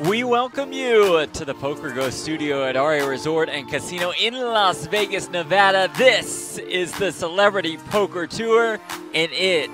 We welcome you to the PokerGO studio at Aria Resort and Casino in Las Vegas, Nevada. This is the Celebrity Poker Tour, and it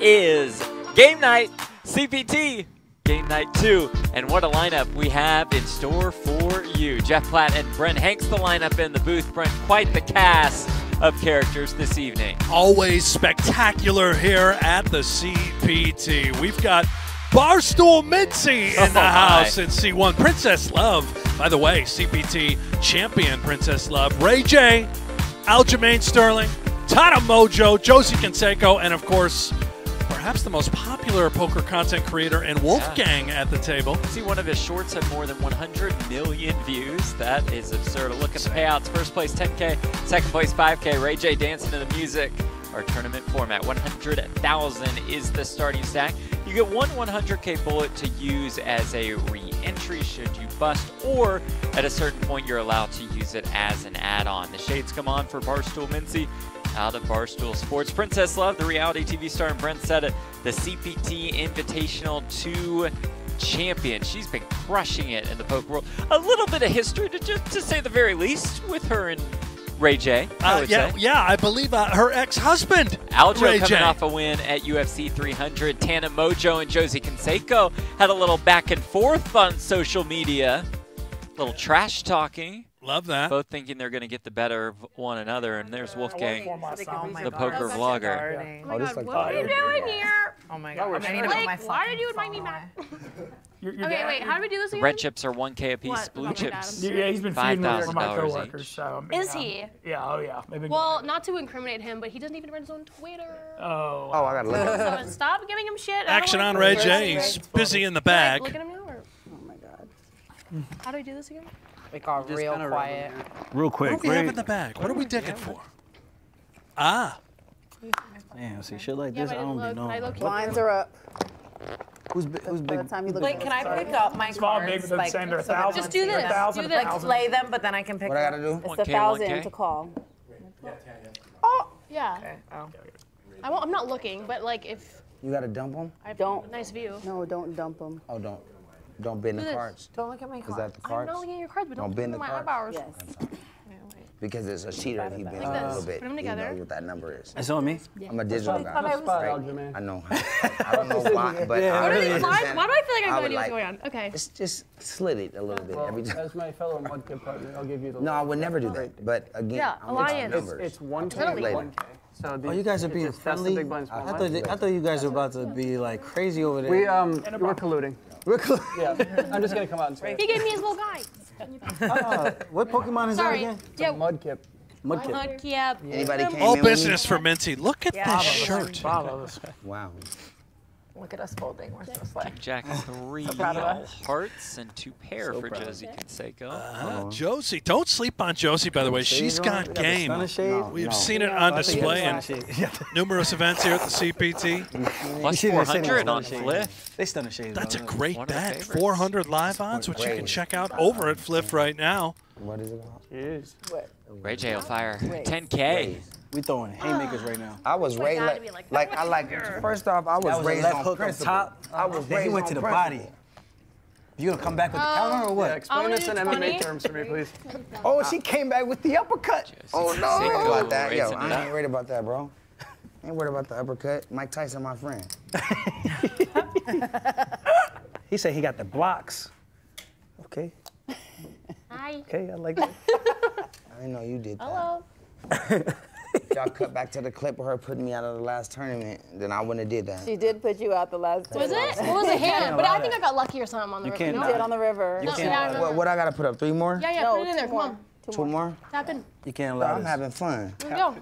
is game night, CPT, game night two. And what a lineup we have in store for you. Jeff Platt and Brent Hanks, the lineup in the booth. Brent, quite the cast of characters this evening. Always spectacular here at the CPT. We've got Barstool Mintzy oh in the Oh, house my. in C1. Princess Love, by the way, CPT champion Princess Love. Ray J, Aljamain Sterling, Tana Mongeau, Josie Canseco, and of course, perhaps the most popular poker content creator and Wolfgang at the table. See, one of his shorts had more than 100 million views. That is absurd. Look at the payouts. First place 10K, second place 5K. Ray J dancing to the music. Our tournament format 100,000 is the starting stack. You get one 100K bullet to use as a re-entry should you bust, or at a certain point you're allowed to use it as an add-on. The shades come on for Barstool Mintzy out of Barstool Sports. Princess Love, the reality TV star, and Brent said it, the CPT Invitational 2 champion. She's been crushing it in the poker world. A little bit of history, to, just to say the very least, with her and Ray J. I Uh, would yeah, say. yeah, I believe uh, her ex-husband, Aljo Ray coming J. off a win at UFC 300. Tana Mongeau and Josie Canseco had a little back and forth on social media. a little trash talking. Love that. Both thinking they're going to get the better of one another. And there's Wolfgang, oh the poker vlogger. Oh, oh this like What are you doing here? Oh my god. I'm gonna Blake, my why did you invite me back? You're, you're Okay, down. wait, how do we do this again? Red chips are 1K a piece. What? Blue Oh my God, chips. Yeah, he's been feuding with one of my $5,000 coworkers. each. So, I mean, Is he? Yeah, oh yeah. Maybe. Well, not to incriminate him, but he doesn't even run his own Twitter. oh. Oh, I gotta look at So stop giving him shit. Action on him. Ray J. He's busy in the bag. Look at him now. Or, Oh my god. how do we do this again? We got real quiet. Real What quick, do we have in the bag? What are we digging for? Ah, Damn, see shit like Yeah, this, but I I don't didn't be look. but I knowing. looked. Blinds are up. Who's big? Who's By big? the time you look Like, at can I the pick up my Small, big, cards? but at the Like, same, they're a so that- thousand. Just do they're a this, thousand, do a this. thousand. Lay them, but then I can pick What I them gotta do? It's a 1K, thousand 1K. to call. Yeah. Oh. I won't, I'm not looking, but like if You gotta dump them? I have Don't. nice view. No, don't dump them. Oh, don't. Don't bend Do the this. cards. Don't look at my Is cards. that the I'm cards? not looking at your cards, but Don't don't, bend look the my cards. eyebrows. Yes. Because it's a cheater if he bends Like a this. little bit. Put 'em He together. knows what that number is. It's on me. I'm a digital I thought I guy. was Spot right. I know. I don't know why, but Yeah. I What are these lines? Why do I feel like I have no idea what's going on? Okay. Just, just slit it a little bit every time. As my fellow mudkip partner, I'll give you the. No, I would never do that. But again, Yeah, I'm alliance. numbers. It's one K, Totally. one K. So the, Oh, you guys are being just- that's the friendly. big blind, small I thought, they- I thought you guys were about to be like crazy over there. We um, we're colluding. We're cl- Yeah, I'm just gonna come out and say. it. He gave me his little guy. Uh, what Pokemon is Sorry. that again? Yeah. Mudkip. Mudkip. Heck yeah. Anybody came all in with business for Mintzy. Look at this shirt. Follow this guy. me? Wow. Look at us folding. We're so slay. Jack three proud all hearts and two pair for Josie Canseco. Uh, Josie, don't sleep on Josie, by the way. She's got We got the game. stunner. We've seen it on display in numerous events here at the CPT. Plus see the same 400 on ones, Fliff. They stunner shades. That's a great One of the bet. 400 live odds, which you can check out over at Fliff right now. What is it called? Jeez. Ray J will fire 10K. We throwing haymakers right now. I was raised God like, like, like I like. First off, I was, That was raised left on hook up principle. top. I was Then he went on to the principle. body. You gonna come back with the counter or Yeah, what? explain this do in MMA terms for me, please. Oh, she came back with the uppercut. Oh no, I ain't worried about that. Yo, I ain't worried about that, bro. I ain't worried about the uppercut. Mike Tyson, my friend. He said he got the blocks. Okay. Hi. Okay, I like that. I know you did that. Hello. Y'all cut back to the clip of her putting me out of the last tournament, then I wouldn't have did that. She did put you out the last Was time. it? What was a hand? But I think. I got lucky or something on the You river. can't no? Did on the river. No, can't- yeah, What, what I gotta put up? Three more? Yeah, yeah, No, put it in there. two Come more. on. Two more? Tap. You can't Bro, allow I'm having fun. Here we go.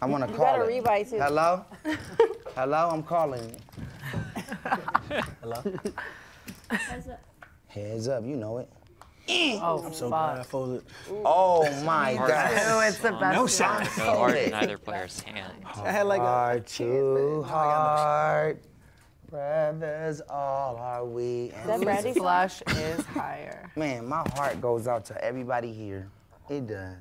I want to You call got a it. rebuy too. Hello? Hello, I'm calling. Hello? Heads up. Heads up, you know it. Oh, I'm so glad I folded. Oh my God. it's the best. No one. shot. No heart in either player's hand. I had like a. Heart to heart, brothers all are we. That And brandy Flush is higher. man, my heart goes out to everybody here. It does.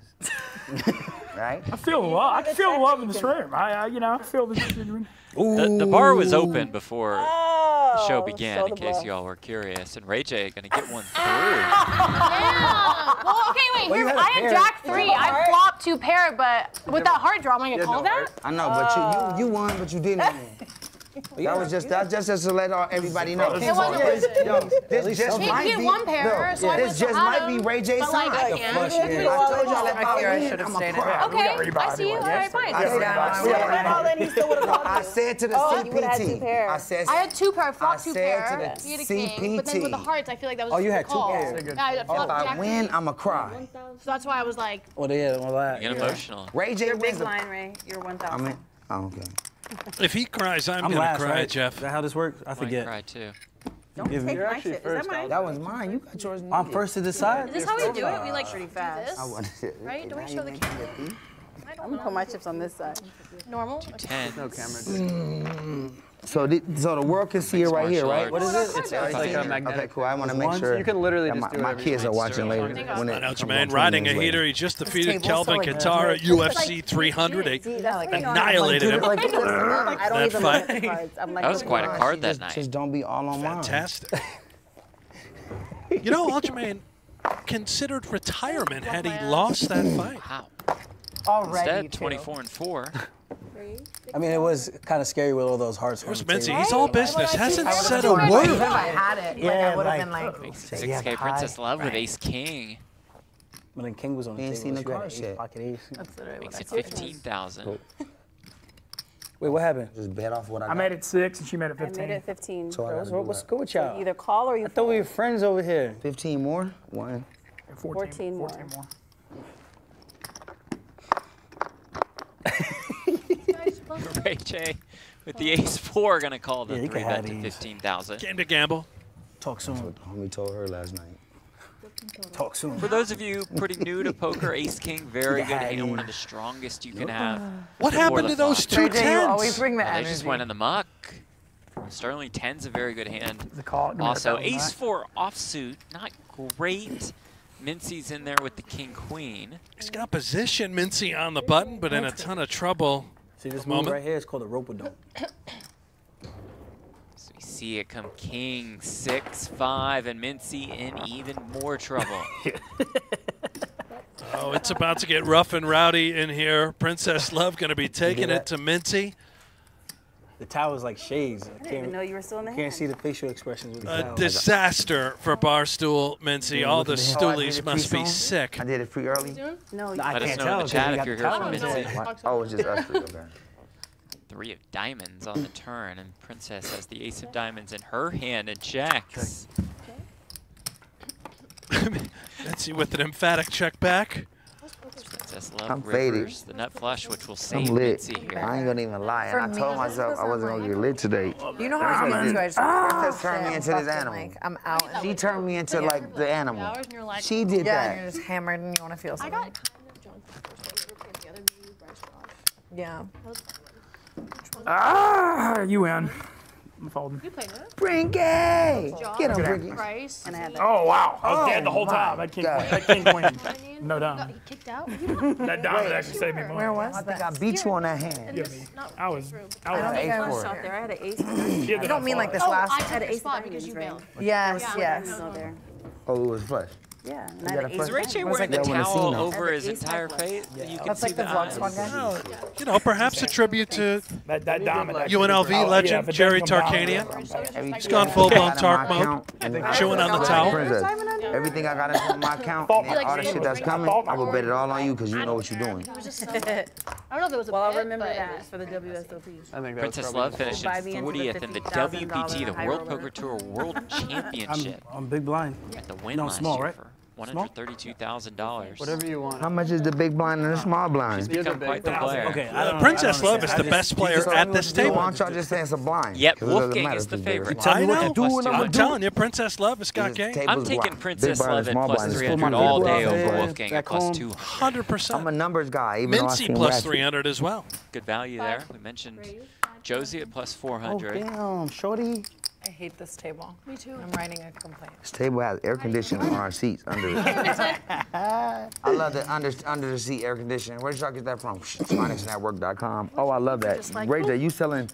right? I feel love. I can feel love in this room. I, I you know, I feel the. The, the bar was open before the oh, show Oh, began, show in case bluff. y'all were curious. And Ray J gonna get one through. Yeah. Well, okay, wait. Well, here, had a I had pair. Jack three. I flopped two pair, but with that heart draw, am I gonna call that? I know, but you, you you won, but you didn't win. That was just that just just to let all, everybody know. It wasn't This, yo, this just He might hit be one pair, no, so I this just might Adam, be Ray J's but, like, sign. I can't. I told y'all if I I I should have I'm stayed in. Okay, I see you. All right, fine. I said, Yeah, I we said- would've called it, he still would've called I it. said to the Oh, you would've had two CPT. I said I had two pair, I flopped two said pair, to the beat a king, but then with the hearts, I feel like that was Oh, you had two pairs. Yeah, I if I win. I'ma cry. So that's why I was like, Well, yeah, well, that. You get emotional. Ray J You're big line, Ray. You're one thousand. I 1,000. mean, oh, okay. If he cries, I'm, I'm gonna last, cry, right? Jeff. Is that how this works? I Might forget. cry too. Don't Give take You're my actually shit. Is that mine? That was mine. You got yours. I'm first to decide. is this how we do it? We like Pretty fast. this, I wanted to- right? Do we show the camera? I I'm gonna put my chips on this side. Normal. Ten. No camera. Mm. So, the, so the world can see it right here, right? What is it? It's, it's like a magnetic. Okay, cool. I want to make sure. You can literally just my, do my whatever kids are watching later. When I it know comes Jermaine riding a heater. later. He just defeated table's Calvin so, like, Kattar at UFC 300. See, that's what you know, Annihilated him. I don't That even look at fight. I'm like, That was oh quite a card that just, night. Just don't be all on mine. Fantastic. you know, Aljamain considered retirement had he lost that fight. Wow. Already, Instead, 24 and four. I mean, it was kind of scary with all those hearts. on Where's the table. Mintzy? He's all business. Hasn't said a Even if word. I had it, like, I would have like- been like, Makes Say, it yeah, 6K high. Princess Love with Ace King. But then King was on the He ain't table. seen the so you had cards ace, yet. Pocket ace. that's literally what Makes I it told you. 15,000. Wait, what happened? Just bet off what I got. I made it six and she made it fifteen. I 15. made it 15. So I What's, what's good with y'all? Either call or you I thought we were friends over here. 15 more? One. 14, 14 more. 14 more. Ray J with the Ace 4 gonna call the Yeah, you three bet to 15,000. Game to gamble. Talk soon. Homie told her last night. Talk soon. For those of you pretty new to poker, Ace King, very good hand, Daddy. one of the strongest you can have. What before happened to those flop. two JJ, you always bring the Oh, they just went in the muck. Sterling 10's a very good hand. The call. give me the Also, Ace back. 4 offsuit, not great. Mintzy's in there with the King Queen. He's got position, Mintzy on the button, but in a ton of trouble. See this Moment. move right here is called a rope dope. So we see it come King 6 5, and Mintzy in even more trouble. Oh, it's about to get rough and rowdy in here. Princess Love going to be taking it to Mintzy. The towel's like shades. I I didn't even can't, know you were still in the can't hand. see the facial expressions with the A towel. disaster for Barstool Mintzy. All the Oh, I did stoolies it must be pre-song? sick. I did it free early? No, you I Let us can't know tell in the 'cause chat we if got you're the here towel from on. Mintzy. What? Oh, it's just us three. Okay. Three of diamonds on the turn, and Princess has the ace of diamonds in her hand and checks. Mintzy with an emphatic check back. Princess Love I'm faded. the nut flush, which will I'm lit. Mintzy here. I ain't gonna even lie. For And I told this myself I wasn't gonna get lit today. You know how I do. I just Princess turned me into this animal. Like, I'm out. She turned me into like the animal. Hours and you're like, She did that. and you're just hammered and you want to feel I got kind of John first, like, the other view, yeah. Ah, you win. I'm folding. You played with? Brinky! Get him, Brinky. Bryce. And I had that. Oh, wow. I was dead the Oh, whole time. I king God. I king queen. I mean, No you dime. got- He kicked out. That diamond actually saved me money. Where was I think that? I beat you on that hand. Give me. I was. I I don't was. think I Ace was four. out there. I had an ace. You You don't mean like this Oh, last. I I had an ace spot because you bailed. Yes, yes. No, no, no. there. Oh, it was flush. Yeah. And got I had a an ace first- of Is Ray J diamonds. wearing the one towel Cena? over his entire high face? flush. You can That's see like the the vlog eyes. squad guy. You know, perhaps a tribute to That, that diamond. UNLV Oh, legend if Jerry doesn't Tarkanian. He's gone full-blown got in Tark mode, account, and then chewing on the I- towel. Princess, Everything I got in my account and all the shit that's coming, I will bet it all on you because you know what you're doing. It was just so, I don't know if it was a Well, I'll bet, remember that for the WSOPs. I think that Princess Love the finished Buy me into the 40th in the WPT, the World. Poker Tour World Championship. I'm big blind. at the win No, last small, year right? For $132,000. Whatever you want. How much is the big blind and the small blind? You're Become quite the player. Okay, I Princess Love is the I best player just tell me at this to table. Why don't y'all just say it's a blind? Yep, 'Cause it Wolfgang is the it's big or favorite. I Tell me what know. to do and Plus I'ma I'm do. telling you, Princess Love has got This game. I'm taking. Princess Love at small plus blind, 300 all day over Yeah. Wolfgang at Back 200. 100%. I'm a numbers guy, even though Mintzy seen plus Ratchet. 300 as well. Good value there. We mentioned Josie at plus Oh 400. damn, shorty. I hate this table. Me too. I'm writing a complaint. This table has air conditioning on our seats under it. I love the under under the seat air conditioning. Where did y'all get that from? Tronicsnetwork.com. Oh, I love that. Like, Ray J, you selling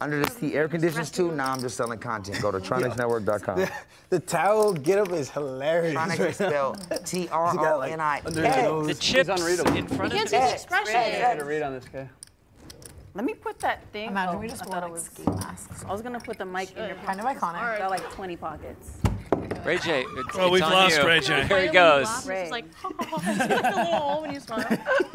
Under the seat, air conditioners too. Now I'm just selling content. Go to tronicsnetwork.com. The towel get up is hilarious. Tronics is spelled T R You got, O like, N I. under his nose. The chips unreadable. in front You of can't see the you. expression. to read on this guy. Let me put that thing. Imagine oh, we just I wore like was. ski masks. I was gonna put the mic in your Kind pocket. of iconic. Got like 20 pockets. Ray J, it's, Well, it's we've on lost you. Ray J. Here he goes. It's just like, it's like a little hole when you smile.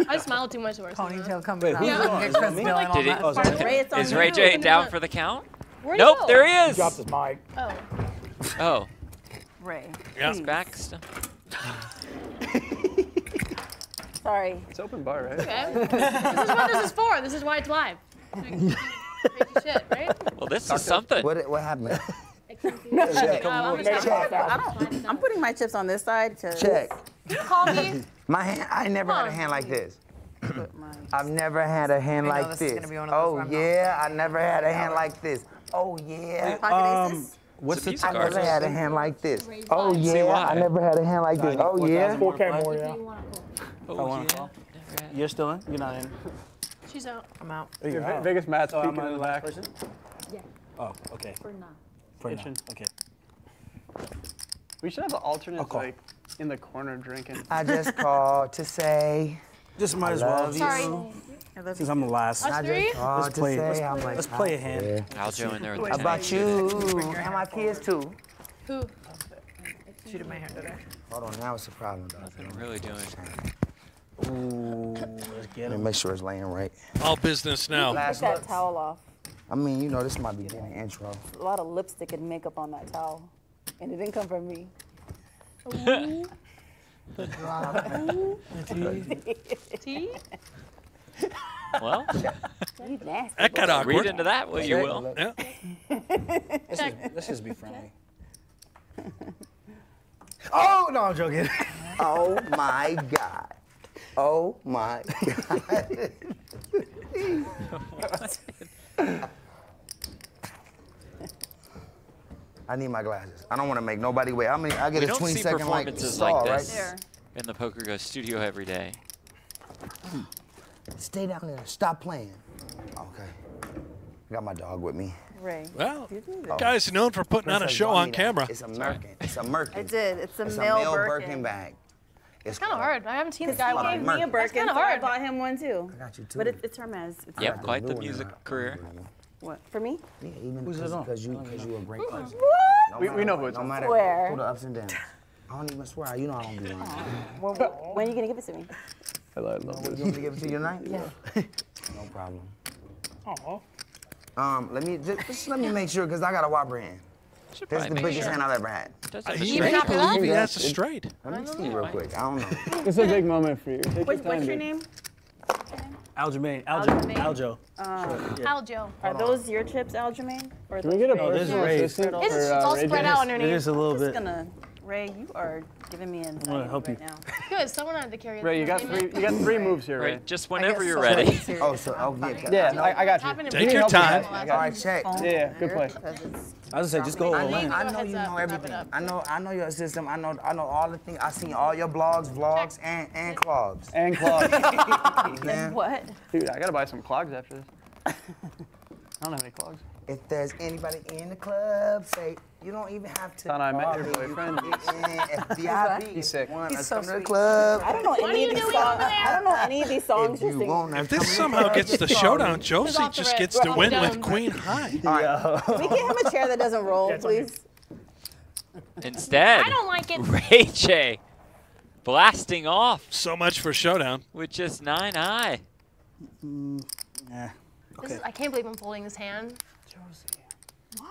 I smile too much worse. Ponytail coming Wait, out. who's Get oh, on? Is Chris it me? Bill and all Did he- Oh, is Ray, Is Ray. J down for the count? Where'd Nope, go? there he is. Dropped his mic. Oh. Oh, Ray. Oh. Yeah. he's back. still. Sorry. It's open bar, right? Okay. this is what this is for. This is why it's live. Crazy shit, right? Well, this is something. What, what happened? Uh, I'm just Check. I don't. I'm putting my chips on this side to Check. call me. My hand, I never had a hand like this. I've never had a hand like this this. gonna be one of those Oh where I'm not- yeah, I never had a hand like this. Oh yeah. Pocket aces? What's It's a the I never had a hand like this. Oh yeah. I never had a hand like this. Oh yeah. 4K more, yeah. Oh, I wanna yeah. call? You're still in? You're not in? She's out. I'm out. Oh, you're out. Vegas Matt's Oh, am peeking in the the back. person? Oh, okay. For now. For now. Kitchen. Okay. We should have an alternate call. like in the corner drinking. I just called to say. Just might as I well. love you. Sorry. Since I'm the last. Us I three? just called Let's to play. say Let's, how much let's play a I hand. care Aljo in there with the About you and my kids too. Who? She did my hair today. Hold on, now it's a problem, dog. I'm really doing. Ooh, let's get me him. make sure it's laying right. All business now. Take that look. towel off. I mean, you know, this might be getting an intro. A lot of lipstick and makeup on that towel. And it didn't come from me. T? Well, You nasty. That got awkward. read into that, will you will. Yeah. Let's just, let's just be friendly. Oh no, I'm joking. Oh my God. Oh my God. I need my glasses. I don't want to make nobody wait. I mean, I get We a don't 20 like performances stall, like right? this There. in the PokerGO studio every day. Hmm. Stay down there. Stop playing. Okay. I got my dog with me. Ray. Well, You do that. guy's known for putting on a show bought on me that. camera. It's a Merkin. It's a Merkin. I did. It's a It's male, a male Birkin. Birkin bag. It's kind of hard. I haven't seen the guy It's with like Gave me a Merkin. Birkin, kinda so I bought him one too. I got you too. But it, it's Hermes. It's Yep, Hermes. quite the New music career. What for me? Yeah, even Who's it because on? because you because you a great person. What? We- we know who it's no matter Swear. through the ups and downs. I don't even swear. You know I don't be lying. When, when are you gonna give it to me? I love love You this. want me to give it to you tonight? Yeah. No problem. Aw. Um, let me just, just let me make sure because I got a whopper hand. Should This the biggest sure. hand I've ever had. Does Uh, He Even straight- after that? maybe that's a straight. Let me see real quick. I don't know. It's a big moment for you. Take What's, your what's your name? Aljamain. Aljo. Aljamain? Aljo. Aljo. Are those your chips, Aljamain? Or Can we get a those Ray's? this personal assistant It's, it's uh, all spread out underneath. is a little Just bit. Gonna, Ray, you are giving me anxiety gonna help right you. now. Good. Someone had to carry Ray, you got three. You got three moves here, Ray. Right, just whenever you're so ready. Oh, so oh yeah. Yeah, I, I got you. Take me. your help you time. All right, check. Yeah, yeah, good play. I was gonna say, just go I all know, in. I know you know everything. I know I know your system. I know I know all the things. I seen all your blogs, vlogs, and and clogs. And clogs. Man, What? Dude, I gotta buy some clogs after this. I don't have any clogs. If there's anybody in the club, say you don't even have to. Thought I met call your me. You boyfriend. can get in at VIP. He's sick. One, He's let's so to the sweet. club. I don't know What any you of these songs. I don't know any of these songs If you're you singing. want If this somehow gets the showdown, Josie off the just gets to win off with. Queen High. Can we get him a chair that doesn't roll, Yeah, it's on you. please? Instead, I don't like it. Ray J blasting off So much for showdown. with just nine high. Yeah. Mm, mm, this is, I can't believe I'm folding this hand.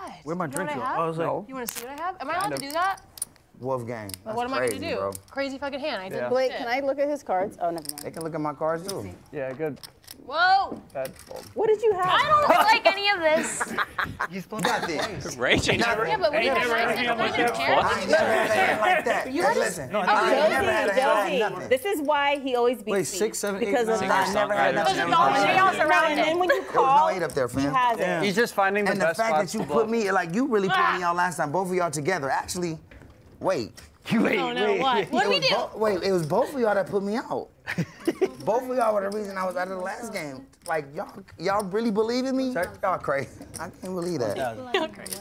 What? Where'd my You know drink what? I have? I was like, No. You want to see what I have? Am I allowed to do that? Wolfgang. That's what am I going to do? bro. Crazy fucking hand. I did Yeah. Blake, can I look at his cards? Oh, never mind. They can look at my cards too. Yeah, good. Whoa! Bad fold. What did you have? I don't like any of this. You got this. Ray J. yeah, but what do you never had guys anything on like? I never had a like that. You had a- listen. I never had a hand Josie, this is why he always beats Wait, me. six, seven, eight, because of that. I never had Those nothing. are all like chaos that. around And then when you call, no eight up there, he has Damn. it. He's just finding the And the fact that you put me, like you really put me ah. out last time, both of y'all together. Actually, wait. Wait, Oh no, wait. what? What it we was do? wait, it was both of y'all that put me out. Both of y'all were the reason I was out of the last game. Like y'all, y'all really believe in me? Y'all crazy. I can't believe that.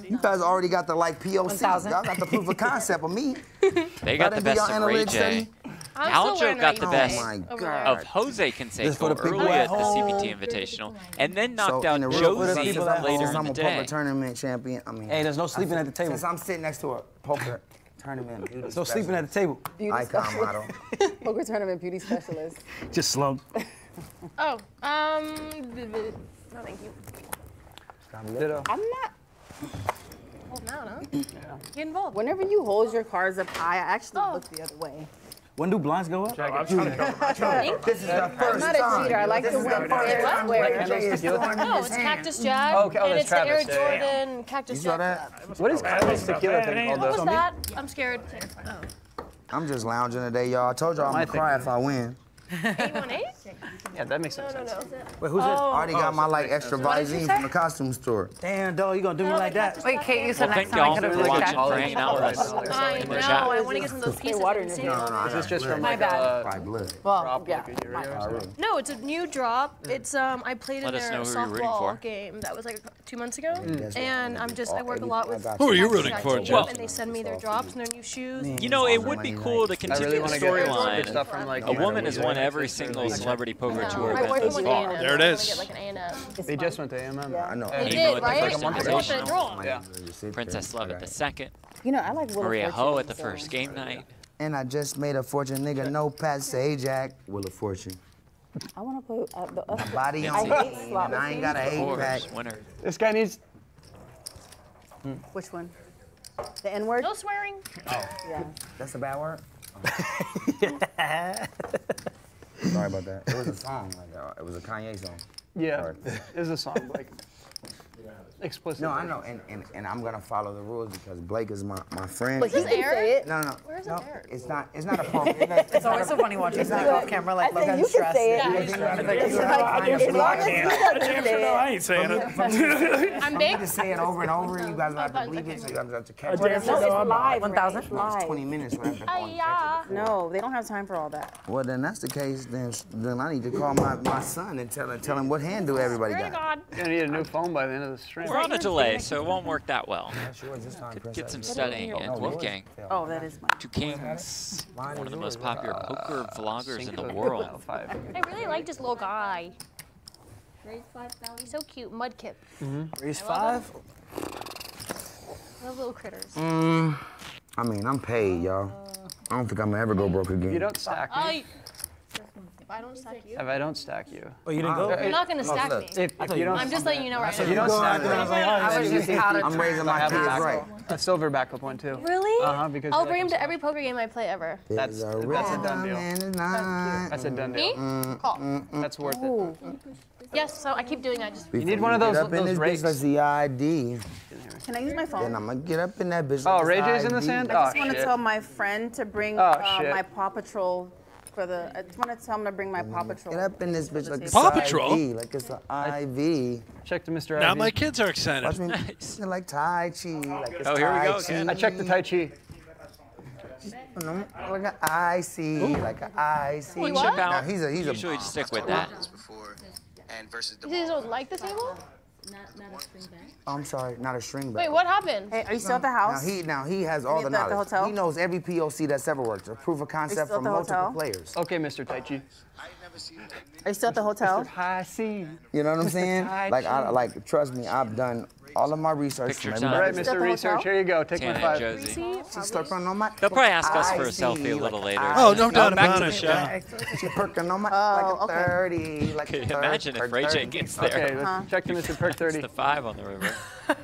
You guys already got the like POC. Y'all got the proof of concept of me. They got the best y'all of Ray J. study? I'm still Aljo got the best Oh my God. of Jose Canseco for the people early at at the CPT Invitational, and then knocked So, out in the real Josie since people I'm- later since I'm a poker tournament champion. I mean, Hey, there's no sleeping at the table. Since I'm sitting next to a poker tournament beauty There's no sleeping at the table. Beauty icon specialist. model. Poker tournament beauty specialist. Just slump. Oh, um, no, thank you. Ditto. I'm not. Hold down, huh? Get involved. Whenever you hold your cards up high, I actually Oh. look the other way. When do blinds go up? This is the I'm first not a time. cheater. I like to This is the first fair time square. Ray J is throwing No, his oh, it's hand. Cactus Jack, Oh, okay. Oh, and that's it's the Air Travis. Yeah, yeah. Jordan Cactus You saw Jack. that? What is Kyle's tequila thing called? What was that? I'm scared. I'm just lounging today, y'all. I told y'all I'm gonna cry if I win. 818? Yeah, that makes No, sense. no, no. Wait, who's I this? already got my like extra Visine from the costume store. Damn, dog, you gonna do me like that? Wait, Kate, you thing. said Well, next thank time I y'all could for have really watching, checked. for hanging out with. I know. I want to get some of those pieces. water I in didn't your see them. Is this just from My like bad. a blood. Well, yeah. like a year ago? or something? No, it's a new drop. It's um I played in their know who you're rooting for. softball game that was like two months ago, and I'm I'm just. I work a Everything lot I with. got Who are you you. rooting for, Well, and they send me their drops and their new shoes. You know, it would be cool to continue the want to get storyline. stuff from like. A woman has Weezer. won every single celebrity poker No, tour I event worked thus with far. A&M. There it I is. Get like an A&M. They just went to AMM. I know. They Even did, right? first I invitation. watched that. Yeah. Princess Love at the second, You know, I like Wheel of Maria Ho at the so- first game night. And I just made a fortune, nigga. No Pat Sajak. Wheel of Fortune. I want to play uh, the other. Body I on hate me, slot and I ain't got a Of eight pack. winner. This guy needs. Which one? The N word? No swearing. Oh. Yeah. That's a bad word. Sorry about that. It was a song. Like, uh, it was a Kanye song. Yeah, Sorry. was a song like explicit. No, I know, and, and, and I'm gonna follow the rules because Blake is my, my friend. But he Is can say it. no, no, no. Where's no, it it's not. It's not a poker. It's, not, it's, It's always so funny watching that off camera, like I said Logan's you can say it. Yeah, Because he's you gotta- It's you gotta like, find a as long block as in. you doesn't say it. I ain't saying it. I'm big. to say it over and over, you guys have to believe it, so you guys have to catch No, it. it's live. 1,000? It's live. 20 minutes without the phone. Yeah. No, they don't have time for all that. Well, then that's the case. Then, then I need to call my, my son and tell him, tell him what handle everybody Swear to got. God. You're gonna need a new phone by the end of the stream. We're on a delay, so it won't work that well. That's yours this time, Get some studying and No, yours. Wolfgang. Oh, that is mine. Two Kings, one of the most popular poker vloggers in the world. I really like this little guy. Raise He's so cute. Mudkip. Raise five? I love little critters. Mm, I mean, I'm paid, y'all. I don't think I'm gonna ever go broke again. You don't stack me. I, if I don't stack you, If I don't stack you. Oh, you didn't go? you're not gonna stack me. If, if you don't, I'm just letting you know right if you now. don't stack I was me, like, oh, I was just out of I'm raising my have a kids right. A silver backup one too. Really? Uh-huh, because I'll you bring him to every poker game I play ever. That's- a that's a done deal. in the night. That's a done deal. Me? deal. Call. That's worth it. Yes. So I keep doing that. Just You need one of those up those this bitch, rakes. let's ID. Can I use my Then phone? I'm gonna get up in that business. Oh, Ray J's in the sand? I just Oh, want to tell my friend to bring Oh, uh, my Paw Patrol for the. I just want to tell him to bring my Paw mm, Patrol. Get up in this bitch like it's Paw Patrol? IV, like it's an IV. Check to Mr. Now Ivy. my kids are excited. Watch me Nice. like Tai Chi. Like it's Oh, here we go Chi. again. I checked the Tai Chi. Like an IC, like an IC. Wait, what? Now he's a he's a Usually stick with that. before and versus the you guys don't like the table? Oh, I'm sorry, not a string back. Wait, what happened? Hey, are you still at the house? Now house? he now he has all You the at the- the knowledge. hotel? He knows every POC that's ever worked. A proof of concept still for at the multiple hotel? players. Okay, Mr. Tai Chi. Are you still at the hotel? I see. You know what I'm saying? Like I like trust me, I've done all of my research Picture from time. All right, everybody. Mr. the Research, hotel? here you go. Take Tana my and five. Josie. She slurping on my. They'll probably ask us for a selfie a little later. Oh, no see. doubt back about to the it. show. yeah. She perking on my Oh, like a okay. 30, like a Could you 30, imagine if perk Ray J gets there? Okay, let's check to Mr. Perk It's 30. the five on the river.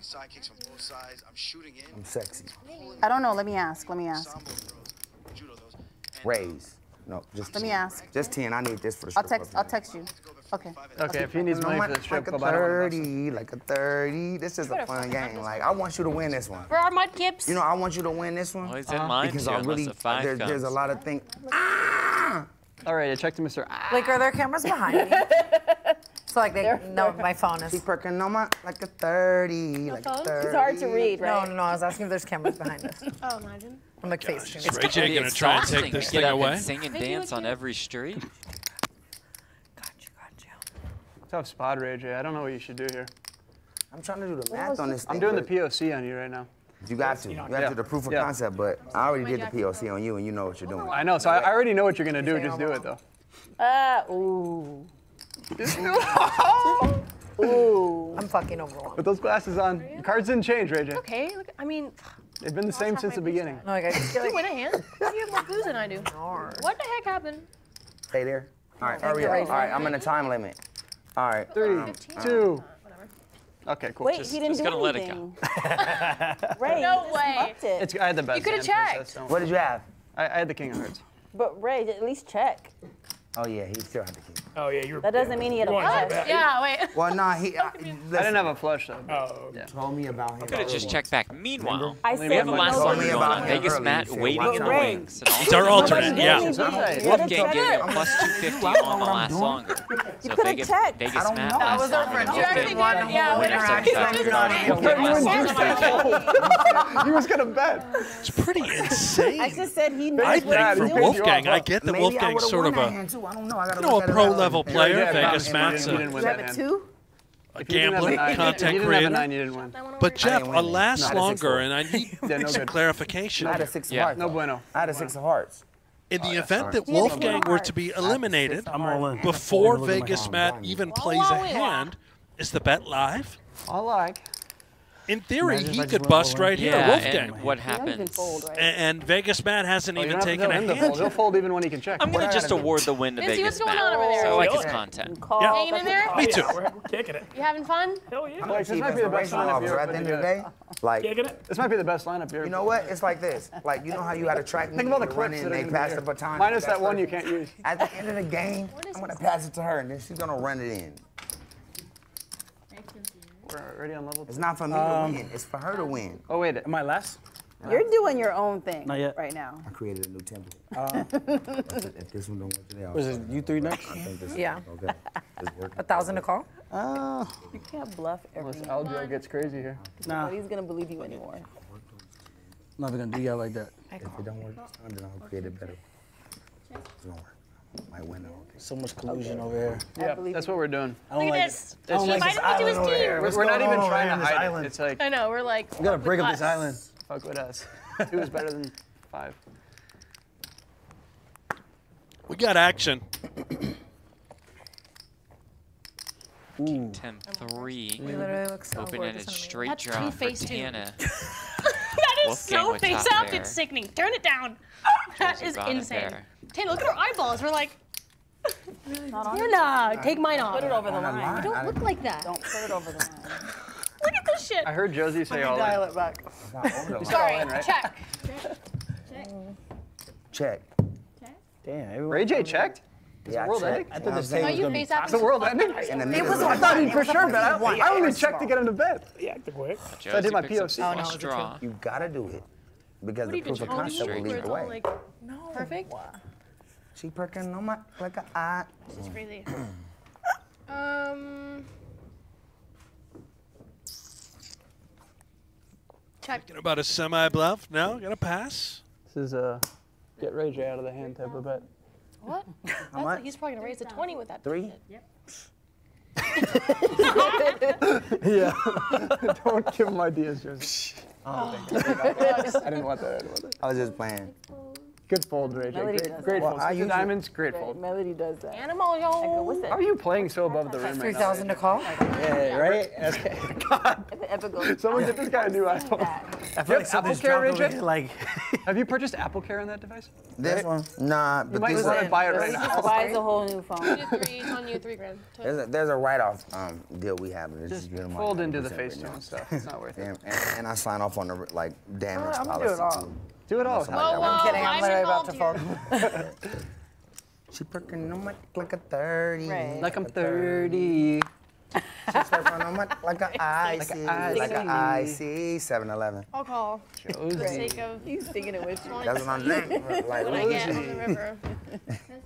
sidekicks from both sides. I'm shooting in. I'm sexy. I don't know. Let me ask. Let me ask. Sambo throws, judo those. And Raise. No, just Let me ask. Just 10. I need this for the strip I'll text. club. I'll text you. Okay. Okay, if he needs money for the strip like a club, I don't want 30, like a 30. This is a fun game. Like, I want you to win this one. For our mudkips. You know, I want you to win this one. Well, he's in mine because I unless really, a five there- there's a lot of things. Ah! All right, I checked to Mr. Ah. Like, are there cameras behind me? So like they no, my phone She is. perking on my like a 30, like a phone? 30. It's hard to read, No, right? no, no. I was asking if there's cameras behind us. Oh, imagine. I'm like face Is tuning. Ray J gonna try and exhausting take this to thing get up away? And sing and dance on every street. Gotcha, gotcha. Tough spot, Ray J. I don't know what you should do here. I'm trying to do the math on this thing. I'm doing the POC on you right now. You got to. You have to Yeah. do the proof of Yeah. concept, but I already did the POC on you, and you know what you're doing. I know, so I, I already know what you're gonna do. Just do it though. Ah, ooh. Ooh. I'm fucking overwhelmed. With those glasses on, the cards didn't change, Ray J. Okay, look, I mean, They've been the same since the beginning. No, like I just feel you like win a hand. You have more clues than I do. What the heck happened? Stay there. All right, Thank hurry you, up. Ray All J. right, I'm in a time limit. All right. Three, um, two. Okay, cool. Wait, Just- he didn't just do gonna let it anything. Ray, No way. it. It's, I had the best. You could've checked. princess, What did you have? I, I had the king of hearts. But Ray, at least check. Oh yeah, he still had the key. Oh yeah, you're. That doesn't mean he had a flush. Yeah, wait. Well, nah, he. I, I didn't have a flush though. Oh, okay. told me about him. Could have just checked back. Meanwhile, I We have a last no, Told one me going about him Vegas. Matt waiting in the wings. And It's our alternate, yeah. Wolfgang gave it plus 250 on the last longer. So could've Vegas, checked. Vegas I don't Matt know. last That was our longer. friend. You actually won the winner whole seven interaction. thousand on You Wolfgang last longer. he was gonna bet. It's pretty insane. I just said he I knows what think he's Bad. for He doing. Wolfgang, I get that Maybe Wolfgang's sort of that a hand, too. I don't know. I gotta you know, a pro all. Level player. Yeah, Vegas you Matt's didn't a, You that have a two? a If you didn't have gambler, a content if you didn't have a creator. nine, you didn't win. That one over But. Jeff, didn't a last I had a longer, and I need Yeah, no some good. clarification. I had a six of Yeah. hearts. No bueno. I had a six of hearts. In the event that He had a Wolfgang were to be eliminated I'm all in. before Look at my Vegas. Matt even plays a hand, is the bet live? I like. In theory, Imagine he could bust all in. right here, Yeah, Wolfgang. and what You know you can happens? fold, right? A- And, Vegas Matt hasn't Oh, even don't have to taken a tell him to hand. fold. He'll fold even when he can check. I'm gonna just award the win to Vinci, Vegas what's going Matt. on over there? So I like his content. Call. Yeah. Hanging in there? Me too. Yeah, we're, we're kicking it. You having fun? Hell yeah. I'm like, this might be the best lineup officer you at the end of the day. Like, This might be the best lineup you ever. you know what? It's like this. Like, you know how you had a track Think of all the meet, you clips run in, that they gonna pass the baton. Minus that one you can't use. At the end of the game, I'm gonna pass it to her, and then she's gonna run it in. We're already on level. It's not for me Um, to win. It's for her to win. Oh wait. Am I last? You're doing your own thing Not yet. right now. I created a new template. if this one don't work today, I'll Was it you three next? I think this Yeah. is okay. A thousand to call? Uh, You can't bluff Unless everyone. Aljo gets crazy here. nah. Nobody's gonna believe you anymore. Not gonna do y'all like that. If it don't work this time, then I'll create it better. It's gonna work. Might win though. So much collusion over here. Yeah, that's what we're doing. I don't Look like at it. this. I don't He like this invited me to island his over team. here. We're, we're not even trying to over here in this hide it. island? It's like I know, we're like. We gotta fuck break up this island. fuck with us. Two is better than five. We got action. 10 3. We literally look so Open gorgeous ended on me. straight That's draw two for face two. Tana. That is Wolfgang so face up. pair. It's sickening. Turn it down. That Josie is insane. pair. Tana, look at her eyeballs. We're like, Not on Tana, take mine off. Put it over the On that line. line, Don't I look like that. Don't put it over the line. Look at this shit. I heard Josie say all Dial in. it back. Not over the Sorry, in, right? check. Check. Damn. Everyone. Ray J checked. Yeah, world ending? I thought this saying? Was gonna be face up. Is the world ending? In the It was. of I thought he'd for sure bet. I, One. I only checked to get him to bet. He acted quick. Josie I did my POC. the Oh, no, flush it's a two. draw. You gotta do it. Because What the proof of concept will lead the way. like perfect. She perking on my like a eye. This is crazy. Um. Check. Thinking about a semi bluff? No? Got to pass? This is a get Ray J out of the hand type of bet. What? That's much? he's probably gonna raise to 20 with that. Three? Yep. Yeah. Don't give him ideas, Josie. I didn't want that. I didn't want that. I was just playing. Good fold, Ray Melody Great, does great Well, fold. I Six of usually- diamonds, great fold. Melody does that. Animal, I go, yo. what's? How are you playing so above the rim Three right now? thousand to call? Yeah, right? God, If it ever goes someone get this guy a new iPhone. I You feel like something's Apple Care, dropped over Ray J? here. Like, Have you purchased Apple Care on that device? This one? Nah, You but might this want to is, buy it right He now. just buys a whole new phone. You three, on you, three grand. there's a, there's a write-off um, deal we have. and It's Just just giving fold into the 100% face right now. and stuff. It's not worth it. Damn, and, and I sign off on the like damage I'm gonna policy do it all. too. Do it all. Somebody Whoa, got whoa, kidding, I'm kidding. I'm literally about to here. She perking on my like a 30. Right. Like I'm 30. She's perking on my like a icy, icy. like a icy 7-Eleven. I'll call for the Josie. sake of He's thinking it with you. That's what I'm saying. Like, what I get on the river.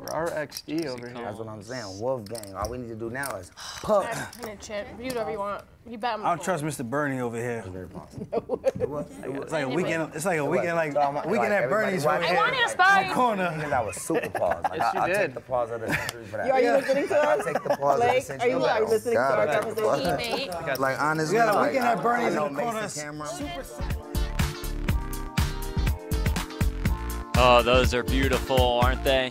RXD over here. That's what I'm saying. Wolfgang. All we need to do now is puff. And a chip. You do whatever you want. You bet him. I don't trust Mr. Bernie over here. it It's like a weekend. It's like a weekend, like Like, weekend at Bernie's over here. I wanted a spy. Corner. Niggas, I was super pause. Like, Yes, you I, I'll did. take the pause of the century for that. Are you listening to I'll us? take the pause Blake, of the century. are you- are you listening to our I take the pause. Teammate. Like honestly, We got a like, weekend at I- Bernie's in the it corner. makes the camera. Oh, those are beautiful, aren't they?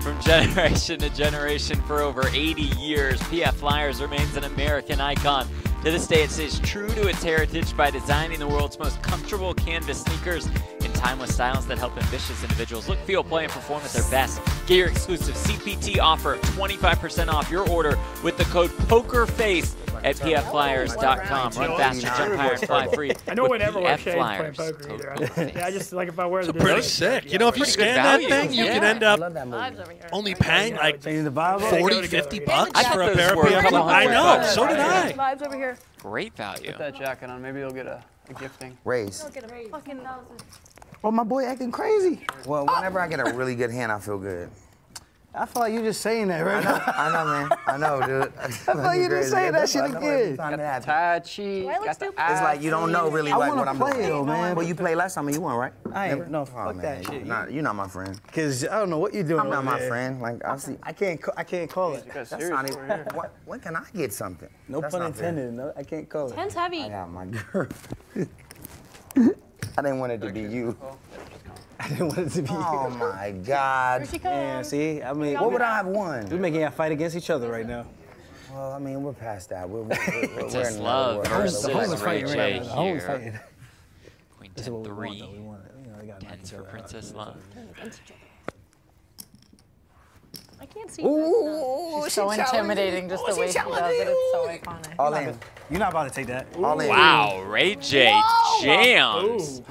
From generation to generation for over 80 years, PF Flyers remains an American icon. To this day, it stays true to its heritage by designing the world's most comfortable canvas sneakers in timeless styles that help ambitious individuals look, feel, play, and perform at their best. Get your exclusive CPT offer of 25% off your order with the code POKERFACE at pfflyers.com. Run faster, jump higher, fly free. I know with I never wear PF shades playing poker either. I, POKERFACE. yeah, I just like if I wear the Pretty sick. You know, if you scan that thing, you can end up love that movie. Vibes over here. only paying like Changing the vibe. up. 40, 50 bucks for a pair of were a PF. couple I know, so did I. Vibes over here. Great value. Put that jacket on. Maybe you'll get a, a gifting. Raise. Fucking Oh, my boy acting crazy. Well, whenever I get a really good hand, I feel good. I feel like you just saying that I right know, now. I know, man. I know, dude. I thought you just saying that shit again. Got the tie cheese. Got the? It's like you don't know really I like wanna what I'm play doing. though, man. Well, you played last time and you won, right? I ain't- Never? no, oh, fuck man. that shit. You're not, you're not my friend. Cause I don't know what you're doing. I'm not my friend. Like I see. I can't. ca- I can't call it. That's not even. What, when can I get something? No That's pun intended. No, I can't call it. Ten's heavy. I got my girl. I didn't want it to be you. I didn't want it to be Oh you. my God. Here she Yeah, see, I mean, What would I have won? we're making a fight against each other right now. Well, I mean, we're past that. We're, we're, we're, we're Princess in Love versus The home is Ray J right now. The home is here. fighting. Queen This is what we want, We want it. You know, they gotta Tens for other out. Princess Love. I can't see. Ooh, She's so intimidating just the way she does it. It's so iconic. All in. You're not about to take that. All in. Wow, Ray J jams.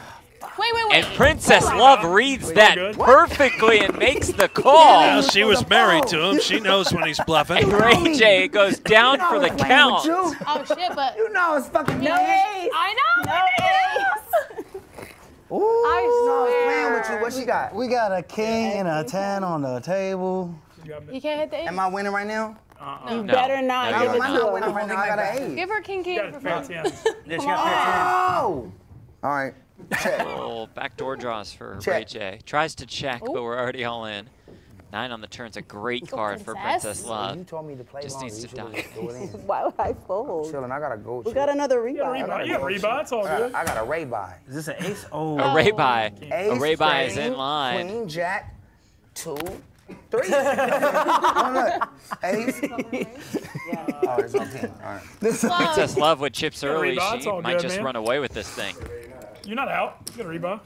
Wait, wait, wait. And Princess Love reads that good? perfectly and makes the call. Well, she was married to him. She knows when he's bluffing. And Ray J goes down for the count. you. Oh shit, but You know it's fucking No me. ace. I know. No ace. Ooh, I no, it's playing swear. with you. What she got? We got a king and a ten on the table. You can't hit the Am. I winning right now? Uh-uh. You No. better not No, give you're it Am I not. to winning right now? I got an eight. Give her king king got for fair fun. tens. Yeah, she got Oh. All right. Check. Little backdoor draws for Check. Ray J. Tries to check, but we're already all in. Nine on the turn's a great Go, card for princess. Princess You Love. told me to play Just longer. needs to die. just threw it in. Why would I fold? Chillin', I gotta go. We got another You got a rebound. rebound. You got a rebound. It's all I good. got, I got a Ray by. Is this an ace? Oh, A Ray by. Ace, A Ray by is in line. Queen, jack, two, three. oh, look. Ace. Oh, there's no king. All right. Princess Love with chips early. She might good, just man. run away with this thing. You're not out. You got a rebound.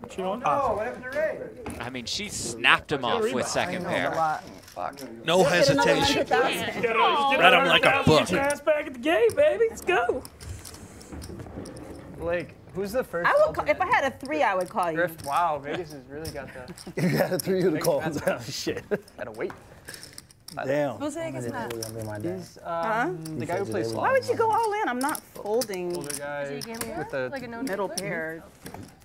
What you on? I mean, she snapped him off with second pair. No hesitation. Get it, Read 'em like a book. Get your ass back at the game, baby. Let's go. Blake, who's the first? I would call, if I had a three, I would call you. Griff, wow, Vegas has really got the. you got a three of the calls. Oh, shit. Gotta wait. Damn. Who's saying not? Gonna be my dad. He's um, the guy who plays Why would you go all in? I'm not folding older guy He gave me with the. like no middle pair.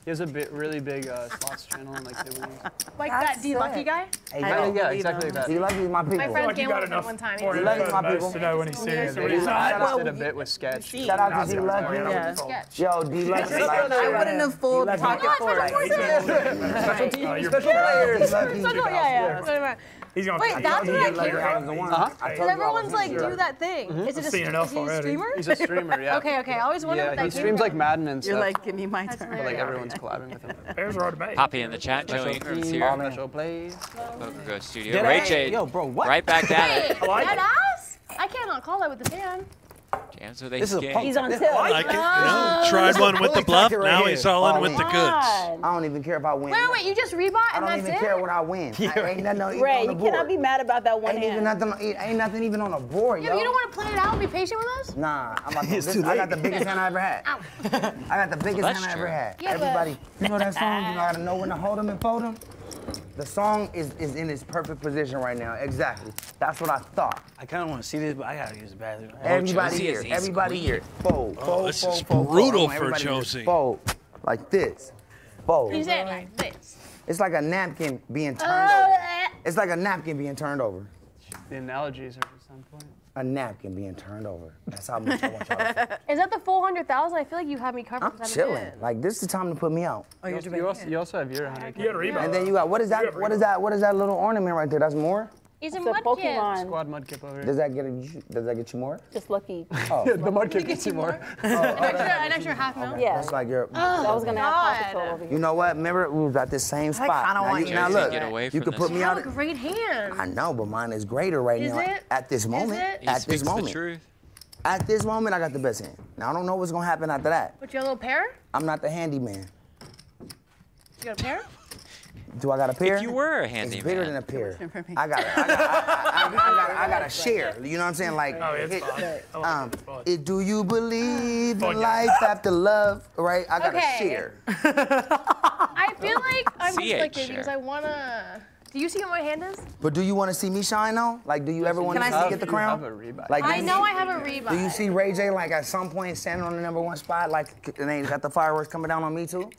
He has a bit really big uh, slots channel and like the. Like that D Lucky sick. guy. Hey, I don't Yeah, exactly him. like D that. Lucky is my people. My friend Like came with him one time. for He loves my people. to know when he's serious. Yeah, he's not. Well, did a bit with sketch. Shout out to D Lucky. Yeah. Sketch. Yo, D Lucky. I wouldn't have fooled Like- pocket Like- fours. Uh, you're D yeah, yeah. That's what I meant. He's gonna Wait, that's what I D Lucky, hear. I was the one. Uh-huh. I told Does you I everyone's was like sure. do that thing? Is it I've just seen is he a already. streamer? He's a streamer, yeah. Okay, okay. I always wondered Yeah, what that he game streams was. like Madden and You're stuff. like, give me my That's turn. but like everyone's collabing with him. Bears are hard to make. Poppy in the chat. Joey Ingram's here. All in. Special plays. Poker Go Studio. Dead Ray ass. J. Yo, bro, what? Right back at it. I like That it. ass? I cannot call that with the hand. Jams with ace This is a king. He's on tilt. Like it. You know, tried one with the bluff. Now he's all in with the goods. Oh, I don't even care if I win. Wait, wait, wait. You just rebought and I and don't even it? care what I win. I, ain't nothing on, Ray, on the you board. cannot be mad about that one Ain't even hand. nothing. Ain't, ain't nothing even on the board, Yeah, yo. you don't want to play it out and be patient with us? Nah, I'm about to. It's This, too I got the biggest hand I ever had. I got the biggest that's hand I ever had. Yeah, Everybody, you know that song? You know gotta know when to hold them and fold them. The song is, is in its perfect position right now. Exactly. That's what I thought. I kind of want to see this, but I gotta use the bathroom. Everybody Josie here. is Everybody queen. here. Fold. Fold. this fold, is fold, fold. brutal I want for everybody Josie. Fold like this. Fold. You said like this. It's like a napkin being turned Oh, over. eh. It's like a napkin being turned over. The analogies are just on point. A napkin being turned over. That's how much I want y'all to feel. Is that the full hundred thousand? I feel like you have me covered. I'm from time to chilling. Like this is the time to put me out. Oh, you, also, you, also, you also have your 100. You got a rebound. And then you got what is that? What is that? What is that little ornament right there? That's more. He's a It's a mudkip. Pokemon. Squad mudkip over here. Does that get you? Does that get you more? Just lucky. Oh, the mudkip gets you more. An oh, extra, an extra half mil. Yeah. that's like your. Oh, I was gonna have God. Paw Patrol over here. You know what? Remember we was at this same spot. kinda now, want you, you now to look, get away you from could this. put You me oh, have out. a great hand. I know, but mine is greater right Is now it? at this moment. Is it? He At this speaks the moment. truth. At this moment, I got the best hand. Now I don't know what's gonna happen after that. But you got a little pair? I'm not the handyman. You got a pair? Do I got a pair? If you were a it's handyman. bigger than a pair. I got, I got, I, I, I, got, I got a share. You know what I'm saying? Like, Oh, it's it- fine. Um, it, it's it, do you believe Fuck in yeah. life after love? Right? I got Okay. a share. I feel like I'm CH conflicted because I wanna. Do you see what my hand is? But do you want to see me shine though? Like, do you ever want to see I me see- get the You have a crown? Like, do I you- know I have a rebuy. Do you see Ray J like at some point standing on the number one spot, like and they got the fireworks coming down on me too?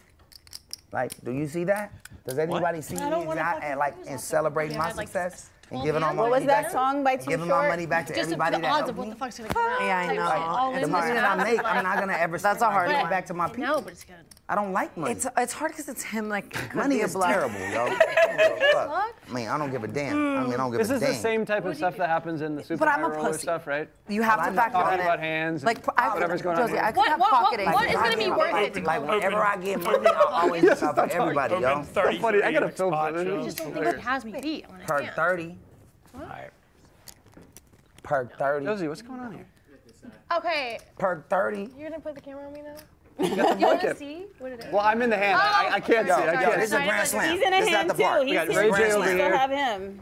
Like, do you see that? Does anybody see me I don't wanna out fucking and like and myself. celebrate my like success and Well, giving all yeah. my What money was that back? song by Too Giving Short? my money back to Just everybody the that odds helped of what me. the fuck's gonna come out. Yeah, I type know. shit. All It's The money that I make, I'm not gonna ever That's spend. a hard I one. back to my people. No, but it's good. I don't like money. It's it's hard because it's him like money is blood. terrible, yo. I don't give a fuck. Fuck. I mean, I don't give a damn. I mean, I don't give This a damn. This is the same type of stuff that happens in the super But I'm a pussy. stuff, right? You have Well, to I'm factor talking that about hands, Like and I, whatever's going Josie, on. I could What- have what- what- pocket what aces. is gonna be worth it to Like whenever I get money, I always look out for everybody, yo. Open 30 funny. I gotta like, film spot I just don't think it has me beat. on a Per hand. 30. Alright. Per 30. Josie, what's going on here? Okay, Per 30. you're gonna put the camera on me now? You got the You wanna see what it is? Well, I'm in the hand. I, I can't oh, see. Yo, I yo, can't this is a grand slam. He's in a This is at hand too. park. In Ray a J hand. over We still here. have him.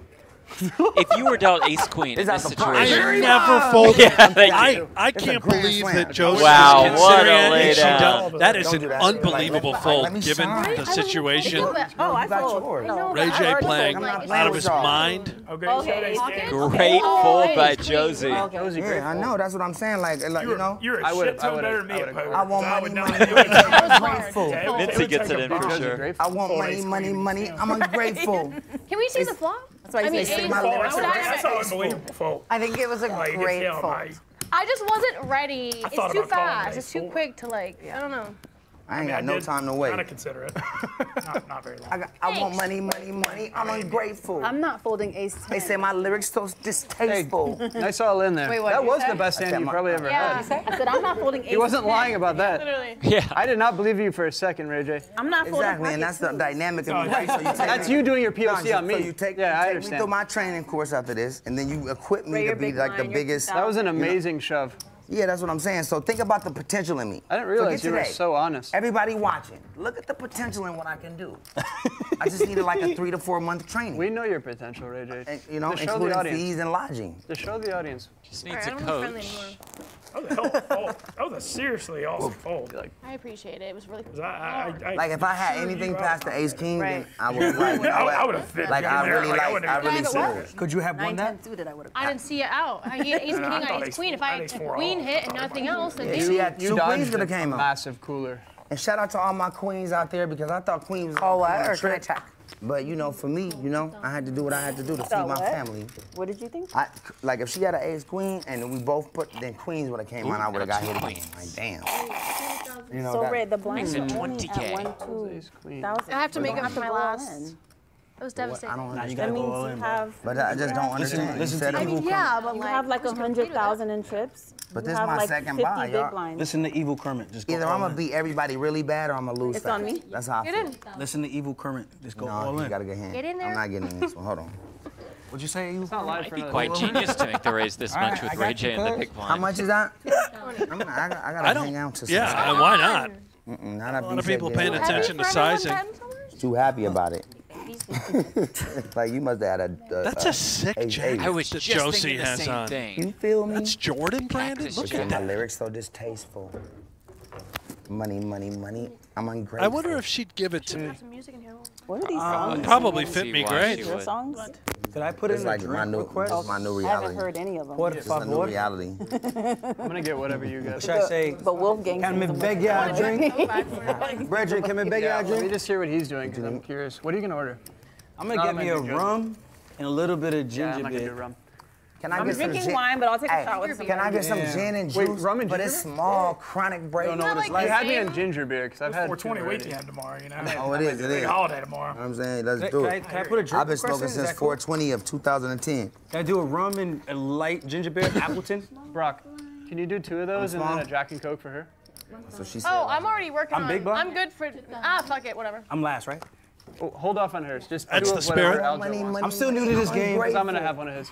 If you were dealt ace queen in It's this at the park. I never folded. Yeah, thank I, you. I It's can't believe slam. that Josie Wow, is what a considering it. and she That is an that. unbelievable Like, fold given shine. the I situation. Oh, I fold. yours. know, Ray but J I already playing like, out of his mind. Okay, Okay. so that's game. great Oh, fold ace by. Josie. Josie. Yeah, I know. That's what I'm saying. Like, like You're, know. you're a I would've- shit I ton would've- better than me I at would've- poker. I want I money, money, money. do it. That was Grateful. hard. Gets it in for sure. I want money, money, money. I'm ungrateful. Can we see the flop? That's why I mean, say say my Why lyrics would are I racist. That's have an unbelievable fold. I think it was a Like, great get down fold. high. I just wasn't ready. It's too fast. It's too quick to like. I don't know. I ain't got no time to wait. Kind of consider it. not, not very long. I, got, I want money, money, money. I'm ungrateful. I'm not folding ace 10. They say my lyrics so distasteful. Nice all in there. Wait, what that was say? the best hand you probably ever Yeah. had. I said I'm not folding ace He wasn't 10. lying about that. Literally. Yeah. I did not believe you for a second, Ray J. I'm not folding Exactly, and pocket that's the dynamic of oh, me. Right? So you take That's me- you doing your No, POC so on me. you take, yeah, you I take me through my training course after this, and then you equip me Ray, to be like the biggest. That was an amazing shove. Yeah, that's what I'm saying. So think about the potential in me. I didn't Forget realize you were today. so honest. Everybody watching, look at the potential in what I can do. I just needed like a three to four month training. We know your potential, Ray J. and, you know, to show the including audience. fees and lodging. To show the audience. Just All needs right, a I don't want friendly coach. Anymore. That was a hell of a fold. That was a seriously awesome fold. Like, I appreciate it. It was really. 'cause I, I, I, Like if I had anything past the ace king, Right. then I would like. I, I would have fit Like I really Like, I like. wouldn't I have really Yeah, but Could you have won 9, that? 10 suited, I would have. I didn't see it out. I had ace king, I I ace ace queen. If I I had ace a four queen hit and nothing else, then Yeah, maybe. she had You two queens dodged that a came out. massive cooler. And shout out to all my queens out there because I thought queens was Oh, what? on a Or can I trip. check? But you know, for me, you know, I had to do what I had to do to feed my what? family. What did you think? I, like if she had an ace queen and we both put then queens would have came on, I would have got hit again. Like damn. You know So that- red, the blinds Makes are only at one, two, queen. I have to make You up don't for my have to last. In. It was I don't Now you understand. That means you have. But I just don't understand. listen you said to. I mean, Evil yeah, but You like. have like a you can hundred compete with that. thousand in trips. But You this have my like second 50 buy, big y'all. blinds. Listen to Evil Kermit. Just go Either I'm gonna beat everybody really bad or I'm gonna lose It's on me. That's how I Get feel. in. Listen to Evil Kermit. Just go No, all you gotta get in. Get in there. I'm not getting in this one. Hold on. What'd you say, Evil? It's not live Might for be quite week. genius to make the raise this much right, with Ray you, J in the cuz. big blind. How much is that? I'm not, I, got, I gotta I don't. hang out to some Yeah, stuff. why not? Mm-mm, not A lot of people paying attention to sizing. Too happy about it. like you must have had a. a That's a sick eight, jacket. I was just Josie thinking the has same on. thing. You feel me? That's Jordan branded. Look Because at my that. lyrics so distasteful. Money, money, money. I'm ungrateful. I wonder if she'd give it to me. Some music in here. What are these Uh, songs? would probably fit me great. she Your songs? Did I put It's in like a my drink new, request? this is my new reality. I haven't heard any of them. Por This is the new reality. I'm gonna get whatever you get. Should I say, But Wolfgang can me sings them beg with ya a the- drink? Brethren, can me beg you ya drink? let me just hear what he's doing because I'm curious. What are you gonna order? I'm gonna get me a gonna do good. rum and a little bit of Yeah, ginger I'm not gonna do beer. Rum. Can I I'm get some gin? wine, but I'll take a Hey, shot with some. Can I get some Yeah. gin and juice? Wait, rum and But it's ginger? small, chronic break. Don't know what it's like like. You had me same? in ginger beer because I've had 420 two already. weekend tomorrow, you know? Oh, it is, it Big is. holiday tomorrow. I'm saying, let's do it. can I put a drink I've been smoking since 420 of 2010. Can I do a rum and a light ginger beer, Appleton? Brock, can you do two of those and then a Jack and Coke for her? So she said, Oh, I'm already working I'm on. big block? I'm good for. Ah, fuck it, whatever. I'm last, right? Oh, hold off on hers. Just That's do the whatever spirit. Aljo money, money, I'm still new to this game. 'Cause I'm gonna have one of his.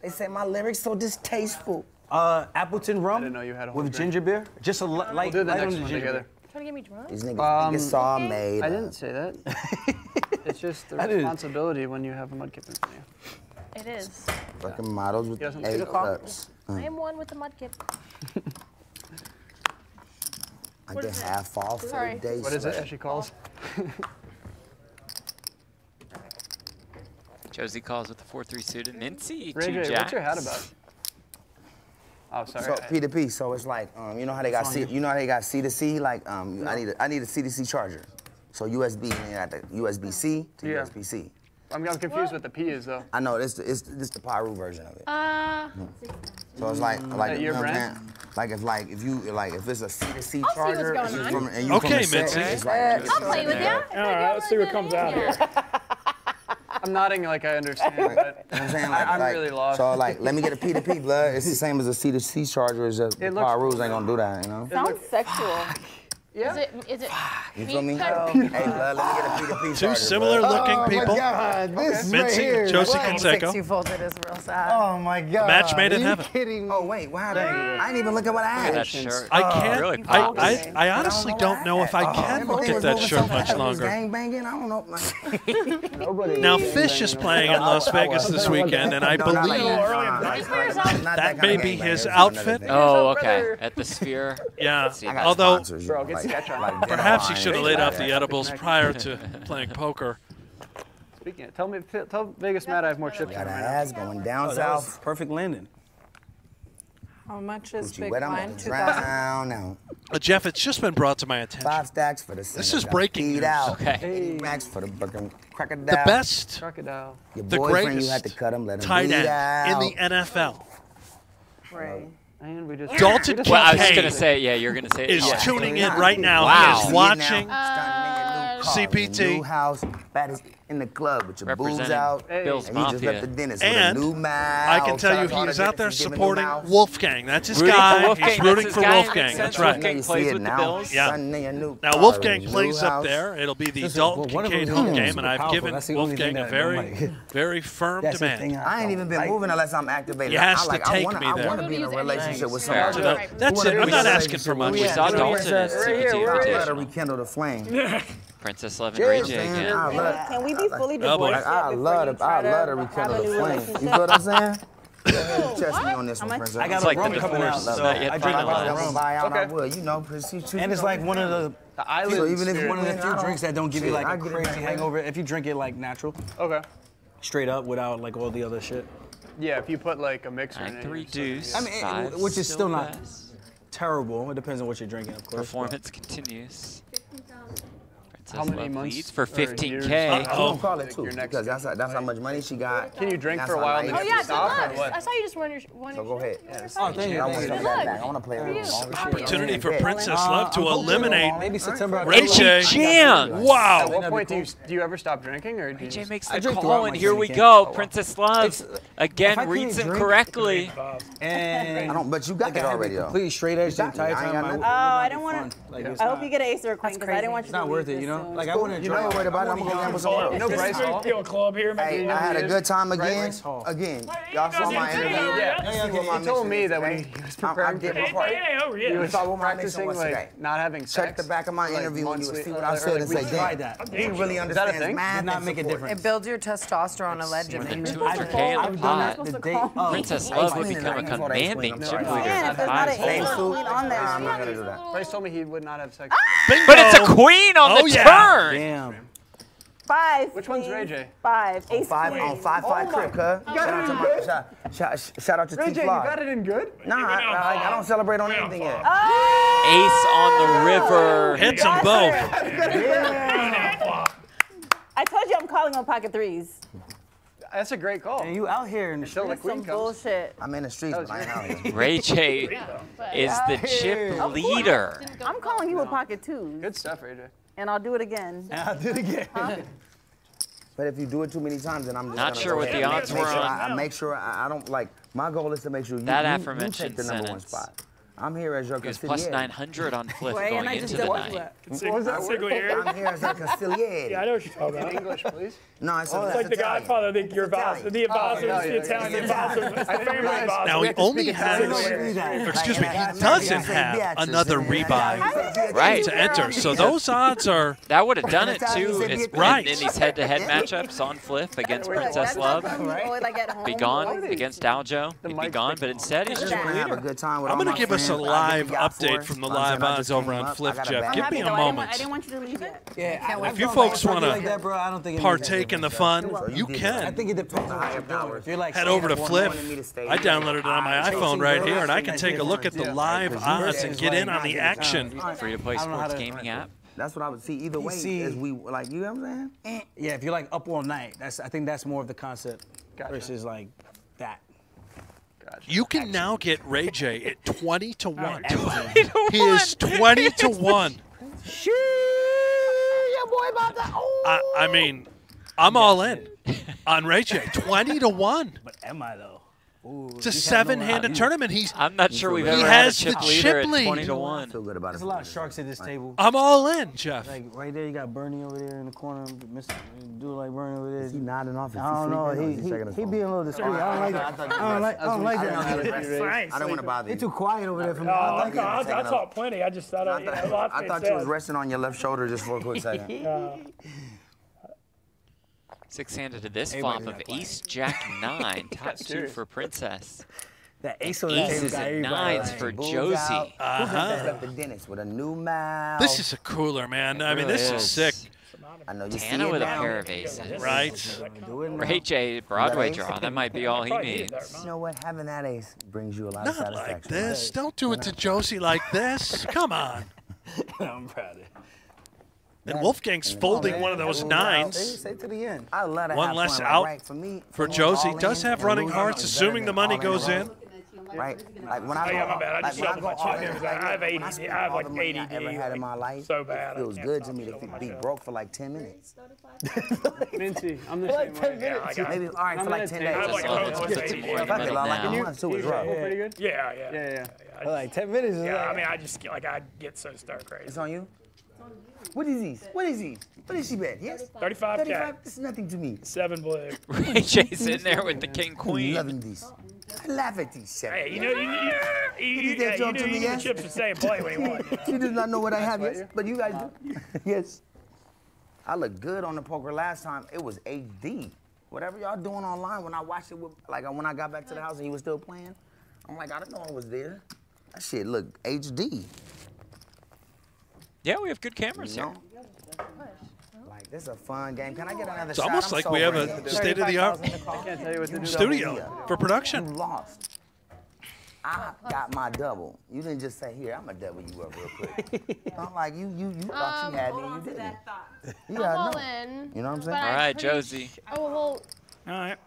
They say my lyrics so distasteful. Uh, Appleton rum didn't know you had a with drink. ginger beer. Just a li- light, We'll do the light on next the one ginger together. beer. Trying to get me drunk? These niggas Um, think it's all made I up. didn't say that. it's just the I didn't. responsibility when you have a mudkip in front of you. It is. Fucking models with eight take a cups. I am one with the mudkip. I get half off for Sorry. day. What is it sweat. that she calls? Josie calls with the 4-3 suited. Mintzy, Ray two J, what's your hat about? Oh, sorry. So P to P, so it's like, um, you know how they got C, you know how they got C to C, like, um, I need a, I need a C to C charger. So USB, and they got the USB C to Yeah. USB C. I'm, I'm confused what the P is though. I know this, it's this the Piru version of it. Uh, So it's like, like you know what I'm brand? saying? Like if like if you like if it's a C to C I'll see what's charger, going and you on. from, and you Okay, from the set, it's like, I'll play with you. All right, let's see what comes out here. I'm nodding like I understand, but You know what I'm saying? Like, I, am like- really lost. So like, let me get a P to P, blood. It's the same as a C to C charger. It's just the It looks Piru's cool, ain't gonna do that, you know? Sounds sexual. Yeah. is it? Is it? You feel me? Pete Hey, Pep- let me get a P to P Two similar blood. looking Oh people. my God, this right Mintzy, here. Josie Wow. Canseco. You folded is real sad. Oh my God. match made in Are you heaven. kidding me? Oh wait, what happened? I didn't even look at what I had. That shirt. I oh, can't. really I. I, I honestly don't know if I oh, can look at that shirt much longer. Gang banging, I don't know. Now, Phish is playing in Las Vegas this weekend, and I No, not like believe that. Just for yourself. Not that kind may be his outfit. Oh, okay. At the Sphere. Yeah. See, I got Although sponsors, you sketch on. like perhaps he should have laid off the edibles prior to playing poker. Speaking of, tell me, tell Vegas Matt I have more chips Got than an right now. ass going down Oh, south. perfect landing. How much is Gucci big wet, I'm wine? gonna drown now. Uh, Jeff, it's just been brought to my attention. Five stacks for the This is breaking feed news. Out. Okay. Eighty Max for the fucking crocodile. The best Crocodile. Your the boyfriend, greatest you had to cut him, let him tight end out. in the NFL. Right. And we just. Dalton we just- Well, I was gonna say, yeah, you're gonna say it. is Yeah. tuning in right now. Wow. He is watching. now, starting to make a new car, CPT. New house, baddest in the club with your boobs out. Bill's and he just left the dentist And with a new mouth. I can tell you out to all he the out there dentists giving new supporting. Wolfgang. That's his Rooting guy. Wolfgang. He's rooting for. Wolfgang. That's right. Wolfgang plays see it with the now. Bills. Yeah. Son in your new Now Wolfgang new plays up there. It'll be the Listen, Dalton well, Kincaid them home game, and I've given That's the only Wolfgang a very, very firm That's demand. I ain't even been moving unless I'm activated. He has I, to take wanna, me I want to be in a relationship with Fair. somebody. That's it. I'm not asking for much. We saw Dalton at Right CPT here, right here. Invitational. rekindle the flame. Princess Love and Ray J again. I love, Can we be fully divorced I, I love you to, I love to have rekindle a the flame. You feel what I'm saying? Go Trust me on this one, Princess. I got It's a like rum coming out, so I drink a lot of rum. buy out, I Okay. you know, proceed. And it's like one of the The eyelid. So even if spirit. one of the few drinks that don't give you like I a get it crazy hangover if you drink it like natural, Okay. straight up without like all the other shit. Yeah, if you put like a mixer in it. three deuce. I mean, it- which is still not- Terrible. It depends on what you're drinking, of course. Performance continues. Princess How many months for 15k. years? Call it two because that's that's how much money she got. Can you drink That's for a while and Oh yeah, is. good luck. I saw you just won your won So go ahead. You're Oh, thank you. I want Thank some you. of that back. I want to play a little Opportunity for Princess Love to eliminate Maybe September. Ray J. Jan. At Wow. what point do you do you ever stop drinking or do Ray J makes the call, and here we go. Oh, Princess Love again reads can't him correctly. And I don't, but you got like it I had already to though. completely straight edge the You got me. entire time. got would nothing. Oh, I don't want to. I hope you get Acer or a Queen because I didn't want you It's not worth it, you know? Know, like I wouldn't. You know you're worried about it. I'm gonna go gamble somewhere else. You know Bryce Hall? Deal club here, Hey. I had a good time again. Bryce Hall. Again, y'all saw my interview. Yeah, You see what my he told me is that when today. he was I'm- I'm preparing getting for my part. Hey, hey, over He was Saw what my mission practicing was like not having sex. Check the back of my interview when you would see what I said and say, damn. that. He really Is that a understands thing? math Did not make a difference. It builds your testosterone More allegedly. than 200k in I've the done pot. that the day of. Princess Love would become a can't explain commanding it. gym leader. sorry. Yeah, at if there's not a five Same Asian four. suit. queen on there. Nah, I'm not gonna do that. Bryce told me he would not have sex. But it's a queen on Oh, the yeah. turn. Damn. Five. Which one's. Ray J? Five. Oh, Ace Five queen. on five five oh crib, cuz. Shout out to my shout, shout, shout out to Ray T J, you got it in good? Nah, I, I, I don't celebrate on anything yet. Ace on the river. Hits them both. I told you I'm calling on pocket threes. That's a great call. And you out here in the Until the That's some comes. bullshit. I'm in the streets, but I ain't out here. Ray J is the chip leader. I'm calling you a pocket twos, Good stuff, Ray J. and I'll do it again. I'll do it again. But if you do it too many times, then I'm just Not sure go what ahead the and odds were sure on- I, I make sure I, I don't like. My goal is to make sure you, That you, you aforementioned take the number one spot. I'm here as your He was plus consigliere. 900 on Flip Ray, and going into the did night. what? What was that? Single ear? I'm here as your consigliere. Yeah, I know what you're talking In. English, please. No, it's, It's like the Godfather, the, your boss, the advisor, oh, yeah, the Italian yeah. advisor, it's the family advisor. Now he only has, excuse me, he doesn't have another rebuy Right. to enter. So those odds are That would have done it That's how you too. It's. Right. in, in these head-to-head matchups on Flip against Princess Love. Like at home. Be gone against Aljo. He'd be gone, but instead he's Just just gonna have a leader. good time with I'm gonna give us a live update from the live I odds over on up. Flip, I got a Jeff. Give me a though. I didn't, moment. I didn't want you to leave yet. Yeah, If you folks want like to that, bro, I don't think partake in the fun, you can. I can. think it depends on what you're. If you're like Head over to staying up Flip. one morning, me to stay I downloaded it on my iPhone right here, and I can take a look at the live Yeah. odds and get in on the action. Free to play I don't know how sports gaming app. That's what I would see either You way. see- Is we like you know what I'm saying? Eh. Yeah, if you're like up all night, that's I think that's more of the concept Gotcha. versus like that. You can now get Ray J at 20 to 1. Everything. He is 20 to 1. Shit, your boy about to. Oh. I, I mean, I'm all in on Ray J. 20 to 1. But am I though? Ooh, It's a you have no seven handed idea. tournament. He's I'm not sure we've He ever had a has the chip leader chip at lead. 20 to I 1. feel good about it. There's a lot of sharks at this table. I'm all in, Jeff. Like right there, you got Bernie over there in the corner. Mr. Dude like Bernie over there. Is he nodding off? Is I don't know. He is he he, he being a little discreet. I don't like that. thought you I don't like. I don't like I didn't know he was that. I don't want to bother You're you. too quiet over there for me. Oh, I I, like I, I. I talk plenty. I just thought, I, I thought, lots I been thought you was resting on your left shoulder just for a quick second. Uh, Six-handed to this Everybody flop of got quiet. Ace Jack Nine, top two serious. for Princess. That ace on the table Aces got and nines for Bulls Josie. out. Uh-huh. got? The dentist with a new mouth. This is a cooler, man. I mean, this is is. sick, I know you Tana it with a now. pair of aces. right? Do it. Ray J Broadway Right. draw. That might be all he needs. You know what? Having that ace brings you a lot of Not like this. Don't do it to Josie like this. Come on. I'm proud of it. And Wolfgang's folding one of those nines. to the end. I love to One less out right, for me, For me, Josie, all does have running losing hearts, assuming the money goes a in. Right? Like when I Oh, yeah, my bad. I like just when I go all in, like, I have when I, spend I have all like the money I ADD, ever had in my life, so bad, It feels good to me to be myself. broke for like 10 minutes. Mintzy, I'm the same way. Yeah, I got Maybe, all right, I'm for like 10 take- days. I have like a Love total it. of It's ADD. more in the Fuck it, middle I like a now. month too. It's rough. Pretty good? Yeah, yeah. Yeah, yeah. Like 10 minutes. is Yeah, I mean, I just like I get so stir crazy. It's on you? What is these? What is these? What is she bet? Yes? 35 35? cat, This is nothing to me. seven blue. Ray J's in there with the king I'm queen. loving these. I laugh at these seven. Hey, you know, you, you, you, you, did that yeah, you joke knew to me, you knew the yes? chips would say and play when you want. You know? She does not know what I have, yes? But you guys do. yes. I looked good on the poker last time. It was HD. Whatever y'all doing online, when I watched it, with, like when I got back to the house and he was still playing, I'm like, I didn't know I was there. That shit looked HD. Yeah, we have good cameras You here. Like, this is a fun game. Can I get another It's shot? almost I'm like we have a state of the art I can't tell you what to do. studio for You production. lost. I got my double. You didn't just say, here, I'm gonna double you up real quick. I'm like, you you you thought Um, you had me you didn't. You I'm all in. You know what I'm saying? All I'm right, pretty Josie. sh- Oh, well, All right.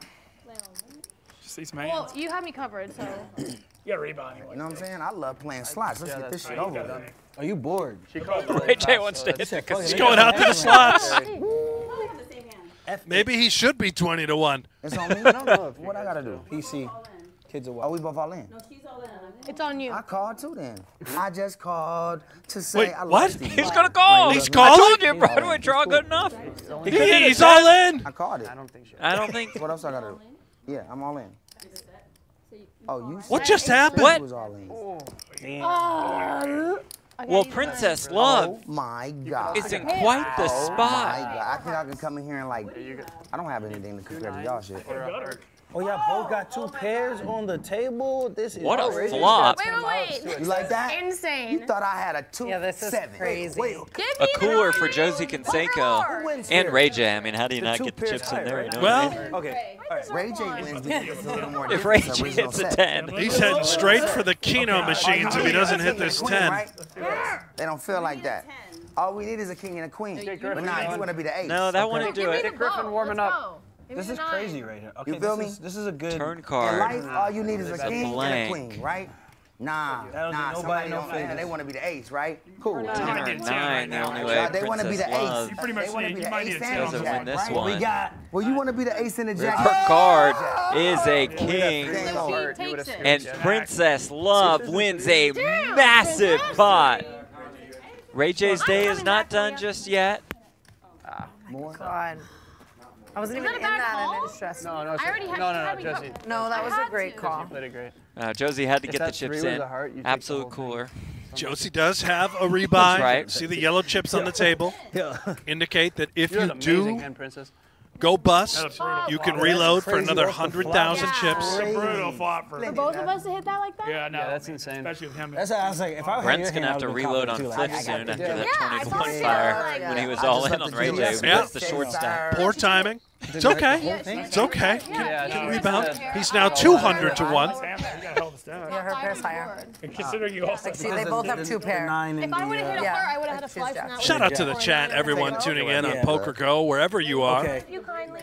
Just these well, you have me covered, so. You got to rebound anyway. You know what I'm saying? I love playing slots. Let's get this shit over with. It. Are you bored? Ray J wants to hit the Fuck it, casino. He's going out to the slots. Maybe he should be 20 to 1. It's on me. No, no. What I gotta do? PC. Kids are Oh, wild. we both all in. No, she's all in. It's on you. I called too then. I just called to say Wait, I love what? Stevie He's Wonder. gonna call. He's calling. I told you, Broadway draw good enough. He- he's all in. I called it. I don't think so. I don't think. What else I gotta do? Yeah, I'm all in. Oh, you What just happened? What? was all in. Oh. Okay, Well, he's Princess Oh Love my God. is in quite the Oh my spot. God. I think I can come in here and like, I don't have anything to compare to y'all shit. Oh, y'all both got two oh pairs on the table. This is What a outrageous. flop. Wait, wait, wait. You like that? Insane. You thought I had a two Yeah, this is seven. crazy. Wait, Give A cooler for Josie Canseco and Ray J. I mean, how do you The not get the chips in there? right? You know Well, I mean? Okay. All right. Ray J wins because a little more If Ray J hits a 10, He's heading straight for the Keno machines if he doesn't hit this 10. They don't feel like that. All we need is a king and a queen. But nah, you want to be the ace. no, that okay? wouldn't do Give me it. the Griffin warming up. Go. Give This is the crazy right here. Okay, You feel this me? Is, this is a good Turn In card. life, all you need is a That's king and a queen, right? Nah, That don't nah, nobody somebody no don't, man, favors. they want to be the ace, right? Cool. Turn gonna get 10 nine, the now. only way they want to be the Princess ace. Love You pretty much they want to need- be you the might ace need a and 10 the on doesn't jack, win this right? one. we got. Well, you want to be the ace and the jack. Her card is a King. king. King. She You takes would've it. And Princess Love wins a massive pot. Ray J's day is not done just yet. God. I wasn't Is even that a in bad that and call? it stressed me. No, no, I sir. already had- no, no, no, Josie. covered. No, that I was a great to. call. You played it great. Uh, Josie had to If get the chips in. a heart, you take the Absolute cooler. Josie does have a rebuy. That's right. See the yellow chips on the table. Yeah. Indicate that if You're you an amazing do hand, Princess. Go bust, That's brutal. you can Wow, reload that's for another 100,000 flop. chips. It's a brutal flop for For both of us to hit that like that? Yeah, no. Yeah, that's insane. Especially with him. That's how I was like, if I had Brent's gonna hand, have to I would've been reload on confident, Cliff like, soon after that Yeah, I 20 saw point it. fire Like, when he was all in have on Ray J. this. Yeah. The short stack. Poor timing. It's okay. It's okay. Yeah, Can rebound. He's now 200 to 1. Sam, you gotta hold this down. Yeah, her pair's higher. And considering you also Like, see, they both have two pairs. Nine If and I would have hit a uh, Yeah. heart, I would have had a Choose slice that Shout one. out to the chat, everyone tuning in on PokerGO, wherever you are, Okay. You kindly.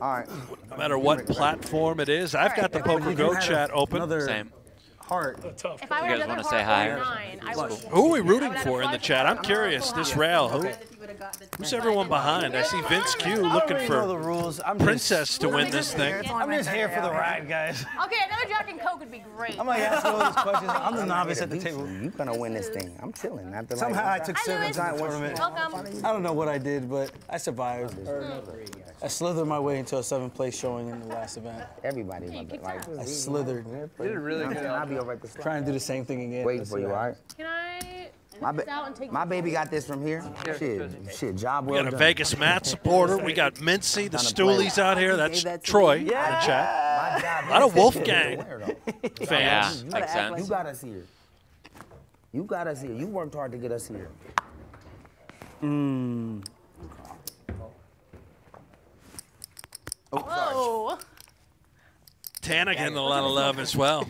All right. no matter what platform it is. I've got the PokerGO chat open. Another Same. heart. Tough. If I You guys wanna say hi? nine, I would Who are we rooting for in the chat? I'm curious. This rail. Who, who's everyone behind? I see Vince Q looking I know the for rules. I'm just- Princess to win this thing. I'm just here for the ride, guys. Okay, another Jack and Coke would be great. I'm like asking all these questions. I'm the novice at the table. You're gonna win this thing. I'm chilling. After like, Somehow I took I knew seven it. times tournament. Welcome. I don't know what I did, but I survived. I slithered my way into a seventh place showing in the last event. everybody like, like I slithered. You did really good. I'll be over at the start. Trying to do the same thing again. Waiting for you, what all right? Can I My, ba- out and take my baby got this from here. Shit, shit, job We well got a. Vegas Matt supporter. We got Mintzy, the Stoolies out here. That's Troy in the chat. My A lot of is Wolfgang to wear, though. Yeah, fans. makes You got us here. You got us here. You worked hard to get us here. Mm. Whoa. Tana getting a lot of love as well.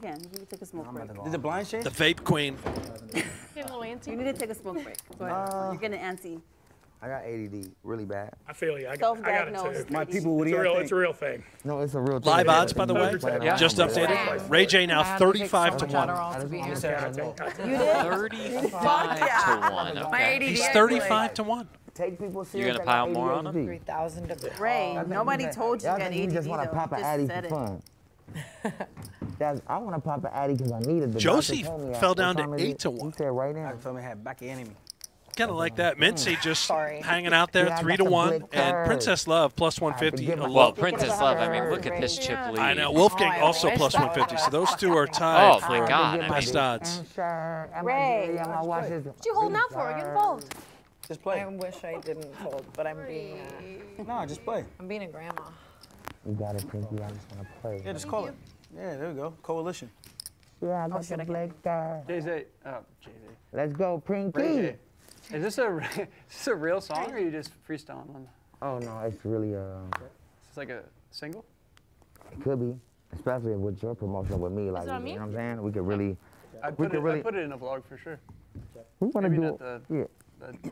You can. You can take a smoke break. Did the blind shade? The vape queen. Getting a little antsy. You need to take a smoke break. Go ahead. Uh, you're getting antsy. I got ADD really bad. I feel you. I got, I got it too. My people, what do It's a you real, think? it's a real thing. No, it's a real thing. Live odds, by the way, Yeah. just updated. Ray J now 35 to 1. You did? 35 to 1. My Okay. ADD. He's 35 to 1. Take people serious. You gonna pile got more on him? 3,000 to Ray, nobody told you y'all you had think ADD. You just want to pop an Just addy for fun. That's, I want to pop an addy because I needed the Josie doctor told me fell down to time is eight it? to He one. said right now. I told me I had back enemy. Kind of like that. Mintzy just Sorry. hanging out there, Yeah, 3 to 1. And. Princess Love plus 150. forget Well, love. Princess Love, I mean, look at this chip lead. I know. Wolfgang Oh, I also wish plus that 150. So those two are tied. Oh, tied my for God. I best mean, odds. Ray, What you holding out for? Get involved. Just play. I wish I didn't hold, but I'm being, uh, No, just play. I'm being a grandma. You got it, Pinky. I just want to play. Yeah, just call it. Yeah, there we go. Coalition. Yeah, I got the black card. Jay Z. Oh, Jay Z. Let's go, Ray Pinky. Is this a is this a real song or are you just freestyling on? Oh no, it's really uh, Is this like a single? it could be, especially with your promotion with me. Like, you me? know what I'm saying? We could really, I We put could it. really- I put it in a vlog for sure. we want to Maybe do, not the- yeah, The,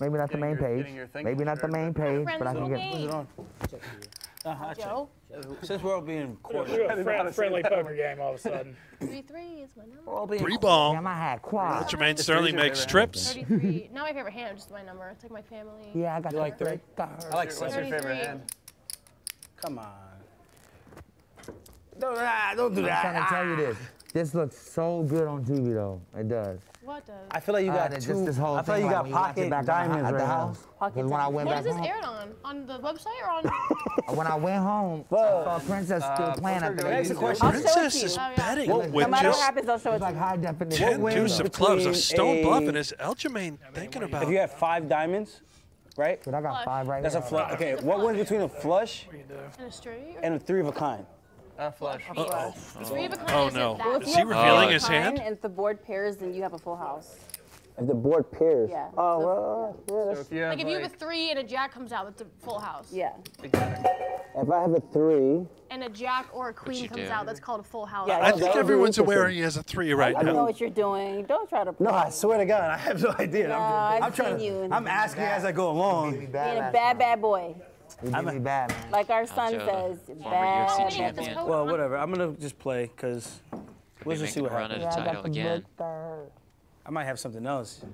maybe not the main your- page, getting your thing maybe not the main page, but I can with get. me. Uh-huh. Joe. Since we're all being We recorded, have a friend, friendly poker game all of a sudden. Three three is my number. we're all being Three ball. Damn, I had quad. Aljamain Sterling your makes trips. Thirty-three. Not my favorite hand, just my number. It's like my family. Yeah, I got You the like three? black card. I like What's your favorite 33. hand? Come on. Don't, ah, don't do that. I'm trying to tell you this. This looks so good on TV though. It does. What does? I feel like you Uh, got that- two. just this whole I feel like you got when you pocket back diamonds at the right now. house. Because when I went What back is this home, aired on? On the website or on? when I went home, I saw Princess still playing at the Next question. I'll show it Princess to is you. Oh, yeah. betting Well, with No matter what just happens, I'll show it It's like high definition. ten wins deuce of clubs. A stone a- bluff and is Aljamain thinking about? If you have five diamonds, right? But I got five right That's a flush. Okay, what wins between a flush In a straight? and a three of a kind? Uh, flush. Three of a kind Oh isn't no! that Is he revealing Oh. his hand? And if the board pairs, then you have a full house. If the board pairs. Yeah. Oh well. Yeah, So if you have Like if you have like, a three and a jack comes out, that's a full house. Yeah. if I have a three, And a jack or a queen comes do. out, that's called a full house. Yeah, I that think everyone's aware he has a three right now. I know what you're doing. Don't try to. Play. no, I swear to God, I have no idea. No, I'm, I've I'm trying to. you. I'm asking as I go along. Be Being bad a bad, bad boy. You did me bad, man. Like our son Aljo, says, bad. UFC How many hit champion. this code? Well, whatever. I'm gonna just play because Could let's be just see what a run happens. at a title again. I might have something else.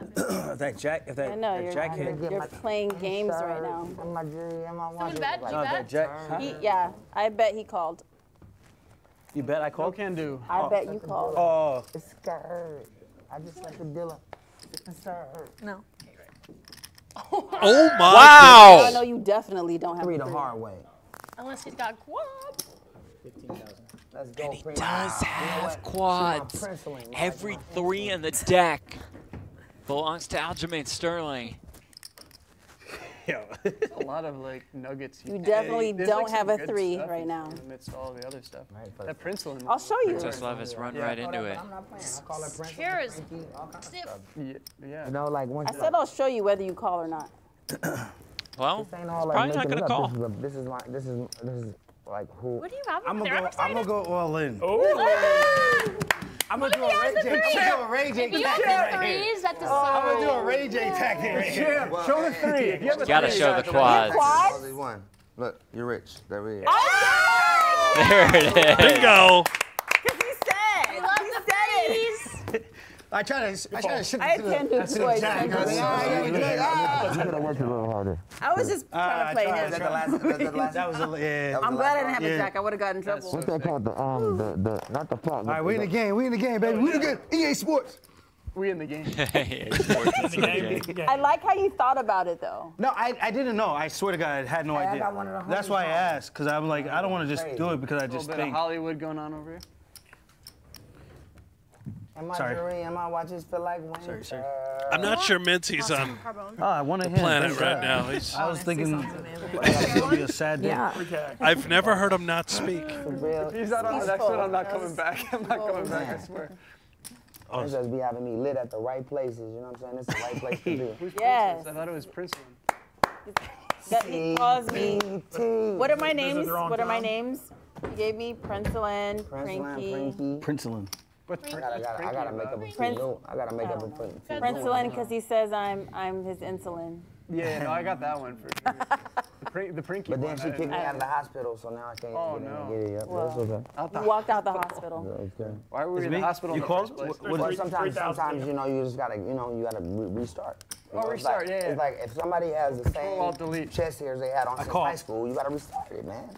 if that jack, if that, I know that you're, jack hit. you're playing games right now. I jury? Am I Someone bet? Did No, you bet? jack. Huh? He, yeah, I bet he called. You bet I no called. can do. I oh. bet you called. Oh, It's scared. I just let the dealer. It's scared. No. Oh my! I know Wow! you definitely don't have Three a the hard way. Unless he's got quad. Let's go. And He Prince. does You know have quads. See my Prince lane, right? Every three in the deck belongs to Aljamain Sterling. A lot of like nuggets. You definitely There's, don't like, have a three right now. Amidst all the other stuff. Right, but- That Princeton. I'll show you. Princess Love has run right into it. I'm not playing. I call her Prince. Chair is Frankie, all kinds of stiff. stuff. Yeah. yeah. You know, like once. I said I'll show you whether you call or not. Well, This ain't all like probably not gonna it call. This is, a, this is my. This is this is like who. What do you have I'm gonna go. I'm I'm gonna go all in. Oh, I'm gonna do a Ray J. I'm gonna do a Ray J. If you have the threes, that's a I'm gonna do a solid. Ray J tactic right here. Show the three. If you have a Gotta three, show the that's quads. Quads? Only one. Look, you're rich. There we go. There it is. Bingo! He said. We love the threes. I try to. I try to shift I it to the, can't do to the choice. jack. I can't do You could have worked a little harder. I was just trying to play him. Is that the last? Is that? That was a yeah. That was I'm the glad I didn't have one? a jack. I would have gotten in trouble. What's that called? The um, the the not the fuck. All right, we in the game. We in the game, baby. We in the game. EA Sports. We in the game. Yeah, sports is the game. I like how you thought about it though. No, I, I didn't know. I swear to God, I had no Hey, I idea. got one of the That's why I asked, because I'm like, I don't want to just do it because I A little just bit of think. Hollywood going on over here. Am I Sorry. jury? Am I watches feel like winter? Sorry, sorry. I'm not sure Mintzy's on um, Carbone. Oh, I wanted him. planet Thank right uh, now. He's, I was thinking it'll be a sad day. Yeah. I've never heard him not speak. For. He's not on the next one. I'm not coming back. I'm not coming back. I swear. Princess be having me lit at the right places. You know what I'm saying? It's the right place to be. Who's Yes. I thought it was Princeton. That he calls me. What are my names? the What are my names? He gave me Princeland, Princeland, Prinky. Prinky. Princeland. What's I gotta, gotta, I gotta make up a few Prince- new. I gotta make up a few. few new Princeland because he says I'm I'm his insulin. Yeah, no, I got that one for sure. The, prink, the Prinky But then one. she I- kicked me out of the hospital, so now I can't Oh, get in no. and get it. Yep, Well. that's okay. Out the You walked out the hospital. That's okay. Why were we in the hospital You in the called? first place? What- Well, Three- sometimes, 3,000. sometimes you know you just gotta, you know, you gotta re- restart. You Oh, know, it's restart, like, yeah, yeah. It's like if somebody has the same delete. chest hairs they had on since called. high school, you gotta restart it, man.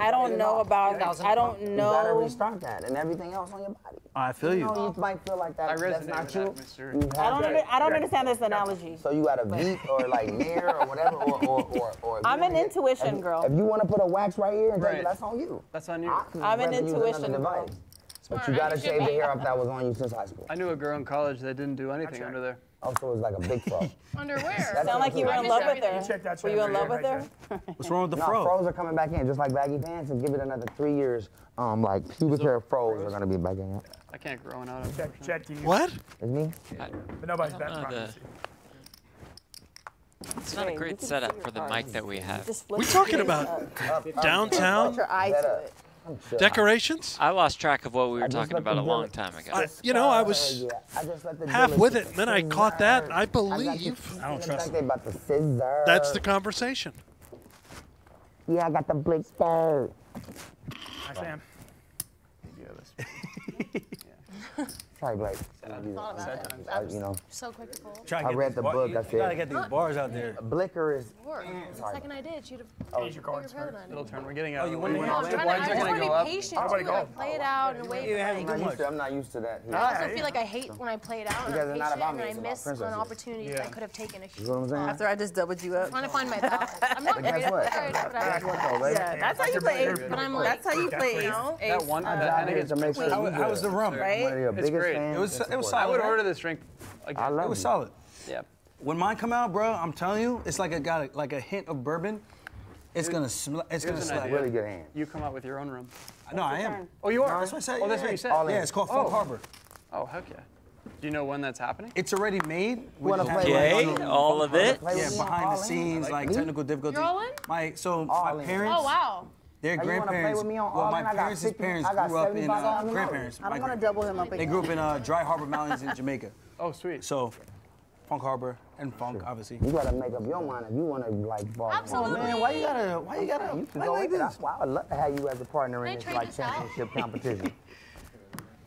I don't know about. I don't You gotta know. restart that and everything else on your body. I feel You you. know, you might feel like that. I that's resonate not with you. that, You I don't. to- Under, I don't understand this analogy. So you got a beat or like mirror or whatever, or or or. or I'm an intuition if, girl. If you want to put a wax right here and take Right. it, that's on you. That's on you. I could I'm an rather use another intuition girl. device. But you gotta shave the hair off that was on you since high school. I knew a girl in college that didn't do anything under there. So it was like a big fro. Underwear. Sound like you were in love with her. Check that Were you in love with there. her? What's wrong with the no, fro? froze are coming back in, just like baggy pants, and give it another three years. Um, like pubic hair froze are gonna be back in. I can't grow one out. Check, unfortunately. check to you. What? Is me? But nobody's I betting don't. It's not a Hey, we great setup for the your mic that we have. Just flip We it talking face about up. downtown Decorations? I lost track of what we were talking about a long time ago. I, you know, I was half with it, and then I caught that. I believe. I don't trust it. That's the conversation. Yeah, I got the blitz bird. Hi, Sam. Sorry, Blake. I've thought about. I, you know, so quick to pull. I read the book. You, I said, you gotta get these bars out there. Blicker is. Work. The second I did, she'd have. Oh, your cards. Little turn. We're getting out. Oh, you want to? No, I'm to. I just want to be patient. Everybody. Play it out and wait. I'm not used to that. I also feel like I hate when I play it out. and not about me. I miss an opportunity I could have taken. You know what I'm saying? After I just doubled you up. I'm trying to find my balance. I'm not guess that's how you play. But I'm like, that's how you play. That one. That, that, was the room, right? It was it was solid. I would right? order this drink. Again. I love it. was solid. Yeah. When mine come out, bro, I'm telling you, it's like it got a, like a hint of bourbon. It's Dude, gonna smell. It's gonna smell. Really good hand. You come out with your own room. No, I am. Turn. Oh, you are. No, that's what I said. Oh, yeah. that's what you said. All yeah, in. it's called Fort oh. Harbor. Oh, heck yeah. Do you know when that's happening? It's already made. We play Okay, like, all of it? Yeah, behind the scenes, like, like technical difficulties. You're all in? My, so all my in. parents. Oh, wow. Their grandparents, well, my parents' parents grew up in uh, grandparents. I'm gonna double him up again. They grew up in uh, Dry Harbor Mountains in Jamaica. Oh, sweet. So, Funk Harbor and Funk, sure. obviously. You gotta make up your mind if you wanna like ball. Absolutely. Man, why you gotta? Why you gotta? You can go like this. That's why I would love to have you as a partner in this like championship competition.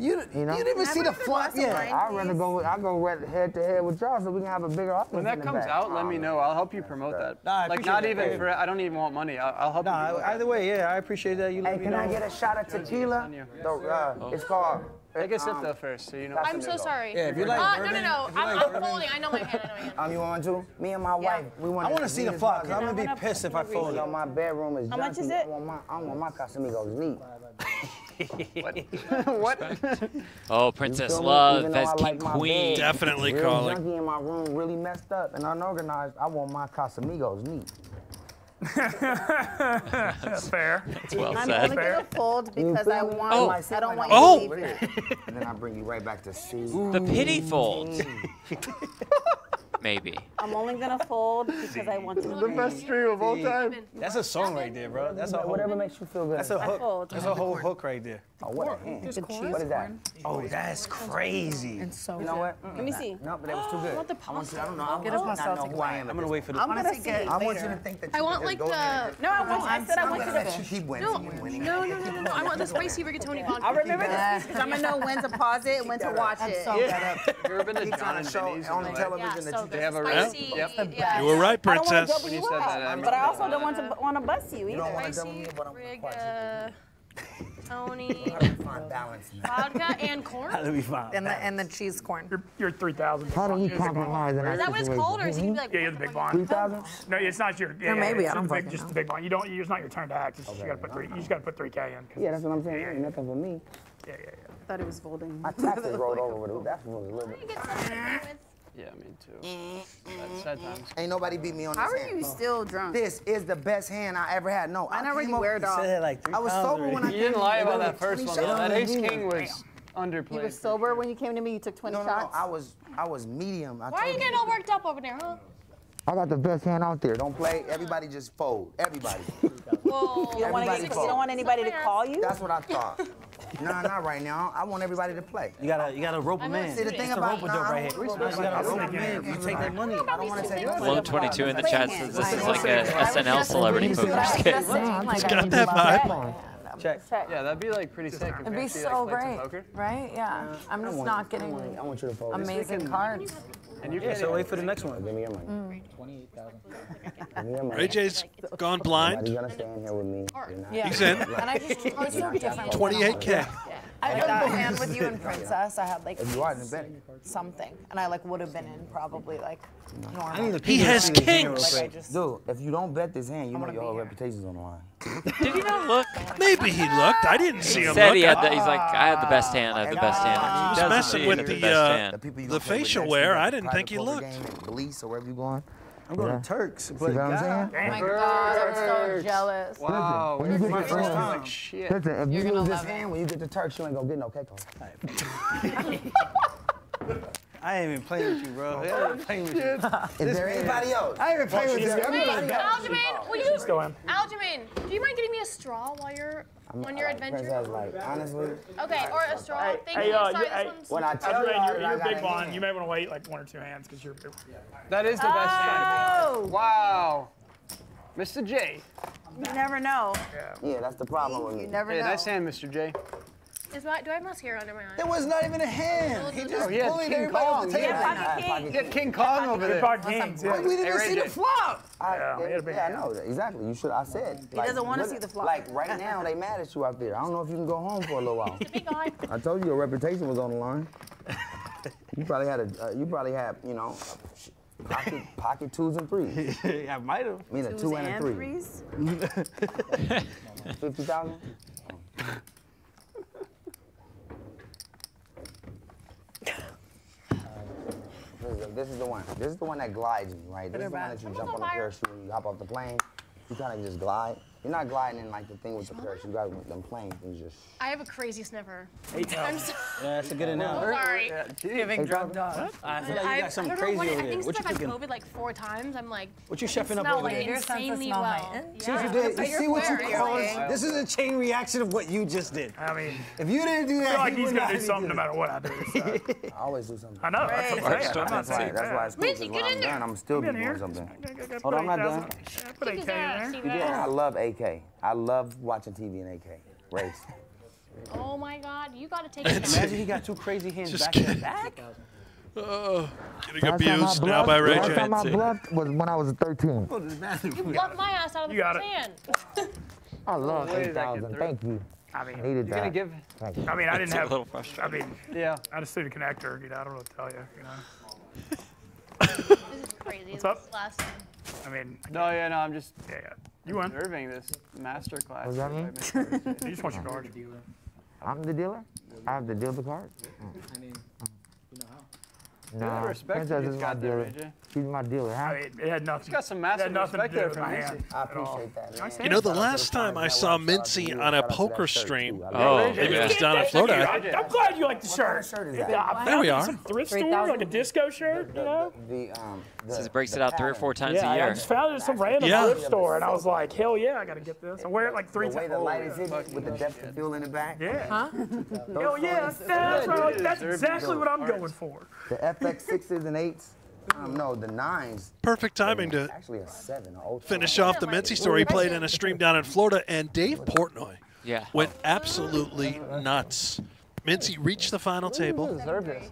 You, you know? You didn't even see the fluff. Yeah, I'd rather go. I go head to head with y'all so we can have a bigger audience. When that comes out, oh, let me know. I'll help you promote that. that. Nah, like not even for. I don't even want money. I'll, I'll help. Nah, either way, yeah, I appreciate that. You. Hey, can I get a shot of tequila? Yes, the, uh, oh. It's called. I guess sip um, though first, so you know. I'm so sorry. Yeah, if you like uh, bourbon, no, no, no. I'm, like I'm folding. I know my hand. I know my hand. Um, you want to? Me and my yeah. wife. We want. I want to see the fuck. I'm gonna be pissed if I fold. You my bedroom is. How much is it? I want my, I want my Casamigos neat. what? what? oh, Princess Love, that's like Queen. Definitely calling. Junkie in my room really messed up and unorganized. I want my Casamigos neat that's, fair. That's well I'm said. I'm gonna get a fold because I want. Oh. I don't want oh. you to oh. leave. Here. and then I bring you right back to Sue. The pity fold. maybe. I'm only gonna fold because I want to. the best stream of all time. That's a song right there, bro. That's a hook. whatever makes you feel good. That's a hook. That's a whole hook right there. Oh, what? Mm. The what is that? Oh, that's crazy. And so you know what? Mm -mm. Let me mm. see. No, but that was too good. I want the pasta. I, want to, I don't know. I'll get a pasta. I know who I am. Gonna wait for the. I'm gonna see it I want you to think that. I want like the. No, I want. I said I want you No, no, no, no, no. I want the spicy rigatoni vodka. I remember this because I'm gonna know when to pause it and when to watch it. I'm. You ever been to on a show on television that you they have a spicy. Yep. Yeah. You were right, princess. I don't you but I also don't want to want to bust you either. You don't want to double me, but I'm going uh, Tony. Vodka and corn? And the, and the cheese corn. You're, you're 3,000. How do we compromise in our Is that what it's called, or is he mm-hmm. like... Yeah, you're the big bond. 3,000? No, it's not your... Yeah, or maybe, I don't Just the big bond. You don't, it's not your turn to act. Okay, you, gotta put three, you just got to put 3K in. Yeah, that's what I'm saying. Yeah, Ain't nothing for me. Yeah, yeah, yeah. I thought it was folding. My taxes rolled over with. That's what it was a little bit. Yeah, me too. Mm-hmm. Sad times. Ain't nobody beat me on this How are hand. you still drunk? This is the best hand I ever had. No, I I even wear off. Said like three I was sober already. when I you came. You didn't lie about that first one. That Ace King was underplayed. He was sober when you came to me. You took 20 no, no, shots. No, I was, I was medium. I Why are you getting all worked up over there, huh? I got the best hand out there. Don't play. Everybody just fold. Everybody. Whoa. You don't, want, you don't want anybody to call you? That's what I thought nah, not right now. I want everybody to play. You gotta, you gotta rope them in. See the thing about rope a dope right here. You gotta rope them in. You take that money. I don't want to take. Flow 22 in the chat says this is like a SNL celebrity poker skit. It's got that vibe. Check. Check. Yeah, that'd be like pretty sick. It'd be so great, right? Yeah, I'm just not getting. I want you to focus. Amazing cards. And you yeah, so wait for the next one. Give me your money. Mm. 28,000. Give me your money. Ray J's gone blind. You're gonna stay in here with me. You're not. Yeah. He's in. and I just, so different. 28K. I done hand with you and Princess. I had like And you are in something, and I like would have been in probably like normal. He has kinks. Like, just, Dude, if you don't bet this hand, you know your reputation's on the line. Did he not look? Maybe he looked. I didn't see him. He said he he's like, I had the best ah, hand. I had the best hand. He was messing with the the uh, facial wear. I didn't think he looked. Police or wherever you going. I'm going yeah. to Turks. But See what I'm saying? Oh my God, I'm so jealous. Wow. Listen, when you get to Turks, like, shit. Listen, if You're you lose this hand, when you get to Turks, you ain't going to get no cake I ain't even playing with you, bro. I ain't even oh, playing with you. Is this there anybody else? I ain't even playing with you. Wait, Aljamain, will you? Algernon, do you mind getting me a straw while you're I'm, on your I, like, adventure? Like, honestly. Okay, or a straw. Hey, Thank hey, you. Uh, Sorry, hey, this when I tell you, you're, you're big bond. You may want to wait like one or two hands because you're. That is the oh. best Oh! Wow. Mr. J. You never know. Yeah, yeah that's the problem with me. You never hey, know. Hey, nice hand, Mr. J. Is my, do I have mascara under my eye? It was not even a hand. He just Oh, he bullied King everybody Kong. off the table. Yeah, He had King Kong over there. Pocket Kings, yeah. We didn't see the flop. I, Yeah, yeah, it'll I know exactly. You should. I said. He doesn't wanna see the flop. Like right now, they mad at you out there. I don't know if you can go home for a little while. I told you your reputation was on the line. You probably had a. Uh, you probably had, you know, pocket pocket twos and threes. I might have. I mean, a two and a and three. threes? Fifty thousand. This is the one. This is the one that glides me, right? This is the one that you jump on the parachute, you hop off the plane, you kind of just glide. You're not gliding in like the thing with the parachute. You got with them planes and you just. I have a crazy sniffer. Eight I'm thousand. Yeah, that's a good I'm analogy. sorry. Giving drug dogs. I feel like you I, got something I don't know crazy what, over I think What since I've had? COVID like four times, I'm like, What you I can chefing up smell over like there? Your sense of insanely smell well. heightened. See what you Yeah. did? So You you're see what you wearing- caused? This is a chain reaction of what you just did. I mean, If you didn't do I that, feel like he he's would gonna do something no matter what I do. So. I always do something. I know. That's what I'm saying. I'm not That's why. That's why it's that. cool. Mintzy, 'cause get when in I'm there. done, I'm still Come doing something. I got- got Hold on, I'm not done. Yeah, Put Take 8K in there. Yeah, I that? love AK. I love watching TV in AK. Race. Oh my God, you gotta take it. Imagine he got two crazy hands Just back to back. Oh, getting Last time I abused now by Ray Last time I bluffed was when I was 13. You bluffed my ass out of the You got first hand. I love Way 8,000. Thank you. I mean, I needed You're gonna give. Thank you. I mean, I didn't It's a have. little I mean, Yeah. I just threw the connector. You know, I don't know what to tell you. You know. This is crazy. What's This up? is last time. I mean, No, yeah, no. I'm just yeah, yeah. You won. observing this master class. What does that mean? You just want your card. I'm the dealer? I have to deal the card? No, Look at the respect you Princess just is my got there, dealer. Ray J. She's my dealer, huh? I mean, it had nothing. He's got some massive had nothing to respect do there with for my Mintzy. hand. I appreciate that, man. You know, the Shout out to last time I saw Network. Shout out to Mintzy on a Shout out to poker stream. too. I Oh, it. Maybe yeah. it was down in Florida. I, I'm glad you like the shirt. shirt is that? There we found it in are. Some thrift store, like a disco shirt, you know? The, um, the, Says breaks it out three or four times Yeah, a I year. just found it at some random Yeah. thrift store, and I was like, hell yeah, I gotta get this. I wear it like three times. The way times. the light is hitting with the depth of field in the back. Yeah. Huh? Those Hell yeah, that's, what- that's exactly what I'm going for. The FX sixes and eights. Um, no, the nines. Perfect timing to Actually, a seven. Or finish off the Mintzy story. He played in a stream down in Florida, and Dave Portnoy Yeah. went absolutely nuts. Mintzy reached the final table,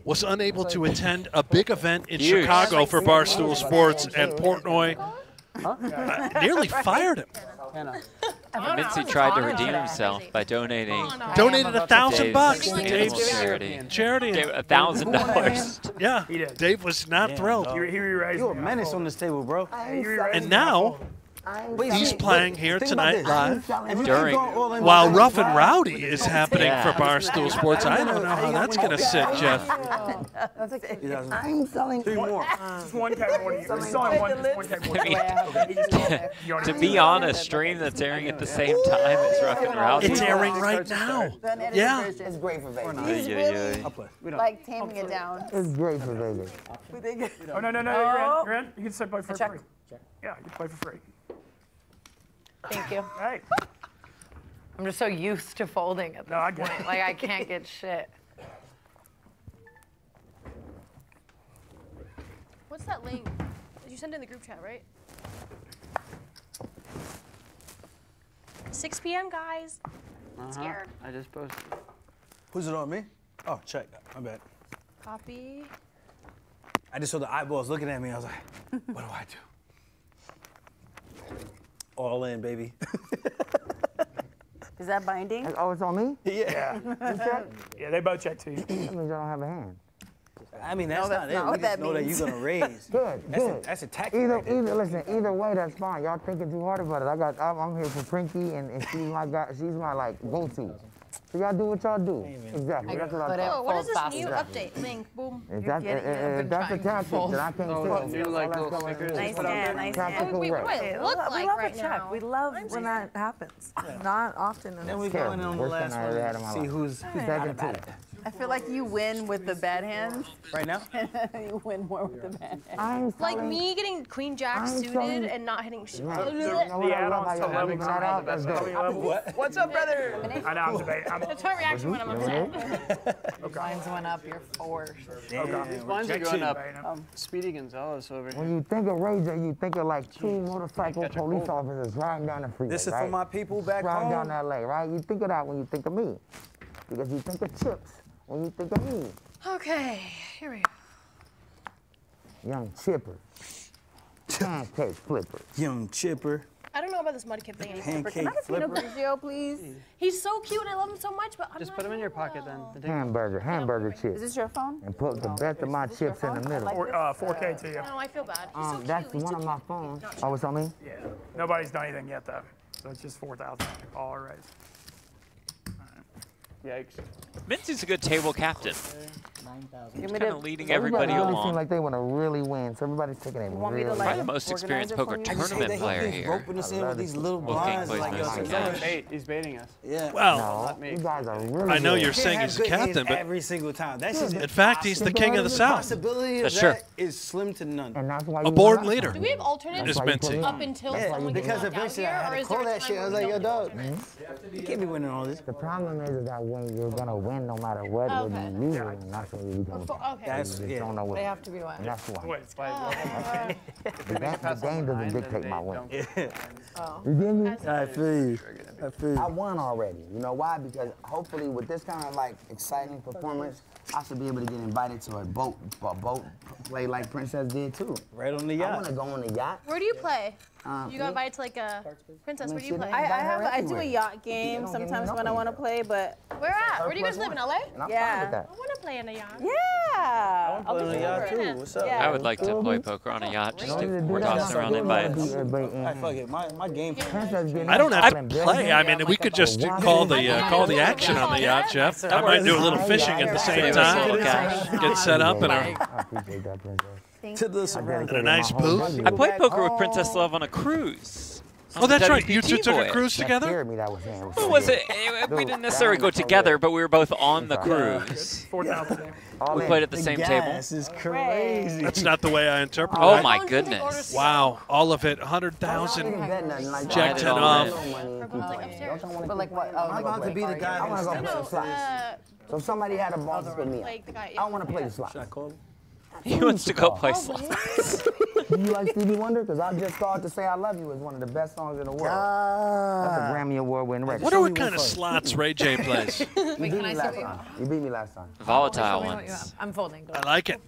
was unable to attend a big event in Huge. Chicago for Barstool Sports, and Portnoy uh, nearly fired him. Mintzy tried to redeem himself by donating Donated a thousand bucks to Dave's charity. charity. A thousand dollars. Yeah, Dave was not thrilled. He, he re-raised You're a menace on this table, bro. And now Wait, he's playing here tonight live. If During- keep going all in While Rough and Rowdy is happening Yeah. for Barstool Sports. I don't know how that's going to sit, Jeff. I'm selling. Three more. Just one K more to selling one, just one K to you. He just told me. You already to know. be on a stream that's airing at the same time as Rough and Rowdy. It's airing right now. Yeah. It's great for Vegas. We don't. Like taming it down. It's great for Vegas. Oh, no, no, no, you're in. You're in. You can still play for free. Yeah, you can play for free. Thank you. Hey, I'm just so used to folding at this No, I get point. it. Like I can't get shit. What's that link? Did you sent it in the group chat, right? 6 p.m. guys. Uh-huh. Scared. I just posted. Who's it on me? Oh, check. My bad. Copy. I just saw the eyeballs looking at me. I was like, what do I do? All in, baby. Is that binding? Oh, it's on me? yeah. Yeah, they both check too. That means I don't have a hand. I mean, that's, that's not, not it. what We just that know that means. you're gonna raise. Good, That's a, good. that's a tactic. Either, right either, listen, either way, that's fine. Y'all thinking too hard about it. I got, I'm, I'm here for Prinky, and, and she's my guy. She's my like go-to. So y'all do what y'all do. Exactly. That's what I it- thought. Oh, what is this new faster. update? Link. Boom. If that's, getting it. if- I've if been that's a tactic, fold. then I can't Oh, tell. new, All like, that's little going stickers Nice put stand, nice Tactical stand. Wait, way. what do I look we love right a check. now? We love when that happens. Not often. In Then we go in on the Worst last thing I ever had in one. my See life. who's who's Second two. I feel like you win with the bad hands. right now. you win more with the bad hands. I'm Like selling- me getting queen jack I'm suited selling- and not hitting shit. Right. The, You know what the add-ons to y'all levels are that out? the best. That's How good. many levels? What? What's up, brother? I know, I'm debating. I'm, That's my reaction when I'm upset. Lines went up. You're four. Damn, Mine's are going up. Um, Speedy Gonzalez over here. When you think of Ray you think of like two motorcycle police cold. officers riding down the freeway, This is right? for my people back riding home. down LA, right? You think of that when you think of me. because you think of chips when you think of me, Okay, here we go. young chipper, pancake flipper. Young chipper. I don't know about this mudkip thing anymore. Pancake flipper. Grigio, please? He's so cute. I love him so much, but I'm Just not put them in your doing pocket then. well. The thing- Hamburger, hamburger Is this your phone? And put the best of my chips in the middle. Four, uh, 4K to you. No, I feel bad. He's so Um, cute. that's He's one too of my phones. Oh, it's on me? Yeah. Nobody's done anything yet, though. So it's just 4,000 all raised. Yikes. Mintzy's a good table captain. Give He's kind of leading Everybody everybody really along. seem like they want to really win, so everybody's taking it want to, really like, Probably the most experienced poker for you? I just hate tournament player here. roping us in with these little blinds. plays Like, most uh, yo, of the it's games. almost- Bait. He's baiting us. yeah. Well, No, you guys are really I know good. you're Can't saying he's the captain, but every single time. That's just in fact, he's the king of the South. possibility of That's that true. is slim to none. And that's why A you born won last leader. time. Do we have alternates Is That's why you put Mintzy. up until Yeah, someone because gets knocked out eventually I here, had or to is there call a that time shit. I where was we like, yo, don't do dog. alternates? You can't be winning all this. The problem is, is that when you're gonna win no matter what, Okay. whether you lose or not, that's when you become. Before- okay. That's- just yeah. don't know what. They have to be won. and that's why. Wait, By level. The, game, the game doesn't dictate my win. Oh. You get me? I feel you. I feel I won already. You know why? Because hopefully with this kind of like exciting performance, I should be able to get invited to a boat, a boat play like Princess did too. Right on the yacht. I want to go on the yacht. Where do you play? Um, You got invited to like a princess. Where do you play? I- I, I have I do a yacht game don't give me sometimes when I want to play, but Where at? Where do you guys live in. LA? Yeah. fine with that. I want to play in a yacht. yeah. I'll Play on be the yacht too. What's up? Yeah. I would like to play poker on a yacht just No need to to do that. toss No, around invites. no, in Alright, fuck it. My, my game. I don't have to play. I mean, we could just call the uh, call the action on the yacht, Jeff. I might do a little fishing at the same Save us a little time. cash. Get set up in a I appreciate that, Princess. To the surrounding. in a nice booth. I played poker with Princess Love on a cruise. Oh, that's right. You two took a cruise together. scared me, that was him. Well, was it? We didn't necessarily go together, but we were both on the cruise. 4,000. We played at the same table. This is crazy. That's not the way I interpret it. Oh my Don't drink orders goodness! Wow, all of it, I hundred didn't thousand. bet nothing like Jack ten I off. don't want money. Purple's like upstairs. Don't y'all wanna But like keep what? playing? Oh, I'm like about to be the guy I want to go play the slots. uh, So if somebody had a ball to put me up. like the. I want to play the slots. Should I call him? He wants to go play slots. Do you like Stevie Wonder? Because I just thought to say I love you is one of the best songs in the world. That's a Grammy Award winning record. Wonder what kind of slots Ray J plays. You beat me last time. You beat me last time. Volatile Show me what you ones. I'm folding. Go I like it.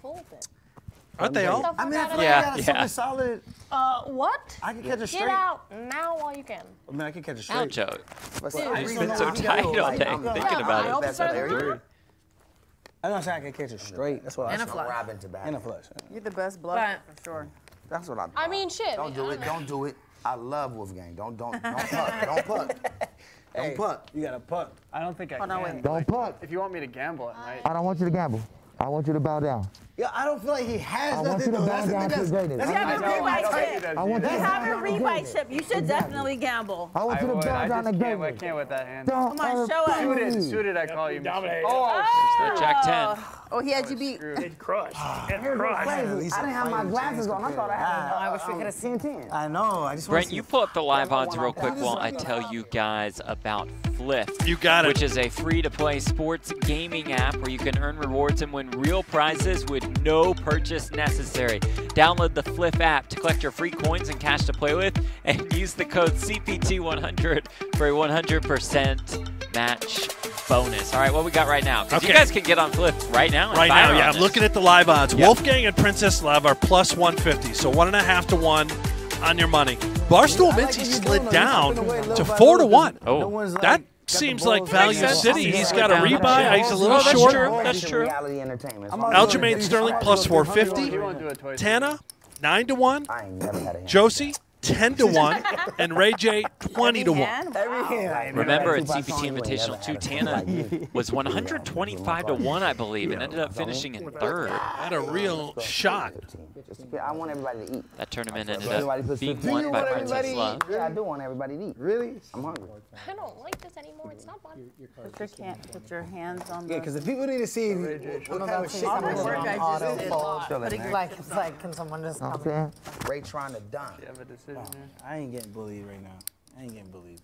Aren't they all? I mean, I feel like Yeah, I got yeah. something solid. Uh, what? I can catch a Get out now while you can. I mean, I can catch a straight. Joe. But Dude, I He's just been so tight all day thinking Yeah, about I it. hope Best so. of every year. I'm not saying I can catch a straight. That's what I And a said. flush. Robin tobacco. And a flush. You're the best bluffer for sure. That's what I. I mean, shit. Don't do I it. know. Don't do it. I love Wolfgang. Don't don't don't puck. Don't puck. Don't puck. You got a puck. I don't think I Oh, no, can. wait. Don't puck. If you want me to gamble, it might. I don't want you to gamble. I want you to bow down. Yeah, I don't feel like he has I want you to though. bow That's the down thing. to That's, the greatest. that's I the know. other I thing. don't Like, think he does I want you You to have a bow rebuy chip. You should definitely gamble. I want you to would. bow I down to just can't. I can't with that hand. Don't Come on, show us. play Suited, with me. suited. I call you. Dominated. Oh, The Jack 10. Oh, he had you beat. It crushed. It crushed. I didn't have my glasses on. I thought I had. Ah, I wish we um, could've seen 10-10. I know. I just Brent, you pull up the live odds real quick while I tell you guys about Flip. You got it. Which is a free-to-play sports gaming app where you can earn rewards and win real prizes with no purchase necessary. Download the Flip app to collect your free coins and cash to play with, and use the code CPT100 for a 100% match bonus. All right, what we got right now? 'Cause you Okay. guys can get on Flip right now. and Right now, yeah, I'm looking at the live odds. Yeah. Wolfgang and Princess Love are plus 150, so one and a half to one on your money. Barstool I like Mintzy slid down You're stepping away little to four to little, one. 'cause Oh. no one's, like, That got the seems like Value. City. He's got a Down. rebuy. He's a little Oh, that's short. true. That's true. Reality entertainment. I'm So out I'm there. Aljamain Sterling I'm plus out there. 450. He won't do it twice. Tana, 9 to 1. I ain't never had a hand. Josie, 10 to 1. And Ray J, 20 to 1. Wow. Remember at CPT song, you ain't Invitational 2, Tana was 125 to 1, I believe, and ended up finishing in third. Had a real shot. I want everybody to eat. That tournament ended up being won by want Princess Love. Yeah, I do want everybody to eat. Really? I'm hungry. I don't like this anymore. It's not fun. Put your, can- put your hands on the. Yeah, because the people need to see what kind of shit All goes the oh, I ain't getting bullied right now. I ain't getting bullied.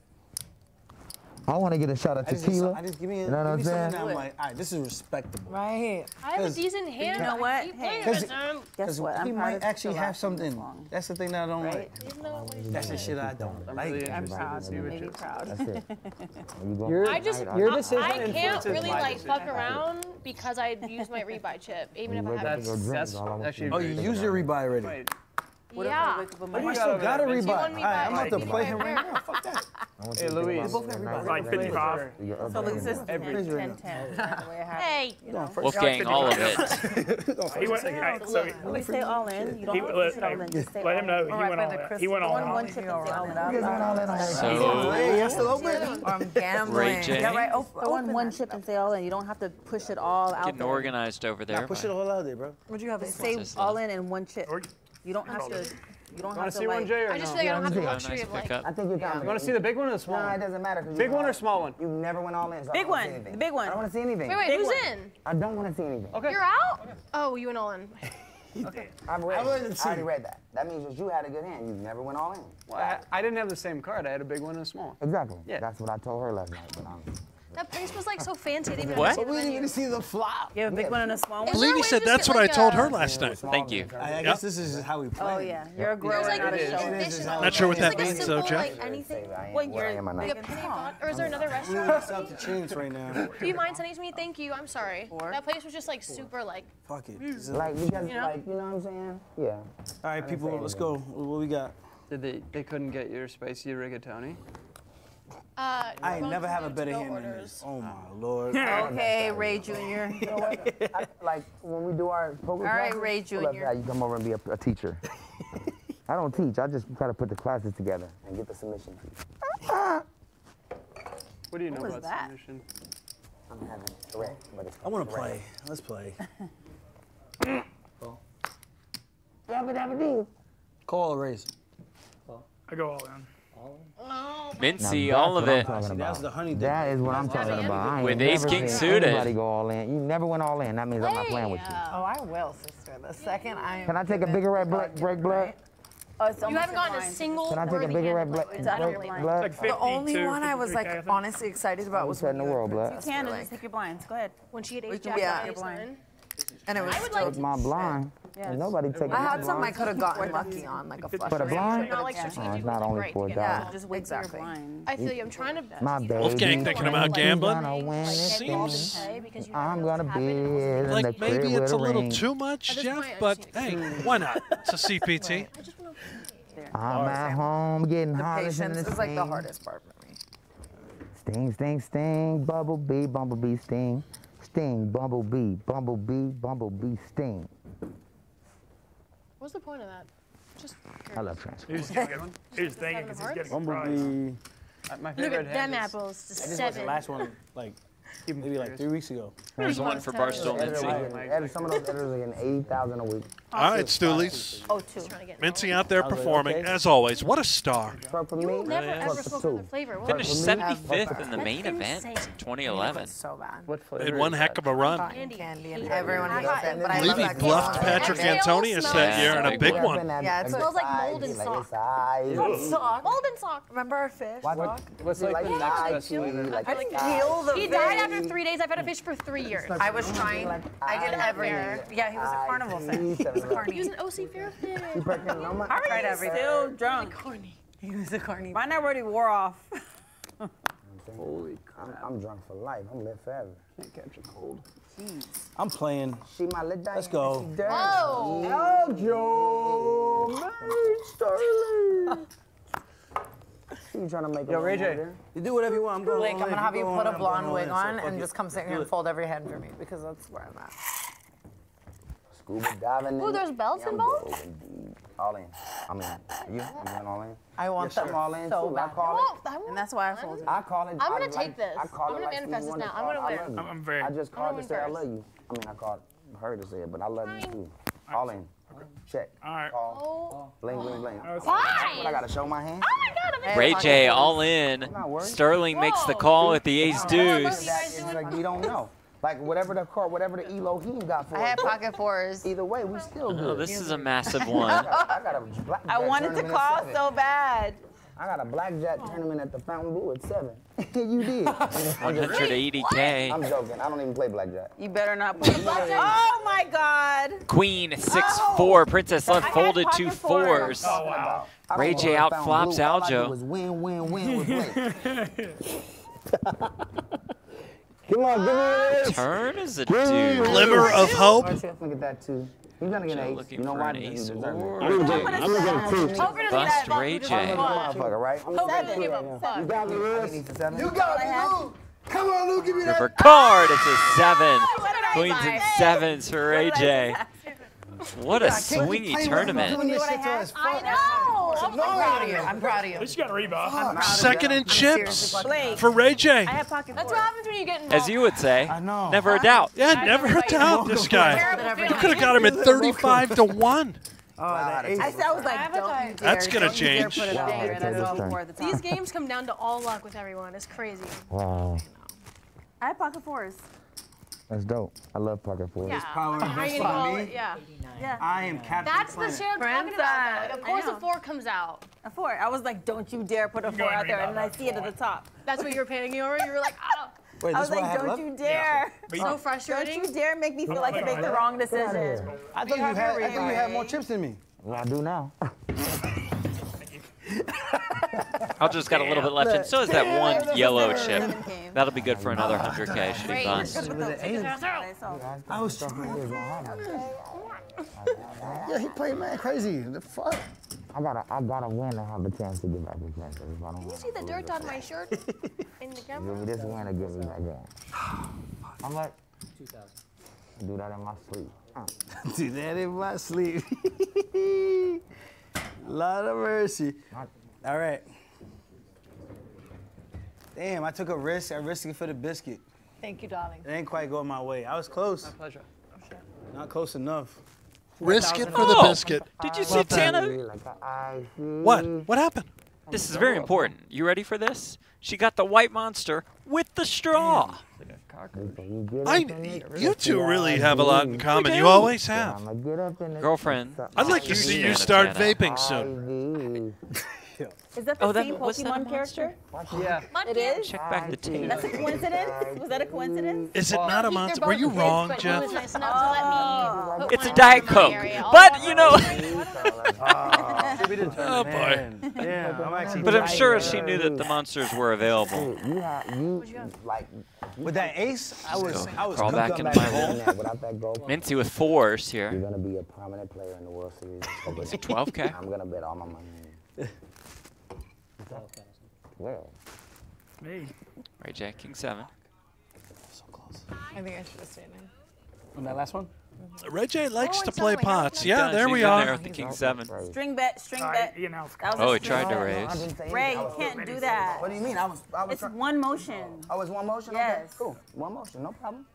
I want to get a shot of tequila. I just, give me, a, you know what I'm saying? I'm like, all right, this is respectable. Right. here. I have a decent hair. You know what? Hey, Cause, guess what? He might actually have something. Long. That's the thing that I don't right? like. That's the shit I don't I'm like. Really, I'm proud. You proud. That's it. Your, I just, your decision I can't really like fuck around because I use my rebuy chip, even if I have. That's, that's actually. Oh, you use your rebuy already. Yeah. I still got a rebuy. I'm about to play him right now. Fuck that. Hey, Louise. Both. Like 55. So Luke's is 10, 10, Hey. Wolfgang, all of it. He went, so when we say all in, you don't have to all in. Let him know he went all in. He went all in. One. You guys went all in So. Hey, you still open? I'm gambling. Yeah, right. One chip and say all in. You don't have to push it all out Getting organized over there. Push it all out there, bro. Would you have? Say all in and one chip. You don't have to. You don't have to. like, I just feel like I don't have the luxury of like. I think you got. You want to see the big one or the small? one? No, it doesn't matter. Big one or small one? You never went all in. So big one. The big one. I don't want to see anything. Wait, wait, who's in? I don't want to see anything. Okay. You're out. Oh, you went all in. Okay. I've read. I, I already read that. That means that you had a good hand. You never went all in. Well, I, I, didn't have the same card. I had a big one and a small. one. Exactly. Yeah. That's what I told her last night. That place was like so fancy. They what? We didn't even see the flop. You have a big yeah. one and a small one. Levy said that's what like I told her last night. Thank you. I, I guess this is how we oh, play. Oh yeah, you're a grower, like not a show. Not sure what that means though, Jeff. Anything? What you're like a penny or is there another restaurant? We're up the chains right now. Do you mind sending to me? Thank you. I'm sorry. That place was just like super like. Fuck it. Mm. Like you know what I'm saying? Yeah. All right, people, let's go. What we got? Did they? They couldn't get your spicy rigatoni. Uh, I never have a better hand than this. Oh my lord. okay, Ray Jr. you know what? I, like when we do our program. All right, classes, Ray Jr. Yeah, you come over and be a, a teacher. I don't teach. I just try to put the classes together and get the submission. what do you know about that? submission? I'm having threat, but it's I want to play. Let's play. Call a raise. I go all in. Mintzy, all of it. That's the honey that is what I'm talking about. With Ace King suited. Everybody go all in. You never went all in. That means I'm not playing with you. Oh, I will, sister. The second I Can I take a bigger red break, break blood? Oh, you haven't gotten a single. Can I take a bigger red blood? It's out. Like the only one I was like honestly excited about was in the world blood. You can just take your blinds. Go ahead. When she had eight, yeah. your blind. And it was, I would like my blind. Yes. Nobody took. I had some I could have gotten lucky on, like a flush. But a blind, not, like, yeah. oh, it's not only for a dollar. Yeah, just exactly. I feel you. I'm trying to. My baby. Wolfgang thinking about gambling. Like, seems. I'm gonna be in like the maybe it's a little too much, Jeff. But hey, why not? It's a CPT. I'm at home getting hot. This is like the hardest part for me. Sting, sting, sting, bumblebee, bumblebee, sting, sting, bumblebee, bumblebee, bumblebee, sting. What's the point of that? Just curious. I love Transformers. Who's getting? Who's thinking because he's getting Bumblebee. Uh, my favorite Look at them apples. I just the last one like Maybe like three weeks ago. There's one for Barstool Mintzy. Some of those editors are getting 80000 a week. All right, Stoolies. Oh, two. Mintzy out there performing, okay. as always. What a star. You'll never ever smoke the flavor. Finished 75th in the main event in 2011. So bad. What flavor Had one heck of a run. Candy and everyone hates I love that bluffed Patrik Antonius that year in a big one. Yeah, it smells like mold and sock. Mold sock. Mold and sock. Remember our fish? What's like the next best flavor? I think peel the fish after three days. I've had a fish for three years. I was trying. I, did everything. Yeah, he was a carnival fish. He was a carny. He was an OC fair fish. I tried everything. Still drunk. He was a carny. Mine already wore off. Holy crap. I'm, I'm, drunk for life. I'm lit forever. Can't catch a cold. Jeez. I'm playing. She my lit Let's go. Oh! Joe! Mary Starling! You trying to make Yo, Ray J. You do whatever you want. I'm going Blake, I'm going to have you put a blonde wig on and just come sit here and fold every hand for me because that's where I'm at. Scuba diving. Ooh, there's belts involved? All in. I mean, you, you went all in? I want yes, them all in so too. Bad. I call I it. I want, and that's why I fold it. I call it. I'm going to take this. I call I'm going to manifest this now. I'm going to win. I'm very. I just called to say I love you. I mean, I called her to say it, but I love you too. All in. Check. All right. Call. Oh. Bling, bling, bling. Why? I gotta show my hand? Oh my God! Ray J, all in. Sterling Whoa. makes the call with the ace deuce. Like we don't know. Like whatever the card, whatever the Elohim got for us. I had pocket fours. Either way, we still oh, good. Oh, this is a massive one. I, got, a blackjack I wanted to call so bad. I got a blackjack tournament at the Fontainebleau at seven. you did. I'm 180K. I'm joking. I don't even play blackjack. You better not put Oh my God. Queen six Oh. four. Princess left I folded pocket two fours. fours. Oh, wow. Ray J out flops Blue. All I do Aljo. win, win, win with Come on, give me this. Turn is a dude. Glimmer of hope. Look at that too. He's gonna get an ace. You know for why? he ace deserves or it. a I'm gonna get a two. Bust Ray. J. Motherfucker, right? I'm seven. doesn't give a fuck. You got me, Liz. You got me, Lou. Come on, Lou, give me that. River card. It's a seven. Queens and sevens for Ray J. What a swingy tournament. I know. I'm proud of you. I'm proud of you. At least you got a rebound. Second in chips for Ray J. I have pocket That's what happens when you get involved. As you would say, I know. never a doubt. Yeah, never a doubt this guy. You could have got him at 35 to 1. Oh, that. I I was like, don't you dare. That's gonna don't change. Wow, up. okay, That's this all turn. four at the top. These games come down to all luck with everyone. It's crazy. Wow, I have pocket fours. That's dope. I love pocket fours. Yeah. power Are you invested gonna call in it? me. Yeah. Yeah. I am Captain That's the Planet. shit I'm talking about. though. Like, of course, a four comes out. A four. I was like, don't you dare put a four out there, and I see it at the top. That's what you were panicking over. You were like, oh, Wait, I was is what I like, don't left? you dare. so frustrating. Don't you dare make me feel like you make the wrong decision. I thought you had, I thought you had more chips than me. Well, I do now. I'll just got a little bit left, and so is that one yellow chip. That'll be good for another 100K. Should be Great. fun. I was Yeah, he played man crazy. The fuck? I gotta, I gotta win to have a chance to get back in Kansas. If I don't You see the dirt on my shirt in the give me this win to get me back in. I'm like, do that in my sleep. Uh. Do that in my sleep. Lot of mercy. All right. Damn, I took a risk. I risked it for the biscuit. Thank you, darling. It ain't quite going my way. I was close. My pleasure. Oh, Not close enough. Risk it for the Oh. biscuit. Did you see Tana? Like I see. What? What happened? This is very important. You ready for this? She got the white monster with the straw. You I, up in it, you two really have a lot in common. You always have. I'ma up in it. Girlfriend. I'd like to see you start vaping soon. Is that the Oh, that- same was that a Pokemon character? Yeah. It is? Check back the tape. That's a coincidence? Was that a coincidence? Is it not a monster? Were you wrong, Jeff? He was nice enough to oh. let me put It's a Diet Coke. But, you know, Oh boy. Man, yeah, I'm actually. but I'm sure she knew that the monsters were available. You have, you, like, With that ace, I was, Go I was crawl cooked back up into back my hole. Without that goal, Mintzy with fours you're gonna be a prominent player in the World Series. Is it 12K? I'm gonna bet all my money. on you. Well, Me. Ray J, King 7. I think I should have stayed in. On that last one? Mm-hmm. Ray J likes Oh, to play pots. Yeah, Done. there She's we are. there with the King 7. String bet, string Sorry, bet. you know. That was Oh, he tried to raise. I've been saying Ray, you can't do that. What do you mean? I was, I was It's one motion. Oh, it's one motion? Yes. Okay, cool. One motion, no problem.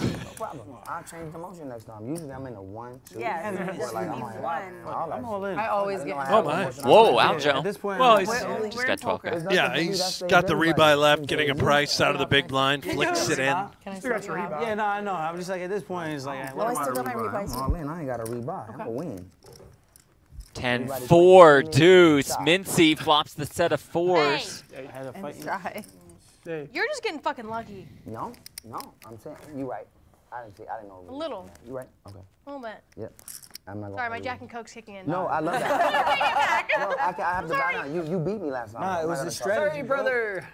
No problem. I'll change the motion next time. Usually I'm in a one, two. yeah, three, it just like, I'm needs like, one. all that I'm all in. I always get. Oh my. Whoa, At this point, Well, he's like, We're- just we're got 12K. Yeah, he's got the rebuy left, getting a price out of the big blind, flicks it in. Can I Still got your your. Yeah, no, I know. I'm just like at this point, he's like, No, I what am still got my I'm rebuy. all in. I ain't got to rebuy. I'm a win. 10 4 deuce. Mintzy flops the set of fours. I had a fight. try. You're just getting fucking lucky. No, no. I'm saying you right. I didn't see. I didn't know. A little. You right? Okay. A little bit. Yep. I'm not. Sorry, my. Jack and Coke's kicking in. No, I love that. no, I, can, I have to buy now. You you beat me last time. Nah, it was a gonna strategy. Sorry, brother.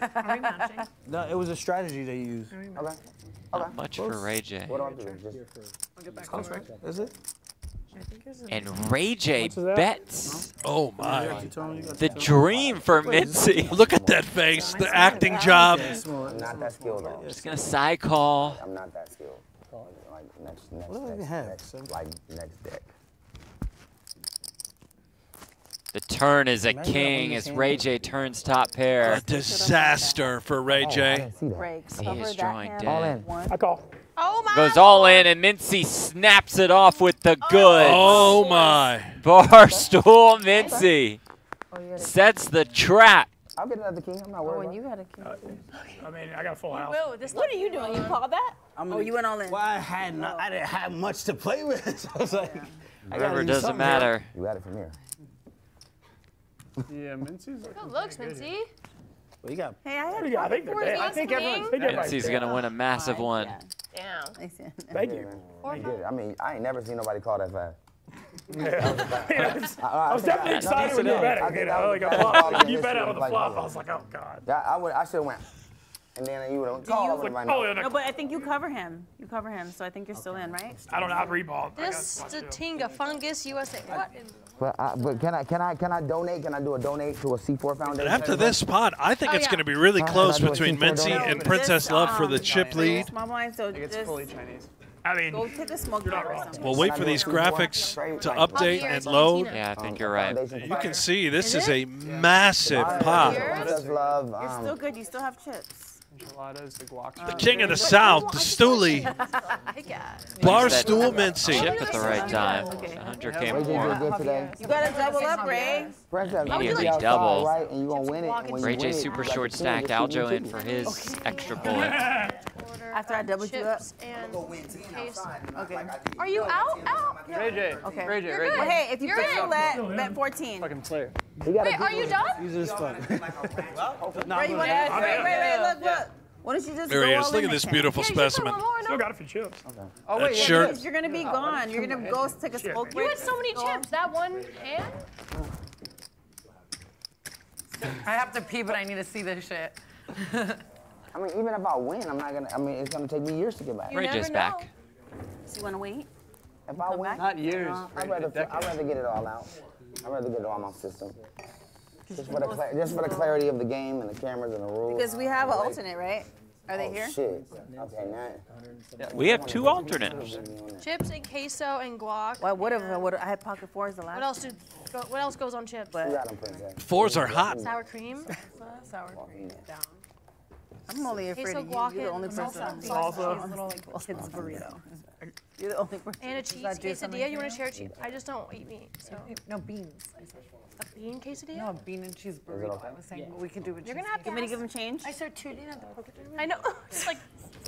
Are we matching? No, it was a strategy they used. talk. Okay. Okay. Much for Ray J. What do I do? Just Close, right? Is it? And Ray J bets Oh my. the dream for Mintzy. Look at that face, the acting job. I'm not that skilled though. Just gonna side call. I'm not that skilled. Like next next What do I next, have? next like next deck. The turn is a king that as Ray. J turns top pair. A disaster for Ray oh, I J. didn't see that. Break. He is drawing dead. All in. I call. Oh my. Goes all in and Mintzy snaps it off with the oh, goods. Oh my. Barstool Mintzy Oh, you got a- sets the trap. I'll get another king. I'm not Oh, worried. and you about got a key. Uh, I mean, I got a full house. Whoa, this What are you doing? You called that? I'm Oh, you went all in. Well, I had not, I didn't have much to play with. So I was like, I gotta Whatever do doesn't something here. matter. You got it from here. Yeah, Mintzy's Good looks, Mintzy. Well, you got. Hey, I had. Yeah, I think they're Four's bad. I think everyone's. They did right He's there. going to win a oh, massive one. Damn. Thank you. You. I mean, I ain't never seen nobody call that fast. Yeah. I was, I- I was definitely I- excited when you I bet it. You know, like a flop. You bet history out of with a like flop. I was like, oh god. Yeah, I would. I should have went. And then you would have called. I would have right Oh, yeah, No, but I think you cover him. You cover him, so I think you're still in, right? I don't know how to reball. This got- the Tinga Fungus USA. What? In- But, I, but can I can I can I donate? Can I do a donate to a C4 Foundation? After this pot, I think Oh, it's yeah. going to be really close can I do a between C4 Mintzy donation? and Princess Love for the chip lead. Small blind, so It's just fully Chinese. I mean, go take a smoke break or something. We'll wait for these graphics to update and load. Yeah, I think you're right. You can see this is a massive pot. Princess Love. You're Um, still good. You still have chips. Enchiladas, the guac. The king of the south, the Stoolie, Barstool Mintzy. Chip at the right time. Okay. 100k Ray more. today. You gotta double up, Ray. Immediately you be outside, double. right? And you gonna win it. and Ray J super short the stack. king, just keep Aljo in for his extra bullet. After I um, doubled you up. Chips and case. Okay. Are you out? Out? No. Ray J. Okay. Ray J. You're Ray good. J. Well, hey, if you You're put in. roulette, bet 14. Fucking player. Wait, are you done? Use this fun. Ray, you want to add? Ray, Ray, Ray, look, look. Why don't you just There go he is. Look at this beautiful Yeah, specimen. one more, still got a few chips. Oh That wait, yeah, shirt. You're gonna be oh, gone. You're gonna go take a smoke You had so many chips. That one and I have to pee, but I need to see this shit. I mean, even if I win, I'm not gonna. I mean, it's gonna take me years to get back. You Ray never J's back. So you wanna wait? If I win, Not years. uh, I'd rather. I'd rather get it all out. I'd rather get it all out my system. Just for the just for the clarity of the game and the cameras and the rules. Because we have an alternate, right? Are they oh, here? Shit. Okay, now. We have two alternates. chips and queso and guac. Well, what if I would? I had pocket fours the last. What else do? Go, what else goes on chips? You got 'em, princess. Fours are hot. Sour cream. Sour cream down. I'm only afraid of you. guac You're the only and person. salsa. Salsa. Little like kids burrito. You're the only person. And a cheese that do quesadilla. You want to you? share a cheese? I just don't eat meat. So No beans. a bean quesadilla. No, a bean and cheese burrito. I was saying what we could do with You're gonna have to Give me to give him change? I started shooting at the poker tournament. I know. Just like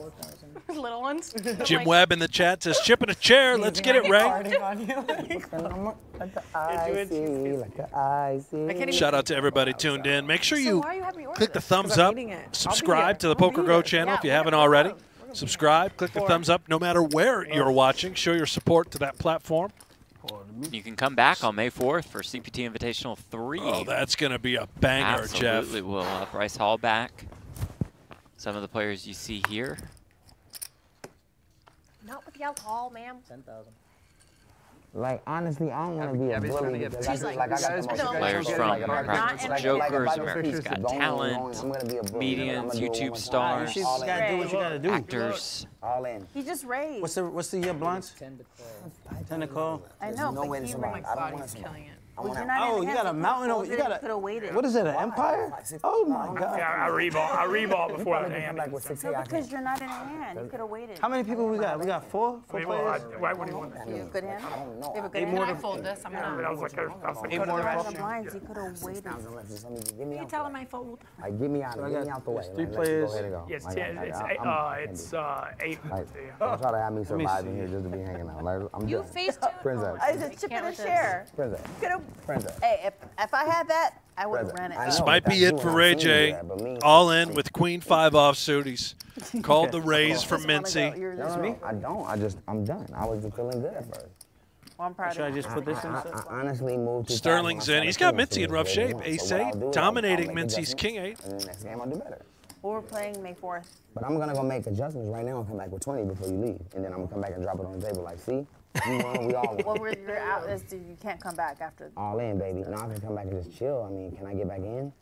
little ones. Jim Like, Webb in the chat says, chip in a chair. Let's get it, Ray. Farting on you. Like the I see, like the I see. Shout out to everybody tuned in. Make sure you why are you having me order click the thumbs up. eating it. I'll be Subscribe to the I'll PokerGO here. channel if you haven't already. Subscribe, click the thumbs up no matter where you're watching. Show your support to that platform. You can come back on May 4th for CPT Invitational 3. Oh, that's going to be a banger, Jeff. Absolutely will. Uh, Bryce Hall back. Some of the players you see here. Not with the alcohol, ma'am. 10,000. Like honestly, I don't want to be a Abby's trying to bully get because I pictures. feel like I got the most Players from guys, like, guys, Practice like, Jokers, like, like, America's like, Got Talent, along, I'm gonna be a bully. Medians, I'm gonna do it YouTube one more time. stars, You All just gotta do what you gotta do. actors. All in. He just raised. What's the what's the uh, blinds? Ten to twelve. Ten to twelve. I know. no but way to he raised. I don't want Body's to survive. killing it. I Well, want to. Oh, you got a mountain over. You got a. What is it? An empire? Oh my Yeah, god. I reball. I reball before that Come hand. back with six No, because you're not in hand. You could have waited. How many people we got? We got four. I Four mean, well, I, players. why would he want that? You have a good hand? I don't know. You have a good Eight hand? more Can I to- fold this? I'm I mean, I was like, I was like, Eight more it to off. The blinds, you could have waited. Give me You tell him I fold. Like, get me out. So I me out the way. three players. Go ahead and go. Yeah, it's ten. It's eight. I'm- Uh, I can't it's do it. uh eight. Like, Yeah. don't try to have me me surviving here just to be hanging out. I'm You done. face tuned? Princess. I said chip in a chair. Princess. Could Hey, if, if I had that, I would have Princess. ran it. This might be it for Ray I've J. you there, All in with Queen Five offsuit. He's called the raise from Just. Mintzy. No, no, no, I don't. I just, I'm done. I was just feeling good at first. Well, I'm proud Should I of you. just put this in? I, I honestly moved too fast Sterling's in. He's got shooting Mintzy in rough shape. Ace So eight, do is I'll- dominating I'll Mintzy's king eight. And then next game I'll do better. Well, we're playing May 4th. But I'm gonna go make adjustments right now and come back with 20 before you leave. And then I'm gonna come back and drop it on the table like, see? You won, we all Well, won. we're, you're out. This, you can't come back after. All in, baby. Now I can come back and just chill. I mean, can I get back in?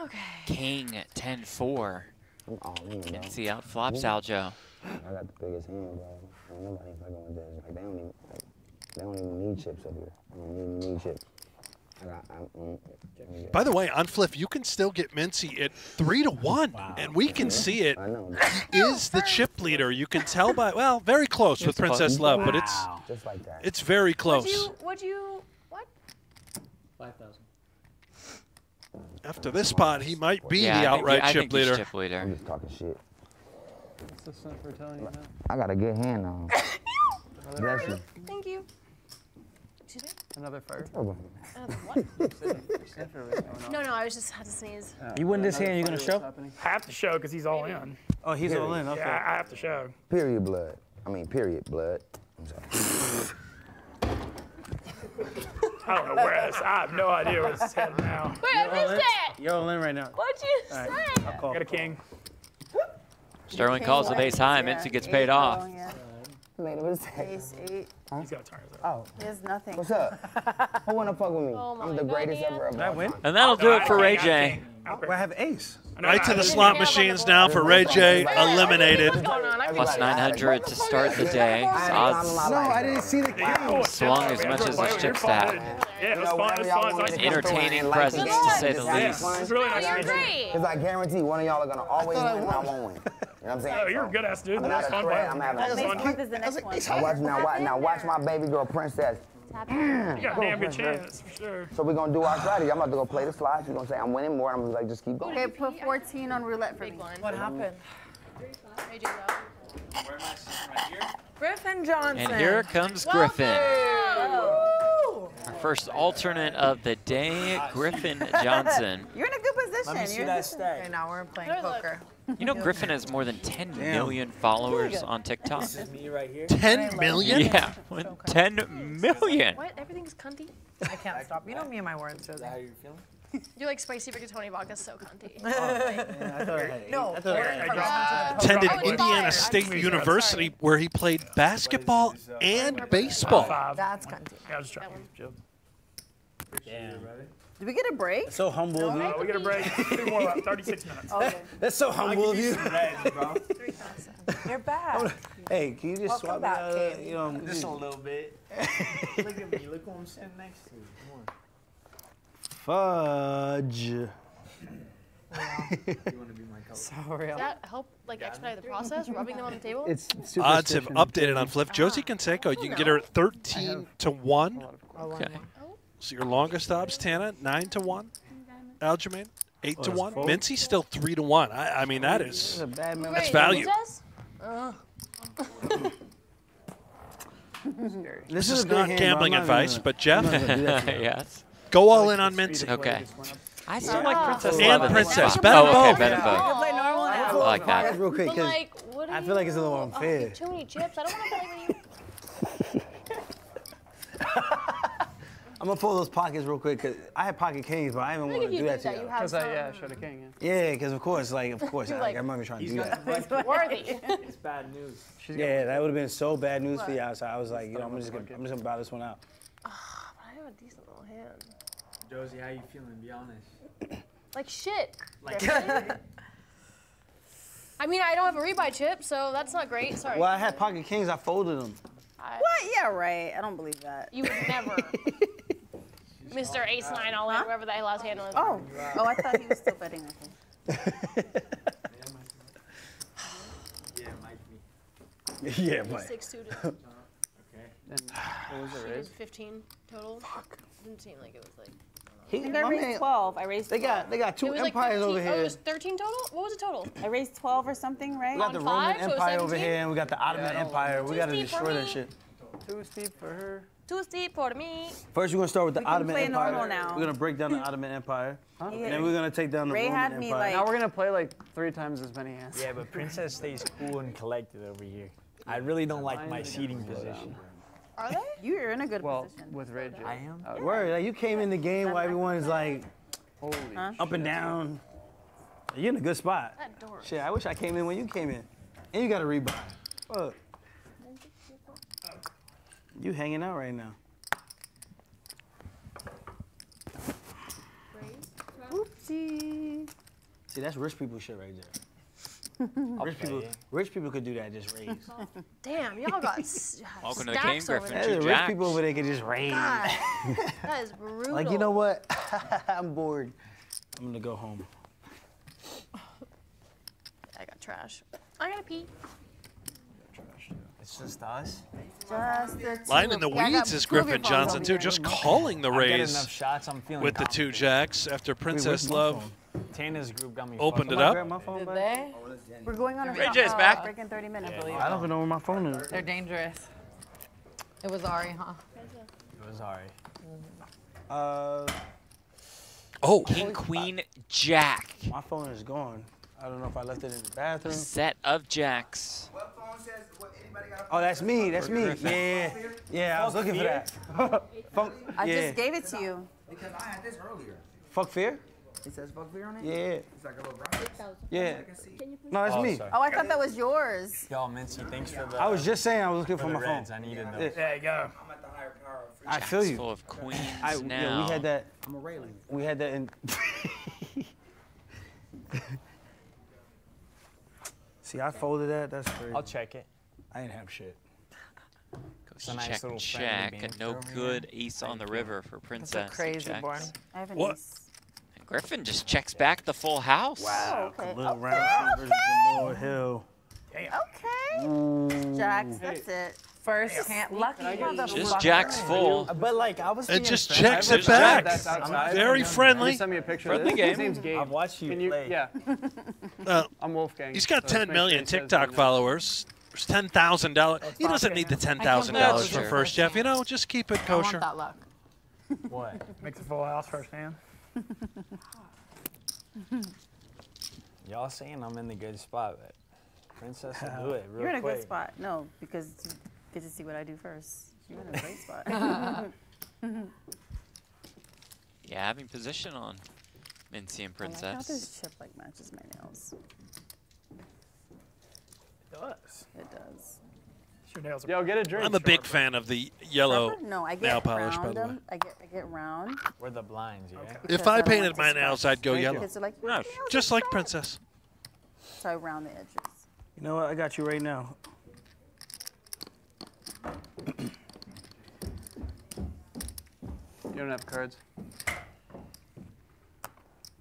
Okay. King 10-4. I'm all in, bro. See out flops Aljo. I got the biggest hand, bro. Ain't nobody fucking with this. Like, they don't even, like, they don't even need chips up here. I don't even need chips. By the way, on Fliff, you can still get Mintzy at three to one, and we can see it. He is the chip leader. You can tell by well, very close with It's close. Princess Love, but it's Just like that. it's very Would close. you? Would you? What? After this pot, he might be yeah, the I think, outright I chip think he's leader. chip leader. I'm just talking shit. Assistant for telling you that. I got a good hand now. Bless you. Thank you. Excuse me? Another fire. Uh, no, no, I was just had to sneeze. Uh, you win this hand, you're gonna show? I have to show because he's all in. Oh, he's all in. Okay. Yeah, I have to show. Period blood. I mean, period blood. I'm sorry. I don't know where this. I have no idea where this is headed now. Wait, I missed it. You're all in right now. What'd you All say? I'll call. Got a king. Sterling calls with ace high. Mintzy gets paid off. Later, what's that? Ace eight. He's got turns. Oh, He has nothing. what's up? Who wanna fuck with me? Oh I'm my the greatest God, ever of Did I all win? And that'll oh, do it for Ray I J. think- I have ace. Right to the slot machines now for Ray J, eliminated. What's going on? I Plus missed 900 to start the day. Odds No, I didn't see the king. swung as much as his chips had. Yeah, it was fun. It was fun. It's nice to Entertaining presence, to say the least. It's really nice You're to meet you. great. Because I guarantee one of y'all are gonna always win and I won't win. You know what I'm saying? Oh, you're a good ass dude. I'm That was fun. threat. I'm having That fun. fun. Fourth is the next one. Now watch, now watch, now watch my baby girl princess. You got a damn good chance, for sure. So we're gonna do our strategy. I'm about to go play the slots. You're gonna say I'm winning more. I'm gonna like, just keep going. Okay, put 14 on roulette for me. Big blind. What happened? Ray J go. Griffin Johnson. And here comes Griffin. Our first alternate of the day, Griffin Johnson. You're in a good position. Let me see You're that a good Okay, now we're playing poker. luck. Poker. You know Griffin has more than 10 million followers on TikTok. This is me right here. 10 million? Yeah, 10 million. What? Everything's cunty? I can't stop. You know me and my words, Josie. How you feeling? You're like spicy rigatoni vodka's so cunty. Yeah, I thought I had. No, I thought I had. Uh, Attended Oh, Indiana fire. State University where he played basketball and baseball. Five. That's cunty. Yeah, I was trying. Damn. Did we get a break? That's so humble of you. Uh, we get a break. Two more left. 36 minutes. That's so humble of you. You're bad. Hey, can you just Welcome swap me back, out? Kate. You know, Just a little bit. Look at me. Look who I'm sitting next to. Come on. fudge. You want to be my coach? Sorry. Does that help like expedite the process? Rubbing them on the table? It's Odds have updated on Fliff. Josie Canseco, you can get her at 13 to 1. Okay. So your longest odds, Tana, 9 to 1. Aljamain, 8 to 1. Mintzy's still 3 to 1. I, I mean, that This is is. a bad man. Great. value. Princess? Uh, This a is not gambling bro. Not advice, gonna- but Jeff, I'm not gonna do that to you. yes. go all in on Mintzy. Okay. I still like Princess And Love in this Princess. Bet Oh, them okay, bet them You both. play normal I like that. Real quick, but 'cause like, what I feel like it's a little Oh, unfair. too many chips. I don't want to play with you. I'm gonna pull those pockets real quick because I had pocket kings, but I didn't Look want if to do do that to that. You you. Because I, yeah, showed a king. Yeah, because of course, like, of course, I, like, like- I'm not even trying to He's do got that. worthy. It's bad news. Yeah, that would have been so bad news for y'all. So I was like, you know, I'm just gonna, I'm just gonna bow this one out. Ah, I have a decent little hand. Josie, how you feeling? Be honest. Like shit. Like, I mean, I don't have a rebuy chip, so that's not great. Sorry. Well, I had pocket kings. I folded them. I- What? Yeah, right. I don't believe that. You would never. Mr. Ace Nine, all in, whoever the hell last hand was. Oh. Oh, I thought he was still betting. I think. yeah, might be. yeah, but Six two Okay. And what was the raise? 15 total. Fuck. Didn't seem like it was like. He, I think I raised man, 12. I raised they 12. got, they got two it was like empires 13, over Oh, here. it was 13 total? What was the total? I raised 12 or something, right? we got the on Roman five, so Empire over here, and we got the Ottoman Yeah, Empire. We gotta destroy that shit. Too steep for her. Too steep for me. First, we're gonna start with the We Ottoman play Empire. normal now. We're gonna break down the Ottoman Empire, Yeah. and then we're gonna take down the Ray Roman had me, Empire. like- Now we're gonna play like three times as many hands. Yeah, but Princess stays cool and collected over here. I really don't like my seating position. Are they? You're in a good Well, position. with Ray I am? Uh, Word, like you came in the game while everyone is like Holy. Huh? up and down. You're in a good spot. That door. Shit, I wish I came in when you came in. And you got a rebound. Fuck. You hanging out right now. Oopsie. See, that's rich people shit right there. Rich people, rich people could do that. Just raise. Damn, y'all got s- Welcome to the stacks King over Griffin. there. That's rich jacks. people over there could just raise. God, that is brutal. Like you know what? I'm bored. I'm gonna go home. I got trash. I gotta pee. It's just us. Just the two Line in the Yeah, I got weeds is two of your Griffin phones Johnson, over too, here. just calling the I get raise enough shots. I'm feeling with the two confident. jacks after Princess my Love phone? Tana's group got me. opened it up. My phone Did back. they? We're going on a Ray J's back. break in 30 minutes. I don't even know where my phone is. They're dangerous. It was Ari, huh? It was alright. Uh, oh. King, queen, jack. my phone is gone. I don't know if I left it in the bathroom. Set of jacks. Oh, that's me. That's me. Griffin. Yeah, yeah. I was looking for that. Fuck, I yeah. just gave it to you. Because I had this earlier. Fuck fear. It says fuck fear on it? Yeah. It's like a little bracket. Yeah. No, that's Oh, me. sorry. Oh, I thought that was yours. Y'all, Mintzy, thanks for the. I was just saying I was looking for for the my phone. I needed Yeah. those. There you go. I'm at the higher power of free. I feel Jacks you. full of queens I, now. yeah, we had that. I'm a railing. We had that in. See, I folded that. That's crazy. I'll check it. I didn't have shit. It's a nice check, little check, friendly and no good here. ace on the river for Princess. crazy checks. I have an What? ace. And Griffin just checks back the full house. Wow. okay. Little okay. round versus the Lord Hill. Okay. Jacks, that's it. First hand, lucky. Just jacks full. But like, I was. It just friendly. checks I it back. Very friendly. you send me a picture Friendly of this? His game. name's Gabe. I've watched you you? play. Yeah. Uh, I'm Wolfgang. he's got so 10 make million sure it says TikTok followers. There's ten thousand dollars. He doesn't need the ten thousand dollars for first, Jeff. You know, just keep it kosher. I want kosher. that luck. What? Makes a full house first hand. Y'all saying I'm in the good spot, but Princess will do it real You're in a quick. good spot. No, because you get to see what I do first. You're in a great spot. Yeah, having position on Mintzy and I like how Princess. this chip like matches my nails. It does. It does. Your nails Yo, get a drink. I'm a big fan of the yellow No, I get nail polish, by round the way. I get I get round. We're the blinds, yeah. If because I painted like my nails, I'd go Thank yellow. Because they're like, No, "Your nails are Just like. Princess. So I round the edges. You know what? I got you right now. You don't have cards.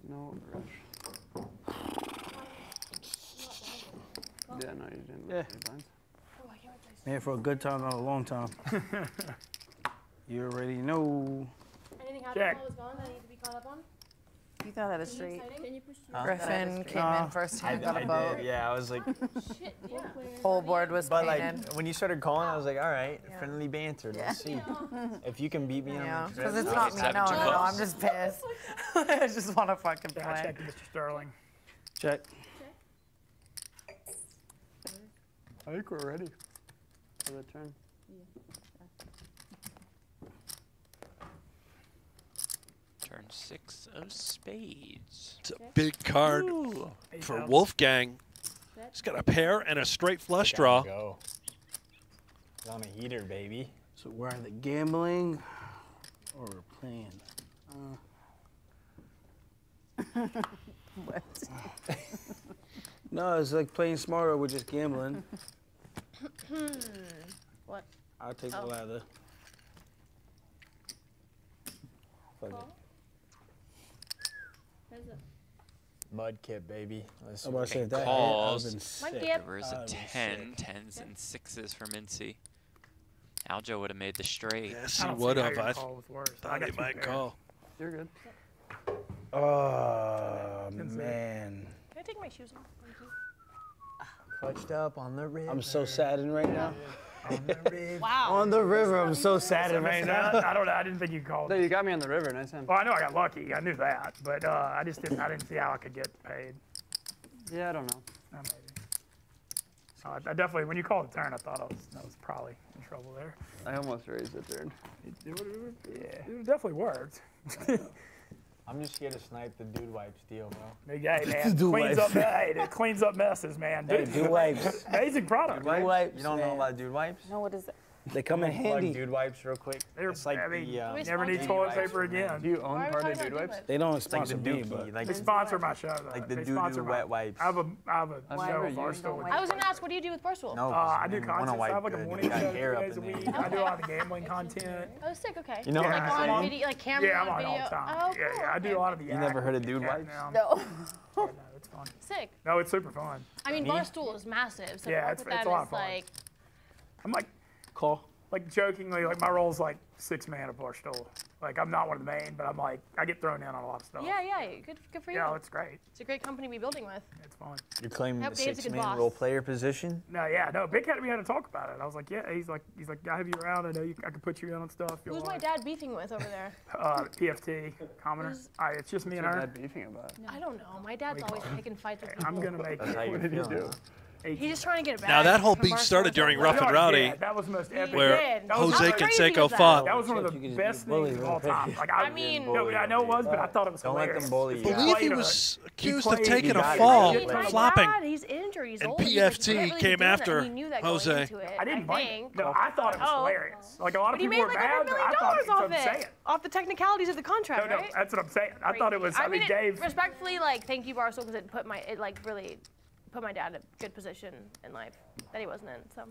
No rush. Yeah, no, you didn't. Yeah. Your blinds. I'm here for a good time, not a long time. you already know. Anything happen Jack. while I was gone that I need to be caught up on? You thought that was straight. Can you push Griffin came Uh, in first I, hand, got I a boat. did. Yeah, I was like, Shit, yeah. Whole board was but like when you started calling, I was like, all right, friendly banter. Let's see if you can beat me. Yeah, I'm because it's not me. No, no, no, I'm just pissed. I just want to fucking Yeah, I play. Mr. Sterling. Check. I think we're ready for the turn. Turn six of spades. It's a big card for Wolfgang. He's got a pair and a straight flush draw. Go. He's on a heater, baby. So we're either gambling or we're playing. Uh, What? no, it's like playing smarter. We're just gambling. What? I'll take the Oh. lather. Fuck it. Mud kit, baby. Let's I'm about to say, that Calls. I've been sick. Yep. Rivers I've of been 10, sick. tens and sixes for Mintzy. Aljo would have made the straight. Yes, I he would have. I gonna call with worse. I thought got he might call. You're good. Oh, man. Can I take my shoes off? Thank you. clutched up on the river. I'm so saddened right now. Wow. On the river, I'm so saddened right now. I don't know. I didn't think you called. No, you got me on the river. Nice hand. Well, I know I got lucky. I knew that, but uh, I just didn't. I didn't see how I could get paid. Yeah, I don't know. Uh, maybe. So I, I definitely, when you called the turn, I thought I was, I was probably in trouble there. I almost raised the turn. It, it, would- Yeah. it definitely worked. I'm just here to snipe the dude wipes deal, bro. Big guy, man. Do cleans wipes. up, hey, it cleans up messes, man. Hey, Dude, wipes. amazing product. Dude wipes, You don't know about dude wipes? No, what is it? They come in Plug handy. dude wipes real quick. They're- it's like I mean, the. Um, we Never need toilet paper again. Do you own Why part of talking Dude Wipes? They don't It's like the sponsor me, but like They sponsor my show, though. like the they doo my, wet wipes. I have a, I have a I've show never of our used store. them. I was gonna ask, what do you do with Barstool? No, Uh, 'cause I do men content. I have like a morning You got show hair three days a week. I do a lot of gambling content. Oh, sick. Okay. You know what like I'm on video, like camera Yeah, I'm on on all the time. Oh, yeah, yeah, I do a lot of the You never heard of Dude and Wipes? now. No. Yeah, no, it's fun. Sick. No, it's super fun. I mean, Barstool is massive. So Yeah, it's- with it's a lot of fun. like, I'm like, call. like jokingly, like my role's like six man of Barstool. Like I'm not one of the main, but I'm like I get thrown in on a lot of stuff. Yeah, yeah. Good, good for you. Yeah, it's great. It's a great company to be building with. It's fun. You're claiming the Dave's six-man boss. role player position. No, yeah, no. Big had me had to talk about it. I was like, yeah. He's like, he's like, I have you around. I know you. I can put you in on stuff. Who's my dad beefing with over there? Uh, PFT, Commenter. I, it's just me and What's her. your dad beefing about? No. I don't know. My dad's always picking fights with people. I'm gonna make. That's how you What did you do? He's just trying to get it back. Now that whole from beef started during Rough and Yeah, Rowdy, that was the most epic. where. That was- Jose how crazy Canseco is that? fought. That was one of the best be things of all time. Like I, I mean- no, I know it was, but I thought it was Don't let hilarious. them bully I you. believe he played a- was he accused of taking a fall, flopping. Oh dad, He's injured. He's And old. He's he PFT really came after and knew that Jose. It, I didn't I mind think. it. No, I thought it was Oh. hilarious. Like a lot of But he people made were like a mad, million I thought dollars it was off insane. it, off the technicalities of the contract, No, no, that's what I'm saying. I thought it was. I, mean, Dave. Respectfully, like, thank you, Barstool, because it put my, it like really put my dad in a good position in life that he wasn't in. So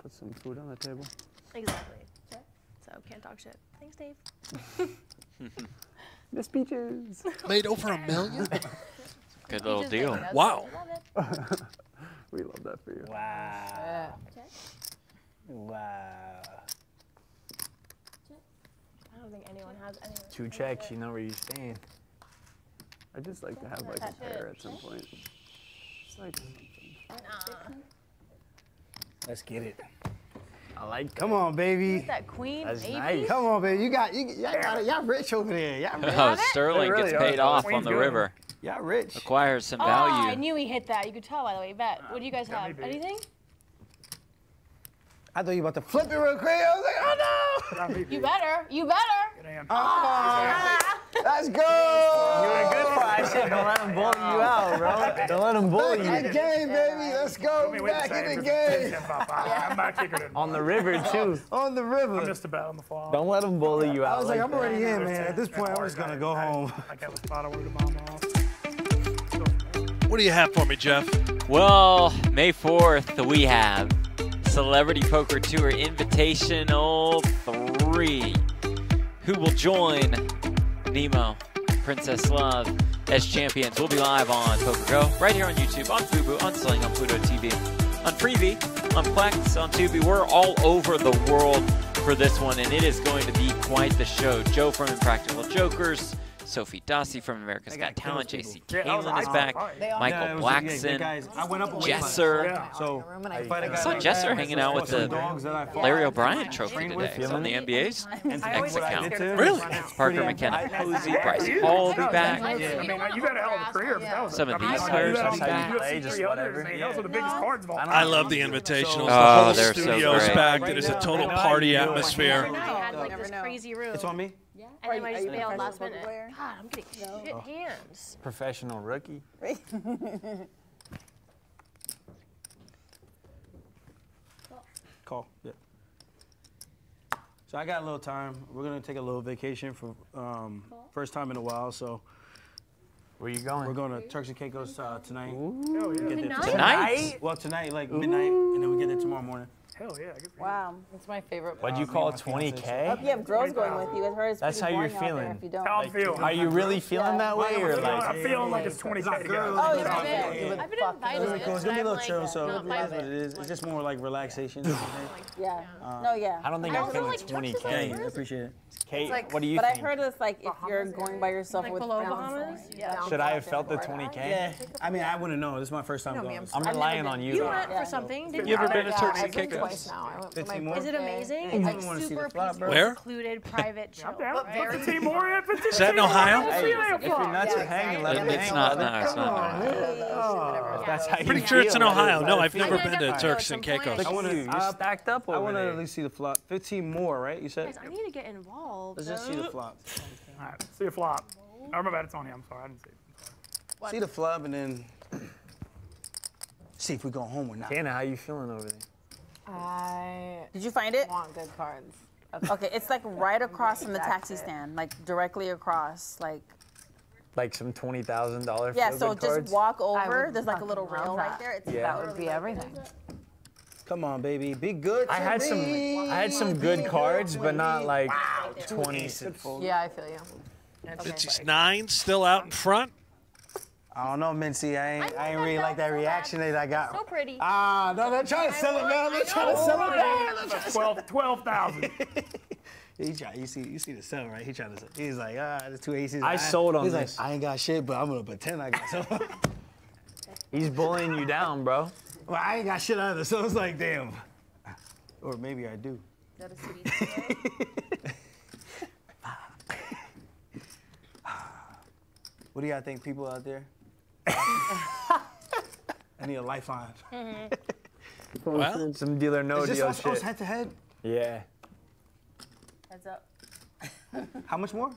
Put some food on the table. exactly. So can't talk shit. Thanks, Dave. Miss Peaches. Made over a million? Good little Just deal. like, that's- Wow. love it. we love that for you. Wow. Wow. I don't think anyone has any. Two checks, you know where you stand. I just like to have like a pair at some point. It's like Let's get it. I like Come on, baby. Who's that queen? That's maybe? nice. Come on, baby. You got you. Y'all, got it. y'all rich over there. Y'all rich. Oh, Sterling really gets paid off on the good. river. Y'all rich. Acquires some Oh, I knew he hit that. You could tell by the way he bet. What do you guys have? maybe. Anything? I thought you were about to flip it real quick. I was like, oh no! me, You better. You better. Damn. no. Oh, let's go. You're a good fight. Shit, don't let them bully you out, bro. Don't let them bully Back in the you. game, baby. Let's go. Wait, wait, Back in the game. I'm not kicking it. On the river, too. On the I'm river. just about on the fly. Don't let them bully you out. I was like, like I'm already in, man. At this point, I'm just gonna go home. I got a spot I to bomb. What do you have for me, Jeff? Well, May 4th, we have Celebrity Poker Tour Invitational 3. Who will join Nemo, Princess Love as champions? We'll be live on PokerGO, right here on YouTube, on Fubo, on Sling, on Pluto TV, on Freevee, on Plex, on Tubi. We're all over the world for this one, and it is going to be quite the show. Joe from Impractical Jokers, Sophie Dossi from America's Got Talent, JC Yeah, Caylen is back, Michael Yeah, it was- yeah, the Blackson, guys- I went up a weight class. Jesser. So How fight a you guy I saw Jesser hanging out with the dogs that I fought. Larry O'Brien trophy today. It's on the NBA's And X what account. did to him Really? Parker McKenna impressive. Posey, Bryce Hall will be back. I mean, you got a hell of a career. but That was Some of these players will be back. UFC Play, just 300s, whatever. man. Those are the biggest cards of all time. I love the invitationals. Oh, the whole they're so studio's packed. It is a total party atmosphere. I had like this crazy room. It's on me. And then I just bailed last minute. God, I'm getting shit hands. Professional rookie. Call. Yeah. So I got a little time. We're gonna take a little vacation for um, first time in a while. So Where you going? we're going to Turks and Caicos uh, tonight. Hell yeah. Tonight? Tonight? Well, tonight, like midnight, and then we get there tomorrow morning. Hell yeah. Good. Wow, it's my favorite. What'd you Uh, call it, and my fiancé. 20K? You have girls going with you. I've it's That's how you're boring out there feeling. If you don't. How I'm feeling. Are you really feeling that way, or I'm feeling- like? I'm feeling like it's 20k to go. Oh, I've it's been- okay. I've been Fuck invited. It's gonna be a little chill, like, so not it is what it is. It's just more like relaxation. Yeah. no, yeah. I don't think I I'm also feeling like 20K. I appreciate it. Kate, Like, what do you but think? I heard it's like if you're going by yourself Like with below friends, Bahamas? Yeah. Should I have felt the 20K? Yeah. I mean, I wouldn't know. This is my first time know me, going. I'm I'm relying on you. You though. went for something, didn't You ever been to Yeah, Turks and Caicos? Twice now. I went for my more? Is it amazing? I It's like wanna see the super peaceful. Where? secluded, private, chill. I'm down. Very 15 more. yeah, 15 Is that in Ohio? Hey, If you're nuts are hanging, let them It's not, brother. no, it's not. That's how you Pretty sure it's in Ohio. No, I've never been to Turks and at some point. Caicos. I want you. You're stacked up I want to at least see the flop. 15 more, right? You said? Guys, I need to get involved. Let's just see the flop. All right, see a flop. My bad. It's on you. I'm sorry. I didn't see it. See the flop and then see if we go home or not. Tana, how you feeling over there? I Did you find it? I want good cards. Okay, it's like right across from the taxi stand, like directly across, like Like some twenty thousand dollar yeah. So cards? just walk over. There's like a little fucking rail love right there. It's Yeah. That would be everything. Come on, baby. Be good. I to had some. I had some good cards, but not like twenty. Yeah, I feel you. 59 still out in front. I don't know, Mintzy. I ain't, I I ain't really like that so bad. reaction that I got. So pretty. Ah, no, they're trying to sell it, man. They're trying to sell it, man. They're trying to sell 12 12,000. He try, you see, you see the sell, right? He tried to. sell. He's like, ah, there's two aces. I sold on He's this. like, I ain't got shit, but I'm gonna pretend I got some. He's bullying you down, bro. well, I ain't got shit either, so it's like, damn. Or maybe I do. Is that a sweetie? What do y'all think, people out there? I need a lifeline. Mm-hmm. Well, some dealer no Is this deal us, us shit. head to head? Yeah. Heads up. How much more?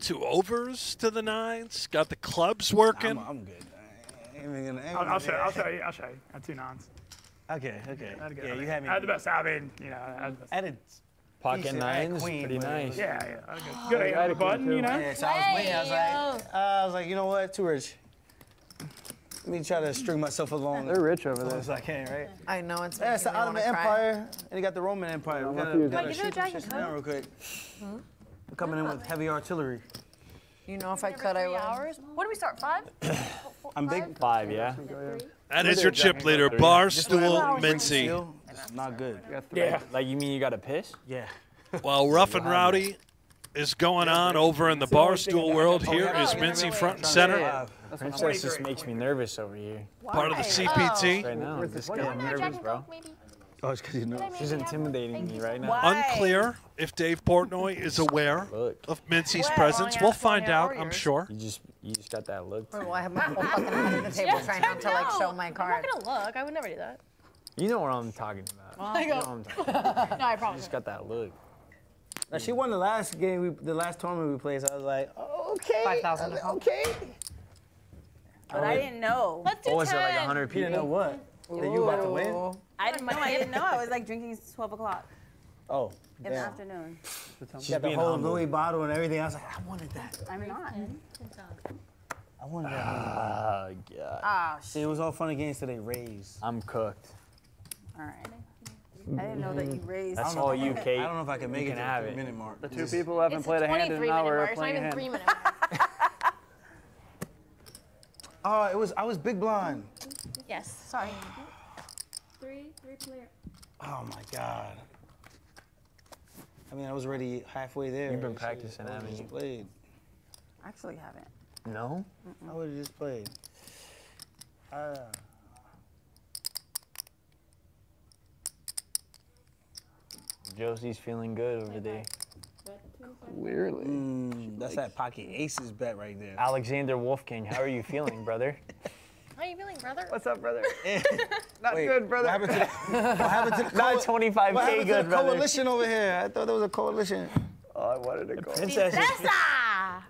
Two overs to the nines. Got the clubs working. I'm, I'm good. I ain't even gonna- I ain't I'll, I'll show. I'll show you. I'll show you. I had two nines. Okay, okay. I had a good- Yeah, you had me. I had the best. I mean, you know, I had the best. I had a Pocket decent- I nines, queen, pretty nice. Yeah, yeah. I had a good, good I eight had on a the queen button, too. you know. Yeah, so I was waiting. I was like, uh, I was like, you know what? Too rich. Let me try to string myself along. They're rich over as there. long as I can, right? I know it's Yeah, it's the making me Ottoman wanna cry. Empire, and you got the Roman Empire. We I'm gotta, not we gonna gotta give you a shoot Jack some and shit down real quick. We're coming in with heavy artillery. You know, if I Every could, I three would. hours. What do we start? Five? I'm big. Five, yeah. That is your chip leader, Barstool Mintzy. Still, it's not good. Yeah. Like you mean you got to piss? Yeah. While Rough and Rowdy is going on over in the Barstool world, here is Mintzy front and center. Princess just makes me nervous over here. Part of the CPT. Right now, I'm just getting nervous, bro. Oh, it's because you know. She's intimidating me right now. Why? Unclear if Dave Portnoy is aware of Mintzy's Well, presence. We'll find out, hour I'm sure. you just you just got that look. Well, I have my whole fucking head on the table trying not to like show my I'm not gonna look. I would never do that. You know what I'm talking about. You know what I'm talking about. No, I You promise. just got that look. Now, she won the last game, we, the last tournament we played, so I was like, oh, okay. 5,000 I was to like, Okay. But I didn't know. Let's do What was it, like 10. 100 You didn't know what? That you about to win? I didn't know. I didn't know. I was like drinking 12 o'clock Oh, in the afternoon. She got the whole humble. Louis bottle and everything. I was like, I wanted that. I'm not. I wanted that. Oh, God. Ah, See, it was all fun and games today. they raised. I'm cooked. All right. I didn't know that you raised. That's all you, Kate. I don't know if I can make You it can to the have three it. minute mark. The two just- people who haven't It's played a a hand in an hour mark. are It's not playing a even hand. three minutes. Oh, it was. I was big blind. yes. Sorry. Three, three player. Oh my god. I mean, I was already halfway there. You've been practicing, I would've haven't just you? Played. Actually, haven't. No? I would have just played. Ah. Josie's feeling good over there. Clearly. Mm, that's that pocket aces bet right there. Alexander Wolfgang, how are you feeling, brother? How are you feeling, brother? What's up, brother? Not Wait, good, brother. What happened to the, what happened to the, Not 25K what happened to good, brother. coalition over here? I thought there was a coalition. Oh, I wanted to go. Princess is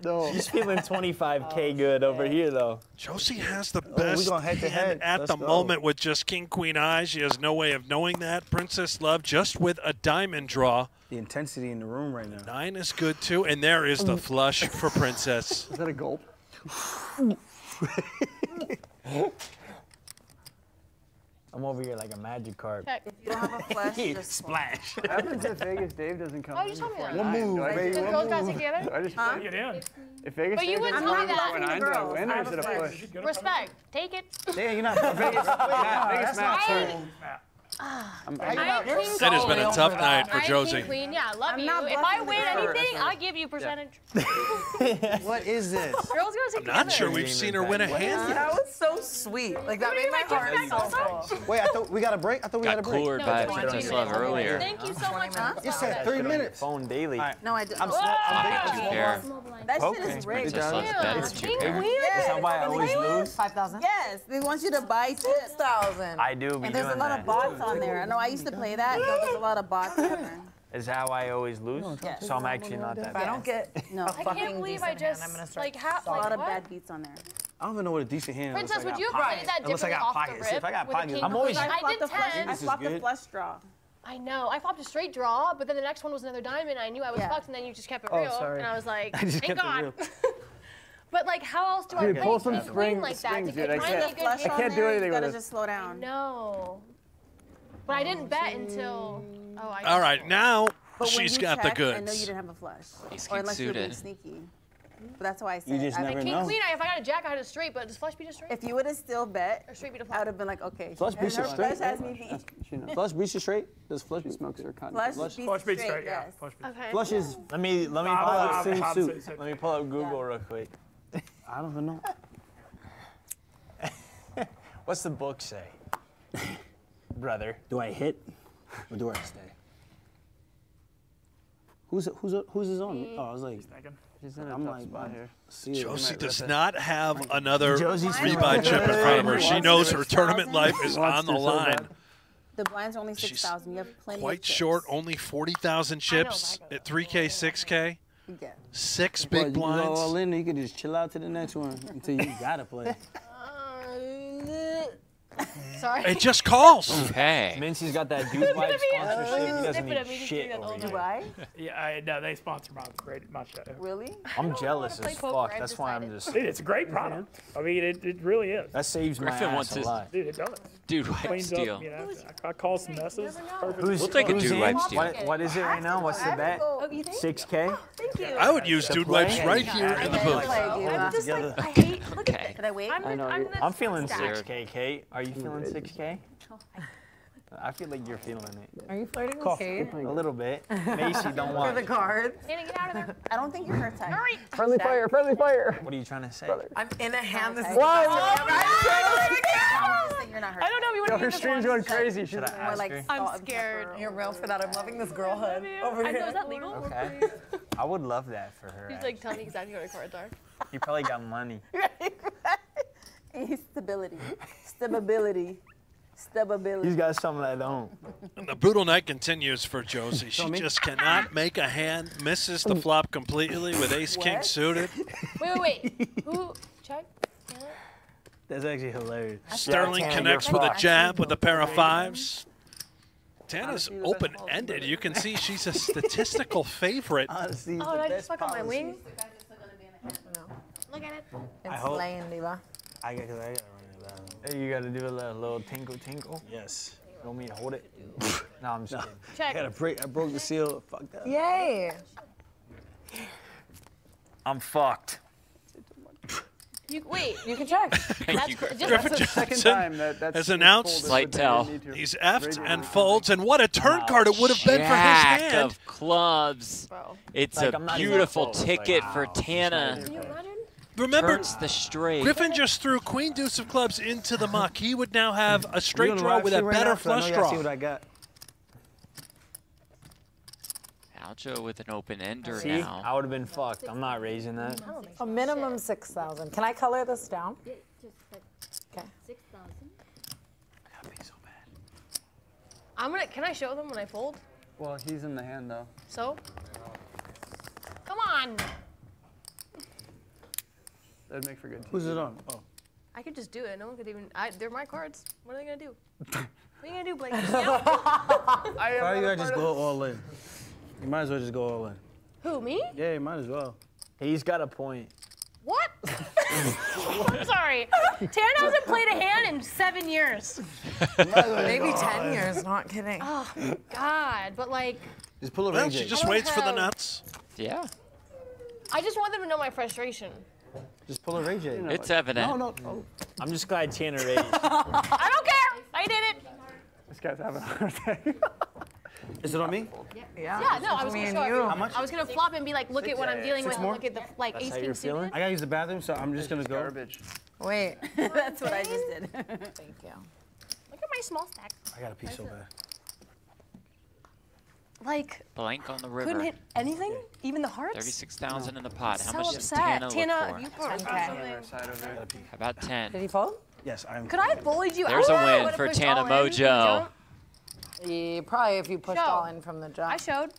No. she's feeling 25K good over here, though. Josie has the oh, we best going head to hand head. at Let's the go. moment with just king queen eyes. She has no way of knowing that. Princess Love just with a diamond draw. The intensity in the room right now. Nine is good too, and there is the mm. flush for Princess. Is that a gulp? I'm over here like a magic card. If you don't have a flush, just Splash. What happens if Vegas Dave doesn't come Oh, in you told me that. One nine? move, Do I baby, just- one The girls gotta move. stick together. I just Huh? Get in. If Vegas But you wouldn't doesn't tell me come that. before nine, do I win or is it a push? Respect. Take it. Yeah, you're not. Vegas, Matt, Vegas Matt, Ah, I- sorry. I'm, I I'm, am That has been a tough night for Josie. queen. Yeah, I love I'm you. not If I win anything, I'll give you percentage. What is this? Girls gotta stick I'm not sure we've seen her win a hand. That was so sweet. Like that made my heart so. Wait, I thought we got a break. I thought we Got got a break. coolered No, by 20 Princess. Love earlier. Thank you so much. You said three minutes. Phone daily. No, I didn't. I'm small. I'm big. Pocket two pair. That Okay. shit is rigged. Princess Love's bet or two King pair. queen. Is that why I always lose? Five thousand. Yes, they want you to buy tips. thousand. I do And there's a lot of bots on there. I know I used to play that. but There's a lot of bots on there. Is that why I always lose? Yes. So I'm actually not that bad. I don't get No, a I I fucking can't believe I decent hand, just I'm gonna start. like half a lot of what? bad beats on there. I don't even know what a decent hand is. Princess, would you have I got played that Unless I differently got off pockets. the rip If I got with a pockets, king I'm always- queen? I I flopped did the flush. ten. I flopped the good. flush draw. I know. I flopped a straight draw, but then the next one was another diamond. I knew I was Yeah. fucked, and then you just kept it Oh, real, sorry. and I was like, I just thank kept it God. real. but like, how else do I Dude, play pull some king spring- queen like that springs, to dude. I can't- a good Flush hand? can't do there, anything you with gotta just slow down. No. But I didn't bet until. Oh, I. All right, now But when she's you got the checked, I know you didn't have a flush. Ace Or unless you're being suited. sneaky. But that's why I said. You just I- never King know. queen, I, if I got a jack, I had a straight, but does flush beat a straight? If you would have still bet, or straight beat a I I would have been like, okay. Flush she- beats her are straight, Flush has me beat. She knows. Flush beats you straight? Does flush beat Smokes her kind Flush, Flush- beats Flush beat straight, straight, yeah. yes. Flush beat. Okay. Flush is. Let me let me ah, pull up Bob, Sun Bob, Tzu. Bob. Let me pull up Google real quick. I don't even know. What's the book say, brother? Do I hit or do I stay? Who's who's who's his on? Mm. Oh, I was like, She's in a I'm tough like, spot here. see. Josie does not have another Josie's rebuy chip in front of her. She knows her tournament life is on the line. The blind's only six thousand. You have plenty. Quite of chips. short, only 40,000 chips at 3K, 6K. Yeah. Six Well, big you go blinds. all in, you could just chill out to the next one until you gotta play. Um, Mm. Sorry. It just calls. Okay. Mintzy's got that dude Look wife at me. sponsorship. Look He at doesn't me, need shit over. Do I? Yeah, I, no, they sponsor my great my show. Really? I'm jealous play as poker, fuck. I've That's why I'm just. Dude, it's a great product. I mean, it, it really is. That saves my Griffin ass wants a his- lot. Dude, it does. Dude, wipe Cleans steal. up, you know. I, I call some messes. Who's, We'll take a dude in? wipe steal. What, what is it right now? What's the bet? Oh, you think? 6K? Thank you. I would use dude play? wipes right here in the booth. Oh, I'm just like, I hate. Look Okay. at Did I wait? I'm, the, know, I'm, you're- the I'm feeling stack. 6K, Kate. Are you feeling 6K? I feel like you're feeling it. Are you flirting with Cough. Kate? Oh a little bit. Macy, don't want For the card. Hannah, get out of there. I don't think you're her type. Hurry. Friendly fire, friendly fire. What are you trying to say? I'm in a hand. This is Why? Why? Just think you're not her. I don't know if you want Yo, to her get stream's going crazy. Should I More ask like her? Oh, I'm scared. You're real for that. I'm loving this girlhood over here. I know, here. is that legal? Okay. I would love that for her. He's like, tell me exactly what our cards are. You probably got money. Stability. Stability. Stability. He's got something I don't. And the brutal night continues for Josie. She just cannot make a hand, misses the flop completely with ace king suited. Wait, wait, wait. Who? Check. That's actually hilarious. Sterling Tana, connects with a jab with a pair of fives. Tana's open ended. You can see she's a statistical favorite. Honestly, Oh, did I just fuck on my policy. wing? Look at it. It's hope- playing, Diva. I got, cause I gotta run it down. Hey, you gotta do a little, little tinkle tinkle. Yes. You want me to hold it? no, I'm just No. kidding. I gotta break. I broke the seal. Fuck that. Yay. I'm fucked. You wait. You can check. That's you, Griffin. just Griffin That's the second time that that's has been announced folded Slight with tell. need to he's effed and it. folds, and what a turn card it would have been for his Jack hand. of clubs. Bro. It's Like, a I'm not even beautiful close. Like, ticket wow, for it's not Tana. Can you imagine? Remember, Turns the straight. Griffin just threw Queen Deuce of Clubs into the muck. He would now have a straight draw with a right better now? 'Cause I know flush y'all See draw. what I got. Aljo with an open ender See, now. I would have been fucked. I'm not raising that. I don't think A minimum 6,000. Can I color this down? Yeah, just like Okay. 6,000. I'm gonna. Can I show them when I fold? Well, he's in the hand though. So. Come on. That'd make for good. Who's it on? Oh. I could just do it. No one could even. I, they're my cards. What are they gonna do? What are you gonna do, Blake? I know? Why you gotta just go all in? You might as well just go all in. Who me? Yeah, you might as well. He's got a point. What? I'm sorry. Tana hasn't played a hand in seven years. Maybe 10 years, not kidding. Oh God! But like, Just pull a Well, she just I don't waits for the nuts. Yeah, I just want them to know my frustration. Just pull a Ray J. it's evident. No, no. Oh. I'm just glad Tana raised. I don't care. I did it. This guy's having a hard day. Is it on me? Yeah. Yeah, no, I was gonna show you. How much? I was gonna flop and be like, look at what I'm dealing Six with. more? Look at the like ace how king you're suited. feeling? I gotta use the bathroom, so I'm just gonna go. Garbage. Wait. That's what I just did. Thank you. Look at my small stack. I got a piece so bad. Like, Blank on the river. couldn't hit anything, even the hearts. Thirty-six thousand in the pot. How so much does. Tana, Tana, look you for? probably Okay. something. Side over there. How about ten? Did he fold? Yes, I'm. Could I have bullied you? There's I a win would've for Tana. Mojo. Yeah, probably if you pushed Show. all in from the jump. I showed.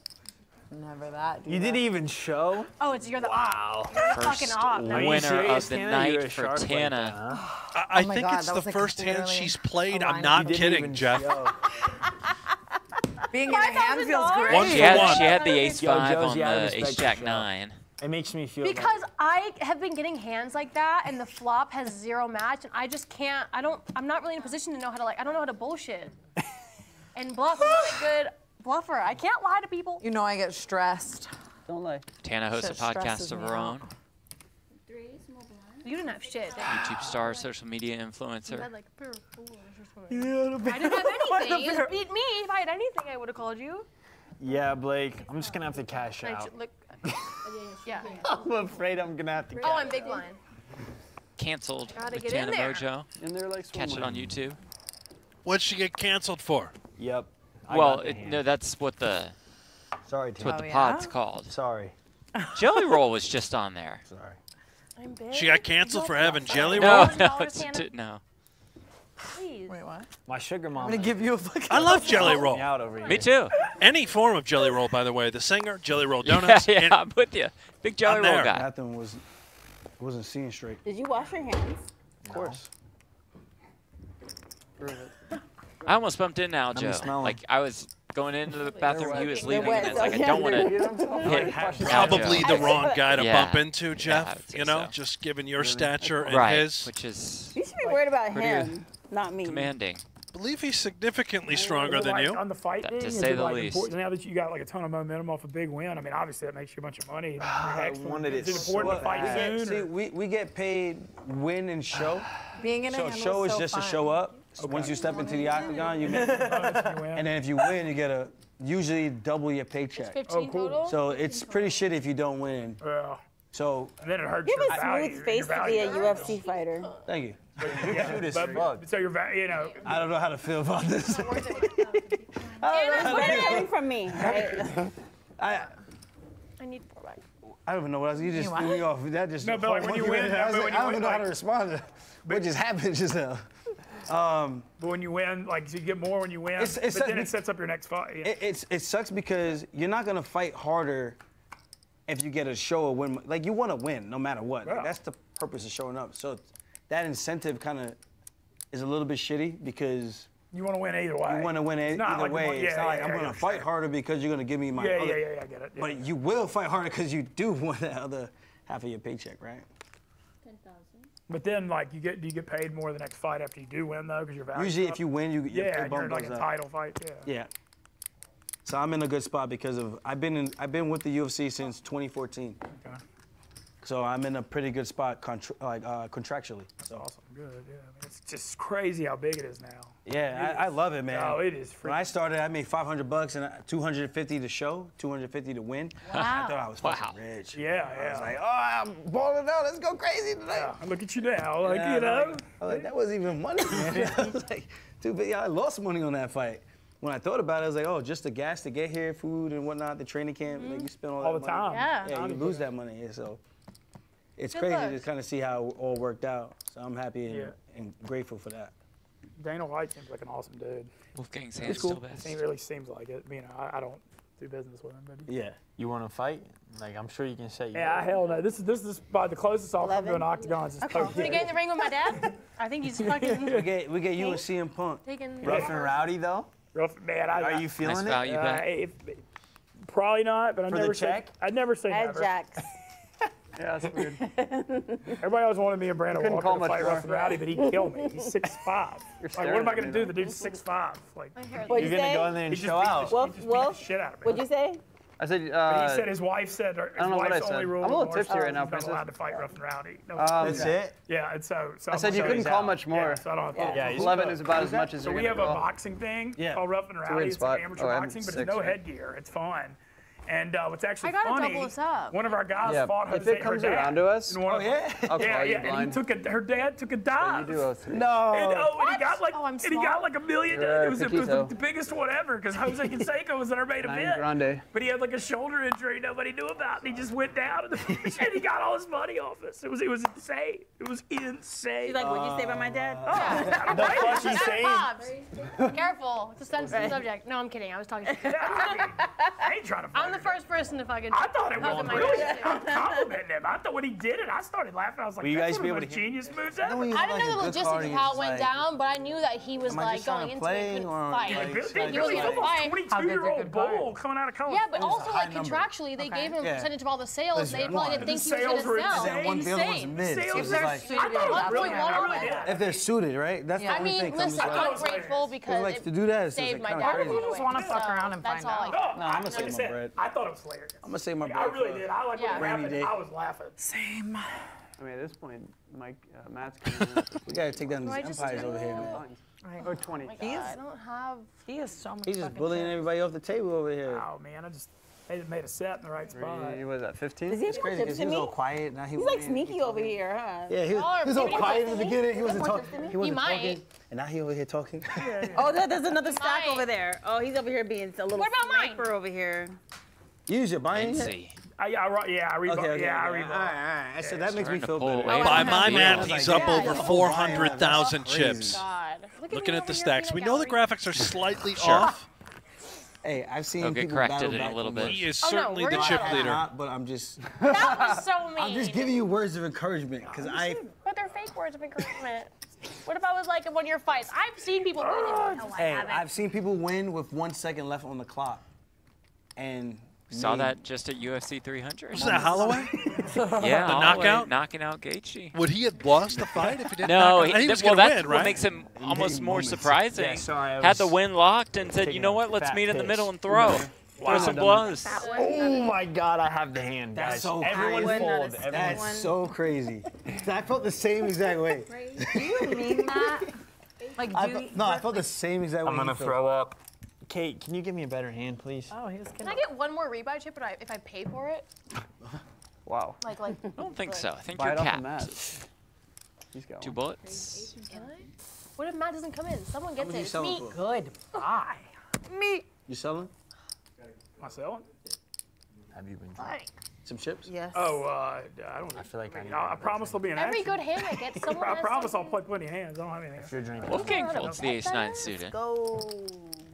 Never that. You didn't even show? Oh, it's you're the Wow. you're First off. now. Are you winner of the Tana? Night for shark like Tana. that, huh? I, I Oh think God, it's the first hand she's played. a I'm not kidding, Jeff. Show. Being in a hand feels $5,000? great. One She had, one. she had the ace Yo, five Josie, on I the ace jack show. nine. It makes me feel like- Because I have been getting hands like that, and the flop has zero match, and I just can't. I don't. I'm not really in a position to know how to like. I don't know how to bullshit. And bluff. I'm not a good bluffer. I can't lie to people. You know I get stressed. Don't lie. Tana hosts a Shit stresses podcast of me her out. own. You didn't have shit. Did you? YouTube star, social media You influencer. had like a pair of fours. I didn't have anything. You beat me. If I had anything, I would have called you. Yeah, Blake. I'm just gonna have to cash I out. ju- look. yeah. I'm afraid I'm gonna have to. Oh, I'm big blind. Canceled Gotta with get in Tana there. Mojo. And they're like Catch it on YouTube. What'd she get canceled for? Yep. I well, it, no, that's what the Sorry, that's what Tim. the Oh, pod's called. Sorry. Jelly Roll was just on there. Sorry. I'm big. She got canceled for having jelly No, roll? no, it's t- no. Please. Wait, what? My sugar mom. I'm gonna give you a fucking. I love jelly roll. Me out over here. Me too. Any form of jelly roll, by the way. The singer, jelly roll donuts. yeah, and- I'm with you. Big jelly I'm roll there. guy. Nothing was, wasn't seeing straight. Did you wash your hands? Of course. I almost bumped in Al I'm Joe. Like I was going into the bathroom, he was leaving, wet, and it's like I don't want to hit Probably the wrong guy to Yeah. bump into, Jeff. would say you know, so. just given your stature and right, his. which is You should be worried about him, not me. commanding. believe he's significantly stronger than like you. On the fight That- thing, to say the like least. important now that you got like a ton of momentum off a big win? I mean, obviously that makes you a bunch of money. I Excellent. wanted it Is it important so to fight bad. soon? See, we, we get paid win and show. Being in a So handle show is is so just fun. to show up. So Once you step into the octagon, you get, and then if you win, you get a usually double your paycheck. 15 total. So it's pretty shitty if you don't win. Yeah. So And then it hurts You your have a value. smooth face to be a. UFC fighter. thank you. Yeah, Shoot as but- fuck. So your value, you know. I don't know how to feel about this. Anna's benefiting from me. I I need four back. I don't even know what else. You just threw me off. That just No, but like when you win, I, no, was but like, when you I don't win, even know how to like- respond to what just happened just now. Um, But when you win, like so you get more when you win. It's- it's but then it sets up your next fight. Yeah. it, it's it sucks because you're not gonna fight harder if you get a show or win. Like you want to win no matter what. Like, Yeah. that's the purpose of showing up. So that incentive kind of is a little bit shitty because you want to win either way. you want to win It's not either like you way. want- it's yeah, not like yeah, I'm yeah, gonna fight sure. harder because you're gonna give me my. Yeah, other, yeah, yeah, yeah, I get it. Yeah. But you will fight harder because you do want the other half of your paycheck, right? Ten thousand. But then, like, you get do you get paid more the next fight after you do win though, because your value. Usually, if you win, you your yeah, pay you're bump like a up. title fight. Yeah. Yeah. So I'm in a good spot because of I've been in I've been with the UFC since 2014. Okay. So I'm in a pretty good spot contra- like uh, contractually. So Awesome. Good. Yeah. I mean, it's just crazy how big it is now. yeah, I, I love it, man. Oh, it is When I started, I made 500 bucks and uh, 250 to show, 250 to win. Wow. I thought I was fucking rich. Yeah, I yeah. was like, oh, I'm balling out. Let's go crazy today. Yeah, look at you now. Like, Yeah, you know. I was like, I was like, that wasn't even money, man. I was like, dude, but yeah, I lost money on that fight. When I thought about it, I was like, oh, just the gas to get here, food and whatnot, the training camp, like you spend all, All that the money. time. Yeah. Yeah, you lose that money. Yeah, so it's Good crazy luck. to kind of see how it all worked out. So I'm happy and, Yeah. and grateful for that. Dana White seems like an awesome dude. Wolfgang's He's hand's cool. still best. He really seems like it. You know, I, I don't do business with him, but Yeah. You want to fight? Like I'm sure you can say. yeah, hell no. This is this is by the closest I'll come to an octagon. Is Okay. Gonna get in the ring with my dad? I think he's fucking. We fucking get we get you and CM Punk. taking. Rough and rowdy though. rough, man. I, Are you Nice feeling it? value Uh, if, probably not, but I For the never say. check? I'd never say Ed never. Jacks. Yeah, that's weird. Everybody always wanted me and Brandon Couldn't Walker call to fight more. Rough and Rowdy, but he'd kill me. He's six five. You're Like, what am I gonna do? The dude's six five. Like, What'd You're gonna say? go in there and show out. The, Wolf, he just beat Wolf, the shit out of me. what'd you say? I said. Uh, he said his wife said, or his I don't know what I wife's only said. rule I'm a little tipsy right now, is not Princess. allowed to fight Rough and Rowdy. No, Um, That's it. yeah, and so, so I said you couldn't call out. much more. Yeah, so I don't have to. Yeah, Eleven is about as much as So you're we have a boxing thing Yeah. called Rough and a Rowdy. It's, amateur Oh, boxing, but six, there's no headgear. It's fun. And uh, what's actually I gotta funny, double this up. one of our guys Yeah, fought if Jose, it comes her dad around to us- in one Oh yeah. I'll yeah, yeah, and he took a, her dad took a dive. You do owe. No. And, oh, and he got like, Oh, I'm and he got like a million. You're It was, it was the biggest one ever because Jose Canseco was in our main Nine event. grande. But he had like a shoulder injury nobody knew about, and he just went down, and, and he got all his money off us. It was it was insane. It was insane. She's like, what'd you say about my dad? Oh, The fuck you Shut saying? Careful. It's a sensitive subject. No, I'm kidding. I was talking shit. Yeah, I ain't trying to. I'm the first person to fucking. I thought it was my really. dad. I'm complimenting him. I thought when he did it, I started laughing. I was like, Will you "That's guys one be able to genius moves Then ever." when I have, didn't know a the logistics of how it went like, down, but I knew that he was like going into play, it. Couldn't or, fight. like, They built- should they I really just, almost like- How 22 big's year a old good bull coming out of college. Yeah, but It was a also like contractually, they gave him a percentage of all the sales. They probably didn't think he was gonna sell. insane. One, the other Insane. mid. So Sales it's were insane. I thought it was really point good. one I on really it. did. if they're suited, right? That's I the only mean, thing comes listen, I I'm was like- grateful because it to do that is saved my kinda dad. crazy. from You just wanna fuck around and that's find all I out. No, I'ma like save I my said, bread. I thought it was hilarious. I'm gonna say my I really did. I like Yeah. what Rainy happened. day. I was laughing. Same. I mean, at this point, Mike, uh, Matt's coming in. We gotta take down Do I these empires do over here, it? man. Or 20. He is, I don't have. He is so much. He's just bullying chips. everybody off the table over here. Oh man, I just they just made a set in the right spot. He was at 15? Does he It's crazy because he was all me? quiet. Now he He's like being- sneaky over here, huh? Yeah, he was, Y'all he was all quiet in the beginning. He He wasn't talking. chips me? He wasn't He talking. And now he over here talking. Oh, there's another stack over there. Oh, he's over here being a little What about mine? sniper over here. Use your buying Let's yet? see. I, yeah, I, ro- yeah, I rebuff. Okay, okay, yeah, I okay. rebuff. All right, all right. So that makes me Starting to feel pull better. away. By Oh, my yeah. math, Yeah. he's up Yeah, over yeah. 400,000 Crazy. chips. God. Look Looking me at the stacks, we know the graphics are slightly Sure. off. Hey, I've seen They'll get people corrected battle in a little bit. He is Oh, no, certainly the chip at leader. Not, but I'm just, That was so mean. I'm just giving you words of encouragement because I. But they're fake words of encouragement. what if I was like in one of your fights? I've seen people win it. No, I Hey. I've seen people win with one second left on the clock, and Saw made- that just at UFC 300. Was that Holloway? Yeah, The Holloway knockout? knocking out Gaethje. Would he have lost the fight if he didn't? No, knock he, out- he was well, gonna that's win, what makes him almost more moments. surprising. Yeah, sorry, I Had the was win locked and said, you know what, let's fat meet in the middle and throw. Throw some blows. Oh my God, I have the hand, guys. That's so Everyone crazy. fold. That's Everyone. That's so crazy. I felt the same exact way. Do you mean that? Like, I do felt, you, no, I felt the same exact way. I'm gonna throw up. Kate, can you give me a better hand, please? Oh, he was kidding. Can I get one more rebuy chip if I, if I pay for it? Wow. Like, like. I don't think so. I think you're it capped. Matt. He's got Two one. bullets. What if Matt doesn't come in? Someone gets much it. you It's me. for? good bye. Me. You selling Am I selling? Have you been? Drinking? Some chips? Yes. Oh, uh, I don't. I feel like I need I, I promise there'll be an Every action. good hand I get, someone I has promise I'll something. play plenty of hands. I don't have anything. If you're drinking. Wolfgang folds the Let's ace-9 suited. Go.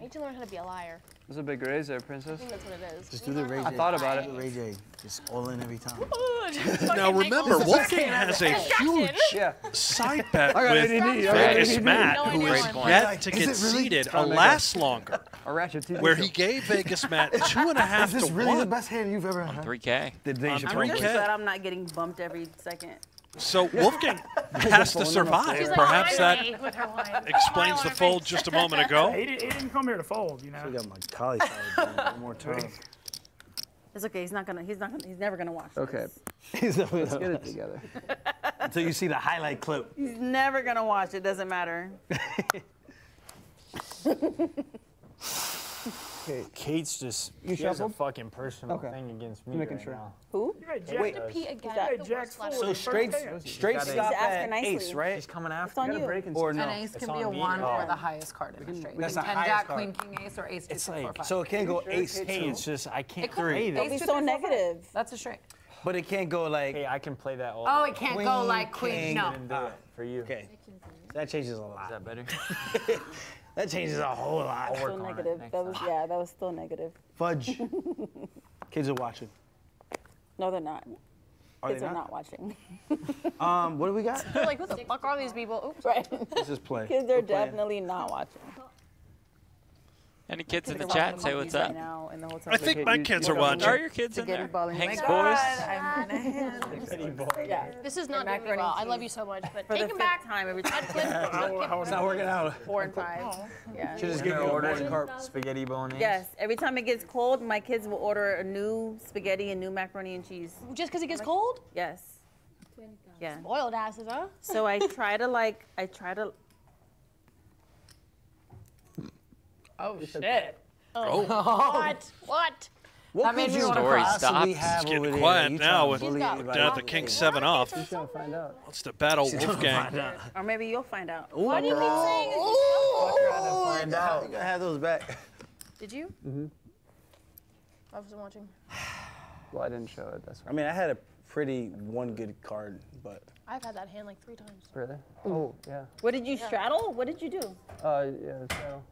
I need to learn how to be a liar. There's a big raise there, I Princess. think that's what it is. Just do the Ray J. I thought about it. Ray J. Just all in every time. Now remember, Wolfgang has a huge Yeah. side bet with ADD, Vegas Matt, No who idea is why. yet to get really? seated a Trying to make last longer, A ratchet TV where he gave Vegas Matt two and a half Is this to really the best hand you've ever had? 3K. The Dave On Chappelle three I'm just glad I'm not getting bumped every second. So Wolfgang has to survive. Like, Perhaps that ready," with her wine. explains the fold just a moment ago. He, didn't, he didn't come here to fold, you know. I got my cauliflower one more time. It's okay. He's not gonna. He's not gonna. He's never gonna watch. Okay. this. Let's get it together. Until you see the highlight clip. He's never gonna watch. It doesn't matter. Okay, Kate's just. You she has a fucking personal Okay. thing against me Making right sure. now. Who? You Wait. you Pete again. got the worst Jack's full. So straight, straight stop Just ask her at nicely. ace, right? She's coming after. It's on me. you. Break and Or An no? ace It's can be a on me. one Oh. or the highest card in a straight. That's Like the 10 highest jack, card. queen, king, ace, or ace, two, It's four, like- five. So it can't go ace Hey, two, it's just I can't It could play be. that. Don't be Ace, so two, three, four, five. negative. That's a straight. but it can't go like. Hey, I can play that all. Oh, it can't Queen, go like queen. king, No. Didn't do uh, it for you. Okay, that changes a lot. Is that better? That changes a whole lot. Still negative. That was yeah. That was still negative. Fudge. Kids are watching. No, they're not. Are Kids they are not? not watching. Um, what do we got? They're like, what the fuck are these people? Oops. right. Let's just play. Kids are We're playing. definitely not watching. Any kids in the chat? Say what's up. right now in the hotel. I think my kids are watching. Are your kids in Spaghetti there? ball and Hank's mac- boys? Oh I'm gonna hand. Yeah. This is not doing me macaroni well. I love you so much, but For take the him fifth back. time every time. It's not working out. Four and five. Oh. Yeah. Should just Give give me you order morning spaghetti bolognese. Yes. Every time it gets cold, my kids will order a new spaghetti and new macaroni and cheese. Just because it gets cold? Yes. Yeah. Boiled asses, huh? So I try to like. I try to. Oh shit. Oh. what? What? What That made could me you wanna Story cry. possibly stops. have It's getting over quiet that now with- bully She's got everybody Down at the with? King seven off. She's gonna find out. Let's the battle Wolfgang. Or maybe you'll find out. Why do you keep saying Oh, find out. You gotta have those back. Did you? Mm-hmm. I wasn't watching. Well, I didn't show it. That's I mean, I had a pretty one good card, but I've had that hand like three times. Really? Oh, yeah. What did you straddle? What did you do? Uh, yeah. So.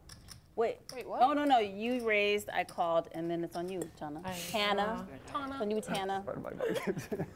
Wait. Wait, what? Oh no no! You raised, I called, and then it's on you, Tana. Tana. Tana. It's on you, Tana. Part of my market.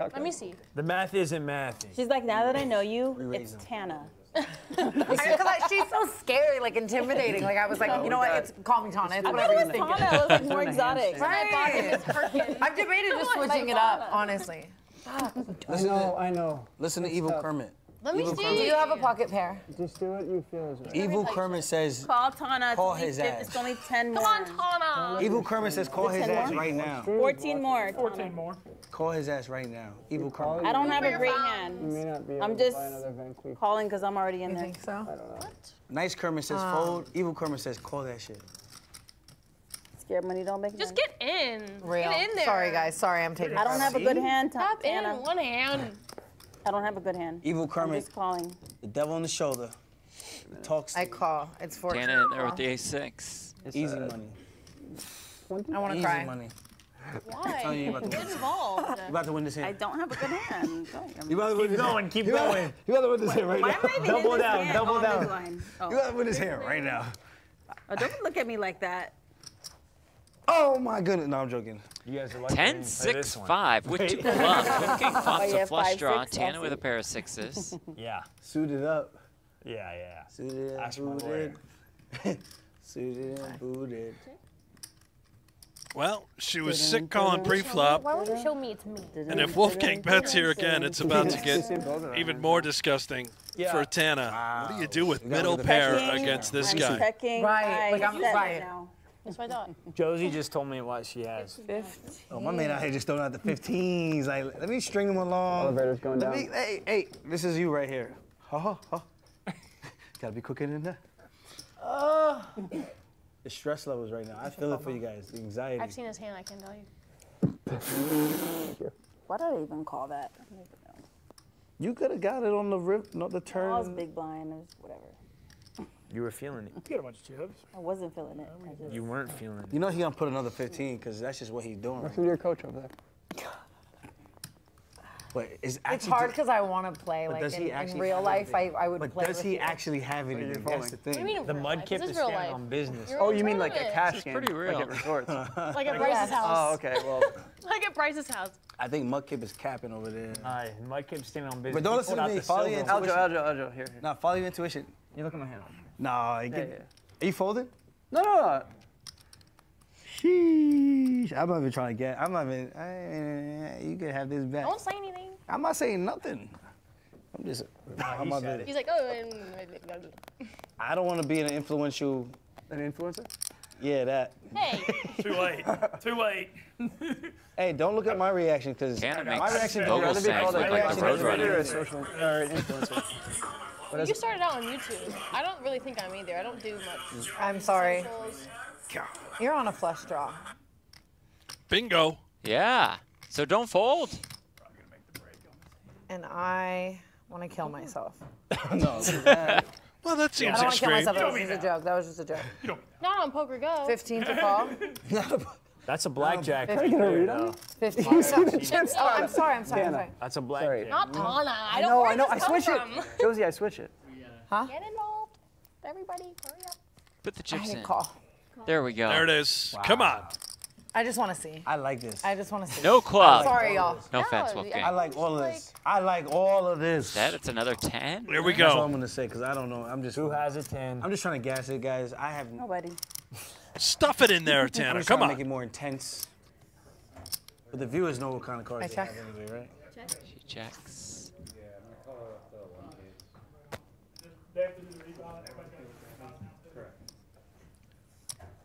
Let me see. The math isn't math. She's like, now that I know you, it's them. Tana. Because like, she's so scary, like intimidating. Like I was like, you know what? It's call me Tana. It's I whatever thought you're it was thinking. Tana. It was like more exotic. Right. I've debated just switching it up, honestly. I know, I know. listen to Evil Kermit. Let me Evil see. Kermit- Do you have a pocket pair? Just do what you feel is right. Evil Kermit says, Call Tana. It's Call only his fif- ass. It's only 10 more. Come on, Tana. Evil Kermit says, call his ass more? right now. 14 more. 14 more. Call his ass right now. Evil Kermit. I don't have a great hand. You may not be able I'm to just buy another Van Cleef. calling because I'm already in You there. think so? I don't know. What? Nice Kermit says, Um, fold. Evil Kermit says, call that shit. Scared money don't make Just money. get in. Real. Get in there. Sorry, guys. Sorry, I'm taking. I don't have a good hand, Ta- Tap in one hand. I don't have a good hand. Evil I'm Kermit, just calling. the devil on the shoulder. Talks I call. It's 14. Tana in there with the ace-6. easy uh, money. I want to cry. Easy cry. money. Why? telling you about the- Get involved. You about to win this hand. I hand. don't have a good hand. Don't- You about to win this going, hand. keep You about- going. You about to win this hand right Why now. am I even in Double down, double Oh, down. Oh. You about to win this hand right now. Oh, oh don't look at me like that. Oh my goodness. No, I'm joking. You guys are lucky. 10, 6, 5 with two clubs. Wolfgang flops oh, yeah, a flush five, draw. six, Tana with a pair of sixes. Yeah. Suited up. Yeah, yeah. Suited up, Ask my booted. Suited and booted. Well, she was sick calling pre-flop. Why would you show me it's me? And if Wolfgang bets here again, it's about to get even more disgusting for Tana. What do you do with middle pair against this guy? Right, like I'm- right. Now. That's what I thought. Josie just told me what she has. Oh, my man out here just throwing out the 15s. Like, let me string them along. Elevator's going Let down. me, hey, hey, this is you right here. Ha ha ha. Gotta be cooking in there. The stress levels right now. I feel it for you guys. The anxiety. I've seen his hand, I can tell you. Why did I even call that? I don't even know. You could have got it on the rip, not the I was turn. big blind. It was whatever. You were feeling it. You got a bunch of chips. I wasn't feeling it. I just, You weren't feeling it. You know he gonna put another 15 because that's just what he's doing. Who's your coach over there? But it's It's hard because I want to play. But Like does in, he in actually real have life, I, it? I would But play does with he you. actually have it? in him? That's the What you thing. mean The real mud life? kip This is is real standing life. on business. You're Oh, in you mean like a tournament. cash game? pretty real. Like at resorts. Like at Bryce's house. Oh, okay. Well, Like at Bryce's house. I think Mudkip is capping over there. Aye, Mudkip's standing on business. But don't He listen pulled to out me. the Follow your silver. intuition. Aljo, Aljo, Aljo, here. here. Nah, follow your intuition. You look at my hand. Nah, you Yeah, get. yeah. Are you folding? No, no, no. Sheesh. I'm not even trying to get. I'm not even. I, you can have this back. Don't say anything. I'm not saying nothing. I'm just. I'm not He's like, oh, I don't want to be an influential. An influencer? Yeah, that. hey, Too late. Too late. Hey, don't look at my reaction because my makes reaction. vocal rather be sags called look a like reaction the Roadrunner. a social or influencer. But you started out on YouTube. I don't really think I'm either. I don't do much. I'm sorry. socials. You're on a flush draw. Bingo. Yeah. So don't fold. And I want to kill myself. no. Well, that I seems don't want to kill extreme. myself. That was just a joke. That was just a joke. Not on PokerGO. 15 to call. that's a blackjack. Fifty. right Can I there, read though. them? 15. You see the chips? Oh, I'm sorry. I'm sorry. I'm sorry. That's a Sorry. blackjack. Not mm. Tana. I, I don't know, I know. I this come switch from? it. Josie, I switch it. Uh, huh? Get involved. Everybody, hurry up. Put the I chips hate in. call. There we go. There it is. Come on. I just want to see. I like this. I just want to see. No club. Sorry, y'all. No No, offense, I- Wolfgang. I like all of this. I like all of this. That it's another 10. There we go. That's all. I'm gonna say because I don't know. I'm just. Who has a 10? I'm just trying to gas it, guys. I have. Nobody. Stuff it in there, Tana. just Come on. make it more intense. But the viewers know what kind of cards I they have anyway, right? She checks.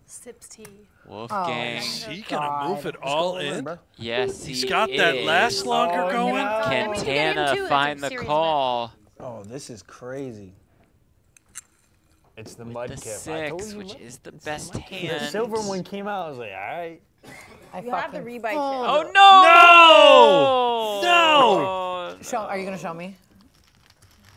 Sips tea. Wolfgang. Is he gonna move it all in? Yes, He's he got that last longer Oh, going. no. Can Let me get him Tana find the call Oh, this is crazy. It's the with mud the kip. I told six, you, which look. is the best The hand? silver one came out. I was like, all right. I You have the fucking. rebuy chip. Oh, oh no! No! No! Oh, show, are you gonna show me?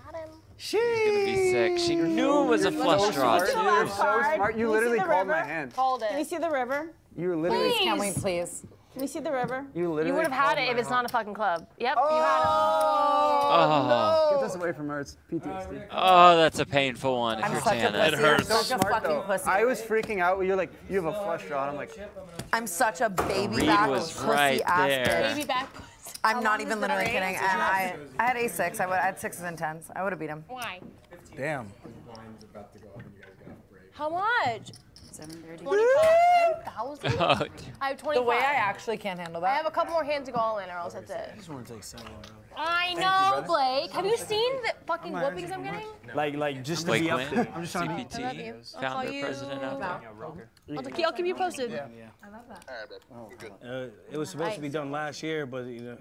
Got him. She's gonna be sick. She knew it was a flush draw smart. You're so smart. You literally the called my river? hand. Called Can we it. see the river? You were literally. Please. Can we please? Can we see the river? You literally. You would have had it if it's not a fucking club. Yep, you had it. Oh. oh Get this away from her. It's PTSD. Oh, that's a painful one if I'm you're such a Tana. It pussy. hurts. I'm such a fucking though. pussy. I was freaking out. when You're like, you have a flush draw. And I'm like, I'm such a baby Reed back was pussy right ass there. bitch. Baby back pussy. I'm How not even literally the kidding. And I, I had a6. I would I had sixes and tens. I would have beat him. Why? Damn. How much? 730. 10,000? Oh, I have 25. The way I actually can't handle that. I have a couple more hands to go all in, or else that's it. This one's like seven. Bro. I know, Blake. Have you seen the fucking whoopings I'm getting? Like, like just to Blake be up there. I'm just trying to. CPT, I love you. I'll call founder, you president of about- the- I'll, I'll keep you posted. I love that. Uh, it was supposed to be done last year, but you know.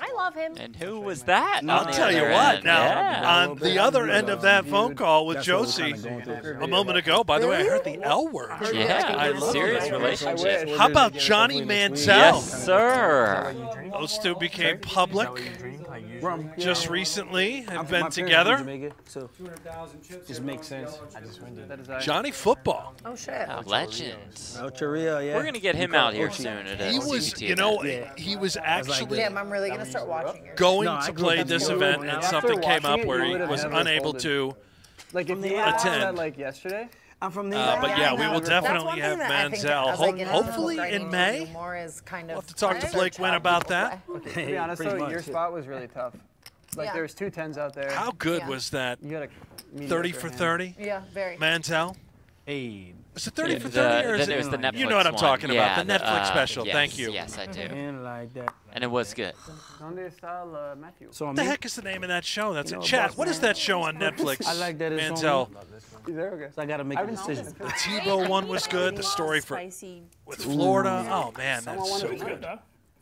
I love him. And who was that? No, I'll tell you what. end? Now, Yeah. on the other end of that phone call with That's what we're Josie kinda going through. a moment ago, by the way, I heard the L word. Yeah, I love serious it. relationship. How about Johnny Manziel? Yes, sir. Those two became public just recently. Have been My parents from together. Jamaica, so just makes sense. Johnny Football. Oh shit. Oh, A legend. El yeah. We're gonna get him out here Ochi. soon at uh, He was, CPT you know, event. he was actually Damn, I'm really gonna start watching going No, to play this event, and something came up where he was unable folded. to. Like if the you attend. that like yesterday. I'm from the. Uh, but Yeah, yeah, we will definitely have that I think Manziel. Ho- get hopefully in May. More is kind of We'll have to talk to Blake Wynn about that. To be honest pretty though, much, your spot was really tough. Like Yeah. there was two tens out there. How good Yeah. was that? You had a 30 for hand. 30? Yeah, very. Manziel? Hey. Is it 30 Yeah, for the- 30 or is it? it was the Netflix you know what I'm one. talking Yeah, about. The Netflix uh, special. yes, Thank you. Yes, I do. And like that. And it was good. Donde está la Matthew? So What the heck is the name of that show? That's You it. know, Chat. Boss What is that show on Netflix? I like that it's on Manziel. me. Is there okay? So I gotta make I a decision. The Tebow one was good. The story for Spicy. with Florida. Oh man, that's so good.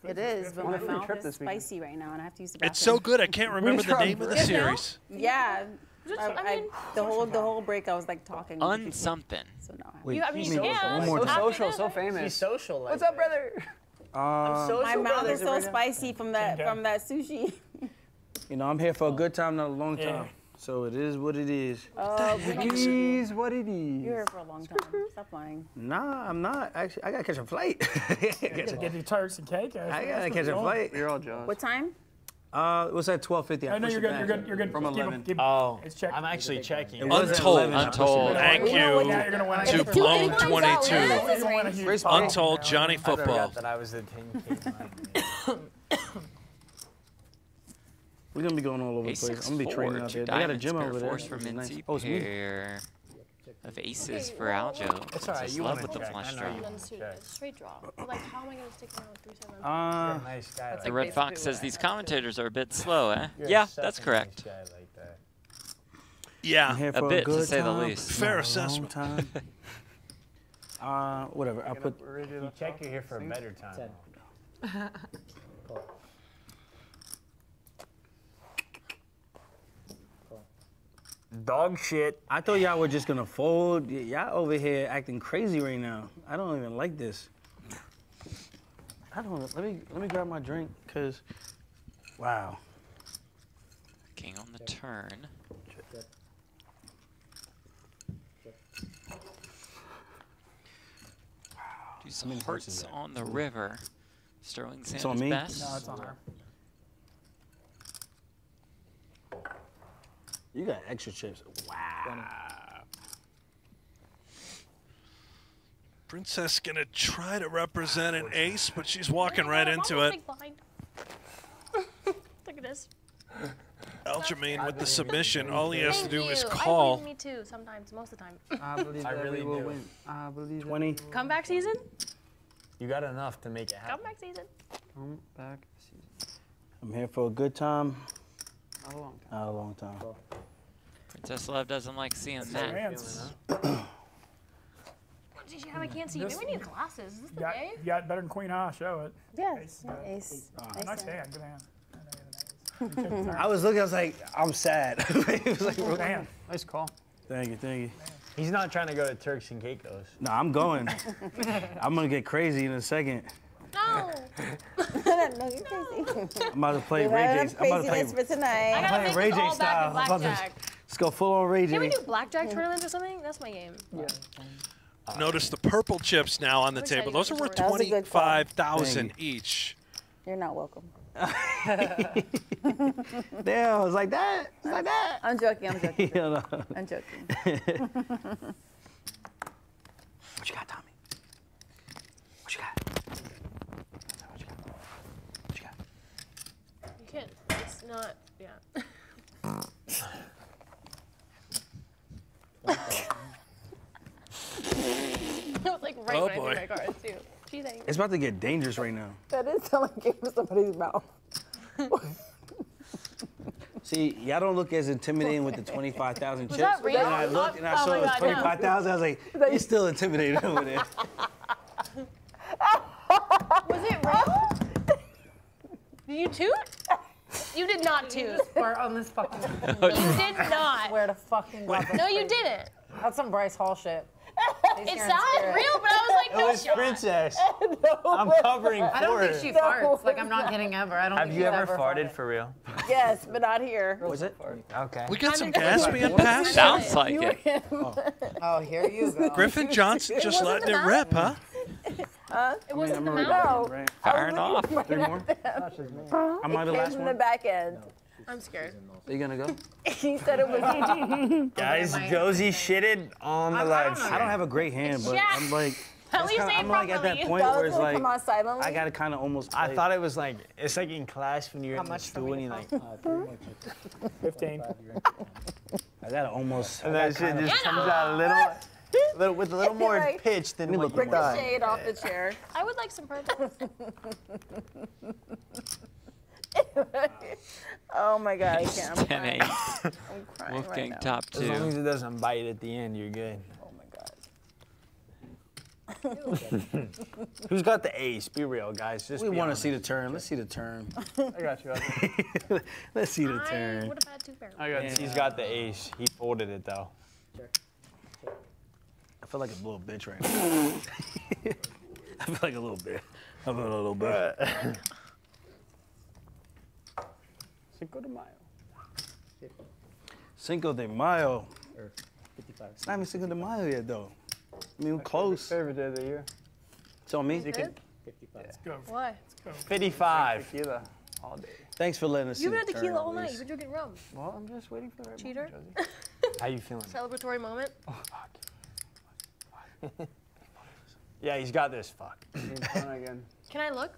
It is, but On my a free mouth is spicy right now, and I have to use the bathroom. It's so good. I can't remember the name of the series. Yeah. Just- I, I I, the whole the whole break, I was like talking. with Un something. So now I- Wait, You, I mean, you you mean can. one more So social, so famous. He's social. Like What's up, that. brother? Uh, Social my mouth is so right now. spicy from that Okay. from that sushi. you know, I'm here for a good time, not a long Yeah. time. So it is what it is. Oh, It is what it is. you're here for a long time. Stop lying. Nah, I'm not. Actually, I gotta catch a flight. Get the Turks and cake. I gotta catch a flight. You're all jealous. What time? Uh, it was at 12:50. I I know you're good. You're good. You're good. From Keep 'em- 11. keep 'em- Oh, It's checked. I'm actually checking. It was Untold. 11. I pushed it Untold. Thank you're gonna win. Blown 22. You're gonna win a huge Where's prize. Untold Johnny Football. forgot that I was the 10K. We're gonna be going all over the place. I'm gonna be training out there. They got a gym over there. Force for which nice. Oh, it's me. Pair of aces for Aljo. It's all right, Just you love wanna with the flush draw. you Then suit, straight draw. But like, how am I gonna stick around three seven? Uh, nice guy. The Red Fox says these have to do. commentators are a bit slow, eh? You're Yeah, that's correct. Nice like that. Yeah. A for bit, to good say the least. Fair not a long assessment. time. uh, whatever. I'll put. You check you're here for a better time. Dog shit. I thought y'all were just gonna fold. Y'all over here acting crazy right now. I don't even like this. I don't. Let me let me grab my drink, cause, wow. King on the turn. Do some hearts on the river. Sterling Sanders on me? best. No, it's on her. You got extra chips. Wow. Princess gonna try to represent an ace, but she's walking right into it. Look at this. Aljamain with the submission. All he has to Thank do is you. I call. believe me too. Sometimes, most of the time. I believe I that really we will do. win. I believe 20. Comeback season. You got enough to make it happen. Comeback season. Come back season. I'm here for a good time, Not a long time. not a long time. Princess Love doesn't like seeing that. Hands. Did you have? I can't see. Maybe we need glasses. Is this the got, day? you got better than Queen High. Show it. Yeah, Ace. Uh, yeah, ace. Oh, ace nice hand. hand. Good hand. I know you have an ace. You took the I turn. was looking. I was like, I'm sad. it was like, Good hand. Nice call. thank you, thank you. He's not trying to go to Turks and Caicos. No, I'm going. I'm gonna get crazy in a second. No. no, you're crazy. I'm about to play We're Ray having J. I'm about to play. craziness for tonight. I gotta playing make Ray J style. in I'm about to- blackjack. Let's go full on Ray J. Can we do blackjack tournaments or something? That's my game. Yeah. Notice the purple chips now on the table. Those are worth That was a good call. twenty-five thousand each. You're not welcome. Damn, I was like that. It's like that. I'm joking. I'm joking. You know. I'm joking. What you got, Tommy? What you got? What you got? What you got? You can't. It's not. Yeah. that was like right Oh, when boy. I threw my cards too. Gee, thanks. It's about to get dangerous right now. That is someone gave somebody's mouth. See, y'all don't look as intimidating with the 25,000 chips. that real? And I looked and I Oh saw it was God, no. 25,000. I was like, you're still intimidated over there. Was it real? Did you toot? You did not toot. Or on this fucking. You did not. Swear to fucking God. No, you didn't. That's some Bryce Hall shit. It sounded real, but I was like, It was shot. Princess. I'm covering for I don't think her. she farts. Like I'm not kidding ever. I don't Have think you ever ever farted for real? Yes, but not here. Was it? Okay. We got some gas being passed. Sounds like You it. Oh, here you go. Griffin Johnson just letting it rip, huh? Huh? It wasn't the remember mouth. No. Right. Firing off. Three more? Am I the It last came from one? the back end. I'm scared. Are you gonna go? he said it was. GG. Guys, Josie shitted on the live I don't have a great hand, but Jack. I'm like, At least kinda- I'm like at that point That where it's like, come out silently. I gotta kind of almost. I thought it was like it's like in class when you're How in the much for stool and you like, 15. I gotta almost. and that shit just comes out a little, little with a little more Like, pitch than me what look you like that. thought. Ricochet off the chair. I would like some purple. oh my god, I can't. I'm crying. 8. I'm crying right Wolfgang now. top As long as it doesn't bite at the end, you're good. Oh my god. Who's got the ace? Be real, guys. Just We want to see the turn. Let's see the turn. I got you. Let's see the I turn. would have had two pairs. I got you. He's got the ace. He folded it though. I feel like a little bitch right now. I feel like a little bit. I feel a little bit. Cinco de Mayo. Cinco de Mayo. It's not even Cinco de Mayo yet, though. I mean, we're close. Favorite day of the year. It's on me. What? 55. Tequila. All day. Thanks for letting us You've been the at tequila all night. You've been drinking rum. Well, I'm just waiting for the right Cheater. moment, Josie. How you feeling? Celebratory moment. Oh, Yeah, he's got this. Fuck. Again. Can I look?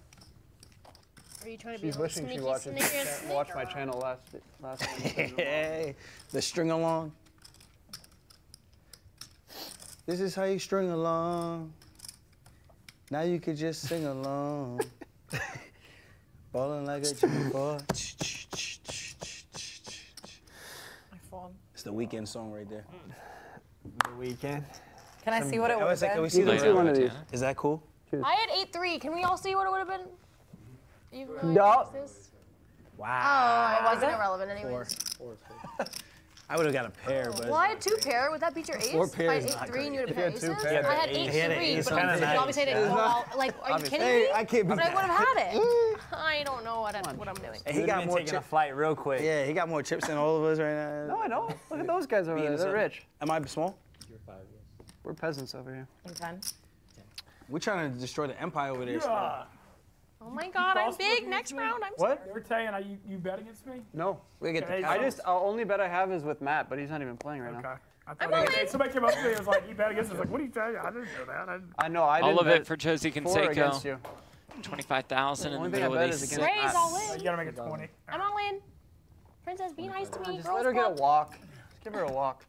Are you trying to be She's a little wishing she sneaky, watches sneaky, and cha- watched my channel last last. Hey, the string along. This is how you string along. Now you could just sing along. Ballin' like a G-boy. My phone. It's the weekend song right there. The weekend. Can I see what it I would was like, can we see You can see one of these. Is that cool? I had eight three. Can we all see what it would have been? You really No. noticed this? Wow. Oh, it wasn't irrelevant anyways. I would have got a pair, but Well, I had two pair. Would that beat your ace? Four If I had eight three, and you had a pair you of two aces. pairs- I had He eight had an three, ace but obviously, the obviously I night. didn't go all. Like, are you Obviously. kidding Hey, me? I can't beat But I that. would have had it. Mm. I don't know what, I, what I'm doing. Hey, he Would've got more taking a chips. flight real quick. Yeah, he got more chips than all of us right now. No, I don't. Look at those guys over there. They're so- rich. Am I small? We're peasants over here. In ten. We're trying to destroy the empire over there. Yeah. Oh my god, I'm big. Next round, I'm What? Ever tell you how you, you bet against me? No. We get the I just, our only bet I have is with Matt, but he's not even playing right Okay. now. I I'm he- somebody came up to me and was like, you bet against us. I was like, what are you telling? I didn't know that. I didn't. I know. I All didn't of it for Josie four Canseco. 25,000 in the Only thing middle of these. is Ray's all in. you gotta make it 20. I'm all in. Princess, be nice to me. Just Girls let her get a walk. Just give her a walk.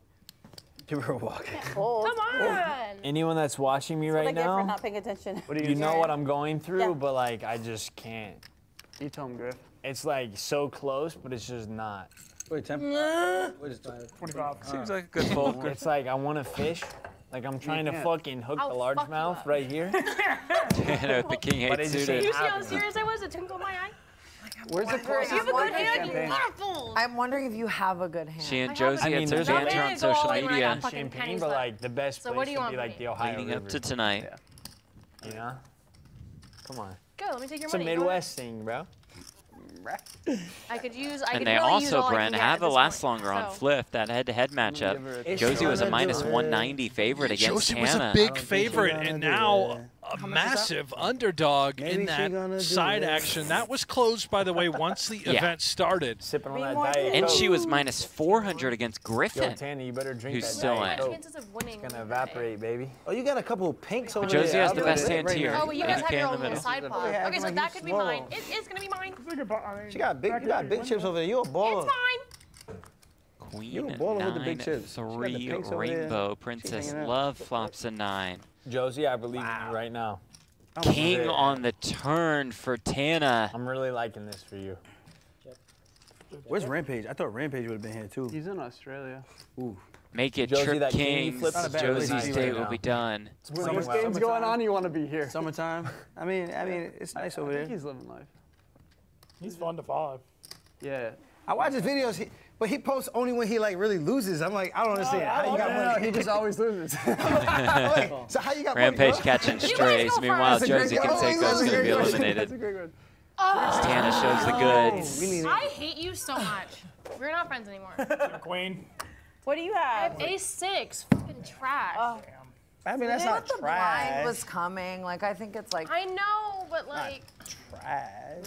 Give her a walk. Old. Come oh. on. Anyone that's watching me What I right get for now, not paying attention. What are you you know what I'm going through, Yeah. but like I just can't. You tell him, Griff. It's like so close, but it's just not. Wait, temp. What is 25. Seems like a good fold. It's like I want to fish. Like I'm trying to fucking hook I'll the largemouth up. right here. the king But eight it just. You see how serious I was? It tinkled my eye. Where's the Wondering- closest You have a good hand. Campaign? I'm wondering if you have a good hand. She and Josie have a- had I some mean, banter there's- on social Go all in when I media got fucking Champagne, pennies but like the best So what place do you would want be like the Ohio leading River. up to tonight. You know? Come on. Go, let me take your It's a money. Go Midwest thing, bro. I could use. I And could they really also, all I Brent, have a last point, longer on so. Fliff, that head-to-head give her matchup. Josie was a gonna minus do it. 190 favorite against Josie was a Hannah. big favorite, and now it. A massive underdog Maybe in that side action. That was closed, by the way, once the Yeah. event started. Sipping on that Diet And Coke. she was minus 400 against Yo, Griffin. You better drink who's that still in. Chances of winning. It's gonna evaporate, baby. Oh, you got a couple of pinks over Josie there. Josie has the best hand right tier. now. Oh, but you guys have your own little side pod. Yeah, Okay, so that could be mine. It is gonna be mine. Think about- I mean, She got big. You got big chips over there. You a baller. It's mine. Queen You a baller with the big nine, chips. She got the three pinks over there. rainbow. Princess. Love flops a nine. Josie, I believe in you right now. King on the turn for Tana. I'm really liking this for you. Where's Rampage? I thought Rampage would have been here too. He's in Australia. Ooh. Make it Josie, Trip that king you Kings. flipped- Not a bad Josie's place day right will be done. When this game's going on, you want to be here. Summertime. I mean, I mean, it's nice over I there. he's living life. He's fun to follow. Yeah. I watch his videos, he, but he posts only when he like really loses. I'm like, I don't understand. how you got No, no, money? he just always loses. Wait, so how you got Rampage money? catching strays. Meanwhile, That's a great Josie one. Canseco's That's a going to be eliminated. That's a great one. Tana shows the oh. goods. I hate you so much. We're not friends anymore. Queen. What do you have? I have? have A6. Fucking trash. Oh. I mean, that's Knew not the blind was coming. Like I think it's like I know, but like. trash.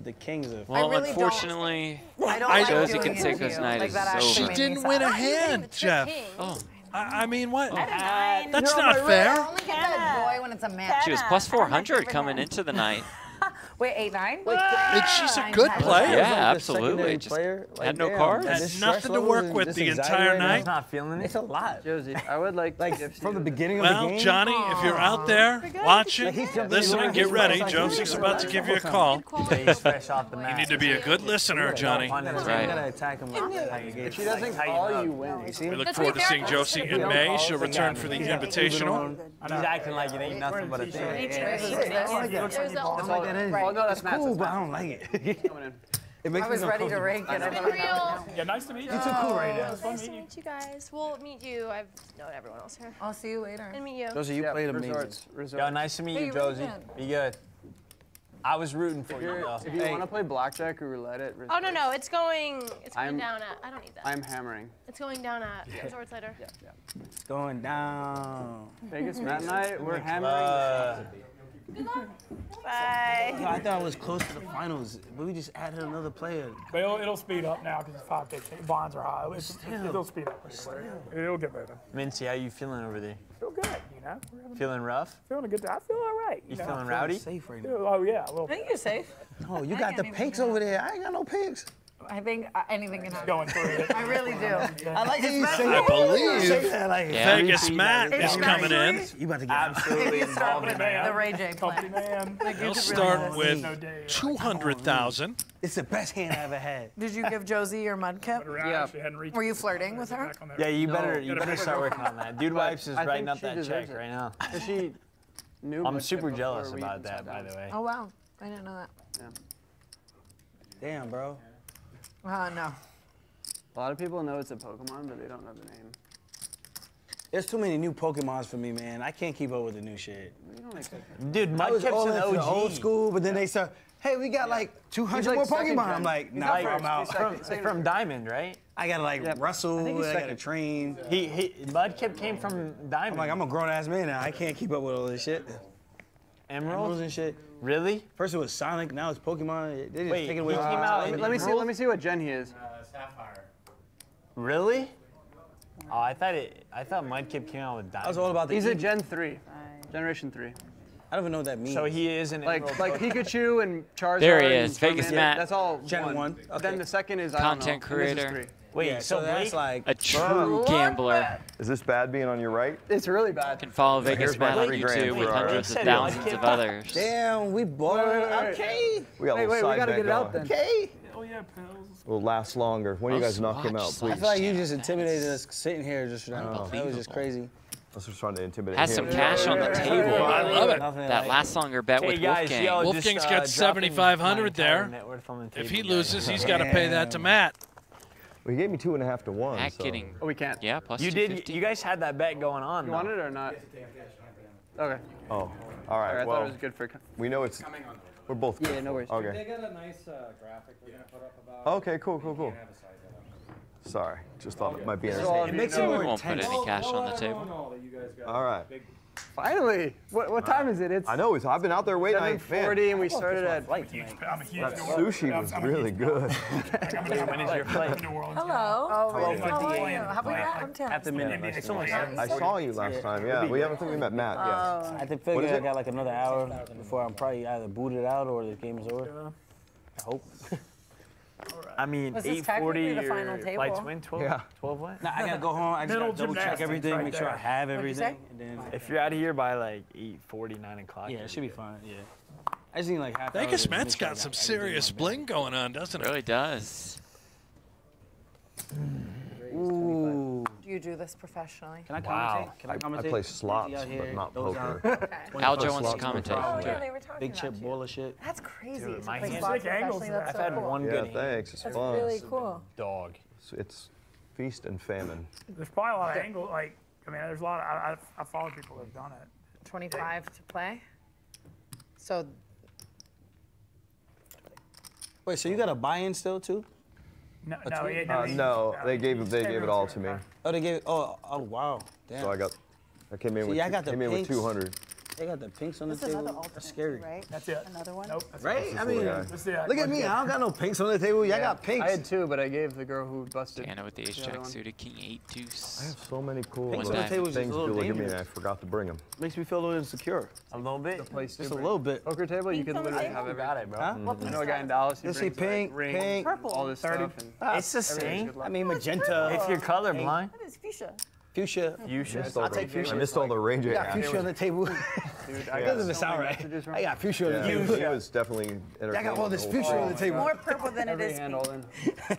But the Kings are. Well, really don't- unfortunately, I don't like Josie doing it to Canseco's you. night Like, is that actually She over. didn't win a I thought you were hand, Jeff. Oh, I, I mean, what? Nine. That's You're not fair. Only get that boy when it's a man. she was plus 400 coming into the night. Wait, eight nine. And she's a good player. Yeah, the absolutely. secondary Just player, like, had no damn, cards. Had nothing to work with the entire anxiety right night. now, Not feeling it. It's a lot. Josie, I would like to Like from the beginning of the game. Well, game. Johnny, if you're out there watching, Like, he's jumping listening, get ready. like- Josie's about to give you a call. He's fresh off the mat. You need to be a good listener, Johnny. That's right. You gotta attack him. Like, If she doesn't call, you win. We look forward to seeing. Josie in May. She'll return for the Invitational. He's acting like it ain't nothing but a thing. There's the That's all that is. Oh, no, that's it's Matt's, cool, but I don't like it. Coming in. it makes I was feel ready to rank it. I Been don't know. real. Yeah, nice to meet you. You too cool right now. Nice to meet you guys. We'll meet you. I've known everyone else here. I'll see you later. And meet you. Josie, you Yeah, played amazing. resorts. Yo, nice to meet Hey, you, you really Josie. Be good. I was rooting for If, you, though. if you want to play blackjack or roulette at Oh no no, it's going. It's going I'm- down at. I don't need that. I'm hammering. it's going down at resorts later. Yeah, yeah. It's going down. Vegas Matt and I, we're hammering. Uh, Bye. Yo, I thought I was close to the finals, but we just added another player. But it'll, it'll speed up now because it's 5K. Bonds are high. It's, it'll speed up. pretty quick. It'll get moving. Mintzy, how you feeling over there? Feel good, you know. We're Feeling rough? feeling a good time. I feel all right. You know? feeling rowdy? Safe right now. Oh yeah, a little I think you're safe. Oh, you got the pigs over there. I ain't got no pigs. I think uh, anything can happen. Going through it. I really do. I like how you I that. believe Say that like Yeah. Vegas Matt is coming in. You about to get Absolutely involved with in the that. Ray J plan. man. He'll start with 200,000. It's the best hand I ever had. Did you give Josie your Mudkip? I Yeah. hadn't reached Were you flirting with her? back on that. Yeah, you No. better you better start working on that. Dude Wipes is writing up that check it. right now. 'Cause she knew I'm super jealous about that, by the way. Oh wow, I didn't know that. Damn, bro. Uh, no. A lot of people know it's a Pokemon, but they don't know the name. There's too many new Pokemons for me, man. I can't keep up with the new shit. You don't expect that. Dude, I was Mudkip's all an into the old school, but then they start, hey, we got like 200 like more second Pokemon. gen. I'm like, He's nah, not I'm out. From, second. from Diamond, right? I gotta like Yeah, wrestle, I I, gotta train. He, he Mudkip came from Diamond. I'm like, I'm a grown ass man now. I can't keep up with all this shit. Emerald? Emeralds and shit. Really? First it was Sonic, now it's Pokemon. They just Wait, take it away. he came out Let me, let me see. Let me see what gen he is. Uh, Sapphire. Really? Oh, I thought it. I thought Mudkip came out with Diamond. I was all about the. He's a Gen three, Generation three. I don't even know what that means. So he is an Like Emerald like Pokemon. Pikachu and Charizard. There he and is, Vegas Matt. That's all Gen one. one, okay. Then the second is I Content don't know. and this creator. Three. Wait, yeah, so, so that's Blake, like A true gambler. Is this bad being on your right? It's really bad. Can follow Vegas here's Matt on YouTube with for our- hundreds of thousands of others. Damn, we wait. Okay. We got Wait, wait, we gotta bet get it out going. then. Okay. Oh yeah, pills. Will last longer. When do you I'll guys knock him watch out, I please? feel like you just intimidated us sitting here just for that. That was just crazy. Let's just trying to intimidate Has him. some cash on the table. I love it. That like- last longer bet Hey with guys, Wolfgang. yo, Wolfgang's just, got uh, dropping 7,500 there. net worth on the If he loses, he's got to pay that to Matt. Well, he gave me two and a half to one. Matt so. getting, Oh, we can't. yeah, plus You did. You guys had that bet going on. You though. want it or not? Okay. Oh, all All right. right, I thought it was good for. we know it's. We're both. Yeah, no worries. Okay. got a nice uh, graphic we're gonna put up about. Okay, cool, cool, cool. Sorry, just thought it might be So, entertaining. It makes We it more won't put intense. any cash on the I table. that you guys got All right. big Finally. What, what time is it? It's I know. It's, I've been out there waiting. I, 7:40 and we started at. I'm a huge that New sushi was I'm a really huge- good. When is your flight? New Orleans guy. Hello. Oh, Hello. How are you? How about that? I'm Tim. At the minute. It's It's almost I saw you last time. Yeah, we haven't think we met Matt. Yeah. Oh. I think figure I got like another hour before I'm probably either booted out or the game is over. I hope. I mean, This 8:40. technically the your table. Flights win 12. Yeah. 12 what? Nah, I gotta go home. I just Mental gotta double check gymnastics everything, right make sure I there. have What'd you everything, and then If you're out of here by like 8:40, 9 o'clock. yeah, you're it should be good. fine. Yeah. I just need like half. hour Vegas to Met's make sure I got got some everything serious in my bling going on, doesn't it? Really does. Hmm. Ooh. Do you do this professionally? Can I commentate? Wow. Can I I- I play slots, but not those poker. are Okay. 25 Aljo wants to slots commentate. Oh, yeah, they were talking Big chip you. ball of shit. That's crazy. Dude, my hands- slots Sick angles that's I've so had cool. one Yeah, good hand. thanks. It's That's fun. really cool. Dog. It's, it's feast and famine. There's probably a lot of angle. Like, I mean, there's a lot. Of, I, I, I follow people that have done it. 25 to play. So Wait, so you got a buy-in still too? No, no, two? yeah, Uh, he- no, no, they gave he they stayed gave it all to me. Oh, they gave it. Oh, oh wow. Damn. So I got, I came in See, with I got the came in with 200. They got the pinks on this the table. another alternate, That's scary. right? That's it. Another one? Nope. That's Right? I mean, guy. Look at me. I don't got no pinks on the table. Y'all Yeah. got pinks. I had two, but I gave the girl who busted. Dana with the ace the other jack suited, king eight deuce. I have so many cool Pinks on the table just a things. little People look at me and. I forgot to bring them. Makes me feel a little insecure. A little bit. The place Just a little bit. Poker table, you Pink could on the literally have You everything. got it, bro. Huh? I know a guy in Dallas. He Let's brings see, pink, pink. Purple. all this 30. stuff. It's the same. I mean, magenta. If you're colorblind. That is fuchsia. Fuchsia. Fuchsia. Missed I'll take fuchsia. I missed all the range You I got fuchsia on the table. Dude, I got doesn't sound right. I got fuchsia on the Yeah, table. he was definitely entertaining. I got all this the fuchsia on the table. More purple than it every is hand pink.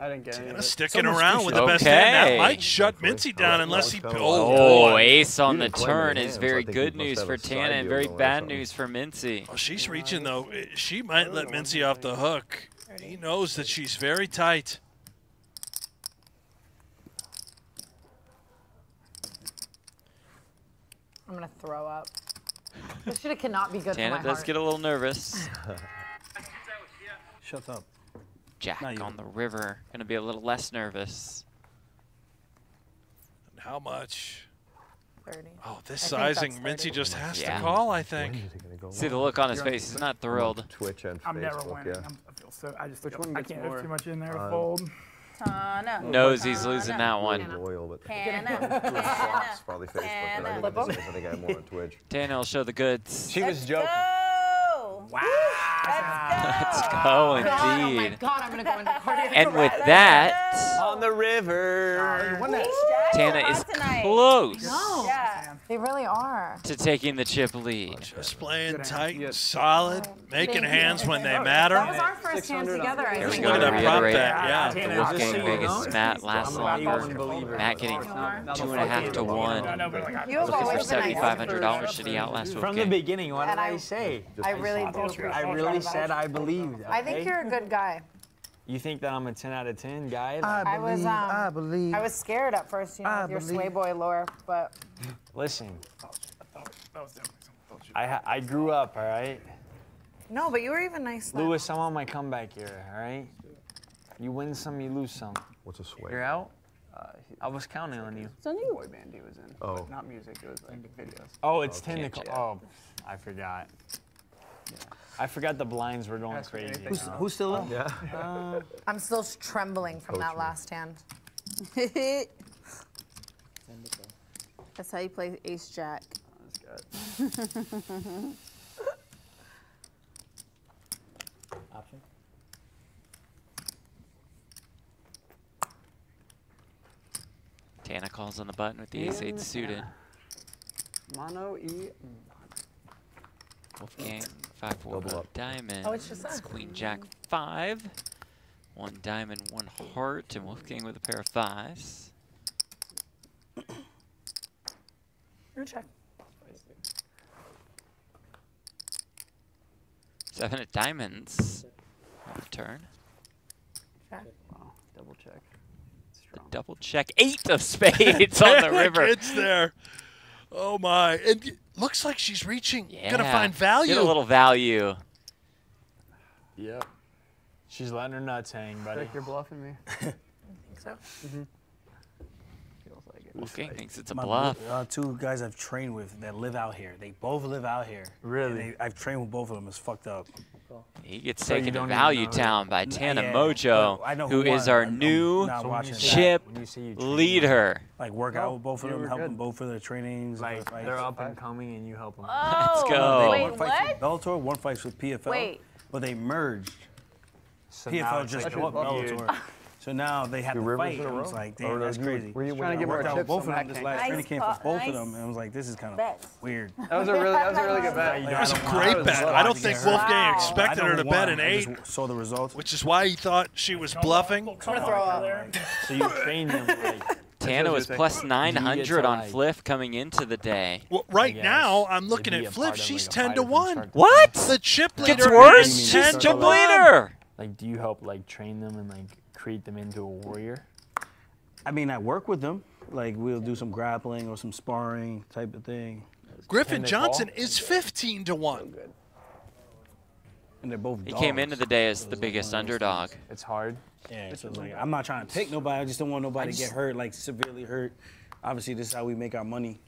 I didn't get any it. sticking Someone's around with the pushing. best hand. That Okay. might shut Mintzy down unless he. Oh, boy. ace on the didn't play many turn is very think good news for a Tana and very bad news for Mintzy. Oh, she's reaching though. She might let Mintzy off the hook. He knows that she's very tight. I'm gonna throw up. This shit cannot be good Tana for my does heart. get a little nervous. Shut up. Jack Not you. on the river, gonna be a little less nervous. And how much? 30. Oh, this I sizing, that's Mintzy just has Yeah. to call. I think. When is he gonna go See the look on his face. He's not thrilled. Twitch and I'm never winning. yeah. I'm, I feel so. I just. Which feel, one I can't. more? There's too much in there to Uh, fold. Tana. Knows he's losing that one. Loyal, but Tana. Probably Facebook, but I Tana. think I think I have more on Twitch. Tana will show the goods. She was joking. Go. Wow. Let's go God, oh my indeed. God, I'm gonna go into cardiac And with that, On the river. Tana is tonight. close No. Yeah. They really are. to taking the chip lead. Just playing tight and solid, oh, making Thank you. hands when they matter. That was our first hand together, I Here we think. go Look to at that prop reiterate. bet, yeah. Tana, The I'll Vegas. Matt last I'm longer. Matt getting Now two the and a half fucking- to one. No, no, but like, I- You have Looking for always been nice. seventy-five hundred dollars. Should he outlast From the beginning, what did I- I say? I really do. I really said I believed. I think you're a good guy. You think that I'm a 10 out of 10 guy? I was, um, I believe. I was scared at first, you know, I with your believe- sway boy lore, but Listen, that was definitely something. I I grew up, all right? no, but you were even nice. then. Lewis, I'm on my comeback here, all right? You win some, you lose some. What's a sway? You're out? Uh, he- I was counting on you. It's on you. boy band he was in. Oh. But not music. It was like videos. Oh, it's Okay. technical. Yeah. Oh, I forgot. I forgot the blinds were going Ask me crazy. anything. Who's, who's still up? Yeah. Uh, I'm still trembling from that me. last hand. That's how you play ace jack. That's good. Option. Tana calls on the button with the ace eight suited. Mono E. Wolfgang five four Double up. diamond. Oh, it's just that. Queen Jack five. One diamond, one heart, and Wolfgang with a pair of fives. Your check. Seven of diamonds on the turn. Wow. Double check. The double check. Eight of spades on the river. It's there. Oh my! And y- looks like she's reaching. Yeah. Gonna find value. Get a little value. Yep. She's letting her nuts hang, buddy. Like you're bluffing me. I think so. Feels like it. Wolfgang thinks it's a my bluff. bro- uh, two guys I've trained with that live out here. They both live out here. Really? They, I've trained with both of them. It's fucked up. He gets So taken to don't Value Town by Tana yeah, Mojo, but I know who who is our I'm- I'm new not So when you watching say- that. chip you say you train leader. Like work out with both of them, were help them both for their trainings. Like for fights. they're up and coming and you help them. Let's Oh, go. Wait, one fights with what? Bellator, one fights with PFL. Wait. But they merged. So PFL just like bought. Bellator. So now they have Two to rivers fight. in a and I was like, damn, that's you- crazy. were you Trying to get more Worked out chips both on of them that this last Nice training camp call- for both nice of them, and I was like, this is kind of Bet. weird. That was a really, that was a really good bet. Like, It was I a don't- great I was bet. I don't think. Wolfgang Wow. expected her to don't bet an eight, just saw the results. which is why he thought she was bluffing. I'm gonna throw up. So you train them like. Tana was 900 on like- Fliff coming into the day. Well, right now, I'm looking at a Fliff. She's 10 to 1. What? The chip leader Gets worse? She's chip leader. Like, do you help like train them and like create them into a warrior? I mean, I work with them. Like we'll do some grappling or some sparring type of thing. Griffin Johnson call? is 15 to 1. And they're both. He came dogs. into the day as So the it's like biggest one of those underdog. It's hard. Yeah, so it's like I'm not trying to pick nobody. I just don't want nobody to get hurt, like severely hurt. Obviously, this is how we make our money.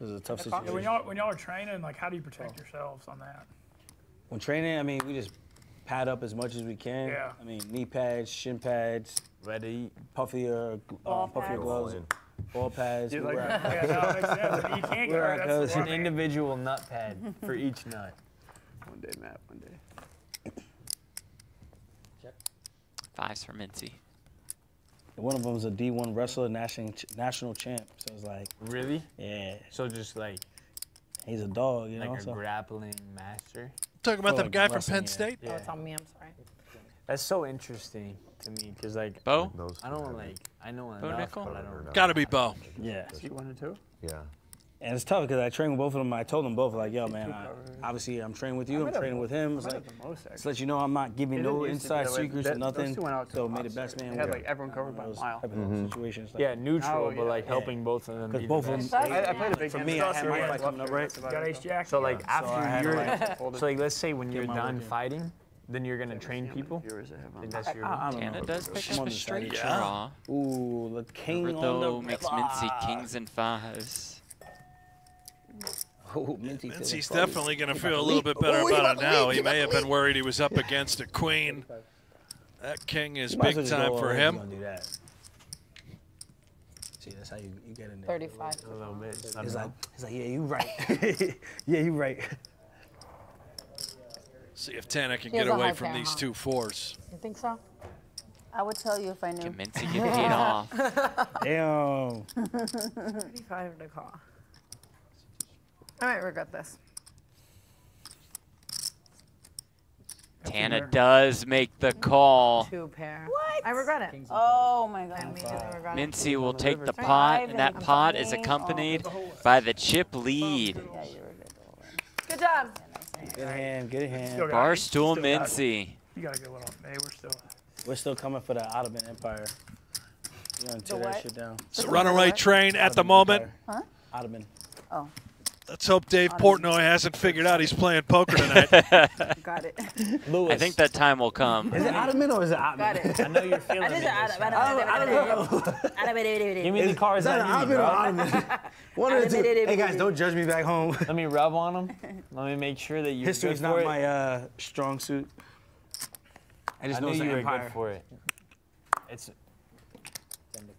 This is a tough Yeah, when situation. y'all when y'all are training, like how do you protect yourselves on that? When training, I mean, we just pad up as much as we can. Yeah. I mean, knee pads, shin pads, Ready? puffier, uh, Ball puffier pads. gloves, ball pads. Yeah, we like, wear our- yeah, no, it makes sense. I mean, you can't get Wear our hurt. That's An individual nut pad for each nut. One day, Matt. One day. Check. Fives for Mintzy. One of them was a D1 wrestler, national national champ. So it's like, Really? yeah, So just like he's a dog, you know. like a so. grappling master. Talking about Oh, the guy from wrestling, Penn yeah. State? Oh, it's on me. I'm sorry. That's so interesting to me because like Bo? I don't like I know Bo enough, Nickel? but I don't know. Gotta be Bo. Yeah. You wanted to? Yeah. And it's tough because I train with both of them. I told them both, like, yo, man, I, obviously I'm training with you. I'm training with him. It's like, have the most, just let you know I'm not giving no didn't used to be inside that secrets That- or nothing. Those two went out to So the may the best man They had like everyone covered by a Those mile. type of Mhm. situations. Yeah, neutral, Oh, but yeah, like yeah. helping both of them. Because both of them, I, I played a big for game. me, I That's had the my fight coming up, right? Got it, Ace though. Jack. So like after you're like, so like let's say when you're done fighting, then you're gonna train people. Viewers that have on. That's your. I don't Tana does pick up on a the straight side. draw. Ooh, the king on the Roberto makes Mintzy kings and fives. Oh, Mintzy feels Mintzy's definitely going to feel a little bit better Oh, about about it now. He he may have been worried he was up against a queen. That king is You might as big well time for all in, him. gonna do that. See, that's how you, you get in there. 35. A little bit. just let He's like, know. he's like, yeah, you right. yeah, you right. See if Tana can He get away from these huh? two fours. You think so? I would tell you if I knew. Can Mintzy get paid off? Damn. 35 to call. I might regret this. Tana does make the call. Two pair. What? I regret it. Oh my god. I regret it. Mintzy will take the pot, and and that pot is accompanied by the chip lead. Good job. Good hand, good hand. Still got Barstool. Mintzy. You got a good one on. Hey, we're still. We're still coming for the Ottoman Empire. You're gonna tear that shit down. So runaway train at the moment. Huh? Ottoman. Oh, Let's hope Dave Portnoy hasn't figured out he's playing poker tonight. got it. Lewis. I think that time will come. Is it Ottoman or is it Ottoman? Got it. I know you're feeling I it. did this it. time. I don't know. Give me the cards Is that I an need, Ottoman or. Ottoman? One of the two. Hey guys, don't judge me back home. Let me rub on them. Let me make sure that you're History's good not for my uh, strong suit. I just I know it's you an were good for it. It's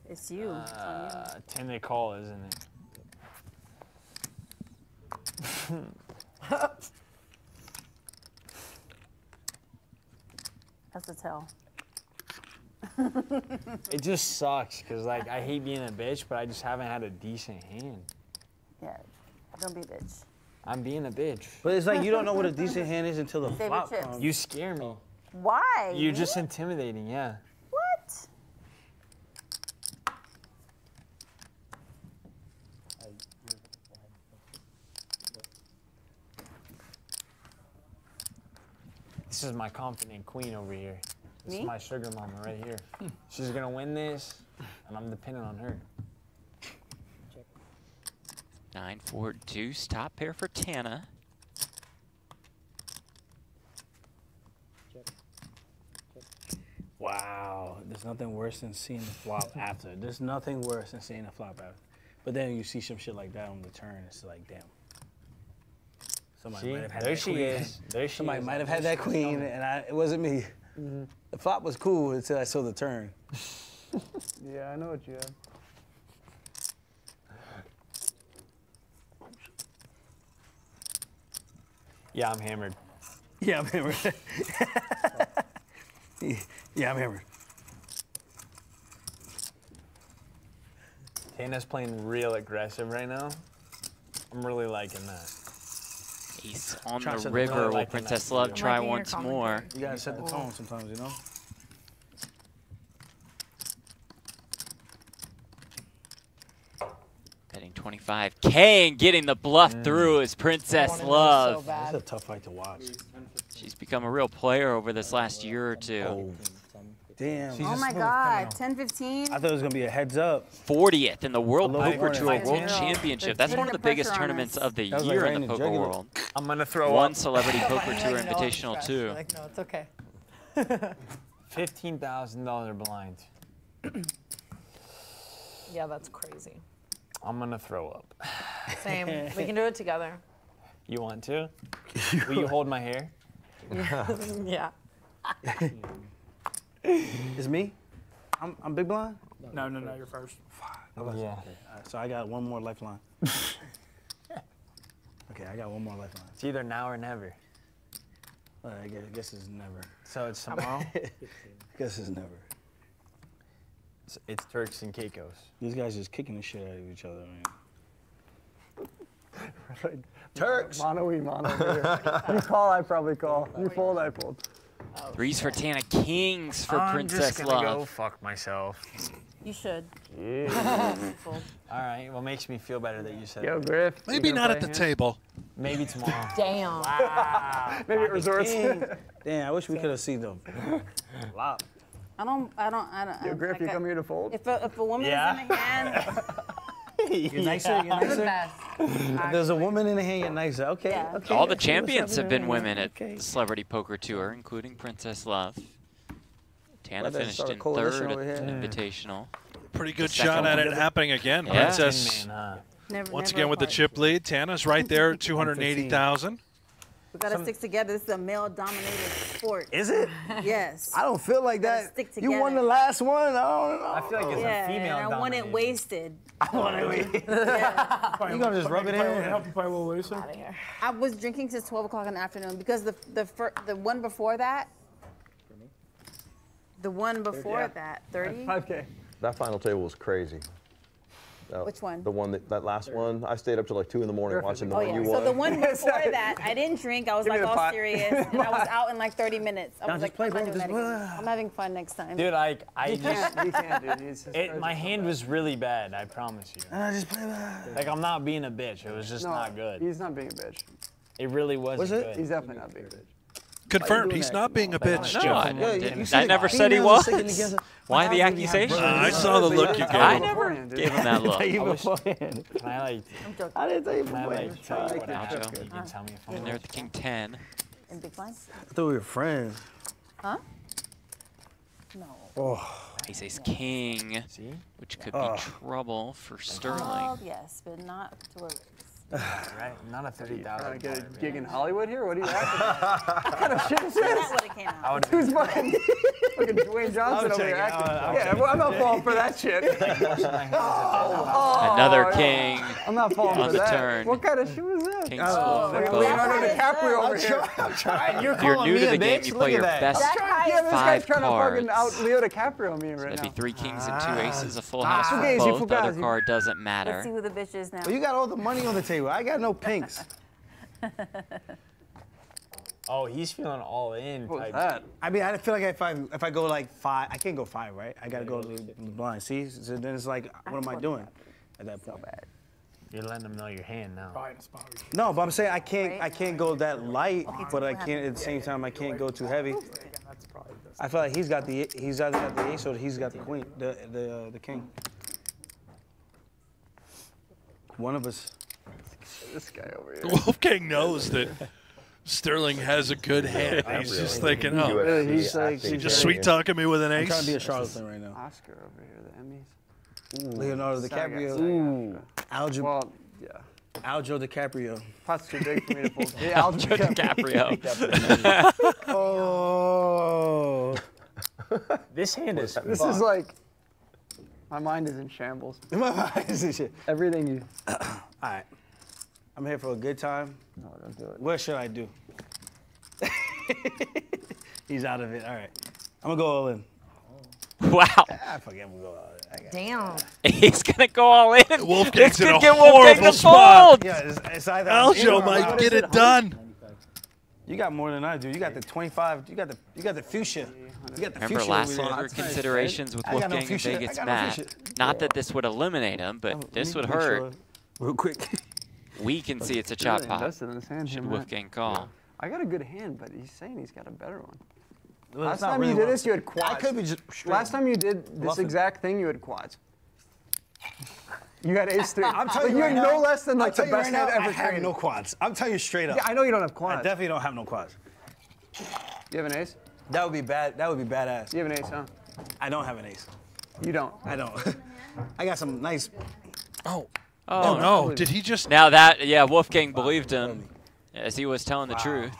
It's you. It's on uh, ten to call, isn't it? You. That's a tell. It just sucks because like I hate being a bitch, but I just haven't had a decent hand. Yeah. Don't be a bitch. I'm being a bitch. But it's like you don't know what a decent hand is until the Save flop chips. comes. You scare me. Why? You're just intimidating, yeah. What? This is my confident queen over here. This Me? is my sugar mama right here. She's gonna win this, and I'm dependent on her. Nine, four, deuce. Top pair for Tana. Wow, there's nothing worse than seeing the flop after. There's nothing worse than seeing the flop after. But then you see some shit like that on the turn. It's like, damn. Somebody See? might have had There that she queen. is. There she Somebody is. might have had that queen, and I, it wasn't me. Mm-hmm. The flop was cool until I saw the turn. Yeah, I know what you have. Yeah, I'm hammered. Yeah, I remember. yeah, I'm hammered. Tana's playing real aggressive right now. I'm really liking that. Ace on Try the the river. Will Liking Princess. Love I'm try liking once more? You gotta set the tone sometimes, you know. Betting 25k and getting the bluff Mm. through is Princess Love. That's a tough fight to watch. She's become a real player over this last year or two. Damn. oh my God, 10, 15. I thought it was gonna be a heads up. 40th in the World Poker Tour World Championship. That's one of the biggest tournaments of the That like year in the poker world. I'm gonna throw One up. Celebrity Poker Tour Invitational too. You're Like, no, it's okay. Fifteen thousand dollar blind. Yeah, that's crazy. I'm gonna throw up. Same. we can do it together. You want to? Will you hold my hair? yeah. It's me. I'm, I'm big blind. No, no, no, you're first. Yeah. Alright, so I got one more lifeline. okay, I got one more lifeline. It's either now or never. Uh, I guess, I guess it's never. So it's tomorrow. I guess it's never. It's, it's Turks and Caicos. These guys just kicking the shit out of each other, man. Turks. Mono mono. over you call, I probably call. You fold, I fold. Threes for Tana, kings for I'm Princess just gonna go Love. fuck myself. You should. Yeah. All right. Well, makes me feel better that you said. Yo. Griff. Maybe not at the a table. Maybe tomorrow. Damn. Wow. Maybe it resorts. Damn, I wish we could have seen them. Wow. I don't, I don't, I don't. Yo, Griff, like you I- come here to fold? If a, if a woman Yeah. is in the hand, You're nicer. You're you're the best. There's a woman in the hand, you're nicer. Okay. Yeah. okay. All the champions have been women at Okay. the Celebrity Poker Tour, including Princess Love. Tana Well, finished in third over at the. Invitational. Pretty good shot at it happening again. Yeah. Princess Man. Uh, never, once never again with the chip lead. Tana's right there, 280,000. We gotta stick together. This is a male-dominated sport. Is it? Yes. I don't feel like that. stick together. You won the last one. I don't know. I feel like it's yeah, a female and I want it wasted. I want to Yeah. You gonna just rub it in? Help you play a little looser. Outta here. I was drinking since 12 o'clock in the afternoon because the the fir- the one before that, the one before Yeah. that, 30. 5K. That final table was crazy. That- Which one? The one that, that last one. I stayed up till like two in the morning watching the Oh one yeah. you So won. the one before that, I didn't drink. I was Give like all pot. serious, and I was out in like 30 minutes. I Now was just like, play, I'm, bro, just- I'm having fun next time. Dude, I I You just can't, you can't, dude. It's just it, my hand was really bad. I promise you. Ah, just play that. Like I'm not being a bitch. It was just no, not good. He's not being a bitch. It really wasn't Was it? good. He's definitely not being a bitch. Confirmed. He's not being a bitch, No, Joe. I, Yeah, you- didn't- you I never said he was. are sticking together. Why the accusation? Uh, I saw the look you gave I him. never gave him that look. I wish- beforehand. Can I like? I didn't tell you Can I beforehand. like tell you what Now. You can tell me if I'm And there at the king 10. In big blinds? I thought we were friends. Huh? No. Oh, Ace Ace King, See? which could Oh. be trouble for Sterling. Well, yes, but not to work. Right? Not a thirty Trying thousand. to get a gig in Hollywood here? What are you acting? what kind of shit is this? That would have came I out. would Who's fucking fucking Dwayne Johnson over here acting? I'll- I'll yeah, check. well, I'm not falling for that shit. Oh, Another king I'm not falling on for the that. turn. What kind of shit was that? King's Oh, full for Leonardo DiCaprio over I'm here. trying. I'm trying. You're you're new me to the game, you Look play at your that. best Jack high Yeah, this guy's five trying to fucking out cards. Leo DiCaprio me right That'd now. be three kings and two aces, a full house Ah. for both. The other card doesn't Let's see who the bitch is now. Well, you got all the money on the table. I got no pinks. Oh, he's feeling all in. What that? I mean, I feel like if I if I go like five, I can't go five, right? I gotta go blind. See, so then it's like, what am I doing at that point? You're letting them know your hand now. Probably in a spot where you No, but I'm saying I can't I can't go that light, Okay, but I can't at the same time I can't go too heavy. can. That's probably the best. I feel like he's got the he's either got the ace or he's got the queen, the the uh, the king. One of us. This guy over here. Wolfgang knows that Sterling has a good hand. He's just thinking, oh, Yeah, he's like- he's he's just like- sweet talking me with an ace. I'm trying to be a ace. charlatan right now. Oscar over here, the Emmys. Leonardo Saga, DiCaprio. Saga. Aljo, Well, yeah. Aljo DiCaprio. Pot's too big for me to fold. Yeah, I'll DiCaprio. Oh. This hand is. This is like, my mind is in shambles. My mind is in shit. Everything you. All right. I'm here for a good time. No, don't do it. What should I do? He's out of it. All right. I'm gonna go all in. Wow. I forget I'm gonna go all in. I Damn. He's gonna go all in. Wolfgang's this in could a get Wolfgang horrible to spot. Yeah, it's, it's either I'm in Aljo might get it done. You got more than I do. You got the 25. You got the you got the fuchsia. You got the Remember fuchsia last over there. order considerations with I got no Wolfgang if they I gets got no mad. Not that this would eliminate him, but oh, Let this would hurt. sure Real quick. We can see it's a Really chop pot. in his hand Should. Wolfgang call? I got a good hand, but he's saying he's got a better one. Well, Last time really you did one. this, you had I quads. could be just Last time you did this bluffing. exact thing, you had quads. You had ace three. I'm telling Like, you you right had no less than I'll like the best right hand now, ever I have created. no quads. I'm telling you straight up. Yeah, I know you don't have quads. I definitely don't have no quads. You have an ace? That would be bad. That would be badass. You have an ace, huh? I don't have an ace. You don't. I don't. I got some nice. Oh. Oh, Oh, no. Did he just. Now that, yeah, Wolfgang believed him as he was telling the truth.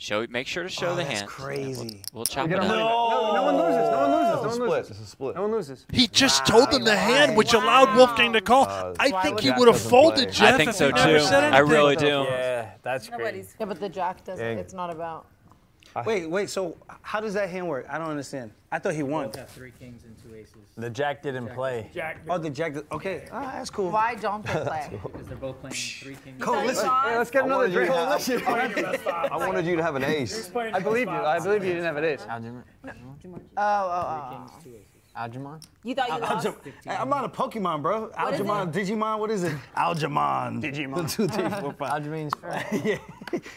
Show, make sure to show Oh, the hand. crazy. We'll chop Get it money up. back. No, no one loses. No one loses. No one split. loses. It's a split. No one loses. He just told them the hand, which allowed Wolfgang to call. Uh, I think he would have folded play? Jeff I think so too. I really do. Yeah, that's great. Yeah, but the jack doesn't. Dang. It's not about. Wait, wait. So how does that hand work? I don't understand. I thought he won. Both have three kings and two aces. The jack didn't play. Jack, Oh, the jack. Okay, ah, that's cool. Why don't they play? because they're both playing three kings. Cole, listen. Hey, let's get I another wanted you drink. to have- I wanted you to have an ace. I believe you. I believe you didn't have an ace. Aljumar. Oh, oh, Kings, two aces. Aljumar. You thought you lost? Aljam- Hey, I'm not a Pokemon, bro. is Aljamon, Digimon, what is it? Aljamon. Digimon. Two, three, four, five. Aljumar's first. yeah.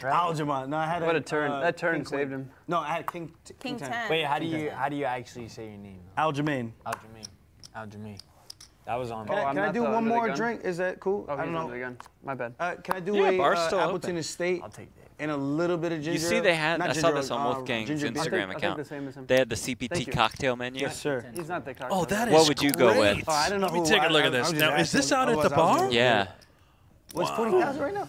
Aljamon. No, I had What a turn. uh, That turn king saved him. No, I had king. t- King ten. 10. Wait, how do you how do you actually say your name? Aljamain. Aljamain. Aljamain. That was on. Can, I, I'm can I do one more drink? Is that cool? Oh, I don't know. under the gun. My bad. Uh, can I do Yeah, a uh, Appleton open. Estate I'll take that. And a little bit of ginger You see, they had. Not I saw this on uh, Wolfgang's ginger beer. I think- Instagram I think account. the same as him. They had the Thank CPT you. cocktail menu. Yes, sir. He's not the cock. Oh, that is What would you go with? Oh, I don't know Let me take a I- look I- at this. Now, is this out at the bar? Yeah. What's 40,000 right now?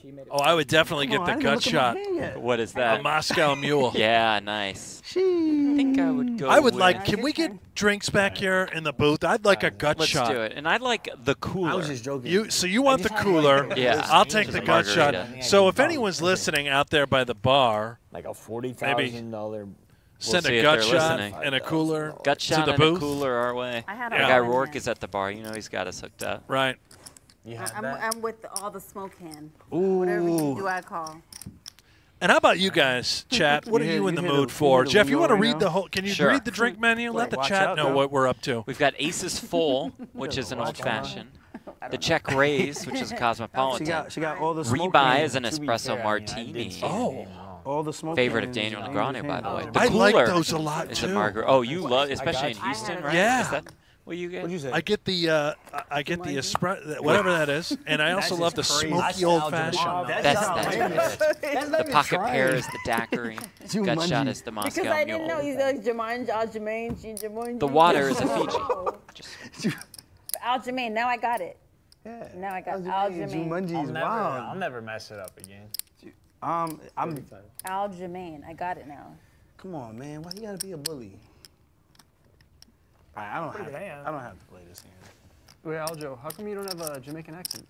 She made it. Oh, I would definitely Come get on, the gut look at my shot. hand yet. What is A that? Moscow Mule. Yeah, nice. I think I would go. I would with- like. Can we get drinks back here in the booth? I'd like a gut Let's shot. do it. And I'd like the cooler. I was just joking. You so you want the cooler? Yeah. I'll take the a gut shot. So if anyone's listening out there by the bar, Like a forty thousand dollar. send a gut shot listening. and a cooler Gut shot to the and a booth. cooler our way. I had Our guy Rourke is at the bar. You know he's got us hooked up. Right. You had I'm, that? I'm with all the smoke hand. Ooh. Whatever you do, I call. And how about you guys, chat? What You are hit- you in you the hit a- mood for? Jeff, you want to read the whole? Can you Sure. read the drink menu? Let the Watch chat out, know though. what we're up to. We've got Aces Full, which is an old fashioned. The Czech Raise, which is a She cosmopolitan. got, she got all the smoke. Rebuy is an espresso fair, I mean, I martini. did say your Oh. All the smoke. Favorite of Daniel his Negreanu, by the way. hand. The I like those a lot, too. is a too. margar- Oh, you love, I especially in. Houston, right? Yeah. Is what you get? What'd you say? I get the uh, I- I get the espresso, whatever that is, and I also love the crazy. smoky old fashioned. That's That's that's outrageous. good. The pocket pear is the daiquiri. Gut shot is the Moscow Because I didn't know. He's like Jermaine, Aljamain, Jermaine. The water is a Fiji. Aljamain. Now I got it. Yeah. Now I got Jumanji Aljamain. is I'll never, wild. I'll never mess it up again. Um, I'm. Aljamain. I got it now. Come on, man. Why you gotta be a bully? All right, I don't have. good hand. I don't have to play this hand. Wait, Aljo, how come you don't have a Jamaican accent?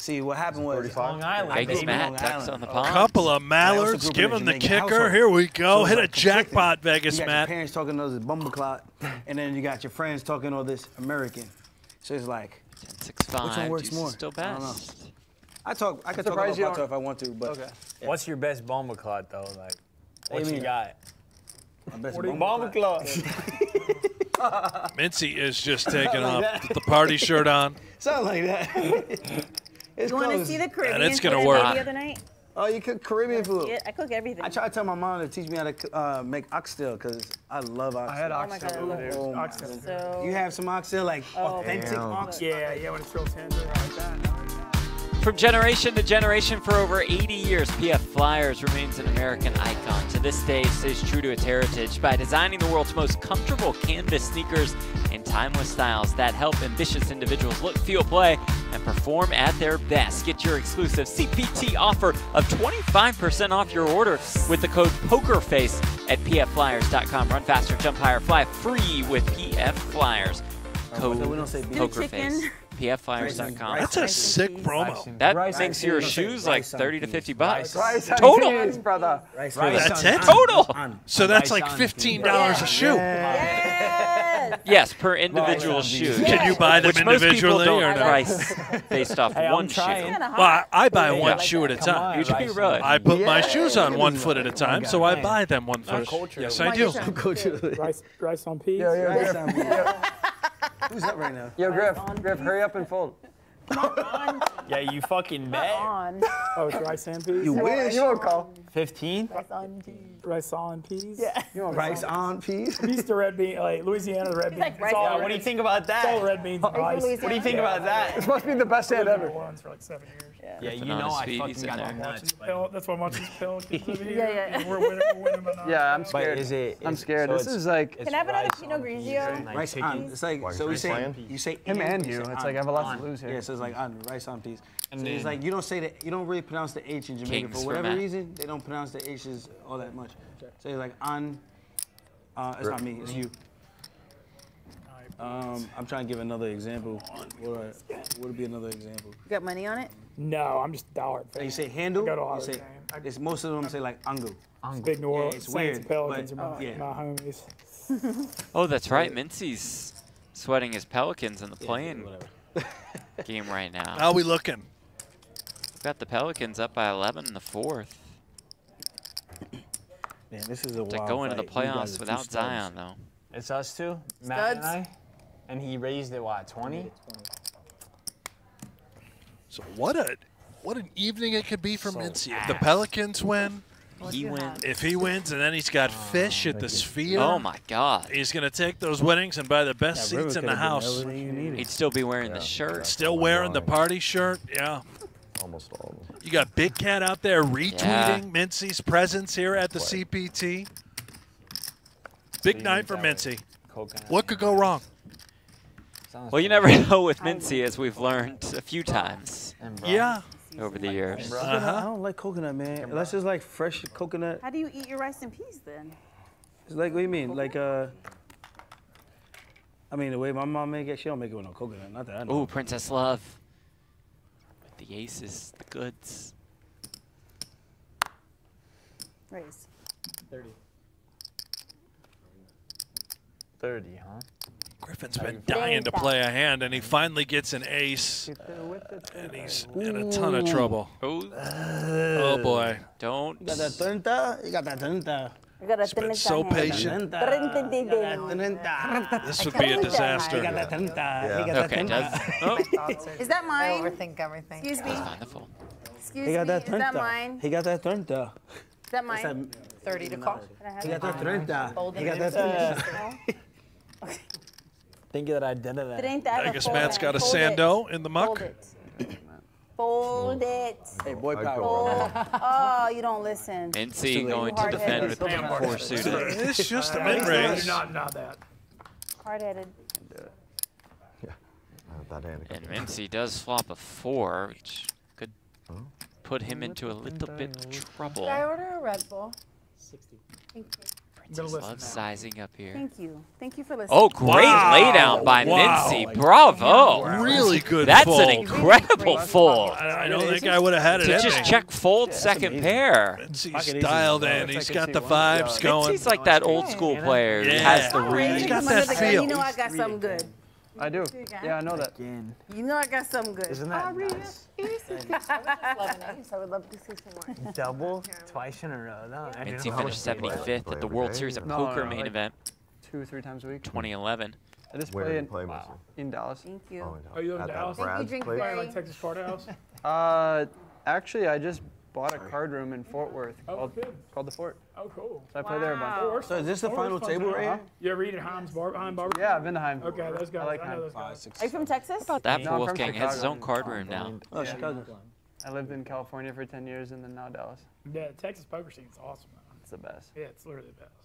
See, what happened was Long Island. Vegas baby. Matt, Long ducks Island. on the Oh. pond. Couple of mallards, also give him the kicker. household. Here we go. it's Hit a like conflicting. jackpot, Vegas you got Matt. your parents talking all this bumbleclot, and then you got your friends talking all this American. So it's like, 6 which one works more? Still I don't know. I talk. I can talk surprised about you if I want to, but Okay. What's your best bumbleclot though? Like, what you you mean? got? My best Bomba. Mincy is just taking off the party shirt on. Sound like that. it's You want to see the Caribbean it's gonna work. The other night. Oh, you cook Caribbean food. Yeah, I cook everything. I try to tell my mom to teach me how to uh, make oxtail because I love oxtail. I had Oh my oxtail God, over look. there. Oh Oxtail. God. So You have some oxtail, like Oh, authentic Damn. oxtail. Yeah, yeah, when it's real tender like that. From generation to generation for over 80 years, PF Flyers remains an American icon. To this day, it stays true to its heritage by designing the world's most comfortable canvas sneakers in timeless styles that help ambitious individuals look, feel, play, and perform at their best. Get your exclusive CPT offer of 25% off your order with the code POKERFACE at pfflyers.com. Run faster, jump higher, fly free with PF Flyers. code so we don't say beef. poker chicken. face. pfflyers.com. That's a sick promo. That Rice makes your shoes like and 30 to peas. 50 bucks. Rice Total. peas, brother. Rice That's on- it? Total. So that's like $15 a shoe. Yes. Yes, per individual Rice shoe. Can you buy them Which most people individually don't or no? price based off Hey, one shoe. Well, I, buy one Yeah. shoe at a time. on, You do rice really. I put my shoes on one foot at a time, so I buy them one foot. culture. Yes, My I do. turn. Go to the- Rice, rice on peas. Yo, yo, Rice Griff. on peas. Who's up right now? Yo, Griff. Griff, hurry up and fold. Yeah, you fucking bet. On. Oh, it's rice and peas. You wish. You won't call. 15? Rice on peas. rice on peas. Yeah. You won't Rice call. on peas. East to red bean, like Louisiana red beans. like It's rice all on red- What do you think about It's all that? red beans and rice. What do you Louisiana? think about that? This must be the best hand ever. New for like seven years. Yeah, you know I his feet, fucking he's in got there. the nuts. Watching Pill, that's why I'm watching this pill here. Yeah, yeah. We're winning, we're winning, but not. Yeah, I'm But scared. is it? I'm scared. so This is like Can I have another rice Pinot Grigio? peas and, like, Rice chicken. on. It's like so we say you say him and and you. It's like I have a lot to lose here. Yeah, so it's like on rice on peas. And so it's like you don't say that you don't really pronounce the H in Jamaica Kings for for whatever Matt. reason. They don't pronounce the H's all that much. So it's like on. Uh, it's not me. It's you. Um, I'm trying to give another example. What would I- what would be another example? You got money on it? No, I'm just diehard Like you fan. say handle. I go to You say, game. I- it's most of them say like angu. Big New Orleans it's Saints weird, Pelicans but, are my, yeah. my homies. Oh, that's right. Mintzy's sweating his Pelicans in the Yeah, playing game right now. How we looking? Got the Pelicans up by 11 in the fourth. Man, this is a It's wild like going to the fight. You playoffs without. Zion, though. It's us two, Matt and I. And he raised it, what, 20? So what a what an evening it could be for So Mintzy. If the Pelicans win, He wins. if he wins, and then he's got oh, Phish at the Sphere. Oh, my God. He's gonna take those winnings and buy the best That river seats in the house. everything you needed. He'd still be wearing the shirt. Still wearing the party shirt. Yeah. Almost all of them. You got Big Cat out there retweeting Yeah. Mintzy's presence here at the CPT. Big night for that Mintzy. What could go wrong? Sounds Well, you good. never know with Mintzy, as we've learned a few times Yeah. over the years. Uh-huh. I don't like coconut, man. Unless it's like fresh coconut. How do you eat your rice and peas then? It's like what do you mean? Like uh. I mean, the way my mom make it, she don't make it with no coconut. Not that I know. Ooh, Princess Love. With the aces, the goods. Raise. 30. 30, huh? Griffin's been dying to play a hand, and he mm-hmm. finally gets an ace, and he's in a ton of trouble. Oh, Oh boy. don't. You got that treinta? You got that treinta. We got a He's been so patient. This would be a He got disaster. that. Yeah. Okay, that does. treinta. Oh, Is that I mine? overthink everything. Excuse me. wonderful. Excuse me. got that Is that mine? He got that treinta. Is that mine? 30 to call. He got that treinta. Fold He it got that into- treinta. Think that I did it. It ain't that. I guess Matt's got a Fold it. sando in the Fold muck. it. Fold it. Hey, boy I power. Fold. Oh, you don't listen. Mintzy going to defend with four suited. It's just a Uh, mid-range. Not, not that. Hard-headed. Yeah. Uh, that hand. And Mintzy does flop a four, which could put him into a little bit of trouble. Did I order a Red Bull? 60. Thank you. Princess listen Love now. sizing up here. Thank you. Thank you for listening. Oh, great Wow. laydown by Wow. Mintzy. Bravo. Really good That's fold. an incredible fold. I, I don't think I would have had it To in just check fold second pair. Mintzy's dialed in. He's got the vibes going. Mintzy's like that old school player who Yeah. has the All right. read. He's got My that feel. You know I got something good. I do. Yeah, I know that. You know I got something good. Isn't that nice? I would love to see some more. Double twice in a row. No, I Mintzy don't finished 75th at the World Series of No, Poker no, main like- event Two, or three times a week. 2011. I just Where play in, play, wow. in Dallas. Thank you. Oh, Oh, you live in at Dallas? Thank you, Brad's drink place? Like Texas Courthouse? Uh, actually, I just bought a card room in Fort Worth Oh, called, good. called the Fort. Oh, cool. So I play there a bunch. Fort Worth- So is this the Fort final table right here? You ever eat at Heim's Bar, Heim Barbecue? Yeah, I've been to Heim. Okay, those guys. I like know Heim. those guys. Are you from Texas? That No, for I'm from Wolfgang has his own card room now. Oh, Chicago. I lived in California for 10 years and then now Dallas. Yeah, Texas poker scene's awesome. Man. It's the best. Yeah, it's literally the best.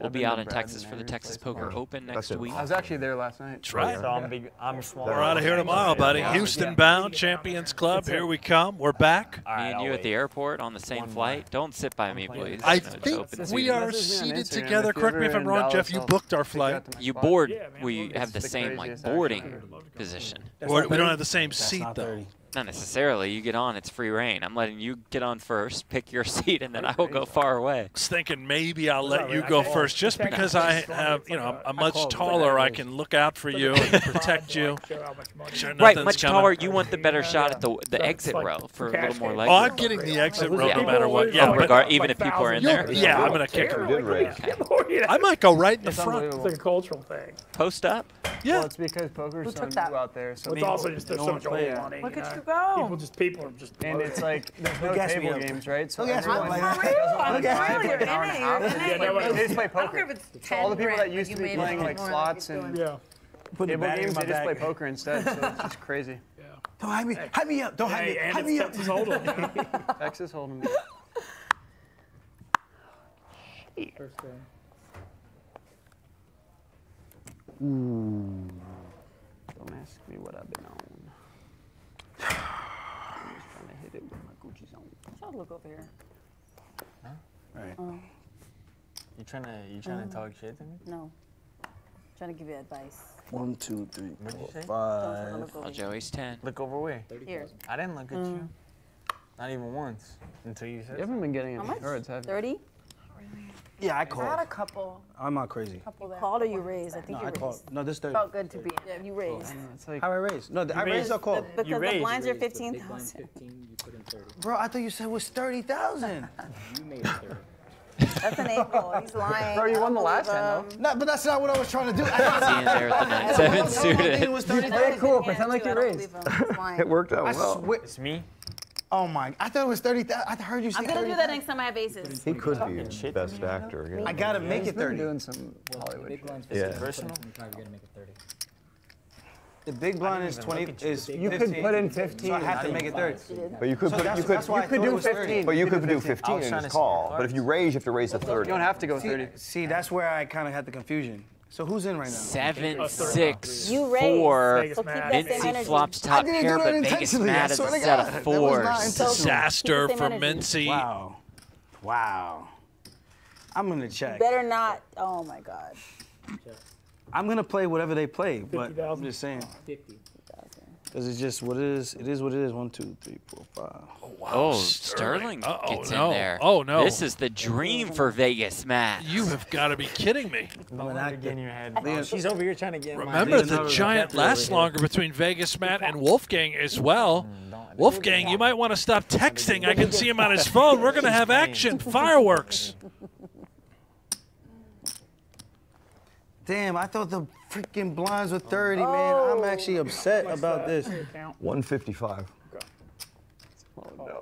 We'll be out in Texas for the Texas Poker. Open next week. I was actually there last night. That's right. So I'm big. I'm small. We're out of here tomorrow, buddy. Houston bound, Champions Club. Here we come. We're back. All Me and I'll you at the airport on the same One more. flight. Don't sit by me, please. I You think we are Message me on seated together. Correct me if I'm wrong, Jeff. You booked our flight. out to my You board. We have the the same like boarding position. We're- don't have the same seat though. 30. Not necessarily. You get on, it's free reign. I'm letting you get on first, pick your seat, and then I will go far away. I was thinking maybe I'll let you go first, just because. I have, you know, I'm much taller. I can look out for you and protect you. Show how much money. Sure Right, much taller. You want the better shot at the the exit row for a little more game. leg. Oh, I'm getting the exit row no matter what. Yeah, like regard- even if people are in there? Yeah, I'm gonna kick care. her. Did raise. Yeah. I might go right in the front. It's like a cultural thing. Post up. Yeah. Well, it's because poker's Who so took new that? out there. So it's also just there's so much old plays. money. Look you at know? you go. People just people are just. And it's like there's no gas me table games, right? So Don't gas everyone like For real, I'm Look for real. You're in it. You're in Yeah, it. no, they just play I don't poker. care if it's So all the people that used to be playing like slots and. Yeah. Put the table games, my they just play poker instead. So it's just crazy. Yeah. Don't hide me. Hype me up. Don't hide me. and Hype it's me up. Texas Hold'em. Texas Hold'em. First row. Don't ask me what I've been on. I'm just trying to hit it with my Gucci zone. I'll look over here. Huh? Right. Oh, You trying to you trying Um, to talk shit to me? no. I'm trying to give you advice. One, two, three, What'd you four, say? five. Look over Well, here. Joey's 10. Look over where? Here. I didn't look at Mm. you. Not even once until you said. You haven't been getting How any much? cards, have you? 30? Yeah, I called. I had a couple. I'm not crazy. couple there. Called or you raised? I think No, you I raised. called. No, this 30. Felt good to be. Yeah, you raised. It's like How I raised? No, I raised or called? Because the raised. blinds are Raised, the big blind 15,000. 15, you put in 30. Bro, I thought you said it was 30,000. You made it 30. That's an angle. He's lying. Bro, you won the last don't hand, believe no, but that's not what I was trying to do. See in there with the 9-7 It suited. was him. 30. I know cool, pretend like you don't raised. believe him. He's lying. It worked out I well. swear. It's me. Oh my! I thought it was 30,000. I heard you say I'm going to 30. do that next time I have aces. He could be shit best actor. you know? I gotta make it been 30. doing some Hollywood Big shit. blind's Yeah. 15, Personal? 25, you're gonna make it 30. The big blind is even 20. look at you. Is You could put in fifteen. So I have to make it 30. But you could So put, you could, that's why I you could do 15. but you You could could do do 15 I was and just call. But if you raise, you have to raise to You don't have to go 30. see, that's where I kind of had the confusion. So who's in right now? Seven, Us six, You raised. four. Vegas So keep Matt. that same Mintzy flops top pair, but Vegas intentionally. Matt I is a swear to set of That fours. Disaster for. Mintzy. Wow. Wow. I'm gonna check. Better not. Oh my God. I'm gonna play whatever they play, but I'm just saying. 50. Because it's just what it is. It is what it is. One, two, three, four, five. Oh, oh Sterling Uh-oh, gets no. in there. Oh, no. This is the dream for Vegas Matt. You have got to be kidding me. Don't let her get in your head. Leon- She's over here trying to get Remember, the giant lasts longer between Vegas Matt and Wolfgang as well. Mm, Wolfgang, you might want to stop texting. I can see him on his phone. We're going to have action. Fireworks. Damn, I thought the freaking blinds were 30, man. I'm actually upset about this. 155.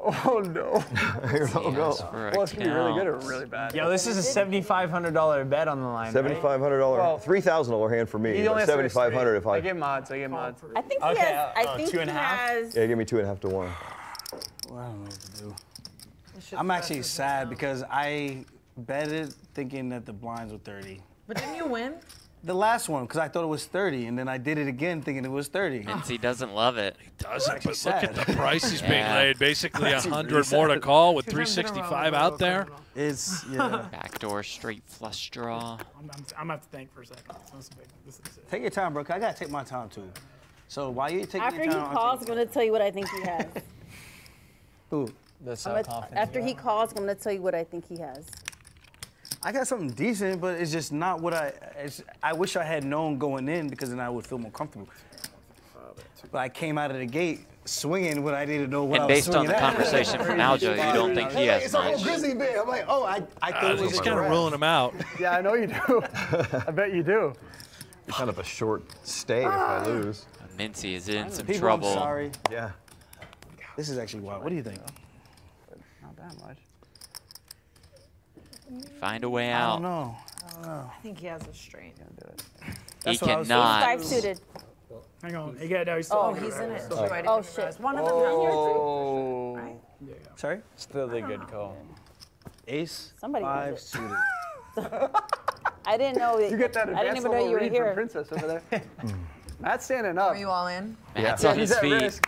Oh no. Here we go. For Well, it's gonna be really good or really bad. Yo, this is a seventy-five hundred dollar bet on the line. right? $7,500, Well, $3,000 hand for me. He only has to 7500 if I I. get mods. I get mods. I think Okay, he has. uh, I think two and he half? has. Yeah, give me two and a half to one. Well, I don't know what to do. I'm actually sad because I betted thinking that the blinds were 30. But didn't you win? The last one, because I thought it was 30, and then I did it again thinking it was 30. Mintzy doesn't love it. He doesn't, but look at the price he's being Yeah. laid. Basically, Actually 100 really more to call with Two times in a row, 365 out was there. It's, yeah. Backdoor straight flush draw. I'm, I'm, I'm gonna have to think for a second. This big. This is it. take your time, bro. 'cause I got to take my time, too. So while you take After your he time, I'll calls, I'm going to tell you what I think he has. Ooh, The I'm self gonna- confidence. after he calls, I'm going to tell you what I think he has. I got something decent, but it's just not what I. It's, I wish I had known going in because then I would feel more comfortable. But I came out of the gate swinging when I didn't know what I And was based on the at. conversation from Aljo, you don't think he has It's a whole much. grizzly bear. I'm like, oh, I, I thought Uh, it was he's a kind of ruling him out. Yeah, I know you do. I bet you do. Kind of a short stay if I lose. Mintzy is in some People, trouble. I'm sorry. Yeah. This is actually wild. What do you think? Not that much. Find a way I out. don't know. I don't know. I think he has a straight. He That's what I was cannot. Five suited. Hang on. He got. No, he's still. Oh, he's in it. it. Still- too. Oh, realize. shit. One of them down here too. Oh. Sorry? Still a good call. Ace, Somebody has five suited. I didn't know. You get that I didn't advanced even know you were here. from Princess over there. Matt's standing up. Are you all in? Matt's Yeah. on his He's at feet.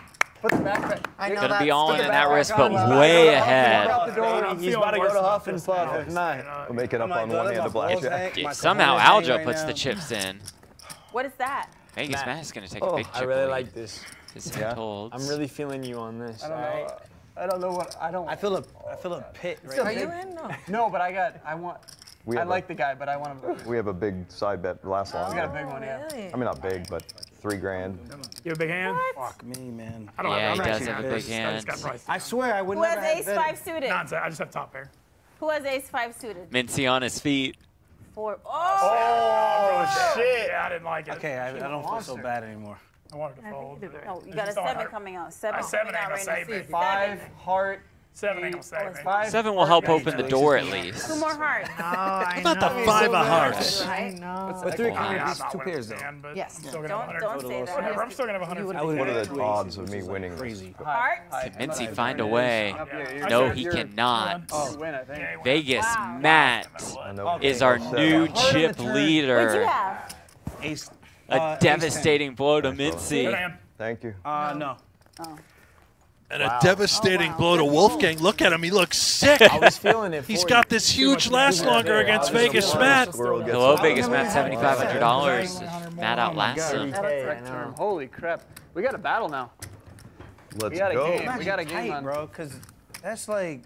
Risk. Put the backpack. I know Gonna that. be all in the in that backpack risk, but way ahead. He's about to go to Huff and Puff tonight. We'll make it up on one hand of blackjack. Yeah, somehow Aljo puts the chips in. What is that? Vegas Matt. Matt is going to take a Oh, big chip I really like this. His Yeah? holds. I'm really feeling you on this. I don't alright? know. Uh, I don't know what I don't. I feel a I feel a pit right Are now. you in? No. No, but I got. I want. We I have a- like the guy, but I want him. We have a big side bet last oh, long. We got a long. big one, yeah. Really? I mean, not big, but three grand. You have a big hand? Fuck me, man. I don't Yeah, have he I'm does actually have a not big pissed. I hand. just got. I swear I wouldn't Who has ace five suited? Nonsense. I just have top pair. Who has ace five suited? Mintzy on his feet. Four. Oh. Oh, oh shit. Yeah, I didn't like it. Okay, I, I don't feel so bad anymore. I wanted to fold. but No, you got a seven coming out. Seven seven ain't out gonna save me. Five heart. Seven ain't gonna. Five. Seven will help open the door at least. Two more hearts. Oh, I about the know. five of hearts? I know. But three Wow. can Yeah, be I'm two pairs though. Yes. Gonna Don't- have 100. don't say that. Whatever, I'm still gonna have 100. What are the odds of me winning? this? Crazy. Heart. Can Mintzy find a way? Up here, you're- No, he cannot. Oh, win, I think. Vegas Matt is our new said- chip What'd you leader. have? Ace. A uh, devastating blow to Good Mintzy. Thank you. ten. Uh, no. And a devastating oh, blow to Wolfgang. Look at him. He looks sick. I was feeling it. He's for got this huge last longer against Vegas Matt. Squirrel Hello. Vegas Matt, $7,500. Matt outlasts him. Holy crap. We got a battle now. Let's We got a go. game. We got a game tight, on. bro, because that's like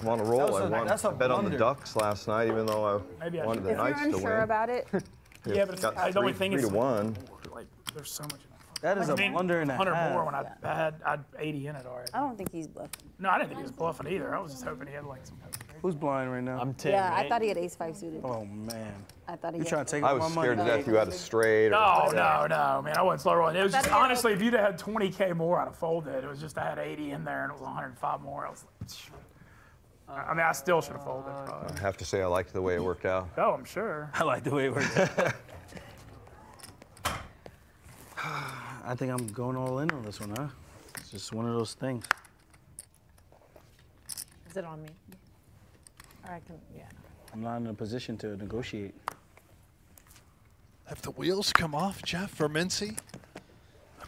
I'm on a roll. was I a- won. that's a I bet on the blunder. Ducks last night, even though I Maybe I wanted should- the If you're Knights to unsure win. about it, Yeah, but it's, Got I, the only three- thing three is, to one. like, there's so much. That is I a mean, blunder and a 100 half. more when I had, I had 80 in it already. I don't think he's bluffing. No, I didn't think he was bluffing either. I was just hoping he had like some. Who's blind right now? I'm 10, Yeah, I thought he had ace five suited. oh man, I thought he you had. trying to take I was my scared to money? death you had a straight. Or No, no, no, man. I wasn't slow rolling. It was just honestly, if you'd have had 20k more, I'd have folded. It was just I had 80 in there and it was 105 more. I was like, "Psh." I mean, I still should have folded. Uh, probably. I have to say I liked the way it worked out. Oh, I'm sure. I like the way it works. I think I'm going all in on this one, huh? It's just one of those things. Is it on me? Or I can, yeah. I'm not in a position to negotiate. Have the wheels come off, Jeff, for Mintzy?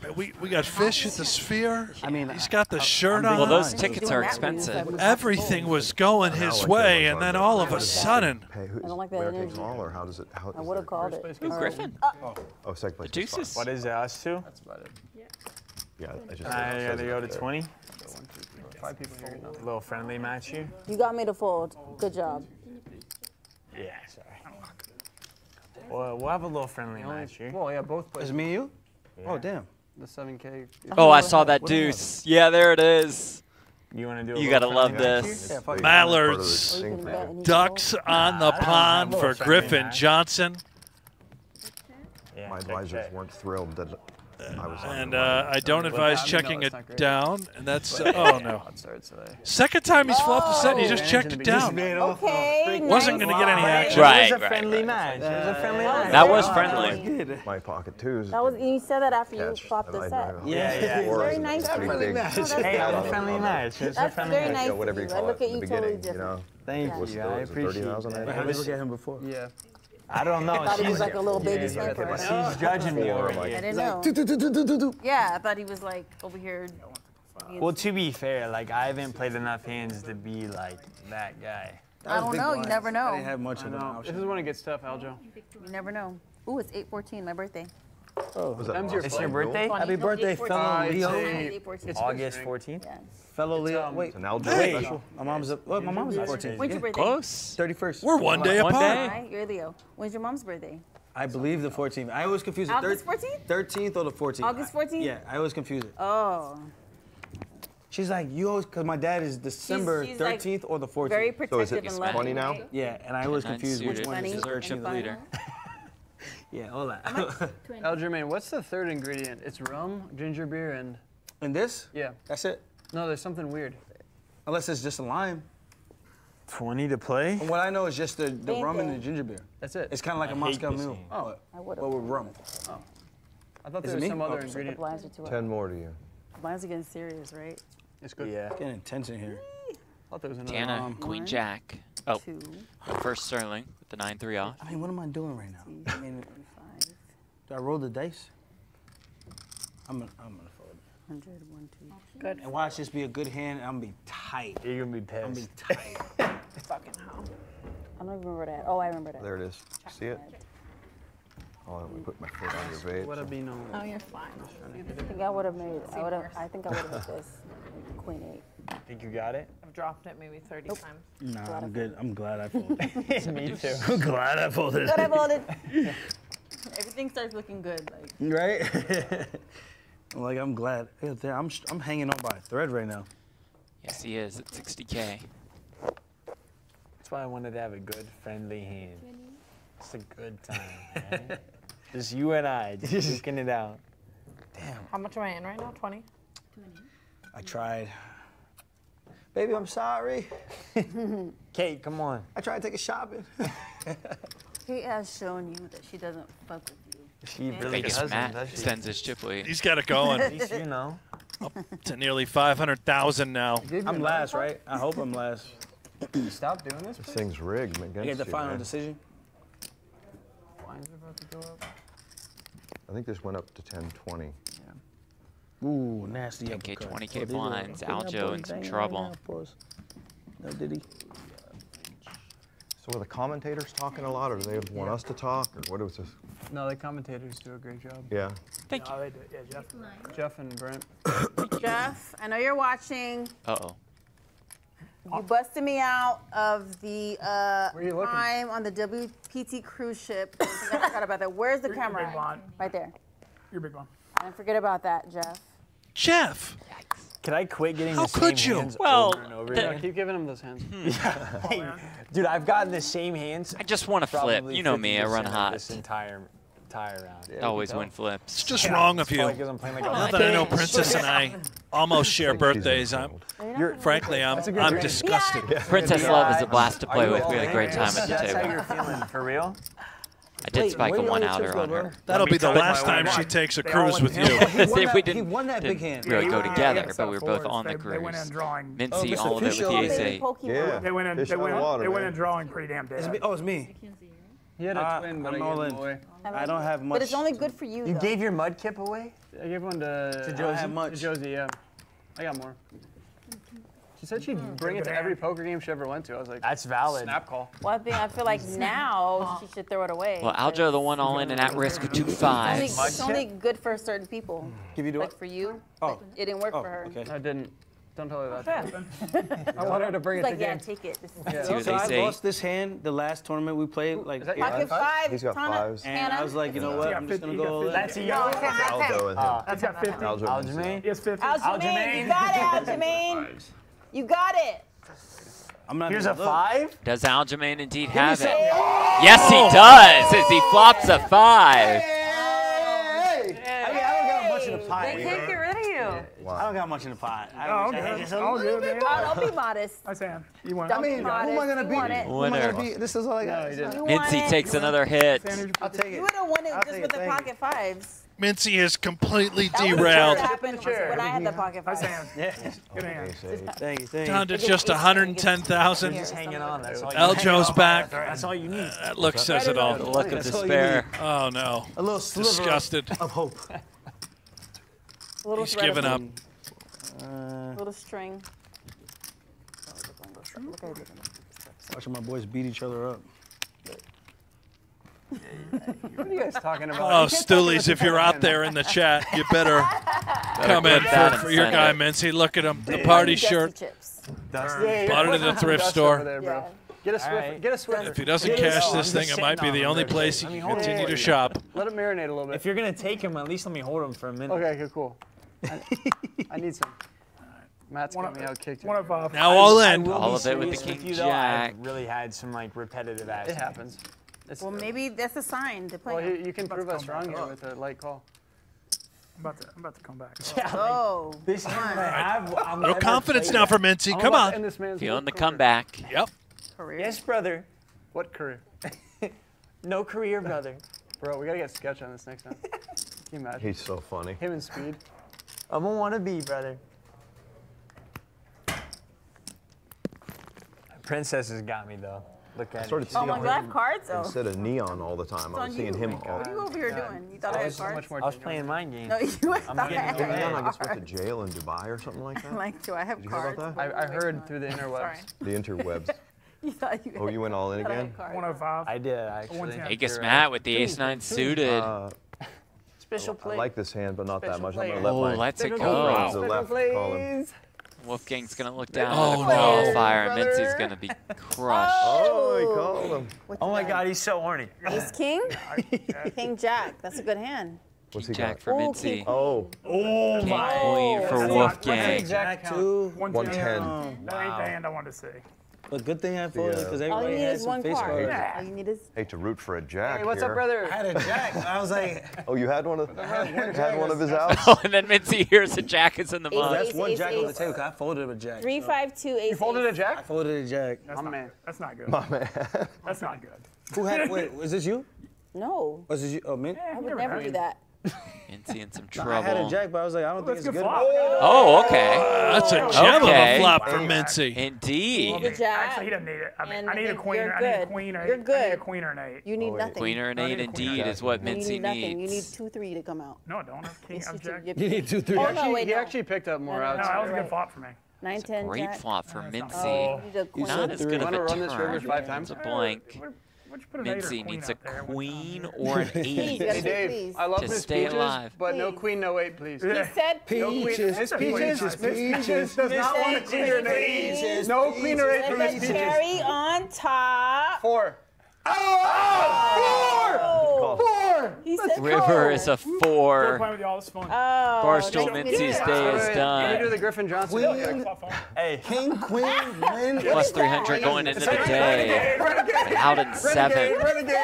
I mean, we, we got Phish at the Sphere. I mean, he's got the uh, shirt I'm on. Well, those tickets are expensive. Everything was going his way, and then all of a sudden, Hey, who, I don't like that where energy. takes all, or how does it? How I would have called it. Who, Or- Griffin? Uh, oh, oh second place. The deuces? What is it, us two? That's about it. Yeah, I just. I says gotta it go to 20. Five people here. A little friendly match here. You got me to fold. Good job. Yeah, sorry. Well, we'll have a little friendly match here. Well, yeah, both Is it me and you? Oh damn. The 7K. Oh, I saw that deuce. Yeah, there it is. You want to do? A You gotta love this. here? Yeah. Mallards, Or you can bet and he can ducks on the I pond for Griffin. Johnson. Yeah, My advisors weren't thrilled that I was. on And uh. I don't advise checking no, it great. down. And that's, oh no. Odds starts today. Second time he's flopped a set, and he just Oh. checked it down. Okay. Wasn't nice. going to get any action. Right, It was a right, friendly match. It was a friendly match. That was friendly. My pocket twos. That was you said that after you flopped and the set. Yeah, yeah. Very nice pretty of you. big- No, that's Hey, it was a friendly match. It a That's friendly very match. nice Yeah, whatever you you. I call look at you totally beginning, you different. know. Thank you. the- I was it 30,000 appreciate I it. think? How did you look at him before? Yeah. I don't know. thought he was She's, like a little baby yeah, sniper. she's judging me over Four, I didn't know. Yeah, I thought he was like over here. Well, to be fair, like I haven't played enough hands to be like that guy. I don't know. You never know. I didn't have much of an No, option. this is when it gets tough, Aljo. You never know. Ooh, it's 8:14, my birthday. Was that Them's your It's your birthday? Funny. Happy birthday, 8:14. fellow it's Leo. a- 8:14. It's August 14th. Yes. Fellow Leo. um, Wait, It's an algebra Hey. special. my mom's a, well, my mom's a 14. When's your birthday? Close. 31st. We're one day One apart. day. All right, you're Leo. When's your mom's birthday? I believe the 14th. I always confuse it. August 14th? 13th or the 14th. August 14th? Yeah, I always confuse it. Oh, She's like, you always, because my dad is December she's like 13th or the 14th. very So is protective it and loving. 20 now? yeah, and I always confuse which one is Dessert and chip fun. leader. Yeah, hola. Algermain, what's the third ingredient? It's rum, ginger beer, and and this? yeah. That's it. No, there's something weird. Unless it's just a lime. 20 to play? And what I know is just the, the rum and the ginger beer. That's it. It's kind of like I a Moscow this Mule. game. Oh, I would've. with rum. Oh. I thought Is there was me? some other Oh, ingredient. blinds are too up. Ten more to you. Mine's getting serious, right? It's good. Yeah. Getting intense in here. I thought there was another. Tana, Um, Queen one, Jack. Oh, two. first Sterling with the 9-3 off. I mean, what am I doing right now? I mean, do I roll the dice? I'm gonna, I'm gonna fold. 100, one, two. Good. And watch this be a good hand. I'm gonna be tight. You're gonna be pissed. I'm gonna be tight. Fucking hell. I don't even remember that. Oh, I remember that. There it is. See it? Oh, let me put my foot on your vape. Would have been on. Oh, you're fine. I think I would have made. I would have. I think I would have made this. Queen eight. Think you got it? I've dropped it maybe 30 times. Nah, I'm good. I'm glad I folded. Me too. I'm glad I folded. Good, I voted. Everything starts looking good. Like Right? I'm like, I'm glad. I'm, I'm hanging on by a thread right now. Yes, he is at 60K. That's why I wanted to have a good, friendly hand. It's a good time, right? Just you and I, just duking it out. Damn. How much am I in right now? 20? I tried. Baby, I'm sorry. Kate, come on. I tried to take a shopping. He has shown you that she doesn't fuck with you. She Okay. really Vegas doesn't, Matt does she? sends his chip lead. He's got it going. At least you know. Up to nearly 500,000 now. I'm last, right? I hope I'm last. Stop doing this. This thing's rigged I against get the you, final man. decision. Blinds are about to go up. I think this went up to 1020. Ooh, nasty 10K, uppercut. 20K Oh, blinds. putting that Aljo in some trouble. right now. No, did he? So are the commentators talking a lot, or do they want us to talk, or what was this? No, the commentators do a great job. Yeah. Thank No, they do. Yeah, Jeff. Jeff and Brent. Jeff, I know you're watching. Uh-oh. You busted me out of the uh, Where time on the WPT cruise ship. I I forgot about that. Where's the You're- you're big camera? Right there. You're a big one. I didn't forget about that, Jeff. Jeff, Can I quit getting How the same could you? hands Well, over and over the- again? Keep giving him those hands. Hey, oh, dude, I've gotten the same hands. I just want to flip. probably You know me, I run hot. This entire, entire round. Always win flips. it's just wrong of you. Probably 'cause I'm playing like a Now that I know. Princess and I almost share birthdays, I'm, You're, frankly, I'm, That's a good I'm drink. disgusted. Princess Love is a blast to play with. We had a great time at the table. That's how table. you're feeling, for real? I did Wait, spike where a one your outer on her. That'll be the last time she takes a cruise with you. He won See, that- we he didn't, won that big hand. really Yeah, go together, yeah, but we were both on the they, They went in cruise. drawing. Oh, Mintzy, Mr. all of it with the baby. AC. Yeah. They went in. They out of went. water, they went in drawing pretty damn It's dead. me, oh, it's me. He had a Uh, twin, but I'm I all in. I don't have much. But it's only good for you, You gave your Mudkip away? I gave one to, To Josie? To Josie, yeah. I got more. She said she'd bring it to every poker game she ever went to. I was like, That's valid. snap call. Well, I think I feel like now she should throw it away. Well, Aljo, the one all in and at risk with two It's only, it's only good for certain people. Give you the Like what? for you, Oh. like, it didn't work Oh, for her. okay. I didn't. Don't tell her about that. I want her to bring It's it like, to yeah, game. take it. This is See what So they I say. lost this hand the last tournament we played. Like, that yeah. Pocket five, He's got Tana, fives. and Hannah. I was like, you know what? I'm just 50, gonna go. got all in. 50. That's a No, yo. it's not, that's Aljo him. and him. That's got 50. Aljo and him. Aljamain? It's 50. Aljamain, you got it, Aljamain. You got it. I'm not Here's a look. five? Does Aljamain indeed have it? Yes, he oh. does, as he flops a five. I mean, I don't got much in the pot. They can't get rid of you. I don't got much in the pot. I Oh, wish I had okay. just a Oh, little good, bit man. more. Oh, don't be modest. I Sam. You won. Don't I mean, be who am I gonna You beat? want it. Who am I Winner. gonna beat? This is all I got. No, he didn't. You want Mintzy takes another hit. I'll take it. You would have won it just with the pocket fives. Mintzy is completely That was derailed. what happened when I had the pocket Hi, fives. Sam. Yeah. Good hand. Thank you. Thank Down to just 110,000. Just hanging on. That's all you Aljo's back. That's all you need. That look says it all. The look of That's all you despair. Oh no. A little sliver Disgusted. of hope. A little He's thread given up. Uh, little string. Look at it. watching my boys beat each other up. What are you guys talking about? Oh, You Stoolies, if you're out there in the chat, you better come in for, for your guy, it. Mintzy. Look at him. The party shirt. chips. Dusty. Bought it at the thrift store. there. Yeah. Get a Swiffer. Alright. Get a Swiffer. If he doesn't Yeah, cash I'm this thing, it might be the only place Let he me can continue to you. shop. Let it marinate a little bit. If you're gonna take him, at least let me hold him for a minute. Okay, okay, cool. I, I need some. Matt's got me out kicked. One of uh, Now all in. All of it with the serious king you, though, jack. I've really had some like repetitive ass. It happens. It's, Well, maybe that's a sign to play. well, him. you, you can About prove to us come wrong here oh. with a light call. I'm about to, I'm about to come back. Oh, This hand I have, I'm No confidence now at. for Mintzy. I'm Come about to on. this man's Feeling the career. comeback. Yep. career. Yes, brother. What career? No career, brother. Bro, we gotta get sketch on this next time. Can you imagine? He's so funny. Him and Speed. I'm a wannabe, brother. Princess has got me though. Look I at started seeing Oh my God, him cards? Oh. instead of neon all the time. I on was seeing you. him Oh my all. What are you over here doing? You thought I, I had so cards? much more I was playing mind games. No, you I'm thought I getting had over I guess, cards. went to jail in Dubai or something like that. Like, do I have Did you hear cards? about that? I, I heard through the interwebs. The interwebs. You thought you Oh, you went all in thought I had again? 105. I did actually. 110. Matt right. with the ace nine suited. Uh, Special I like this hand, but not that Special much. I'm gonna player. let Oh, my let's it my go. friends to the left call him. Wolfgang's gonna look down Oh, at the no. qualifier, and Mintzy's gonna be crushed. Oh, he oh. called him. What Oh my? God, he's so horny. Ace King? King Jack. That's a good hand. What's he Jack got? for Oh, Mintzy. King- Oh, Oh King my. Queen for That's not- Wolfgang. Jack two. 110. That ain't the hand I wanted to see. But good thing I folded The, uh, because All you everybody need had some one face card. cards. All you need is. hate to root for a jack Hey, what's here. up, brother? I had a jack. I was like, Oh, you had one of had one of his outs. Oh, and then Mintzy hears a jack is in the Ace, mud. that's one ace, jack on the table. I folded a jack. Three, so- five. You folded a ace. I jack? folded a jack. That's My not, man. That's not good. My man. That's not good. Who had? Wait, was this you? No, Was this you? Oh, me? I would never never do that. Mintzy in some No, I had a trouble. jack, but I was like, I don't think it's good good. flop. Oh, okay. That's a gem Okay. of a flop for Mintzy. Indeed. The jack. Actually, he doesn't need it. I mean, And I need a queen. you're Or, I need a good. queen or You're eight. I need a queen or an eight. You need Oh, nothing. Queen or an eight, indeed, is what You Mintzy need nothing. You need two, three to come out. No, I don't have king. Yes, I'm you jack. You- You need two, three. Oh, He no, wait, he no. actually picked up more No, no, No, that was a Right. good flop for me. Nine, ten, Great jack. flop for Oh, Mintzy. you need a queen. Not as good of Wanna a run this river five times? It's a blank. What'd you put an eight or Mintzy queen needs a out there? What's queen or an eight. you gotta Hey, Dave. I love To Miss stay Peaches, alive. but no queen, no eight, please. He said Peaches, Miss peaches, Miss peaches. Peaches does not want a queen or an eight. No queen or eight for Miss Peaches. cherry on top. Four. Oh, oh. He said River four. is a four. playing with y'all. It's fun. Oh, Barstool don't Mintzy's do day is Can you do done. the Griffin Johnson? Queen. Yeah. Flop phone. Hey, King, queen, win. Plus 300 going into the day. Out in seven. Renegade.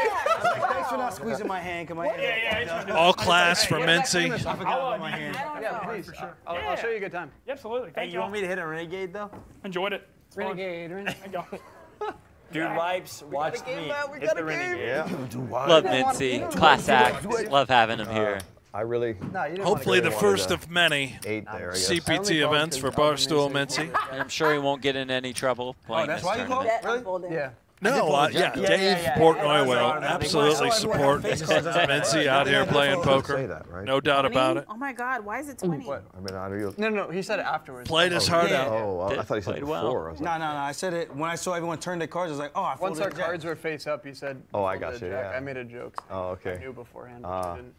Thanks for not squeezing my hand. Come on. Yeah, yeah. he's trying to do All class for Mintzy. I forgot about my hand. Yeah, please. I'll, I'll show you a good time. Yeah, absolutely. hey, Thank you you. want me to hit a renegade though? Enjoyed it. It's fun. Renegade. Renegade. Thank y'all. Dude wipes watched me hit the renegade. Yeah. Love Mintzy. Class act. Love having him uh, here. I really No, Hopefully the first of many eight there. CPT events for Barstool Mintzy. I'm sure he won't get in any trouble playing that's this why you called tournament. Bet I'm. Yeah. No, uh, yeah, Yeah, Dave yeah, yeah. Portnoy Yeah, will yeah, yeah. absolutely Oh, support face. Mintzy out here playing Say poker. that, right? No doubt about it. Oh my God, why is it 20? What? I mean, I don't. No, no, he said it afterwards. Played his heart yeah. out. Oh, I thought he said Played well. before. I was like, No, no, no. I said it when I saw everyone turn their cards. I was like, oh, I Once our jack. cards were face up, he said. Oh, I got you, yeah. I made a joke. Oh, okay. I knew beforehand. but Ah. I didn't.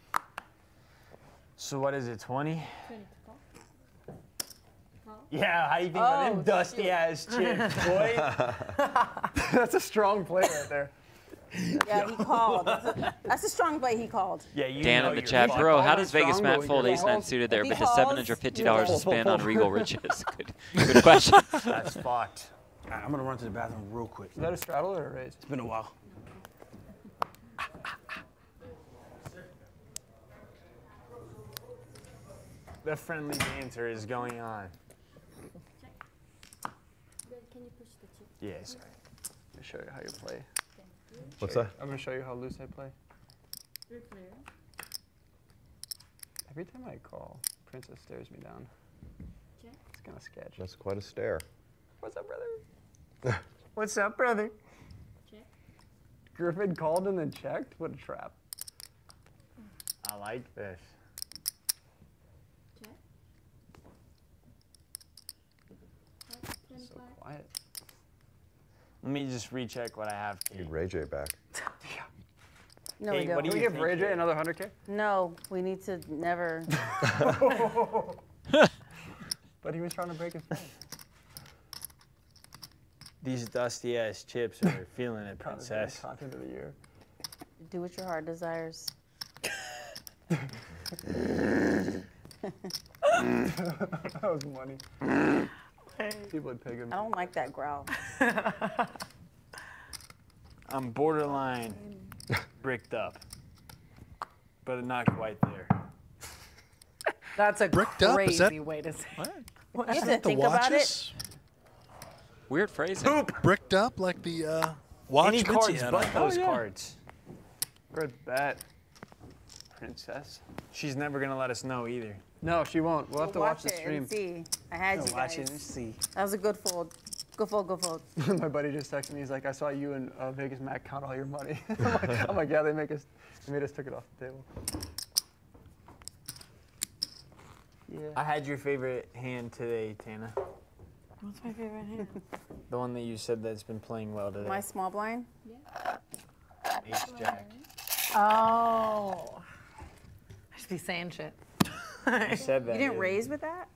So what is it, 20? Yeah, how you think about oh, them dusty ass chips, boy? That's a strong play right there. Yeah, he called. That's a, that's a strong play he called. Yeah, you Dan know in the chat, bro. How does Vegas Matt fold here. ace nine suited there, If but he does calls, 750 you're dollars to right. spend on Regal Riches? Good, good question. That's fucked. All right, I'm gonna run to the bathroom real quick. Is that a straddle or a raise? It's been a while. The friendly banter is going on. Yeah, sorry. Let me show you how you play. What's that? I'm gonna show you how loose I play. Every time I call, Princess stares me down. It's kind of sketch. That's quite a stare. What's up, brother? What's up, brother? Check. Griffin called and then checked. What a trap. I like this. So quiet. Let me just recheck what I have. Need Ray J back. yeah. No, Hey, we don't. do Can we give Ray J another 100K? No, we need to never. But he was trying to break his phone. These dusty ass chips are feeling it, Content- princess. Content of the year. Do what your heart desires. that was money. People would pay him. I don't like that growl. I'm borderline bricked up, but not quite there. That's a Bricked up? Crazy that- way to say. What? You have to The think about it. watches? Weird phrasing. Bricked up like the uh, watch Any cards but those Oh, yeah. cards. Good bet. Princess. She's never gonna let us know either. No, she won't. We'll have to watch, the it stream. and see. I had you Watch guys. it and see. That was a good fold. Go fold, go fold. My buddy just texted me. He's like, I saw you and uh, Vegas Matt count all your money. I'm, like, I'm like, yeah, they make us, they made us took it off the table. Yeah. I had your favorite hand today, Tana. What's my favorite hand? The one that you said that's been playing well today. My small blind? Yeah. Ace Jack. Oh. I should be saying shit. You said that. You didn't yeah. raise with that?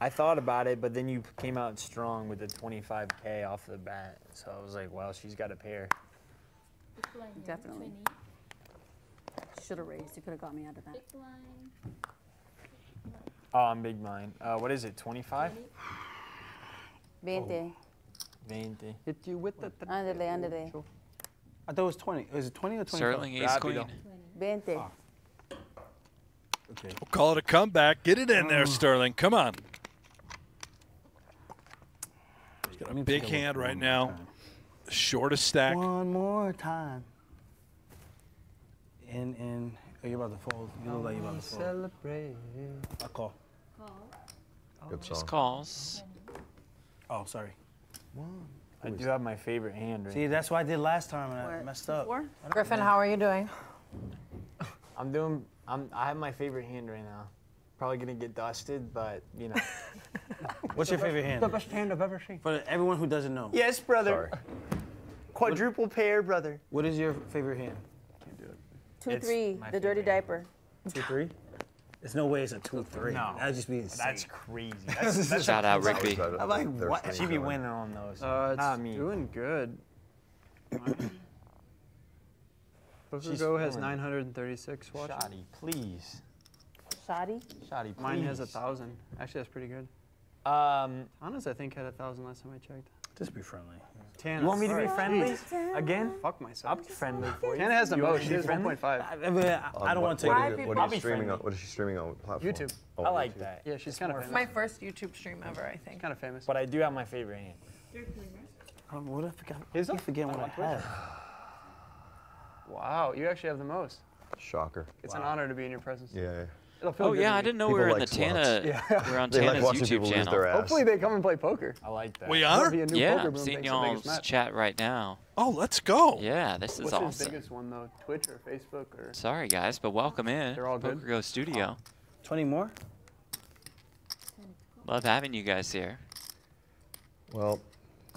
I thought about it, but then you came out strong with the 25k off the bat. So I was like, well, she's got a pair. Definitely. Should have raised. You could have got me out of that. Oh, I'm big blind. Uh, what is it? 25? Veinte. 20. Hit you with the. Ándale, ándale. I thought it was 20. Was it 20 or 25? Sterling ace queen. Veinte. Okay. We'll call it a comeback. Get it in there, Sterling. Come on. He's got a big hand right now. Shortest stack. One more time. And and oh, you're about to fold. You look like you're about to fold. Celebrate. I call. Good Just song. calls. Oh, sorry. I do have my favorite hand right See, that's what I did last time and I What, messed up. Griffin, how are you doing? I'm doing. I'm. I have my favorite hand right now. Probably gonna get dusted, but you know. What's your favorite hand? The best hand I've ever seen. For everyone who doesn't know. yes, brother. Quadruple pair, brother. What is your favorite hand? Can't do it. Two, It's three. The dirty favorite. diaper. Two three. There's no way it's a two three. No. That'd just be insane. That's crazy. That's, that's Shout out Always Rigby. had a- I'm like, what? thing She be winning on those. Uh, it's Not me. doing good. She's Poker has 936 watches. Shoddy, please. Shoddy? Shoddy, please. Mine has a thousand. Actually, that's pretty good. Um, Honest, I think had a thousand last time I checked. Just be friendly. Tana. you want me to be Alright, friendly jeez. again? Fuck myself. I'll be friendly for you. Tana has the most. She has friendly? 1.5. I, I, mean, I, I don't Um, want to what- take what it. is it- What I'll is be she streaming friendly. on? What is she streaming on? Platform? YouTube. Oh, I like YouTube. that. Yeah, she's kind of famous. My first YouTube stream ever, I think. kind of famous. But I do have my favorite hand. Um, what if I forgot? I it? forget what I have. Wow, you actually have the most. Shocker. It's an honor to be in your presence. Yeah. It'll feel Oh good yeah, I didn't know we People were in the. Tana. Yeah. We're on They like Tana's watching YouTube channel. their ass. Hopefully they come and play poker. I like that. We That'll are? be a new Yeah, poker I'm boom seeing thanks to Vegas y'all's chat right now. Oh, let's go. Yeah, this is What's his awesome. biggest one though? Twitch or Facebook or? Sorry guys, but welcome in. They're all good? PokerGO Studio. 20 more? Love having you guys here. Well,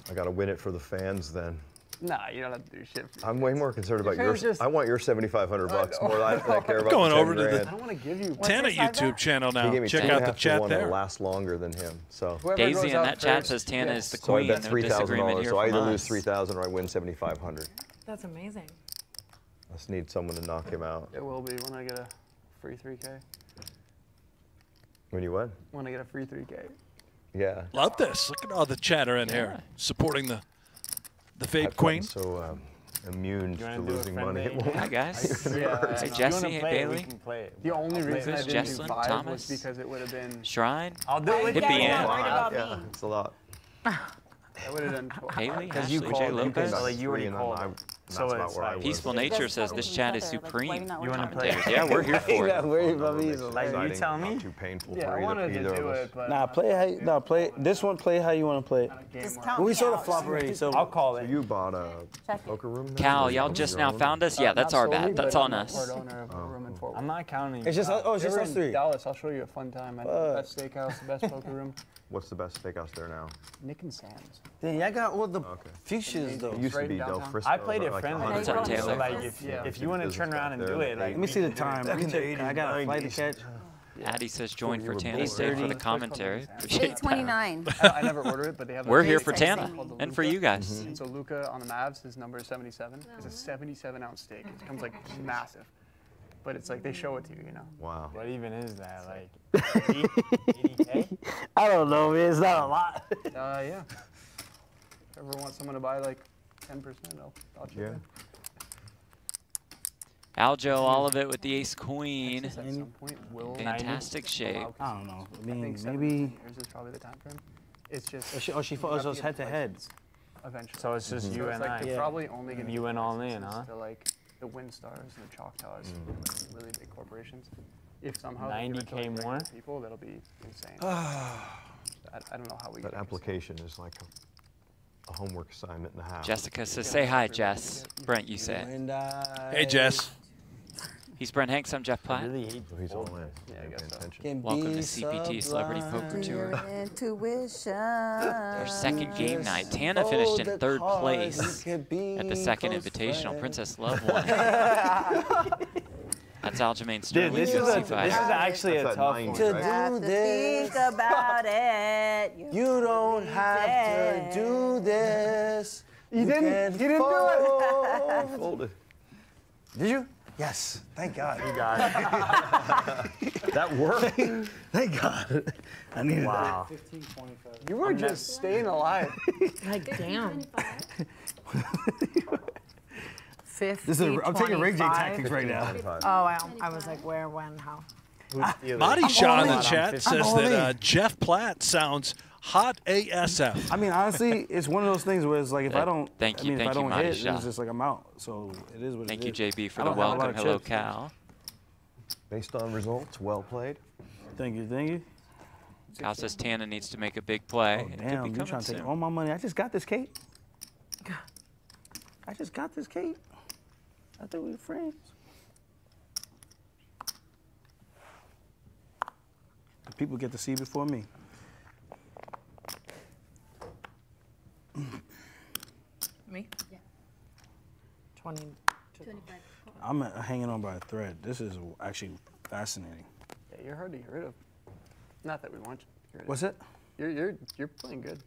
I got to win it for the fans then. Nah, you don't have to do shit. For I'm way more concerned about Your your. just- I want your 7,500 bucks oh, more than I, than I care about Going the 10 over to the- grand. I don't want to give you. Tana YouTube bet? channel now. Check two out the half to chat one to there. last longer than him. So. Whoever Daisy goes in out that chat says Tana gets- is the So I queen. bet three thousand dollars. here So I from either lose us. three thousand or I win seventy-five hundred. That's amazing. I just need someone to knock him out. It will be when I get a free 3K. When you win? When I get a free 3K. Yeah. Love this. Look at all the chatter in here supporting the the I've vape gotten queen. So um, immune You to wanna do a losing money. friendly It won't- Hi guys. Yeah, Hey Jesse, hey wanna play it, we Bailey. can play it. The only reason I didn't Jesslyn, do five Thomas. was because it would have been. Shrine. I'll do it. Hit Yeah, the yeah, end. worried about Yeah, it's a lot. That would have done. twelve. Haley, Because you Ashley, called Jay. You Lopez. came- like, you already Three and then called I- it. that's about it's where I like- was. Peaceful You Nature says this chat is other, like, supreme. you wanna play? Yeah, we're here for You're it. not worried about me. Makes it Like, you exciting, tell not me? Too painful Yeah, for I either, wanted to either do of us. it, but. Nah, play it how you, no, play this one. Play it how you want to play it. Just Well, we me saw the out. flop already, so I'll call So it. you bought a Check poker room? Cal, y'all just now found us. Yeah, Uh, that's our bad. That's on us. part owner of a room in Fort I'm not counting. it's just oh, it's just us in three. Dallas. I'll show you a fun time. I Fuck. the best steakhouse, the best poker room. What's the best steakhouse there now? Nick and Sam's. Then y'all got all the Okay. features though. It used to be Del downtown. Frisco. I played it like friendly. 100 What's up, Taylor? So like, if, Yeah. if you want to turn around and do it, like, Let me see the we can do it. time. Let me check. I got a flight to catch. Addie says join for were Tana born. For the commentary. Appreciate 829. I, I never order it, but they have. We're here for Same Tana and for you guys. And so Luka on the Mavs, his number is 77. It's a 77 ounce steak. It comes like massive, but it's like they show it to you, you know. Wow. What even is that? Like 80, 80K? I don't know, man. It's not a lot. Uh, yeah. If ever want someone to buy like 10%, I'll, I'll chip Yeah. in. Aljo, all of it with the ace queen. Texas at some point will Fantastic shape. allow I don't know. I I mean, think seven maybe. years is probably the time frame. It's just. Oh, she, oh, she you fought oh, have to us get head to head. license Eventually. So it's just mm-hmm. So you it's and like I. they're probably only going to You went all in, huh? To like the Winstars and the Choctaws, mm. and like really big corporations. If somehow they give it to, 90K like, more? regular people, that'll be insane. That I, I don't know how we. That application is like a, a homework assignment and a half. Jessica says, say hi, Jess. Brent, you say it. Hey, Jess. He's Brent Hanks. I'm Jeff Platt. really hate he's all in. Yeah, I guess so. can Welcome to be CPT Celebrity Poker. Tour. Intuition. Our second game night. Tana finished in third place we could be at the second close Invitational. friends. Princess Love won. That's Aljamain Dude, Sterling, this is, a, UFC this is fighter. actually a tough that one. 90s, right? Do this. think about it. You don't have to do this. You didn't- can you didn't do it. Folded. Did you? Yes. Thank God. You got it. That worked. Thank God. I needed Wow. You were just staying alive. Like, damn. 50, This is a- I'm taking Ray J tactics right now. Oh, wow. I was like, where, when, how? Marty Shaw in the chat says that uh, Jeff Platt sounds hot ASF. I mean, honestly, it's one of those things where it's like if Uh, I don't, thank I you- mean, thank if I you, don't Marty hit, Shaw. it's just like I'm out. So it is what Thank it you, is. JB, for the don't have a lot welcome. Hello, chips. Cal. Based on results, well played. Thank you, thank you. Cal says Tana needs to make a big play. Oh, damn, you trying to take all my money? I just got this, Kate. I just got this, Kate. I thought we were friends. The people get to see before me. Me? Yeah. 20. 25. I'm uh, hanging on by a thread. This is actually fascinating. Yeah, you're hard to get rid of. Not that we want you. to get rid of. What's it? You're you're you're playing good.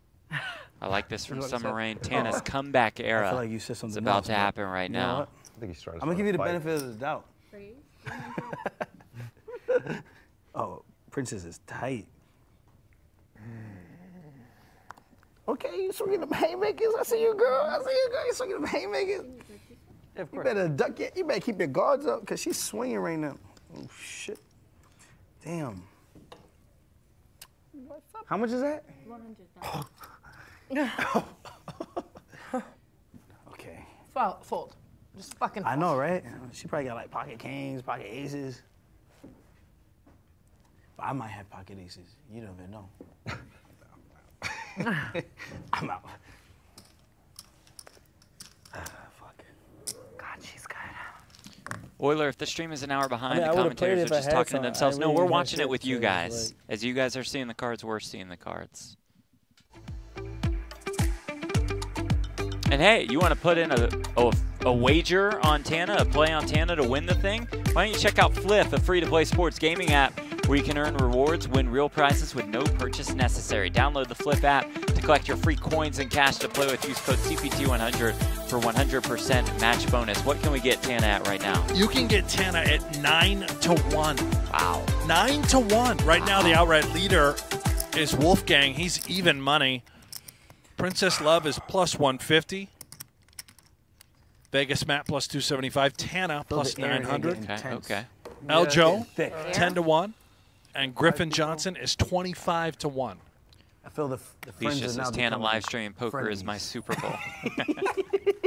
I like this from Is what it Summer. Rain. Tana's Oh. comeback I era feel like you said is something about else, to happen right you know now. What? I think he's trying to I'm gonna give you the fight. benefit of the doubt. oh, Princess is tight. Okay, you swinging them haymakers. I see you, girl. I see you, girl. You swinging them haymakers. Yeah, of You better duck it. You better keep your guards up, cause she's swinging right now. Oh shit. Damn. How much is that? One hundred. Okay. Fold. Fold. Just fucking I know, right? She probably got like pocket kings, pocket aces. But I might have pocket aces. You don't even know. I'm out. Ah, fuck. God, she's good. Euler, if the stream is an hour behind, I mean, the would've commentators are just had talking to some. I themselves. No, really we're watching it with you so it's guys. like- As you guys are seeing the cards, we're seeing the cards. And hey, you want to put in a, a, a wager on Tana, a play on Tana to win the thing? Why don't you check out Fliff, a free-to-play sports gaming app where you can earn rewards, win real prizes with no purchase necessary. Download the Fliff app to collect your free coins and cash to play with. Use code CPT100 for 100% match bonus. What can we get Tana at right now? You can get Tana at nine to one. Wow. Nine to one. Right now, the outright leader is Wolfgang. He's even money. Princess Love is plus 150. Vegas Matt plus 275. Tana plus the air in here 900. Okay, tense. okay. El Yeah, Joe, 10 to 1. And Griffin Johnson is 25 to 1. I feel the, the friends Alicia are now says Tana live stream poker is my. Super Bowl.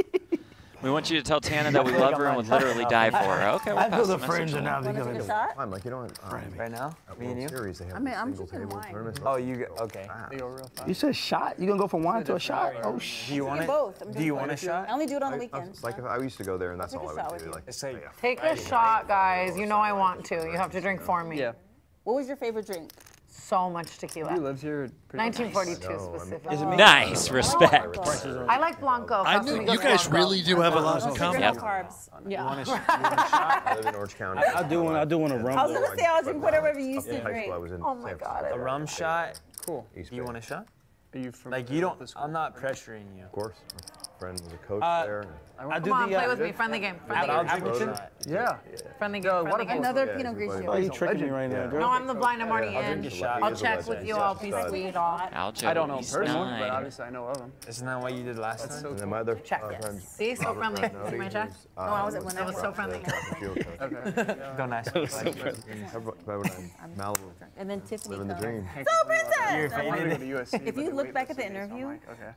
we want you to tell Tana that we love her and would literally die for her. Okay, we'll I pass feel the the friends message are now along. Wanna becoming take a shot? Fine, like you know what? Um, Right now? at Me and World you? Series, they have I mean, the I'm single drinking table wine. tournaments. Oh, you go, okay. They go real fast. You said shot? You gonna go from wine to a shot? Oh Do shit. you want do it? both. Do you want a shot? I only do it on the weekends. Like if I used to go there and that's all I would with do. Like, It's like. Take a shot, guys. You know I want to. You have to drink for me. Yeah. What was your favorite drink? So much tequila. He tequila. lives here. 1942 No, specifically. Is? Nice, oh, respect. I like Blanco. I knew you guys Blanco. really do have a lot in Sugar, common. no Yep. carbs. Yeah. You want a, sh- you want a shot? I live in Orange County. I, I do want. I do want a rum. I was though. gonna say I'll drink whatever you used Up to high drink. school, I was in Oh my God, A rum shot? Cool. Do you want a shot? Are you from? Like you don't. I'm not pressuring you. Of course. My friend was a coach Uh, there. I do Come on, the. play uh, with me. Friendly game. Friendly game. drink a Appleton? shot. Yeah. Friendly game. Friendly game. Another Yeah, Pinot Grigio. buddy. Oh, you tricking me right now, No, I'm the blind. I'm already Yeah, I'll in. shot. I'll check with you. He's I'll a be stud. sweet. Aljo I don't know him personally, but obviously I know of him. Isn't that what you did last time? And then my other Check uh, this. See, so friendly. Bernoulli, See my check? No, I was uh, at one That was so friendly. and. Okay. Don't ask me. Malibu. And then Tiffany. Living the dream. So princess. You're I wanted to go faded. to USC, If you look back at the interview.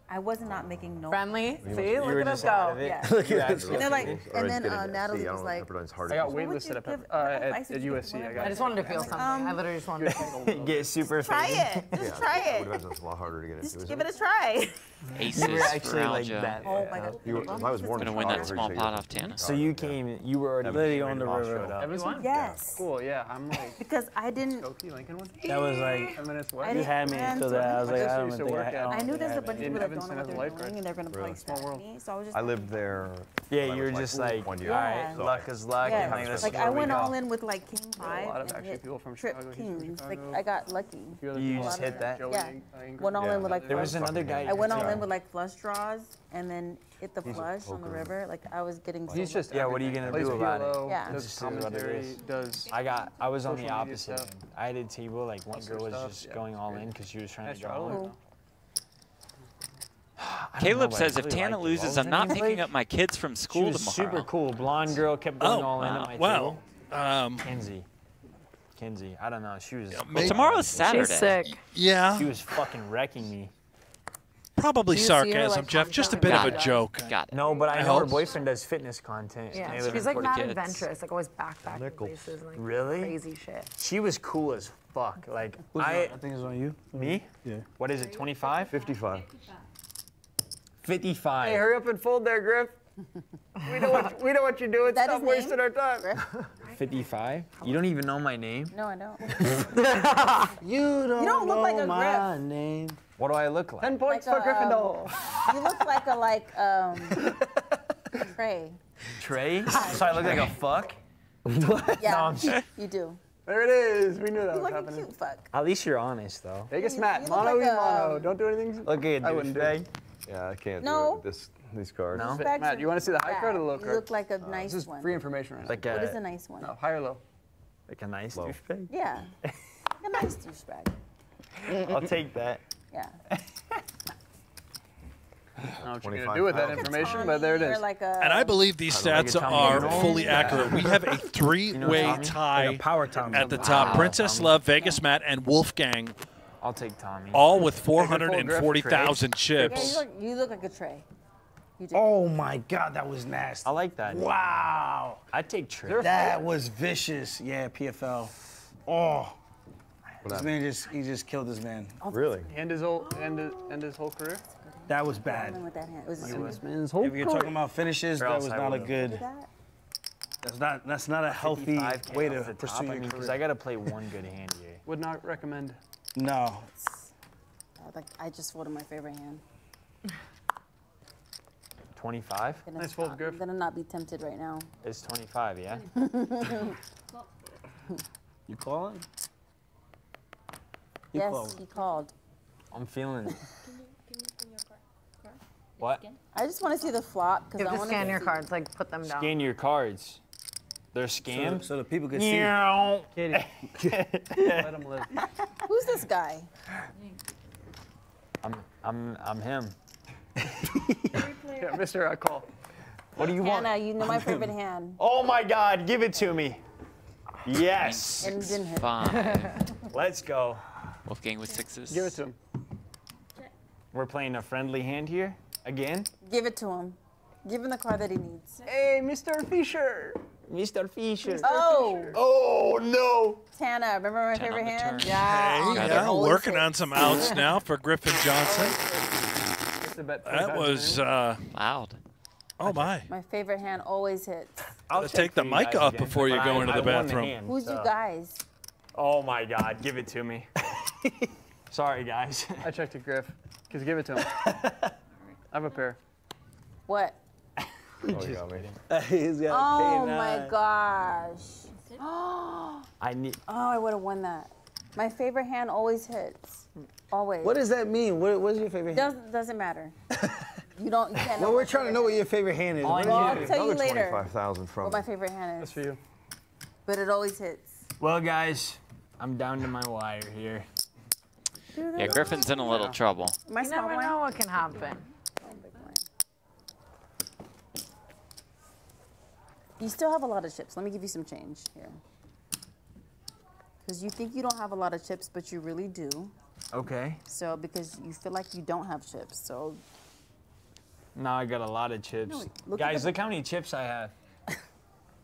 I was not making no. Friendly. See, You look were at us go. Yeah. Look at us. And then like, and then uh, Natalie I was like, Pepperdine's hard I got waitlisted at, give- uh, at, ice at USC. I got I just wanted to feel something. I literally just wanted to feel Get super try it. Just try I would it. imagine it's a lot harder to get into. Just give it a try. Aces You were actually like that. Oh my god. You were, I was born Gonna win that small pot off Tana. So you came, you were already Literally on the river. showed up. Every? Yes. Cool, yeah. I'm like, Because I didn't. Skokie, Lincoln one? That was like, I you didn't had me until that. I was like, I don't think I, I, I knew there's a bunch of people that don't Evanston know as what they're doing and they're gonna play Small world. me. So I was just. I lived oh. there. Yeah, you were was, just like, like, one all year. right, So luck is luck. Yeah. and like, Like I where we went all in with like King a lot of and actually hit people from Trip Chicago. He's from Kings. Like I got lucky. A You just hit that? Joey Yeah. Ing- Ingram. Went all Yeah. in with like. There was another guy. I went all in with like flush draws and then hit the flush on the river. Like I was getting. So He's just Yeah, what are you everything. gonna do about it? Yeah. Does Just is commentary, does I got. I was on the opposite I had a table. Like one girl was just going all in because she was trying to go try, all in. Cool. I don't Caleb says I if Tana liked it. What loses, I'm not picking Blake? up my kids from She school was tomorrow. super cool. Blonde girl kept going Oh, all in wow. at my Well, table. um, Kenzie. Kenzie. I don't know. She was. maybe- Tomorrow's Saturday. She's sick. yeah, She was fucking wrecking me. probably Do her, sarcasm, like, Jeff. Just a bit of a it. joke. Got it. No, but I, I know her boyfriend does fitness content. Yeah, and they live she's like Port- mad kids. adventurous, like always backpacking Nichols. places, and, like Really? crazy shit. She was cool as fuck. Like I, I, I think it's on you. me? Yeah. What is it? 25? 55. 55. Hey, hurry up and fold there, Griff. We know what we know what you're doing. That Stop wasting name? our time. 55? You don't even know my name? No, I don't. You don't, You don't look like a my Griff. name. What do I look like? Ten points Like for a, um, Gryffindor. You look like a like um Trey. Trey? so I look like a fuck? What? Yeah, I'm- you do. There it is. We knew that You was look a happening. cute fuck. At least you're honest, though. Vegas You- Matt, you mono like e a, mono. um, Don't do anything. Look at I wouldn't do douchebag. it. Yeah, I can't No. do it with this, these cards. No? Bags Matt, are- you want to see the high yeah, card or the low You look like a uh, nice This is one. free information right now. Like What is a a, nice one? No, high or low? like a nice Low. douchebag? Yeah, a nice douchebag. I'll take that. Yeah. I don't know what you're gonna do with that pounds. information, but there it is. Like a. And I believe these I don't like stats Tommy. are fully Yeah. accurate. We have a three-way Tommy? tie Like a power at the top. Wow. Princess Love, Vegas Matt, and Wolfgang, I'll take Tommy. all with Hey, good pull, Griff. 440,000 Yeah, you chips. look, you look like a Trey. Oh my God, that was nasty. I like that. Wow. I'd take Trey. That was vicious. Yeah, PFL. Oh. This happened? man just he just killed this man. Really? End his whole end his, end his whole career. That was bad. with that hand. It was This man's whole If you're talking about finishes, that was not a good. That's not that's not a healthy way to the top, pursue I your mean, 'cause career. I gotta play one good hand here. Would not recommend. No. I uh, like I just folded my favorite hand. 25? Nice fold, stop. Griff. I'm gonna not be tempted right now. It's 25, yeah? You calling? You yes, called. he called. I'm feeling it. What? I just want to see the flop You because have I to want scan your cards, like put them down. Scan your cards. They're So, scams? so the people can see. Meow. Katie, let him live. Who's this guy? I'm, I'm, I'm him. Yeah, Mr. Uh, call. What do you want? Hannah, you know my favorite hand. Oh my God, give it to me. Yes. And didn't hit. Five. Let's go. Wolfgang with sixes. Give it to him. We're playing a friendly hand here again. Give it to him. Give him the card that he needs. Hey, Mr. Fisher. Mr. Fisher. Oh, Oh no. Tana, remember my Ten favorite hand? turn. Yeah. Hey, Got yeah, working on some outs now for Griffin Johnson. It's the bet That was, minutes. uh, Loud. oh my. My favorite hand always hits. I'll Gotta take the mic off again, before you go I- into the I won the bathroom. hand, Who's you guys? Oh my God, give it to me. Sorry, guys. I checked it, Griff. Just give it to him. I have a pair. What? Oh, you got me. He's got Oh my gosh. Oh, I need. I would have won that. My favorite hand always hits. Always. What does that mean? What, what's your favorite hand? Doesn't doesn't matter. You don't. You can't. Well, we're trying to know what your favorite hand is. All I What need is Well, your- I'll tell you later 25,000 from what my favorite hand is. That's for you. But it always hits. Well, guys, I'm down to my wire here. Yeah, Griffin's in a little trouble. My You small never know what can happen. Oh, big one. You still have a lot of chips. Let me give you some change here. Because you think you don't have a lot of chips, but you really do. Okay. So because you feel like you don't have chips, so Now I got a lot of chips. No, look Guys, the- look how many chips I have.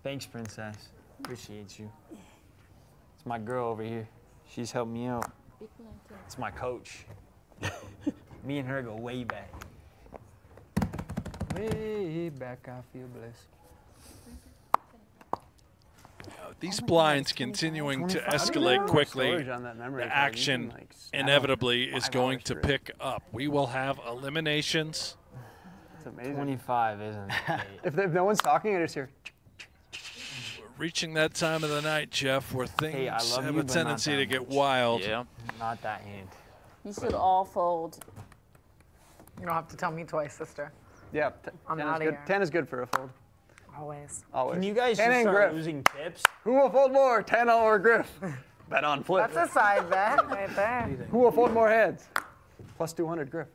Thanks, princess. Appreciate you. It's my girl over here. She's helped me out. It's my coach. me and her go way back. Way back, I feel blessed. These oh blinds continuing to 25. I didn't escalate quickly. storage on that memory The action like, inevitably is going to pick up. We will have eliminations. It's amazing. 25, isn't it? If, if no one's talking, I just hear. Reaching that time of the night, Jeff, where things Hey, I love have you, a tendency to get wild. Yeah. Not that hand. You should all fold. You don't have to tell me twice, sister. Yeah, t- I'm 10 outta is good. here. 10 is good for a fold. Always. Always. Can you guys 10 just and start Griff. losing tips? Who will fold more, 10 or Griff? Bet on Fliff. That's a side bet right there. Who will fold more heads? Plus 200 Griff.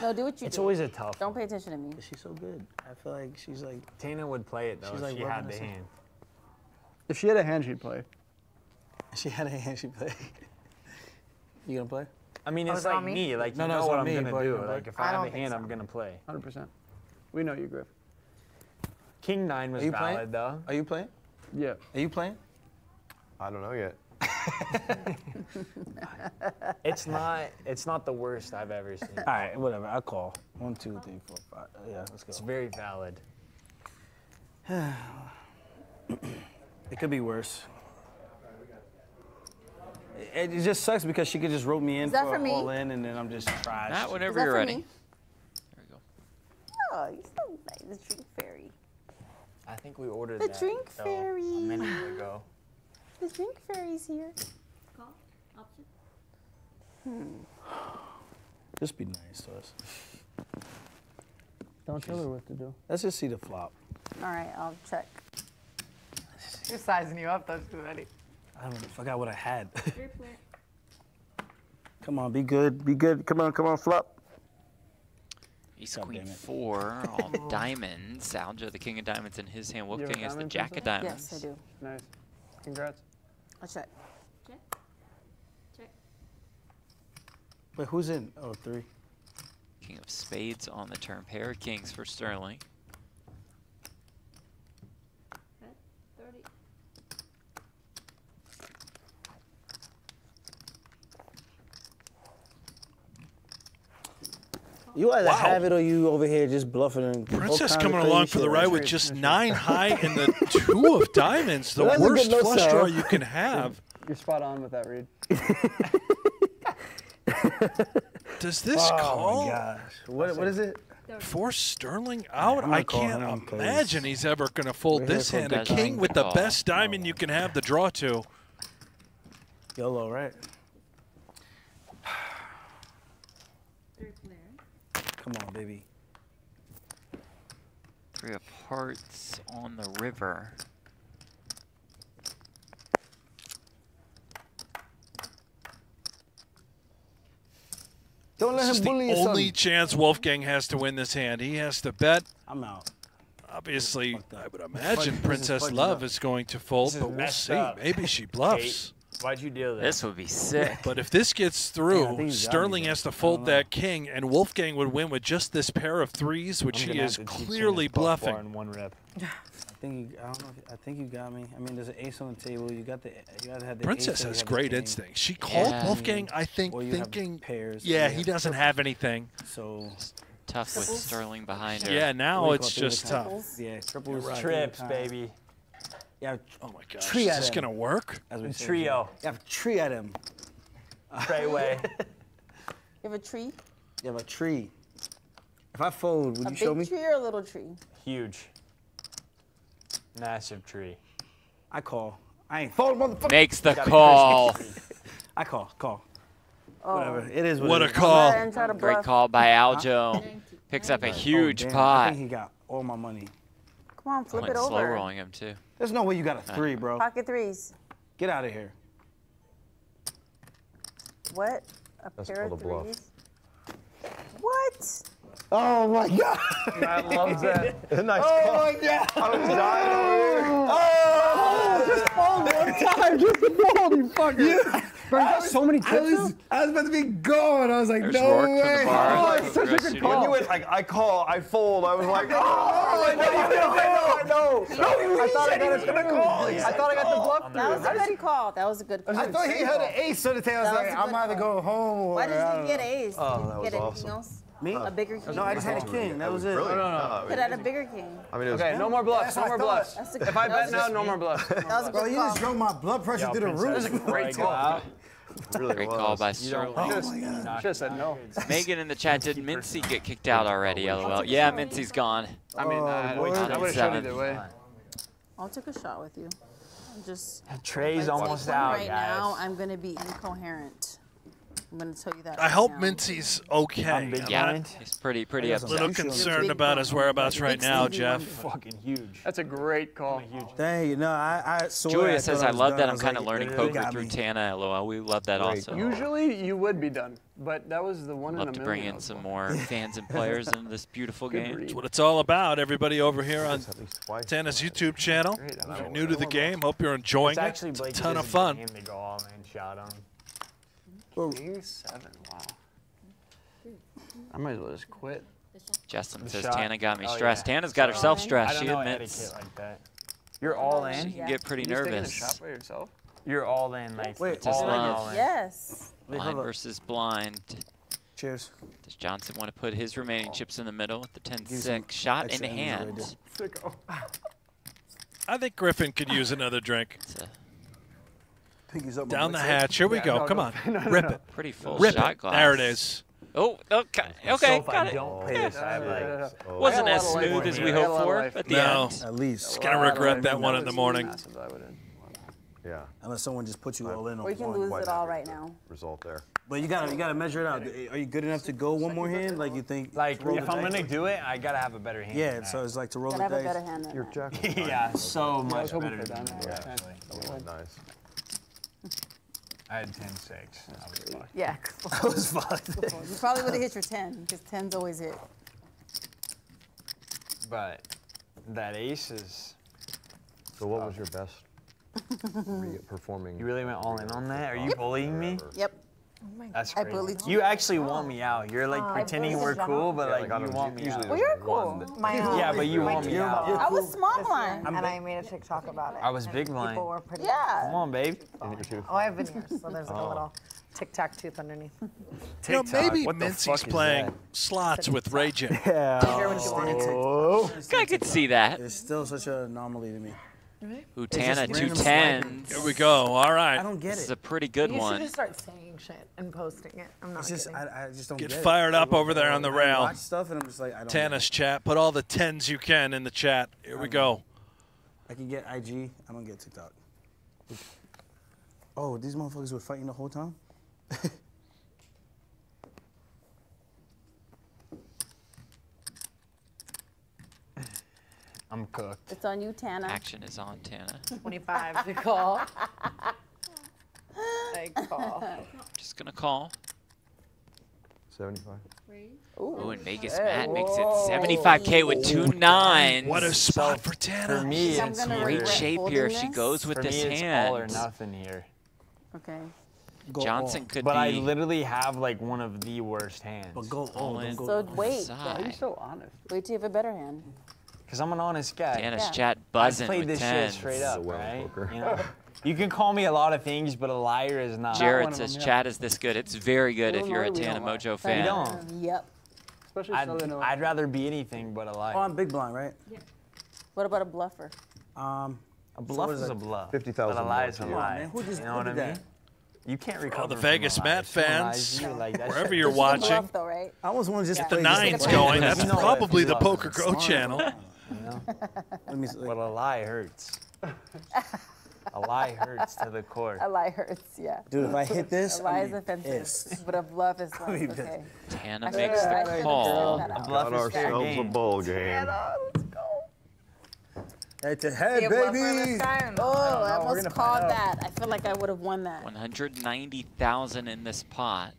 No, do what you do. It's do. always a tough Don't pay attention to me. She's so good. I feel like she's like. Tana would play it though She's if like she had rubbing the us hand. If she had a hand, she'd play. She had a hand. She played. you gonna play? I mean, Oh, it's is it like me? me. Like, you no, know it's what on I'm me, gonna but you do. gonna play? Like, if I I, have don't the think hand, so. I'm gonna play. 100%. We know you, Griff. King nine was Are you playing? valid though. Are you playing? Yeah. Are you playing? I don't know yet. It's not. It's not the worst I've ever seen. All right, whatever. I'll call. One, two, three, four, five. Yeah, let's go. It's very valid. It could be worse. It, it just sucks because she could just rope me in Is for, for me? all in, and then I'm just trash. Matt, Is whenever that you're for ready. me? There we go. Oh, you're so nice. The drink fairy. I think we ordered The that drink though, fairy. a minute ago. The drink fairy's here. Call option. Hmm. Just be nice to us. Don't tell her what to do. Let's just see the flop. All right, I'll check. She's sizing you up, though, she's ready. I don't forgot what I had. Come on, be good, be good. Come on, come on, flop. Ace God Queen four on diamonds. Aljo, the king of diamonds in his hand. You have a Wolfgang has the jack of diamonds. Yes, I do. Nice. Congrats. I'll check. Wait, who's in? Oh, three. King of spades on the turn. Pair of kings for Sterling. You either Wow. have it or you over here just bluffing and Princess coming along for the ride with just nine high and the two of diamonds. The That's worst flush draw you can have. You're spot on with that read. Does this oh call my gosh. What, what is it? force Sterling out? I'm I not calling can't imagine he's ever going to fold this hand. A king with the best diamond you can have the draw to. YOLO, right? Come on, baby. Three of hearts on the river. Don't let This is him the bully you, only son. chance Wolfgang has to win this hand. He has to bet. I'm out. Obviously, I would imagine Princess Love up. is going to fold, but we'll see. up. Maybe she bluffs. Kate, why'd you deal that? This would be sick. But if this gets through, Yeah, I think he's got me Sterling has to fold that king, and Wolfgang would win with just this pair of threes, which he is have to teach clearly Tana's buff bar bluffing. in one rep. I think you, I don't know. If, I think you got me. I mean, there's an ace on the table. You got the. You gotta have the Princess ace has great instincts. She called Yeah. Wolfgang, I think, Or you have thinking, pairs. yeah, he doesn't have anything. So Tough with Sterling behind her. Yeah, now it's call it? Three just of a kind? tough. Yeah, triples. Right. Trips, baby. Yeah, Oh my gosh, Tree is at this him. gonna work? as we say. Trio. You have a tree at him. Treyway. You have a tree? You have a tree. If I fold, would a you show me? A big tree or a little tree? Huge. Massive tree. I call. I ain't fold, motherfucker. Makes the call. I call. Call. Oh. Whatever. It is what, What it a is. call. And try to Great call by Aljo. Picks up a Oh, huge I pot. think he got all my money. Come on, flip Went it slow over. rolling him too. There's no way you got a three, bro. Pocket threes. Get out of here. What? A That's pair of a bluff. threes? What? Oh my God. I loves that. nice oh call. my God. I was dying over here. Oh, just fold one time. Just fold, you fucker. Yeah. Bro, you got so many tips. I was, I was, about to be gone. I was like, There's no way. Oh, it's such a good call. When you went like, I call, I fold, I was like, oh, I know, I know, I know. No, no I thought I got was gonna call. I thought I got the bluff. That was a good call. That was a good call. I thought he had an ace on the tail. I was like, I'm either going home or. Why does he get ace? Oh, that was awesome. Me? A bigger king. No, I just had a king. That was it. No, no, no. Put have a bigger king. I mean, it was okay, no more bluffs. No more bluffs. If I bet now, no more bluffs. That was a good. Bro, you just drove my blood pressure through the roof. That was a great call. Really Great was. call by Sterling. Oh just, my God. Just said no. Megan in the chat, did Mintzy get kicked out already? LOL. Yeah, Mintzy's gone. I mean, I, oh, would have shot either way. I'll take a shot with you. I'm just. Trey's almost out, right now, I'm going to be incoherent. I'm going to tell you that. I right hope now. Mintzy's okay. Yeah, he's pretty, pretty upset. A little concerned about his whereabouts right now, Jeff. Fucking huge. That's a great call. A huge. Dang, no, I, I Julia I says, I, I love that. I'm kind of like, learning poker through me. Tana, lol. We love that great. also. Usually you would be done, but that was the one love in a to bring in some more fans and players into this beautiful game. That's what it's all about. Everybody over here on Tana's YouTube channel. If you're new to the game, hope you're enjoying it. It's a ton of fun. Wow. I might as well just quit. Justin the says shot. Tana got me oh, stressed. Yeah. Tana's got so herself stressed. She admits. Like You're all in. She can get pretty you nervous. Shot by yourself. You're all in, like Wait, just love. Yes. Blind versus blind. Cheers. Does Johnson want to put his remaining oh. chips in the middle with the 10-6 shot in hand? I think Griffin could use another drink. It's a Pinkies up Down the hatch. Here we yeah, go. No, Come no, on. No, Rip it. Pretty full Rip shot it. glass. There it is. Oh, okay. okay got it. Yeah. Oh. Wasn't as smooth as we hoped for at the no. end. At least. Just going to regret that one in the morning. Yeah. Unless someone just puts you all in. We can lose it all right now. Result there. But you gotta you gotta measure it out. Are you good enough to go one more hand? Like you think? Like if I'm gonna do it, I gotta have a better hand. Yeah. So it's like to roll gotta the have dice. A better hand jack. yeah. So much better than that. Yeah. Nice. I had 10 6. I was fucked. Yeah. I was fucked. you probably would have hit your 10, because 10's always hit. But that ace is. So, what was your best performing? You really went all in on that? Are you bullying me? Yep. Oh my That's crazy. I bullied you. You actually oh. want me out. You're like uh, pretending we're cool, but yeah, like, like you want me out. Well, you're cool. My yeah, but you want me out. I was small blind. And I made a TikTok about it. I was big blind. People were pretty Yeah. Come on, babe. Oh, I have veneers, so there's like a little oh. tic tac tooth underneath. You know, maybe what Mintzy's playing that? slots with Ray J. Yeah. Oh. I could see that. It's still such an anomaly to me. Really? Utana 210. Here we go. All right. I don't get it. This is a pretty good you one. You should just start saying shit and posting it. I'm not just, kidding. I, I just don't get, get fired it. up over there on the I rail. Watch stuff and I'm just like, I don't Tana's chat. Put all the tens you can in the chat. Here we go. I can get IG. I don't get TikTok. Oh, these motherfuckers were fighting the whole time? I'm cooked. It's on you, Tana. Action is on Tana. 25 to call. Thanks, call. Just gonna call. 75. Oh, and Vegas hey, Matt makes it 75K with two nines. What a spot for Tana. For me, She's it's great shape here if she goes with for this me, hand. all or nothing here. Okay. Go Johnson could but be. But I literally have like one of the worst hands. But go all in. So wait. Are you so honest? Wait till you have a better hand because I'm an honest guy. Dennis yeah. chat buzzing. I played this shit straight up, right? You, know, you, can call me a lot of things, but a liar is not. Jared says them, chat is this good. It's very good if you're a Tana Mongeau fan. You don't. Yep. Especially I'd, I'd rather be anything but a liar. Oh, I'm big blind, right? Yeah. What about a bluffer? Um, a bluff so is, is a bluff. Fifty thousand. But a lie is a lie. Who just you know what I mean? That? You can't recall. All the Vegas Matt fans, wherever you're watching. I was one just get the nines going. That's probably the PokerGO channel. Me, well, a lie hurts. a lie hurts to the core. A lie hurts, yeah. Dude, if I hit this, a lie is offensive. Pissed. But a bluff is not okay. Tana makes the I call. A bluff Got ourselves a bowl game. Tana, let's go. Head to head, baby. Oh, oh, I almost called that. I feel like I would have won that. 190,000 in this pot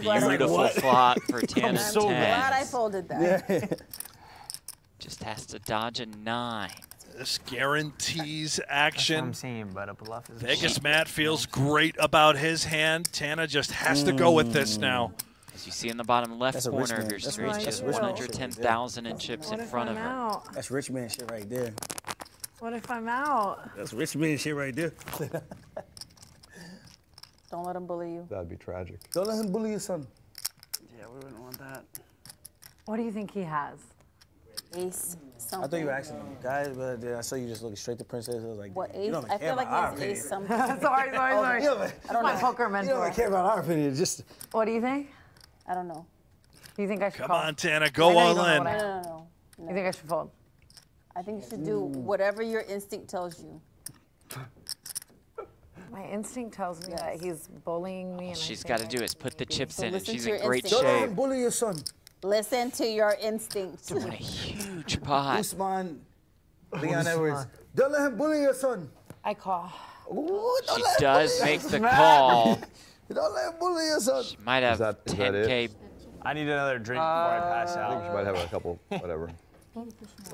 glad I beautiful folded. flop for 10 I'm and so 10. glad I folded that. Just has to dodge a nine. This guarantees action. I'm saying, but a bluff is Vegas bluff. Matt feels great about his hand. Tana just has to go with this now. Mm. As you see in the bottom left That's corner of your screen, rich- just that's rich man shit right there. 110,000 in chips in front I'm of her. out? That's rich man shit right there. What if I'm out? That's rich man shit right there. Don't let him bully you. That'd be tragic. Don't let him bully your son. Yeah, we wouldn't want that. What do you think he has? Ace something. I thought you were asking me, guys, but then I saw you just looking straight to Princess. I was like, What you ace? Oh, don't I feel like about he has ace opinion. something. sorry, sorry, sorry. Yeah, but- I don't My know. poker You don't care about our opinion. Just What do you think? I don't know. Do you think I should Come call? on, Tana, go all in. I No, no, no, no. You think I should fold? I think you should do whatever your instinct tells you. My instinct tells me that he's bullying me. All and I she's think got to do is put the chips So in, and listen she's to in your great instinct. don't let him bully your son. Listen to your instincts. Doing a huge pot. Usman, Leon Edwards. Don't let him bully your son. I call. Ooh, She does make the son. call. Don't let him bully your son. She might have that- is that 10K. I need another drink before I pass uh, out. I think out. you might have a couple, whatever,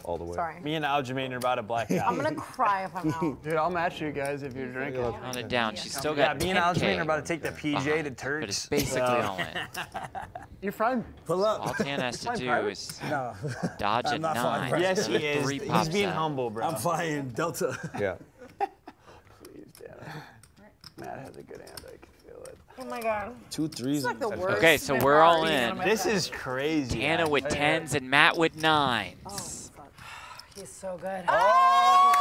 all the way. Sorry. Me and Aljamain are about to black out. I'm gonna cry if I'm out. Dude, I'll match you guys if you're drinking. Count it down. She's still Yeah, got me and Aljamain are about to take the PJ uh-huh. to behind, But it's basically so- all in. You're fine. Pull up. All Tan has to do private? is No. dodge a I'm not nine. Yes, he is. Three He's being out. humble, bro. I'm flying Delta. Yeah. Please, Dana. Matt has a good hand. I can feel it. Oh my god. Two threes. like the worst. Okay, so we're all in. This is crazy. Tana with tens and Matt with nines. Oh, He's so good. Oh,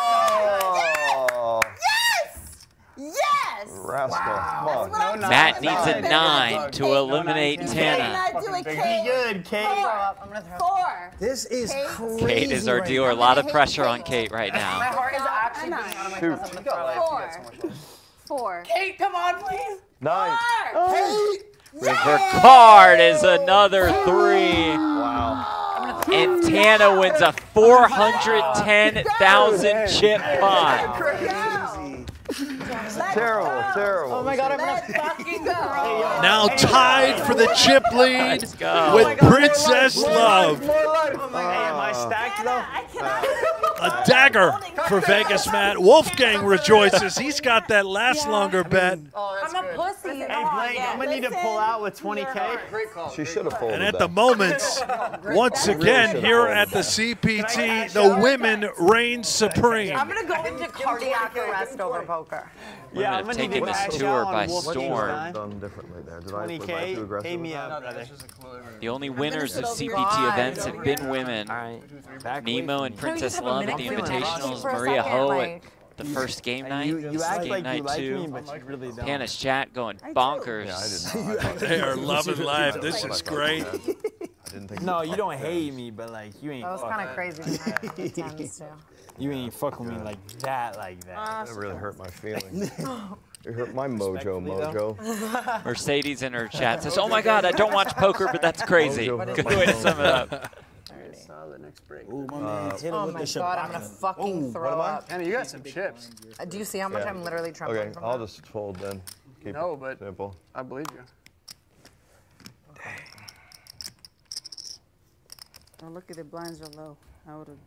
Yes! Yes! Rascal. Come on. Matt needs a nine to eliminate Tana. Not do it, Be Kate. good, Kate. I'm gonna throw. Four. This is Kate? crazy. Kate is our dealer. A lot of pressure on Kate right now. My heart is actually beating out of my chest. I'm gonna throw it. Four. Four. Kate, come on, please. Nine. River oh. card is another three. Wow. And Tana wins a 410,000 chip pot. Terrible, terrible. Oh my god, I'm gonna fucking throw. Now tied for the chip lead Let's go. with oh Princess Love. Hey, oh am I stacked though? A dagger for Vegas Matt. Wolfgang rejoices. He's got that last longer bet. Oh, I'm a pussy. Hey, Blake, I I'm gonna need to pull out with 20K. She should have folded And at the moment, once again, here at the CPT, the women reign supreme. I'm gonna go into cardiac arrest over poker. Yeah, I'm Women gonna need to this cash tour by on Wolf What should King's I storm. done differently there? Did I was I too 20K. Pay me No, up, brother. just a clue. The only winners of CPT events have been women. All right. Back away Nemo and. Princess have a Love at the minute Invitationals, Maria second, Ho at like- the first game night, You, you act game like night you like me, two. but you really don't. Hannah's chat going bonkers. Yeah, I did not. They are loving life. This is great. I didn't think No, you don't hate me, but like you ain't. That was kind of crazy tonight. with the tens, too. You ain't fucking me like that, like that. that really hurt my feelings. It hurt my mojo, mojo. Mercedes in her chat says, "Oh my God, I don't watch poker, but that's crazy." Good way to sum it up. Alright, solid next break. Ooh, my man. Hit him Oh with my the god, I'm gonna fucking Ooh, throw what am I? up. Hannah, you got some chips. Uh, Do you see how much Yeah. I'm literally trembling Okay, from I'll that? just fold then. Keep No, it but- simple. I believe you. Oh, look at the blinds are low. I would have.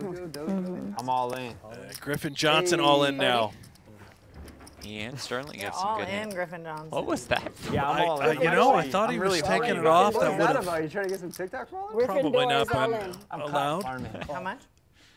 I'm all in. Griffin Johnson all in now. Ian Sterling You're got some all good in, hands. Griffin What was that? Yeah, I'm all I, in. you know, I thought he I'm was really taking horny it off. now. That would that have about? You trying to get some TikTok followers? probably not all been. I'm allowed. farming. How much?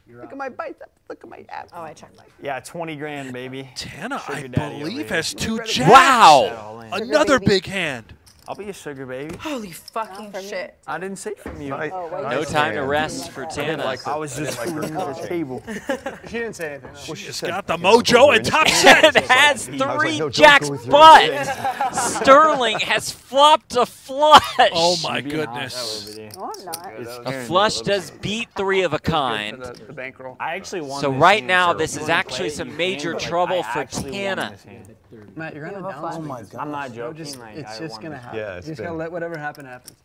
Look at my bites. Look at my app. Oh, I checked. My. Yeah, 20 grand, baby. Tana, I Sugar daddy believe, has two All jacks. Wow! Another big hand. I'll be your sugar baby. Holy fucking shit. I didn't say from you. Nice- Oh, wait. No time to rest for I Tana. like I the- was I just like the fooling with the table. She didn't say anything. no. She's got the mojo and top set. It has I was like, three no, jacks, go with your but. Sterling has flopped a flush. Oh my You being hot goodness. over there. No, I'm not. A flush does beat three of a kind. the, the bankroll. I actually won So right now, this is actually some major can, but, like, trouble for Tana. This hand. Matt, you're You gonna have a down Oh my. God. I'm not joking. just, like, it's I just gonna happen. Yeah, it's just been- gotta let whatever happen happen.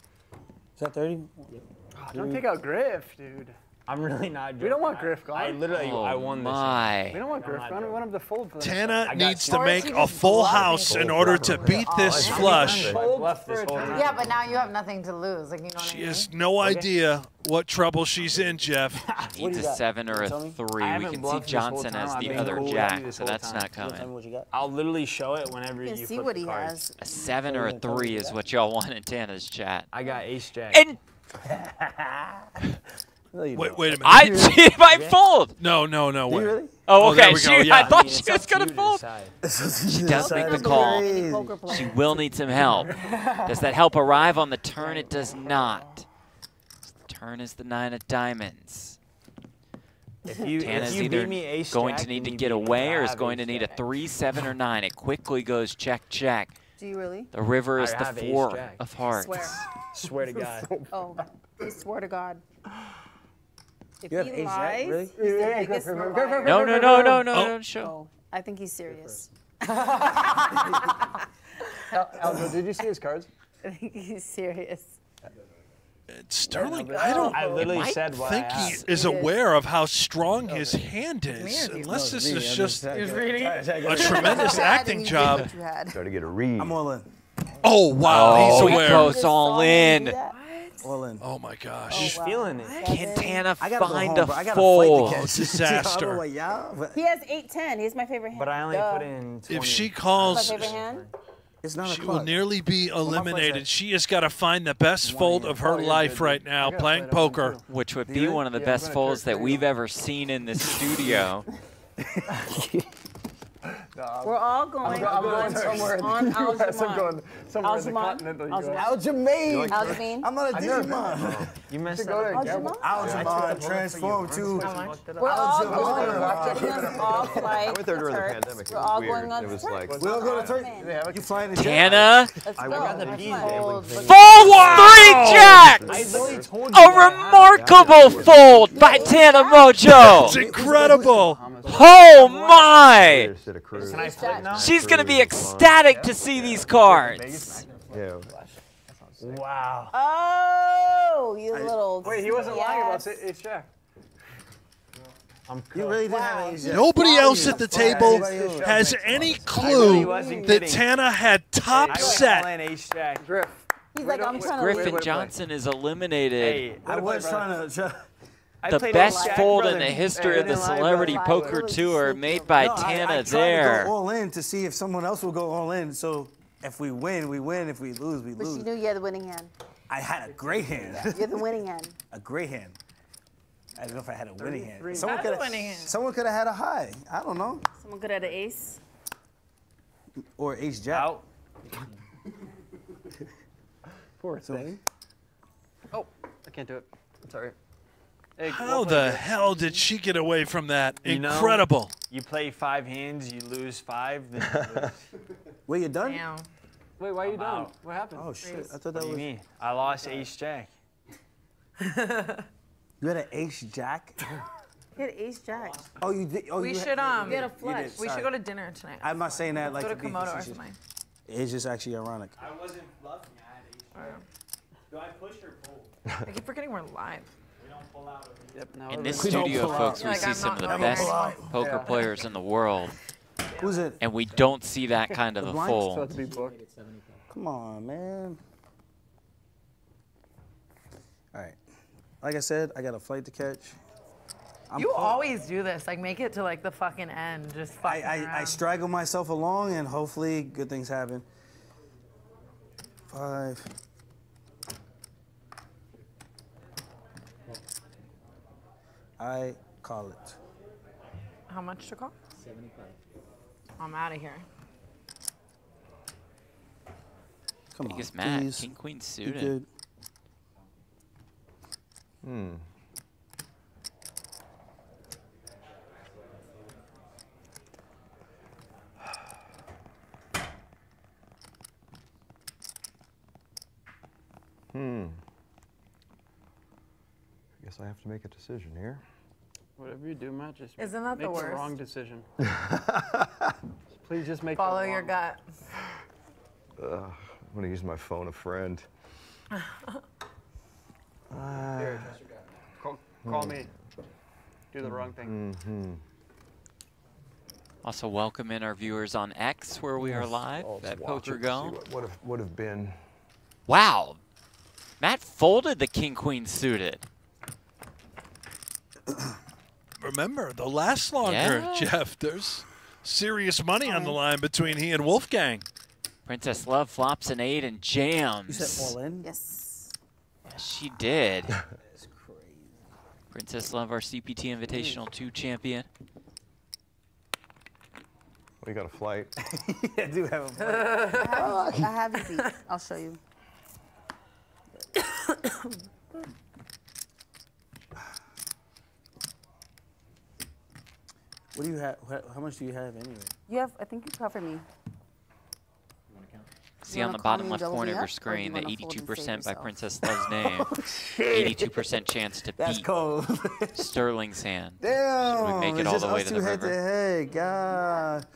Is that 30? Oh, don't take out Griff, dude. I'm really not. We don't want I- Griff gone. I literally, Oh I won this. my. We don't want Griff. We want him to fold for Tana needs to make a full house in order to beat this oh, flush. This whole. Yeah, but now you have nothing to lose. Like you know what I She mean? has no idea what trouble she's in, Jeff. Needs a seven or a three. We can see bluffed this whole Johnson as the other cool jack, so that's time. not coming. what you got. I'll literally show it whenever You you, can see what the he cards. has. A seven or a three is what y'all want in Tana's chat. I got ace jack. And No, Wait, don't. wait a minute. I she might fold. No, no, no way. really? Oh, oh okay. we she, go, I yeah. thought It's she was gonna fold. decide. She does make the call. crazy. She will need some help. Does that help arrive on the turn? It does not. The turn is the nine of diamonds. If you, Tana's if you either beat me ace going jack, to need to get away or is going to ace need a three, seven, or nine. It quickly goes check, check. Do you really? The river I is the have four of hearts. Swear. Swear to God. Oh, I swear to God. If You have he ace lies, really? he's the biggest liar. No, no, no, no, no, Oh. no, show. Oh, I think he's serious. Aljo, did you see his cards? I think he's serious. Sterling, I don't oh. I literally might said what think I he is aware of how strong oh, his hand is, unless this is just a tremendous acting job. What. Try to get a read. I'm all in. Oh wow, Oh, he's he aware. goes all in. All in. Oh my gosh. She's oh, feeling it. Can Tana I gotta go find home, a bro. I got a fold? flight. Disaster. I don't know what y'all, but He has 8-10. He's my favorite hand. But I only Duh. put in 20. If she calls, my favorite hand. it's not she a will nearly be eliminated. She has got to find the best fold of her Oh, you're life good, right now, playing play poker. Which would be one of the Yeah, best folds that we've ever seen in this studio. We're all going I'm going on, somewhere in the on US. I'm Algernon. going somewhere in the Algernon? continental US. Algernon? Algermain. Algernon? I'm not a Digimon. You messed Go up. there, gamble. Algernon transformed to. We're all Algebra. going. We're getting us all flights I went there to during the Turks. pandemic. It We're was all weird. going on It was to like- Turks. We don't go to Turkey. Algernon. You flying to jet? Tana Let's I go. went on the Let's beach go. gambling Let's thing. go. Folds three jacks! I literally told you. A what I had. remarkable fold by Tana Mongeau. It's incredible. Oh my! Just did a cruise. Can I flip now? She's gonna be ecstatic to see these cards. Yeah. Wow. Oh, you little. Wait, he wasn't lying about yes. it. It's Jack. I'm You really did have ace jack. Nobody else at the table Everybody has any really clue that. Tana had top went set. in ace jack. Griff. He's like, I'm trying to Griffin. Johnson is eliminated. Hey, I was trying to. Try, I The best jack, fold in the history of the I lie, Celebrity. Poker Really Tour made by no, Tana I tried there. to go all in to see if someone else will go all in. So if we win, we win. If we lose, we But you lose. knew you had the winning hand. I had a great hand. You had the winning hand. a great hand. I don't know if I had a winning hand. Someone could winning hand. Someone could have had a high. I don't know. Someone could have had an ace. Or ace jack. Out. Poor thing. Oh, I can't do it. I'm sorry. Hey, How the Griff. hell did she get away from that? You know- Incredible. You play five hands, you lose five. Then you lose. Were you done? Damn. Wait, why are you I'm done? out. What happened? Oh shit! I thought What that do you was. mean? I lost ace jack. You had an ace jack. He had ace jack. Oh, you did. Oh, We you should had, um. You had a flush. did. We should go to dinner tonight. I'm not saying that like go to to Komodo or something. It's just actually ironic. I wasn't bluffing. I had ace jack. Do I push or pull? I keep forgetting we're live. We don't pull out. Yep, now In this studio, folks, we Like, see I'm some of the best there. poker Yeah. players in the world, Who's it? and we don't see that kind of a blind fold. to be booked. Come on, man. All right. Like I said, I got a flight to catch. I'm You always do this. Like make it to like the fucking end. Just I, fucking I, I around. straggle myself along, and hopefully, good things happen. Five. I call it. How much to call? 75. I'm out of here. Come Biggest on, Matt, please. King Queen Be suited. Hmm. Hmm. I guess I have to make a decision here. Whatever you do, Matt, just Isn't that the make the worst? wrong decision. Please just make Follow the your gut. Ugh, I'm gonna use my phone a friend. Uh, Call me. Do the wrong thing. Mm-hmm. Also, welcome in our viewers on X, where we are live Oh, at watch PokerGO. What would have, would have been? Wow, Matt folded the king queen suited. Remember, the last longer, Yeah. Jeff. There's serious money on the line between he and Wolfgang. Princess Love flops an eight and jams. You said all in? Yes. Yes, she did. That's crazy. Princess Love, our CPT Invitational 2 champion. We got a flight. yeah, I do have a I have, I have you beat. I'll show you. What do you have? How much do you have anyway? You have. I think you covered me. See on the bottom left corner of your up, or do screen the wanna fold and save 82% by? Princess Love's name. Oh, 82% chance to That's beat cold. Sterling's hand. Damn. Should we make it it's all the way to two the head river? to head. God.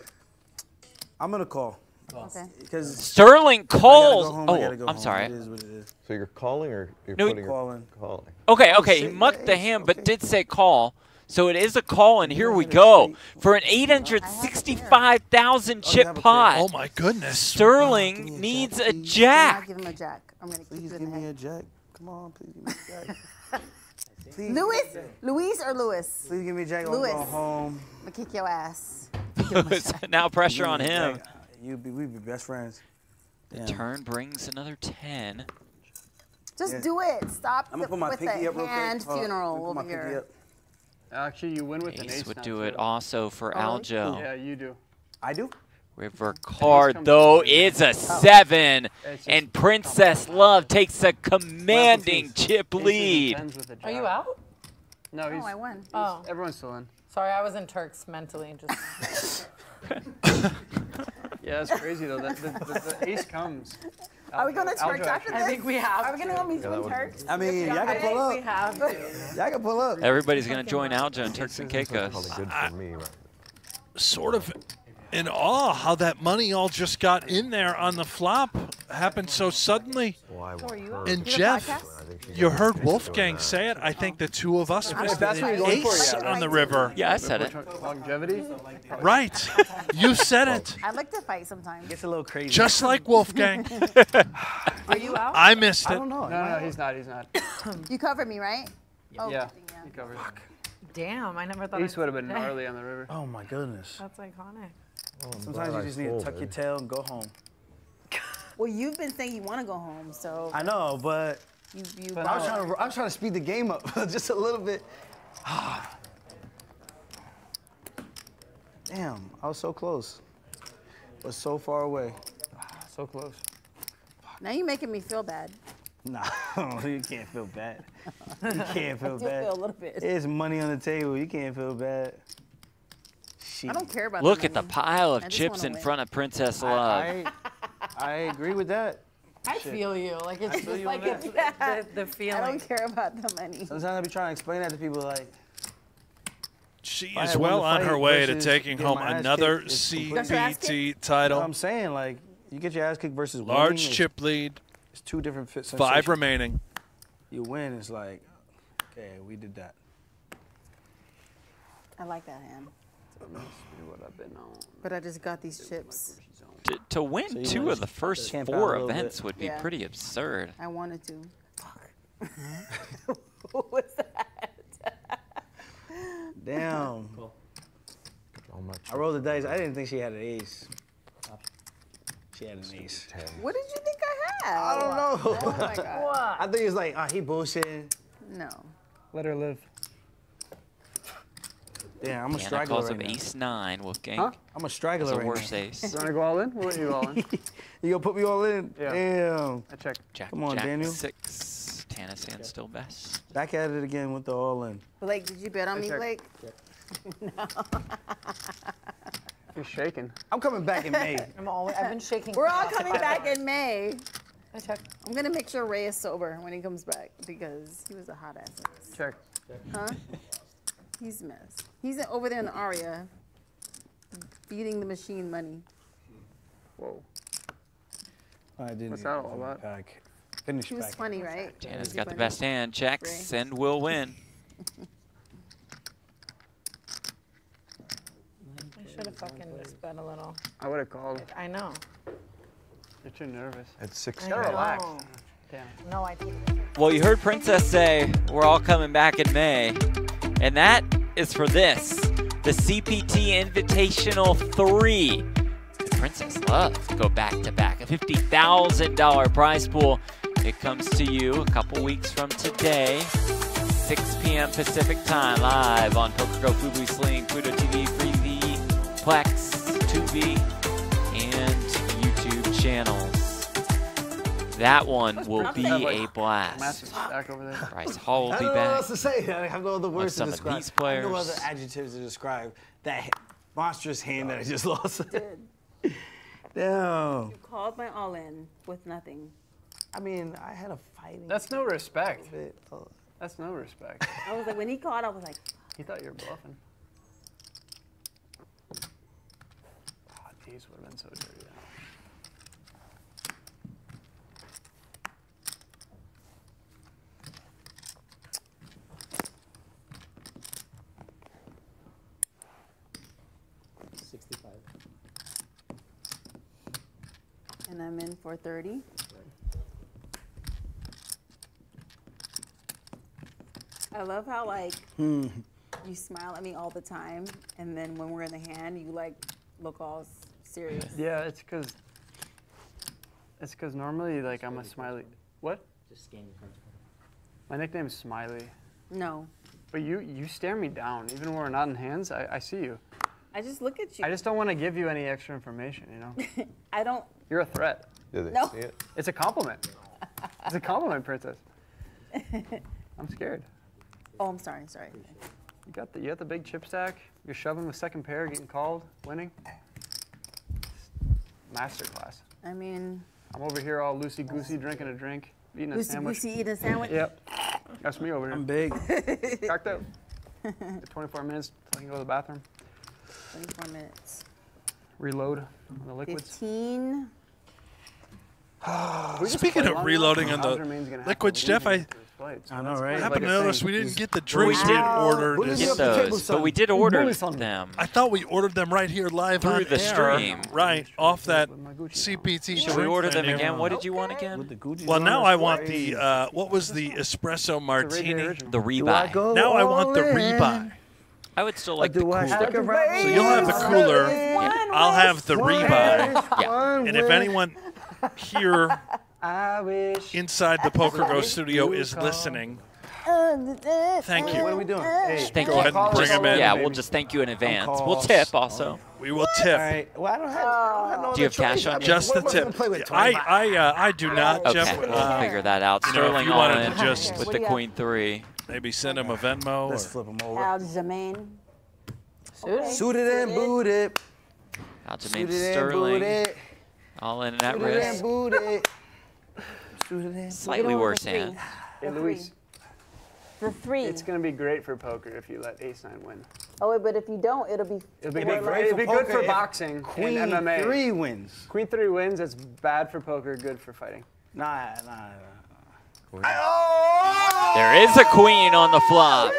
I'm gonna call. Okay. Because Sterling calls. go Oh, go I'm home. sorry. It is what it is. So you're calling or you're No, putting calling. Your, calling. Okay, Oh, okay, he mucked the yeah, hand, but did say call. So it is a call, and here we go for an 865,000 chip pot. Oh my goodness. Sterling needs a I'm not jack. give him a jack. I'm gonna keep Please you in give the me a jack. Come on, please give me a jack. Please Louis, Louise or Lewis? Please give me a jack. I wanna Louis. go home. I'm gonna kick your ass. now pressure on him. jack. You be, we be best friends. The Damn. turn brings another 10. Just Yeah. do it. Stop I'm gonna put my with pinky the up real quick. hand Hold funeral Let me put my over here. Up. Actually, you win with an Ace ace would now, do too. it also for Oh, Aljo. Yeah, you do. I do. River card, though, is a seven, and Princess Love takes a commanding confused. chip lead. tens with a Are you out? No, he's. Oh, I won. Oh, Everyone's still in. sorry, I was in Turks mentally. Just Yeah, that's crazy though. The, the, the, the ace comes. Are we gonna Aljo Turks after this? I think we have Are we gonna go meet Yeah, some Turks? I mean, y'all I can pull think we up. have to. Y'all can pull up. Everybody's going to join Aljo and Turks and Probably Caicos. good for me, right? Sort of in awe how that money all just got in there on the flop. Happened so suddenly. Well, I want you her up? And Jeff, podcast? I think she's you heard Wolfgang say it. I think the two of us missed that's an you're going for, ace on the river. Yeah, I said it. Longevity. Right. You said it. I like to fight sometimes. Gets a little crazy. Just like Wolfgang. Are you out? I missed I it. don't know. No, no, he's not. He's not. You covered me, right? Oh, yeah, good thing, yeah. he covered. Damn, I never thought Ace I'd have been see gnarly on the river. Oh my goodness. That's iconic. Oh, Sometimes you just need to tuck your tail and go home. Well, you've been saying you want to go home, so I know, but you you. I was trying to I was trying to speed the game up just a little bit. Damn, I was so close, but so far away. So close. Now you're making me feel bad. Nah, you can't feel bad. You can't feel I do bad. feel a little bit. It's money on the table. You can't feel bad. I don't care about. Look the at the pile of just chips in win. front of Princess Love. I, I agree with that. I feel you. Like it's feel just you like it's that. the, the I feeling. don't care about the money. Sometimes I be trying to explain that to people like. She is well on her way to taking home another kicked, it's completely- Got your ass CPT You know title. what I'm saying? Like, you get your ass kicked versus winning, Large it's- chip lead, It's two different fit five remaining. You win, it's like, okay, we did that. I like that hand, what I've been on. but I just got these chips. To, to win So two of the first camp out a four little bit. events would be Yeah. pretty absurd. I wanted to. Fuck. what was that? Damn. Oh, my I rolled the dice. I didn't think she had an ace. She had an ace. ten. What did you think I had? I don't know. Oh my god. I think it's like, ah, he bullshitting. No. Let her live. Damn, I'm a Anna straggler calls right up now. ace nine. Wolfgang Huh? I'm a has straggler a right worse now. ace. You want to go all in? What are you all in? You gonna put me all in? Yeah. Damn. I check. Jack, Come on, Jack Daniel. six. Tana Tanasan still best. Back at it again with the all in. Blake, did you bet on I me, check. Blake? He's shaking. I'm coming back in May. I'm always, I've been shaking. We're all coming back in May. I check. I'm gonna make sure Ray is sober when he comes back because he was a hot ass. mess. Check. Huh? He's a mess. He's over there in the Aria, feeding the machine money. Whoa. I didn't. What's that all about? Back. Finish He was back. funny, right? Tana's Was he got the best hand. Checks Ray. and will win. I should have fucking just bet a little. I would have called. I know. You're too nervous. At six. I Gotta relax. Damn. No, I didn't. Well, you heard Princess say we're all coming back in May, and that is for this the CPT Invitational 3. The Princess Love go back to back. A $50,000 prize pool. It comes to you a couple weeks from today, 6 p.m. Pacific time, live on PokerGO, Fubo Sling, Pluto TV, Freevee, Plex, Tubi, and YouTube channels. That one will be a blast. Massive stack over there. Bryce Hall will I don't know what else to say. I have no other words to some of describe. these I have no other adjectives to describe that monstrous hand that I just lost. Damn. You called my all in with nothing. I mean, I had a fighting. That's no respect. That's no respect. I was like, when he called, I was like, He thought you were bluffing. Oh, these would have been so dirty. now. Sixty-five. And I'm in for 30. I love how like Hmm. you smile at me all the time, and then when we're in the hand, you like look all serious. Yeah, it's because it's because normally like I'm a smiley. What? Just scan your cards. My nickname is Smiley. No, But you you stare me down even when we're not in hands. I, I see you. I just look at you. I just don't want to give you any extra information. You know, I don't. you're a threat. Did they No. see it? It's a compliment. It's a compliment, princess. I'm scared. Oh, I'm sorry, sorry. You got the you got the big chip stack. You're shoving the second pair, getting called, winning. Masterclass. I mean, I'm over here all loosey goosey, drinking a drink, eating a Lucy sandwich. Goosey eating a sandwich. Yep. That's me over here. I'm big. Cocked up. Got 24 minutes till I can go to the bathroom. 24 minutes. Reload on the liquids. 15. Speaking of reloading on the Aljamain's gonna liquids, Jeff, I- to his I know, right? kind I happened like to a notice we didn't get the drinks we did had ordered. What is get up the table, those, but we did order on them. them. I thought we ordered them right here live Through on the air. stream. Right, off that With my Gucci CPT. Should we drink order them menu. again? What did you want again? With the Gucci's Well, now I want the uh, what was the espresso martini? The Do I rebuy. Now I want the in? rebuy. I would still Or like the do cooler. stick around? So you'll have the cooler. I'll have the rebuy. Yeah. And if anyone here I wish. inside the PokerGO studio is listening, thank you. What are we doing? Hey, Thank Go you. ahead and bring them in. Yeah, we'll just thank you in advance. We'll tip also. We will all tip. right. Well, I don't have. I don't have no Do you other have cash on I you? mean, Just the am I gonna tip. Play I I uh, I do not, Okay, Jeff. we'll Uh, figure that out. you know, Sterling you all wanted in to just- with the queen three. Maybe send him a Venmo. Let's Or, flip them over. Aljamain. Suited and booted. Aljamain Suited and Sterling. booted. All in at Suited and risk. booted. Suited and Slightly worse hand. Hey, Luis, The three. it's gonna be great for poker if you let Ace Nine win. oh, wait, but if you don't, it'll be. It'll be, more good, like- it'll be good for boxing Queen and MMA. three wins. Queen three wins. It's bad for poker, good for fighting. Nah, nah, nah. Oh! There is a queen on the flop.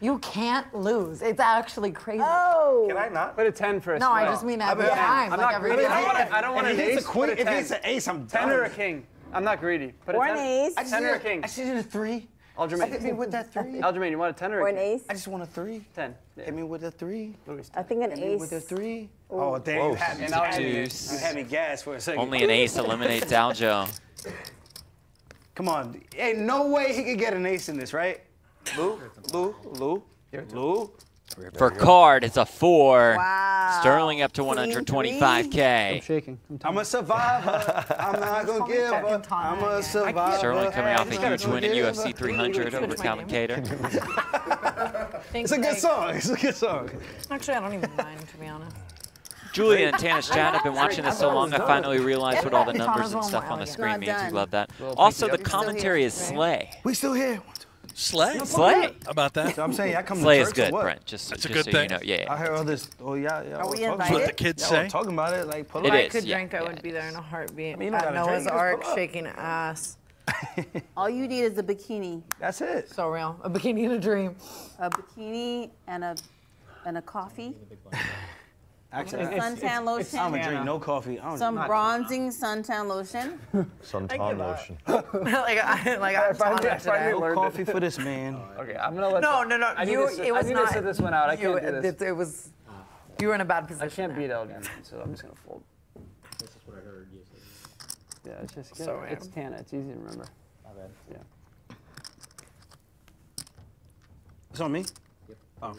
You can't lose. It's actually crazy. Oh. Can I not? Put a ten for a No, I just mean I every time. I'm like not every greedy. I don't time. want, I don't want If an ace. a queen, a if he 10. hits an ace, I'm ten or a king. I'm not greedy. Put Or a an ace. I just Ten or a king. I just need a three. Aljamain. Hit me with that three. Aljamain, you want a ten or a Or an ace. I just want a three. Ten. Yeah. Hit me with a three. Luis, I think an Hit me with a ace. three. Oh, damn. You had me, And I'll- you had me- Deuce. you had me gas for a second. Only an ace eliminates Aljo. Come on. Ain't no way he could get an ace in this, right? Lou, Lou, Lou, Lou. For card, it's a four. Wow. Sterling up to Queen 125k. shaking. I'm a survivor. I'm not gonna give up. I'm a survivor. Sterling coming off a I'm huge win in gonna UFC 300 over Calvin Kattar. It's a good song. It's a good song. Actually, I don't even mind, to be honest. Julia and Tana's Chan have been watching this so long, I finally realized what all the numbers and stuff on the screen means. We love that. Also, the commentary is Slay. We still here. Slay. Slay. About that? So I'm saying, I come Slay to is church or good. Brent. Just, That's a just good so thing. you know. Yeah, I yeah. heard all this. Oh yeah, yeah. Are we talking invited? about That's what the it. kids Y'all say. were talking about it. Like, pull It up. I could yeah, drink, I yeah. would be there in a heartbeat. mean, you don't At Noah's Ark, shaking ass. All you need is a bikini. That's it. So real. A bikini in a dream. A bikini and a and a coffee. Actually, Some it's- suntan it's- lotion. I'm gonna drink no coffee. I don't Some not- bronzing suntan lotion. Suntan lotion. like I like I'm If I- telling you if I. No coffee for this man. Okay, I'm gonna let. No, the- no, no. I need you, to it was I need not. to sit this one out. I you, can't do this. It, it was. You were in a bad position. I can't beat Elgin, so I'm just gonna fold. This is what I heard you say. Yeah, it's just So it's Tana. It's easy to remember. My bad. Yeah. It's on me. Yep. Oh.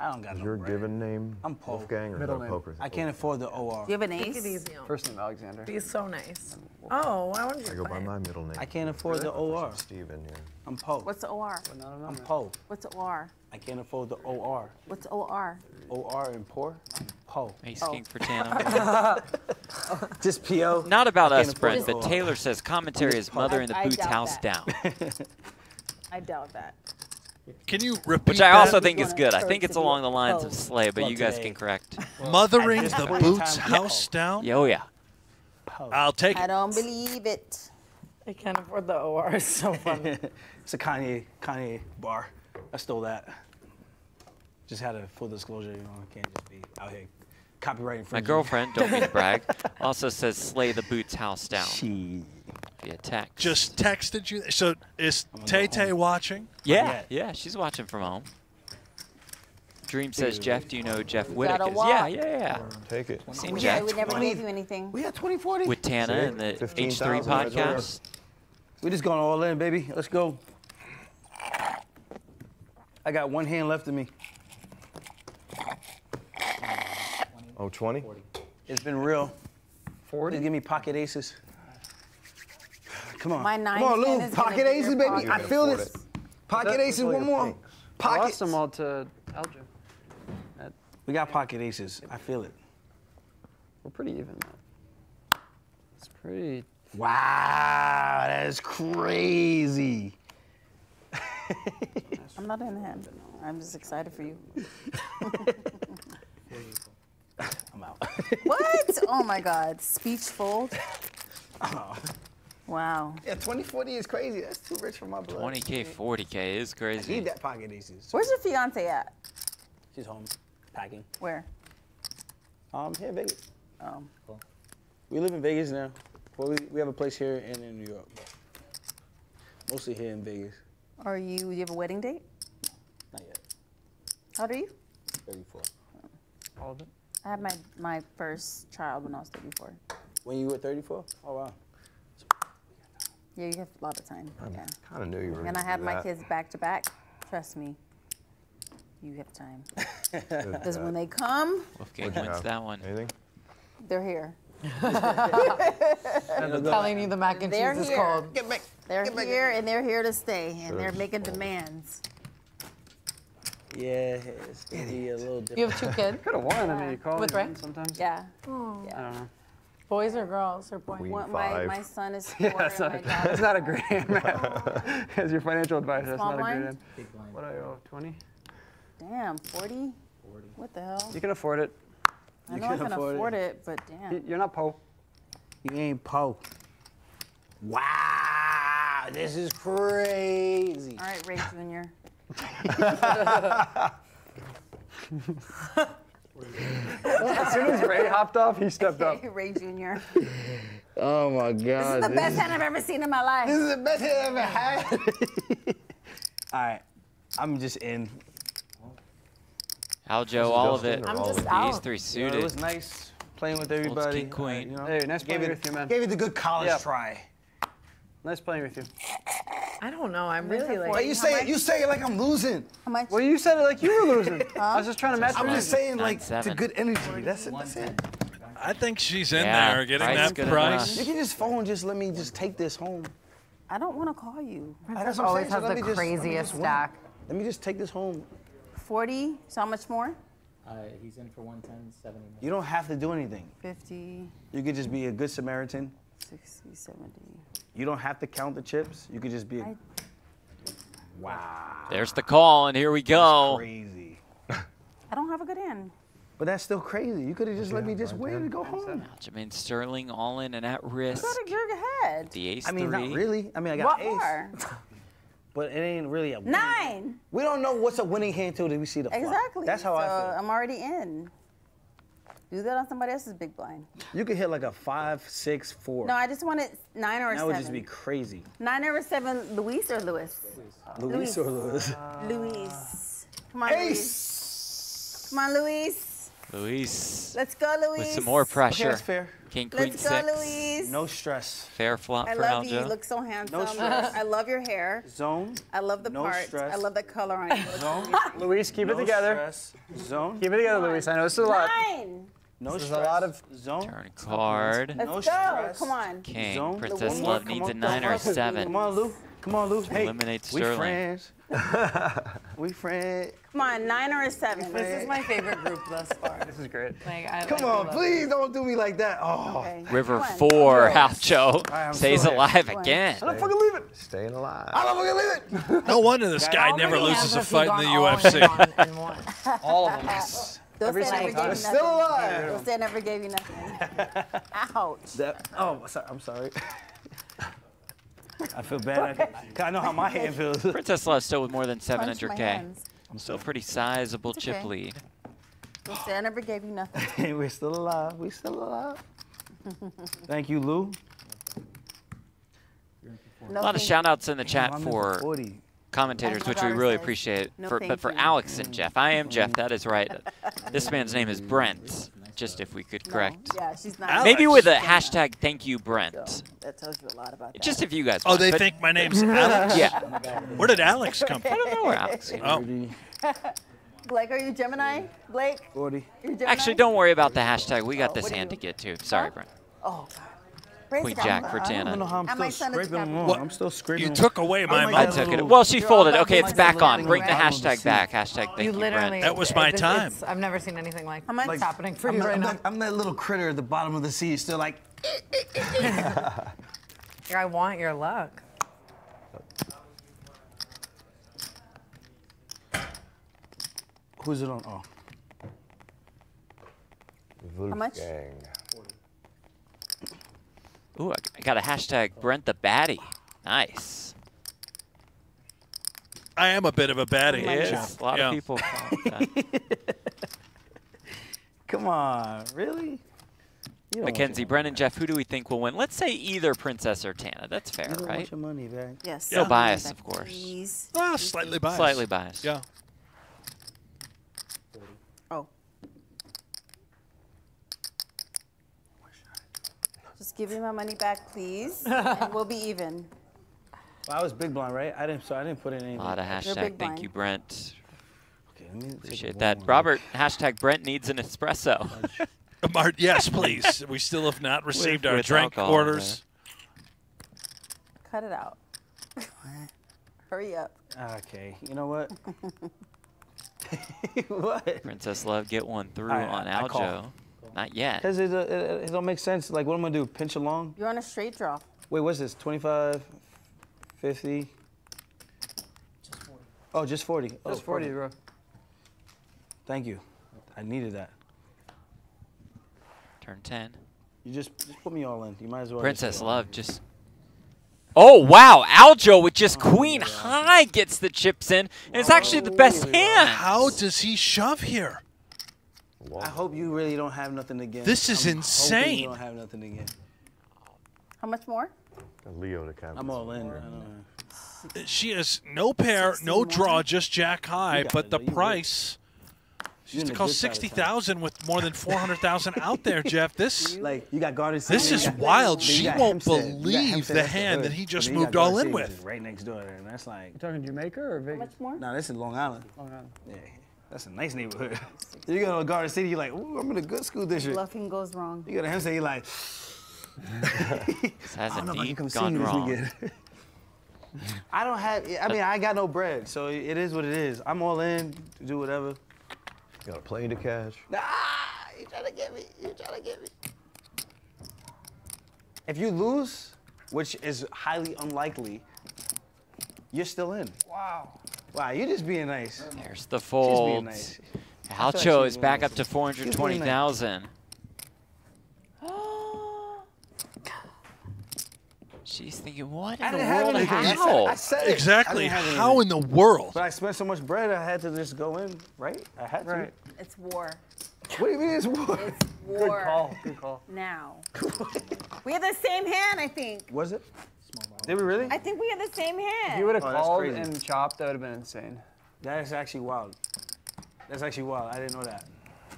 I don't got Is no your bread. given name I'm Paul. Wolfgang or Middle name. poker? I can't afford the OR. Do you have an Take ace? it easy on. First name Alexander. He's so nice. Oh, why would I you I go by play? my middle name. I can't afford the OR. Steven, yeah. I'm Poe. What's the OR? I'm Poe. What's the OR? I can't afford the OR. What's OR? OR and poor? I'm Poe. Asking for Tana. Just PO. Not about us, Brent, but Taylor says commentary is mother in the I boots house that. down. I doubt that. Can you repeat Which I that? also think is good. I think it's along the the lines of post. Slay, but you guys can correct. Mothering At the boots house down? Yeah, oh yeah. I'll take it. I don't believe it. I can't afford the OR. It's so funny. it's a Kanye Kanye bar. I stole that. Just had a full disclosure, you know, I can't just be out here copyright My girlfriend, don't mean to brag, also says slay the boots house down She. via text. Just texted you. So is gonna Tay Tay watching? yeah, yeah, she's watching from home. Dream says, Jeff, do you know Jeff gotta Whittick is? Yeah, yeah, yeah. Take it. Seen Yeah, Jeff we never 20. gave you anything. We had 2040. with Tana See? and the 15,000 H3 podcast. We just going all in, baby. Let's go. I got one hand left of me. Oh, 20? It's been real. 40? Just give me pocket aces. Come on. My nine Come on, pin Lou. Pocket aces, baby. pocket. I feel this. it. Pocket That- aces, one more. I Pocket. lost them all to Elgin. That, We got pocket aces. I feel it. we're pretty even now. It's pretty. Wow, that is crazy. I'm not in the hand. I'm just excited for you. I'm out. What? Oh my God. Speech fold. Wow. Yeah, 2040 is crazy. That's too rich for my blood. 20k, 40k is I crazy. need that pocket aces. Where's your fiance at? She's home, packing. Where? Um, here in Vegas. Um, We live in Vegas now. Well, we, we have a place here and in New York. Mostly here in Vegas. are you? Do you have a wedding date? Not yet. How old are you? 34. All of it? I had my my first child when I was 34. When you were 34? Oh wow. Yeah, you have a lot of time. Yeah. Kind of knew you were And I had my that. kids back to back. Trust me. You have time. Because when they come, Wolfgang What'd you wins have? that one. Anything? they're here. Telling you the mac and They're cheese is here. cold. Get back. They're Get back. here and they're here to stay, and they're Good. making demands. Yeah, it's gonna be a little different. You have two kids? Could have won. I mean, you call With me Ray? sometimes. Yeah. Hmm. I don't know. Boys or girls or boys? Queen One, my, my son is four Yeah, oh that's and not, my daughter. that's not a great hand, man. As your financial advisor, that's Small not a great blind? hand. Big blind. What are you, 20? Damn, 40? 40. What the hell? You can afford it. I You know I can can afford afford, it. it. but damn. You're not Poe. You ain't Poe. Wow, this is crazy. All right, Ray Jr. as soon as Ray hopped off, he stepped up. Ray Jr. Oh my God. This is the best hand I've ever seen in my life. This is the best hit I've ever had. All right, I'm just in. Aljo, all of it. I'm all just of out. These three You know, it was nice playing with everybody. king, queen. uh, you know, Hey, nice gave playing it, with you, man. Gave it the good college Yeah. try. Nice playing with you. I don't know. I'm really the like. forty? Hey, you How say it. You say it like I'm losing. How much? Well, you said it like you were losing. I was just trying to match I'm just saying Nine, like it's a good energy. That's it. That's it. I think she's in Yeah, there getting price that is good price. You can just phone. Just let me just take this home. I don't want to call you. That's what I'm always saying, so has let the me just- let me craziest just win. stack. Let me just take this home. 40, so how much more? Uh, he's in for 110, 70 more. You don't have to do anything. 50, You could just be a good Samaritan. 60, 70. You don't have to count the chips. You could just be. A, I- wow. There's the call, and here we go. Crazy. I don't have a good hand. But that's still crazy. You could have just let me just win and go home. Jermaine Sterling all in and at risk. You're ahead. The ace I mean, three. not really. I mean, I got What ace. more? But it ain't really a winning Nine. We don't know what's a winning hand till we see the flop. Exactly. That's how so I feel. I'm already in. Do that on somebody else's big blind. You could hit like a five, six, four. No, I just wanted nine or that seven. would just be crazy. Nine or seven, Luis or Lewis? Luis or Lewis? Luis. Come on, Luis. Come on, Luis. Luis Let's go, Luis. with some more pressure. that's fair. King Queen Let's go, six. Luis. No stress. Fair flop I for love you. Aljo. You look so handsome. No stress. I love your hair. Zone. I love the No part. stress. I love the color on you. Zone. Luis, keep no it together. Stress. Zone. Keep it together, Luis. I know this is a lot. Nine. No This is stress. a lot of zone. Turn card. Let's No go. stress. Come on. King. Zone. Princess Come Love on, needs come a nine or a seven. Come on, Lou. Come on, Lou. Hey, Eliminate we Sterling. friends. we friends. Come on, nine or a seven. This is my favorite group thus far. This is great. Like, I Come like on, love please don't do me like that. Oh. Okay. River Come four. Yes. Aljo stays sorry. alive Come again. I don't fucking leave it. Staying alive. I don't fucking leave it. No wonder this guy never loses a hands has he fight in the gone all in UFC. on and won? All of them. They'll Every say I never single gave you nothing. Still alive. They'll say I never gave you nothing. Ouch. That, oh, so- I'm sorry. I feel bad. I, I know how my hand feels. Princess Love still with more than 700K. I'm Still pretty sizable It's chip okay. lead. They'll say I never gave you nothing. We're still alive. We're still alive. Thank you, Lou. No A lot of thank shout outs in the chat I'm for 40. Commentators, which we really says, appreciate. no for, but for you. Alex and mm. Jeff, I am mm-hmm. Jeff. That is right. this man's name is Brent. Just if we could No. correct. Yeah, she's not. Alex. Maybe with a hashtag thank you, Brent. So that tells you a lot about that. Just if you guys Oh, want, they think my name's Alex? Yeah. Where did Alex come from? I don't know where Alex came from. Oh, Blake, are you Gemini? Blake? 40. Actually, don't worry about the hashtag. We got Oh, this hand to get to. Sorry, Brent. Oh, God. Praise Queen Jack for I don't know Tana. how I'm And still son scraping them Capricorn. What? I'm still scraping you took away my Oh my I took it. Well, she You're folded. Okay, it's back on. Bring the the hashtag back. Hashtag thank You you, literally. Brent. That was my it's- time. it's- I've never seen anything like How much? what's happening for I'm, you that- right I'm now. that, I'm that little critter at the bottom of the sea, still like. I want your luck. Who's it on? Oh. much? Wolfgang. Ooh, I I got a hashtag Brent the Baddie. Nice. I am a bit of a baddie. Yes, a lot Yeah. of people. call it that. Come on, really? You don't want Mackenzie, your Brent, and Jeff, who do we think will win? Let's say either Princess or Tana. That's fair. You don't right? want your money back. Yes. No bias, of course. Please. Ah, slightly biased. Slightly biased. Yeah. Oh. Just give me my money back, please, and we'll be even. Well, I was big blind, right? I didn't. So I didn't put in A lot of You're hashtag thank blind. you, Brent. Okay, let me Appreciate that. more. Robert, hashtag Brent needs an espresso. Mart, yes, please. We still have not received our with drink orders. Cut it out. Hurry up. Okay, you know what? what? Princess Love, get one through I- on I call. Aljo. Not yet. Because it, it, it don't make sense. Like, what am I gonna do? Pinch along? You're on a straight draw. Wait, what's this? 25, 50? Oh, just 40. Oh, Just 40, bro. Thank you. I needed that. Turn 10. You just, just put me all in. You might as well. Princess just, Love just. Oh, wow. Aljo with just oh, Queen High gets the chips in. And it's actually the best oh, hand. How does he shove here? I hope you really don't have nothing again. This is I'm insane. You don't have nothing again. How much more? A Leo to cap. I'm all in. I. She has no pair, no draw, just jack high, but it, the price. She You're used in to the cost good side of sixty town. thousand with more than four hundred thousand out there, Jeff. This Like you got Garden this you is got- wild. She won't Hempstead. Believe the hand hood. that he just But then you moved all in with. Right next door there, and that's like. You talking Jamaica or How Vegas? much more? No, this is Long Island. Long Island. Yeah, that's a nice neighborhood. you go to Garden City, you're like, ooh, I'm in a good school district. Nothing goes wrong. You go to Hempstead, you're like, This has I don't know if I can come see you this wrong. weekend. I don't have. I mean, I got no bread, so it is what it is. I'm all in to do whatever. You Got a plane to catch. Nah, you trying to get me? You trying to get me? If you lose, which is highly unlikely, you're still in. Wow. Wow, you're just being nice. There's the Just being fold. nice. Aljo is back up to 420,000. She's thinking, what I in the didn't have world? anything. I said- I said Exactly. have How in the world? But I spent so much bread, I had to just go in, right? I had to. Right. It's war. What do you mean it's war? It's war. call. Good call. Now. we had the same hand, I think. Was it? Did we really? I think we had the same hand. If you would have Oh, called crazy. and chopped, that would have been insane. That is actually wild. That's actually wild. I didn't know that.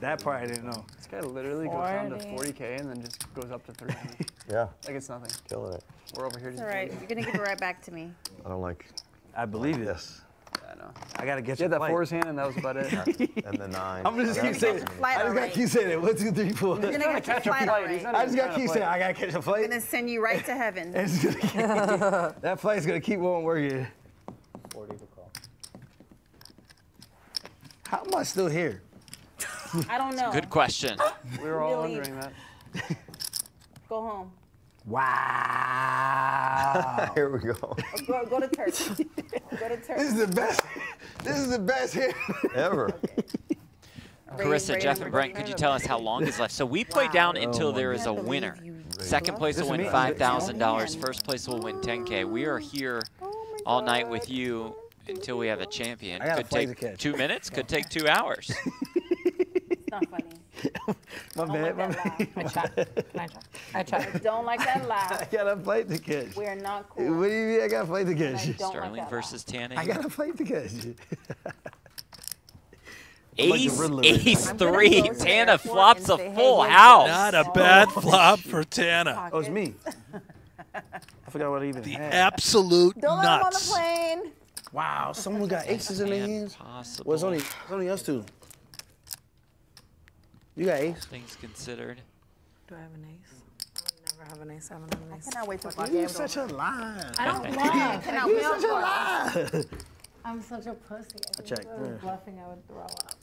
That part I didn't know. This guy literally goes down to 40. 40k and then just goes up to 300. Yeah. Like it's nothing. Killing it. We're over here It's just. all right. You're gonna give it right back to me. I don't like. I believe it. Yes. I know. I gotta get You Yeah, that fours hand and that was about it. And the nine. I'm gonna just keep saying it. I just gotta keep saying it. One, two, three, four. You're gonna get catch a flight flight. all He's right. not I just gotta trying to keep play. saying I gotta catch a I'm flight. gonna send you right to heaven. It's gonna keep, that flight's gonna keep on working. 40 to call. How am I still here? I don't know. Good question. We were all wondering that. Go home. Wow. Here we go. Go, go to Turkey. go to this is the best. This is the best here. Ever. Carissa, Ray Jeff, number and Brent, could you tell us how long is left? So we play down until there is a winner. Second place will win five thousand dollars. First place will win 10k. We are here all night with you until we have a champion. I got a Could take two minutes. Could take two hours. It's not funny. My bad. My like bad. I check. Can I check? I check. Don't like that laugh. I got a flight to catch. We are not cool. What do you mean I got a flight to I catch? don't like Sterling versus Tana. I got a flight to catch. Ace, Riddler ace three. go to the Tana flops a and hey, full house. Not a oh, bad flop for Tana. Oh, it's me. I forgot what I even The had. absolute Don't let him on the plane. Wow, someone got aces in their hands. Impossible. Well, it's only, it's only us two. You got ace. Things considered. Do I have an ace? I never have an ace. I haven't have an I ace. cannot wait till my You game such a lie. I don't bluff. cannot You wait such a till- lie. I'm such a pussy. I think check, if I was yeah. bluffing, I would throw up.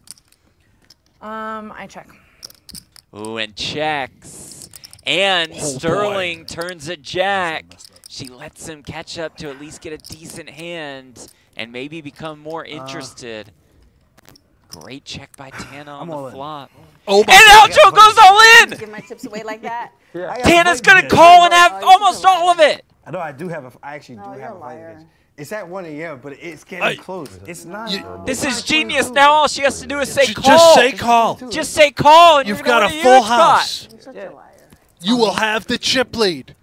Um, I check. Ooh, and checks. And Oh, Sterling turns a jack. She lets him catch up to at least get a decent hand and maybe become more Uh. interested. Great check by Tana on I'm the all in. Flop. Oh And my Aljo goes all in! Give my chips away like that. I got a Tana's gonna to call and have Oh, almost all of it. I know I do have a. I actually No, do have a a flight to liar. catch. It's at 1 a.m., but it's getting Hey. close. It's not. You- This is genius. Now all she has to do is say call. Just say call. Just say call and You've you're got a full house. You're such a liar. You will have the chip lead.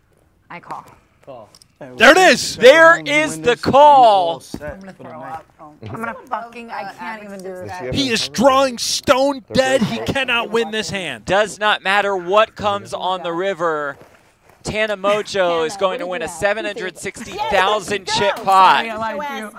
I call. Call. There it is. There is the call. I'm gonna throw up. I'm gonna fucking. I can't even do this. He is drawing stone dead. He cannot win this hand. Does not matter what comes on the river. Tana Mongeau is going to win a 760,000 chip pot. I like you.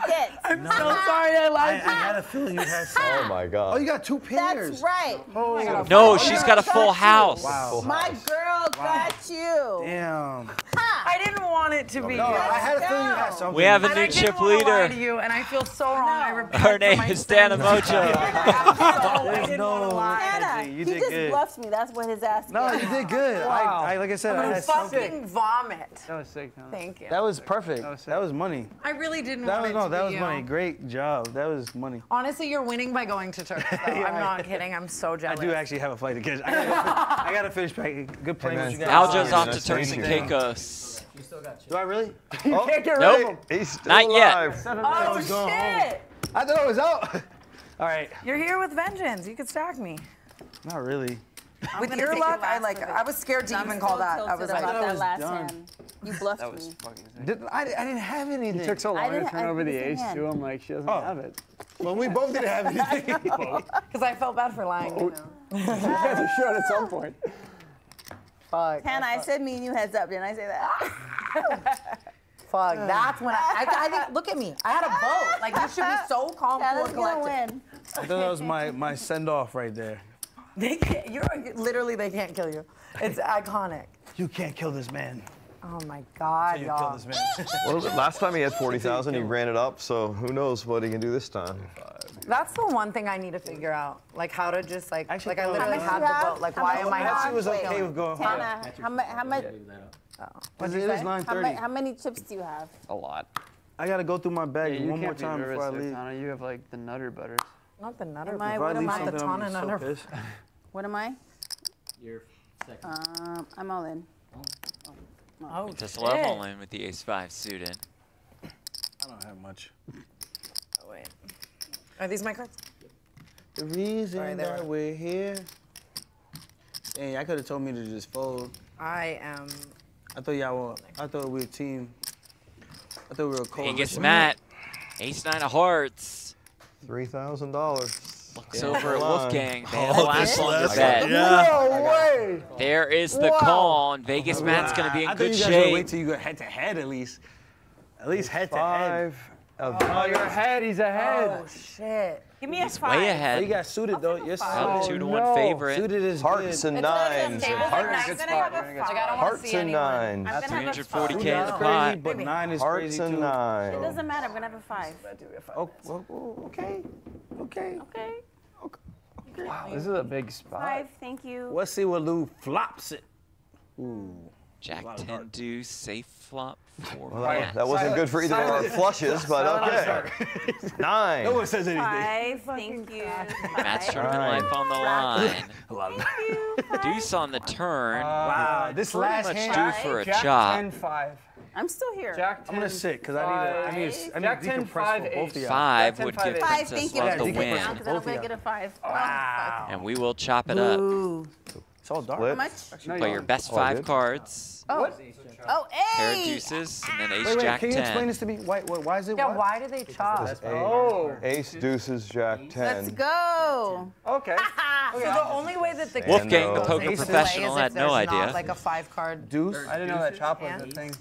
I'm so sorry I I, you. I had a feeling you had some. Oh my God. Oh, you got two pairs. That's right. Oh, No, oh, she's got a full house. Wow. My girl got you. Damn. I didn't want it to be. No, I had a feeling you had something. We have a new I chip didn't wanna lie leader. to you, and I feel so wrong. I Her name is Tana sins. Mongeau. There's no. Anna, You he just good. bluffed me. That's what his ass No, did. you did good. I, I, like I said, I'm I gonna had something. Fucking vomit. That was sick, Tana. Thank you. That was perfect. That was sick. That was money. I really didn't That want was it no, to that was you. money. Great job. That was money. Honestly, you're winning by going to Turkey. Though. I'm not kidding. I'm so jealous. I do actually have a flight to catch. I gotta, I gotta finish packing. Good playing with you guys. Aljo's off to Nice Turks to and. Caicos. You still got chip. Do I really? Oh, can't get rid Nope. of him. He's still Not yet. Oh was going shit! I thought I was out. All right. You're here with vengeance. You could stack me. Not really. With gonna your luck, I like. I was scared to I'm even call that. I was like, I that was last done. hand. You bluffed That was me. fucking. Did, I, I didn't have anything. It took so I long to didn't- turn I over the ace hand. too. I'm like, she doesn't Oh. have it. Well, we both didn't have anything. because I felt bad for lying. You guys are short at some point. Fuck. Hannah, I said me and you heads up. Didn't I say that? Ah! Fuck. That's when I, I, I think. Look at me. I had a vote. Like you should be so calm, cool, Hannah's and collected. win. I thought that was my, my send off right there. They can't, you're literally they can't kill you. It's iconic. You can't kill this man. Oh my god, You kill y'all. this man. Well, last time he had 40,000, he ran it up, so who knows what he can do this time. That's the one thing I need to figure out. Like how to just like Actually, like I literally much had the have? vote. Like How why am I you not? have? was okay with going hard. Hannah, how, mu- how much? Leave that oh, up. It you? How, 9:30. how many chips do you have? A lot. I gotta go through my bag Yeah, you one more can't be time nervous before I there, leave. Tana. You have like the nutter butters. Not the nutter. Am I, If what am I? something, I'm Tana so nutter. What am I? You're second. Um, I'm all in. Oh, Just love all in with the ace five suited. I don't have much. Oh, wait. Are these my cards? The reason Sorry, that were- we're here. Dang, I could have told me to just fold. I am. I thought y'all were. I thought we were a team. I thought we were a coalition. Vegas Matt. Ace nine of hearts. Three thousand dollars. Looks over at Wolfgang. They Oh, last this one to last bet. one, yeah. No way! There is the Wow. call, and Vegas Matt's going to be in I thought good you guys would wait shape. till you go head to head at least. At least head to head. Five of Oh, you're ahead. He's ahead. Oh shit. Give me a He's five. way Oh, ahead. you got suited though. Yes, About a suited. two to one no. favorite. Suited is hearts good. and It's one of those nines. tables and that Hearts, gonna have a You're in a good five. Like, I don't want to hearts see and anyone. nines. I'm gonna have a 340K in That's the crazy, pot. but nine is Hearts crazy and too. It doesn't matter. I'm gonna have a five. Oh, well, well, okay, okay. Okay. Wow, this is a big spot. Five. Thank you. Let's see what Lou flops it. Ooh. Jack 10 deuce, safe flop for Well, that, Matt. that wasn't good for either of our flushes, but okay. Nine. No one says anything. Five. Thank you. Matt's Five. tournament Alright. life on the line. Thank you. Five. Deuce on the turn. Uh, wow, this Pretty last much hand. due for a Jack chop. 10 5. I'm still here. Jack 10. I'm gonna sit because I need to. I need to. Need Jack to 10 decompress 5 for both of y'all. Five Jack 10, would give eight. Five. Princess Thank you. Love Yeah, the win. Because I Both don't of make it a five. Oh, wow. And we will chop it up. Ooh. It's all dark. Split. How much? No, Play your best Oh, five cards. Oh. Oh, Pair of deuces, and then ah. ace Wait, wait. jack Can you explain 10. this to me? Why? Why, why is it? Yeah, what? why do they chop? Oh. Ace, deuces, jack ten. Let's go. Okay. So the only way that the Wolfgang, the poker goes professional, is if had no there's idea. Not like a five card. Deuce. I didn't know that chop was a And- thing.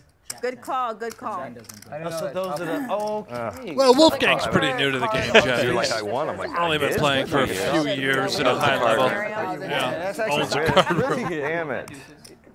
Good call. Good call. I Oh, know so those are the. Oh, okay. Well, Wolfgang's pretty new to the game, You're like, I won. I'm like, I only been playing for a few years at a Owns high the card. level. Yeah, Yeah. that's actually Owns a good. card room. Damn it.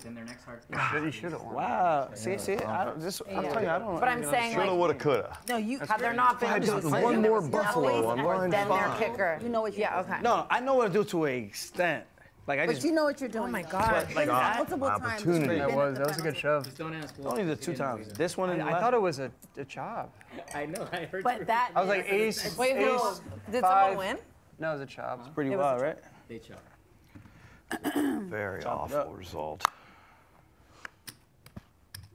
Then their next hard. But he should have won. Wow. See, see. I don't. This. I'm telling you, I don't. But I'm saying Shoulda, like, woulda, coulda. no, you had there not been I just deuces, one there more buffalo ace, on line then their kicker. You know what Yeah, okay. No, I know what to do to an extent. Like I But just. you know what you're doing. Oh my though. God. Like God. multiple times. Opportunity. You've That was, that was a good finals. shove. Don't ask. Only the two times. This one and I last. thought it was a, a chop. I know. I heard. But that. I was like ace. Wait, who? ace, Did five. someone win? No, it was a chop. It's pretty It wild, right? They chop. Very awful result.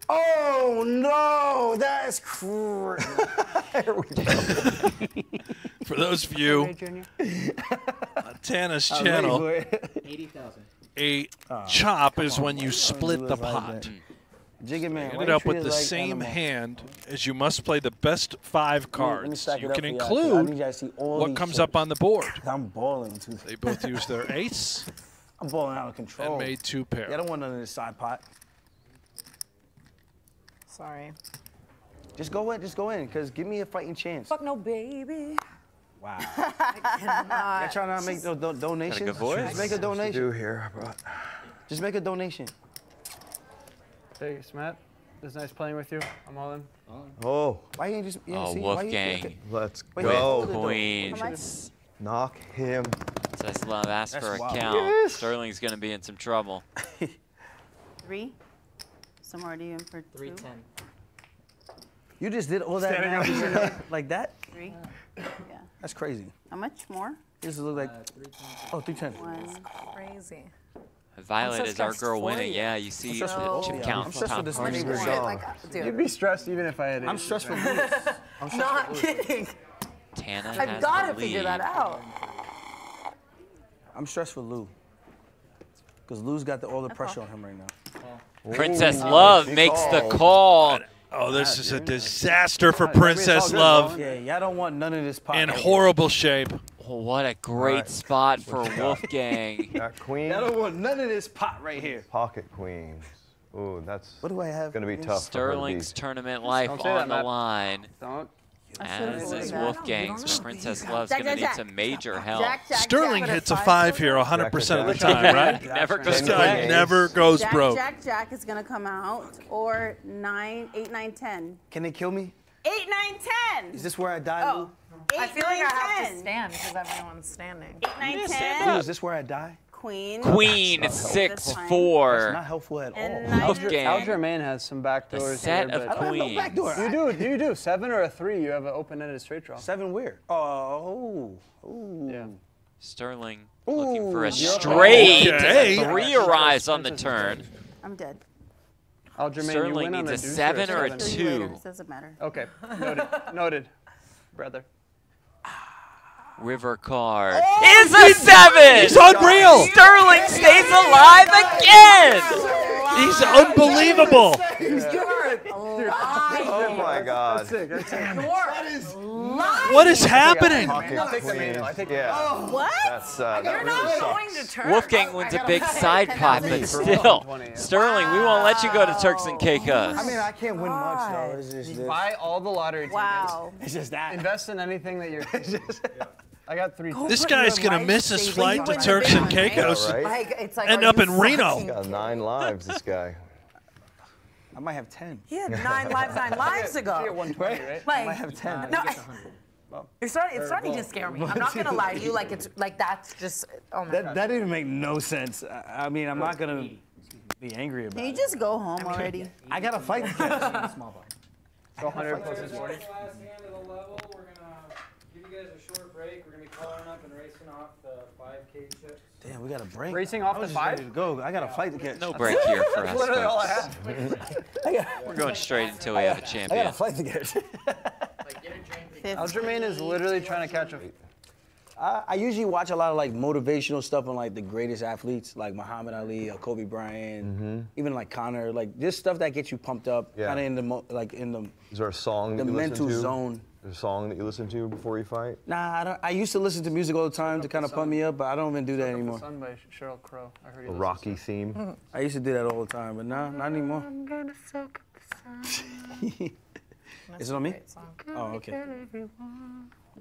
Oh no, that's crazy. For those of you on uh, Tana's channel, Eighty thousand. a Oh, chop is when you split the do like pot. that. Jiggy man, ended up with the like same animals? hand as you must play the best five Let me- let me cards. You can for y'all, 'cause include y'all to see all what comes shapes. up on the board. I'm balling too. They both used their ace I'm balling out of control. and made two Yeah, I pair. don't want none of this side pot. Sorry. Just go in, just go in, cause give me a fighting chance. Fuck no, baby. Wow. I cannot. Y'all trying to make no do- donations? good voice. Just make a Do donation. here, but Just make a donation. Thanks, Matt. It was nice playing with you. I'm all in. oh, Why you ain't just? Yeah, Oh, see, why you- Wolfgang. let's Wait, go. wait, Queens. Knock him. Princess Love asked That's for a wild. count. Yes. Sterling's going to be in some trouble. Three. So I'm already in for Three two. ten. You just did all that Standing math like that? Three. Yeah. That's crazy. How much more? This look like Uh, three ten. oh, 310. One. Crazy. Violet so is our girl winning. you. Yeah, you see the both chip of y'all. count. I'm stressed top for this card. nigga. Hungry Shit, dog. Like, You'd be stressed even if I had it. I'm stressed for Lewis. I'm stressed Not for kidding. Tana I've has got the to figure that out. I'm stressed for Lou. Because Lou's got the, all the pressure on him right now. Princess Ooh, Love she makes the call. Oh, this is a disaster for Alright, maybe it's all Princess Love. Yeah, y'all don't want none of this pop. In horrible shape. Oh, what a great Alright. spot for What you got? Wolfgang. Got queen. here. Y'all don't want none of this pot right here. Pocket queens. Ooh, that's What do I have? gonna be tough Sterling's to tournament life Don't say that, on the Matt. line. Don't. As is said that. Wolfgang's. Princess Love's Jack, going to need some major help. Jack, Jack, Sterling hits a five here 100% of the time, right? Never goes This guy never goes Jack, broke. Jack, Jack is gonna come out, or nine, eight, nine, ten. Can they kill me? Eight, nine, ten. Is this where I die, Oh, Lou? eight, I feel like nine, I have 10. to stand because everyone's standing. Eight, nine, Lou, ten. is this where I die? Queen. Queen That's six fine. four. That's not helpful at all. And Al- Wolfgang. Aljamain has some back A doors. set here, of but- queens. You do, you do. Seven or a three, you have an open-ended straight draw. Seven weird. Oh, ooh. Yeah. Sterling looking for a straight. Okay. Three arrives on the turn. I'm dead. Aljamain, you Sterling win on needs a deuce seven or a seven? Three later, two. Doesn't matter. Okay, noted. noted, brother. River card oh, is a seven. He's unreal. Sterling stays alive again. He's unbelievable. Oh my God. What is happening? Pocket I'll take the queen. I take the Yeah. What? That's uh, You're really not sucks. going to turn. Wolfgang wins a big side pot, but still, Sterling, we won't let you go to Turks and Caicos. I mean, I can't win much though. It's just this. Buy all the lottery tickets. Wow. It's just that. Invest in anything that you're. I got three. This guy's gonna miss his flight to Turks and. Caicos. Yeah, right? Like, it's like, End up in Reno. fucking- Got nine lives, this guy. I might have ten. He had nine lives nine lives ago. You're 120, right? I might have ten. Uh, no, it's starting, it's starting to scare me. I'm not gonna lie to you. Like it's like that's just. Oh my That god. that didn't make no sense. I, I mean, I'm not gonna be angry about Can you it. just go home already? I got to fight to catch. Small bar. So 100 plus is 40. Last hand of the level, we're gonna give you guys a short break. We're gonna be coloring up and racing off the 5K chips. Damn, we got a break. Racing off I was the just five? ready to go. I got a fight to catch. No break here for us, Literally all I folks. have. We're going straight until we have a I got a fight to catch. Aljamain is literally trying to catch a. I, I usually watch a lot of like motivational stuff on like the greatest athletes, like Muhammad Ali, or Kobe Bryant, mm-hmm. even like Connor, like just stuff that gets you pumped up, Yeah. kind of in the mo- like in the. Is there a song The you mental to? zone. There's a song that you listen to before you fight? Nah, I don't. I used to listen to music all the time to kind of pump me up, but I don't even do that Soak Up the anymore. Sun by Sheryl Crow. I heard A you listen Rocky to theme? I used to do that all the time, but nah, not anymore. I'm gonna soak up the sun. Is it on me? Great song. Oh, okay.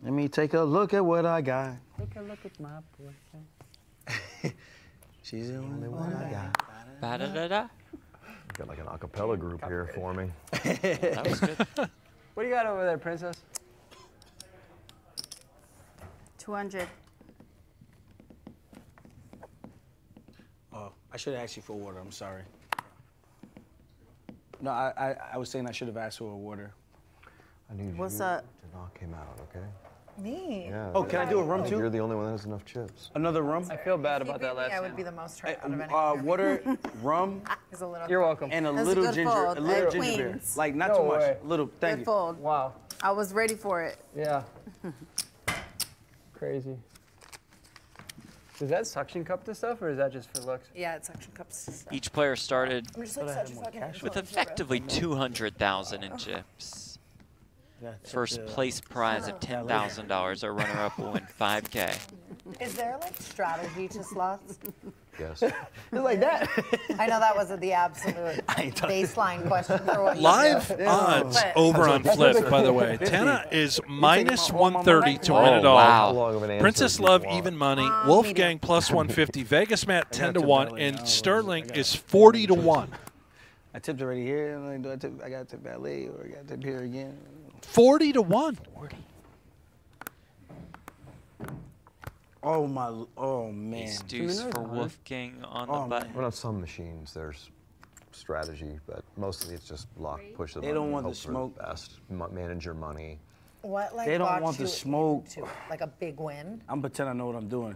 Let me take a look at what I got. Take a look at my boyfriend. She's the only one I got. Ba-da-da-da. Got like an a cappella group here for me. That was good. What do you got over there, princess? 200. Oh, I should have asked you for water. I'm sorry. No, I, I, I was saying I should have asked for a water. I need What's you up? to knock him out, okay? Me. Yeah. Oh, can I do a rum too? You're the only one that has enough chips. Another rum? I feel bad about that last I would be the most hurt out of any. Uh, water, rum, Is a little. You're welcome. and a That's a little good ginger, fold. a little At ginger beer. Like not No too much. way. Little. Thank Good you. fold. Wow. I was ready for it. Yeah. Crazy. Does that suction cup this stuff, or is that just for looks? Yeah, it's suction cups. Each player started I'm just like such a fucking. with effectively 200,000 in chips. Yeah, First the- place prize of $10,000. Our runner-up will win 5K. Is there like strategy to slots? Yes. Just like that. I know that was the absolute baseline question for what Live you do. odds But- over on Fliff, by the way. Tana is taking minus my- all my 130 to win it all. wow. How long of an answer Princess Love even money. Uh, Wolfgang plus 150. Vegas Matt 10 to 1, and Sterling is 40 to 1. I tipped already here. and I Do I tip? I got to tip ballet, or I got to tip here again. 40 to 1. 40. Oh my! Oh man. Ace deuce for Wolfgang on the Oh, button. Well, on some machines, there's strategy, but mostly it's just luck, push the They button, don't want the for smoke. best, mo- manage your money. What like They don't want the smoke. into, like a big win? I'm pretending I know what I'm doing.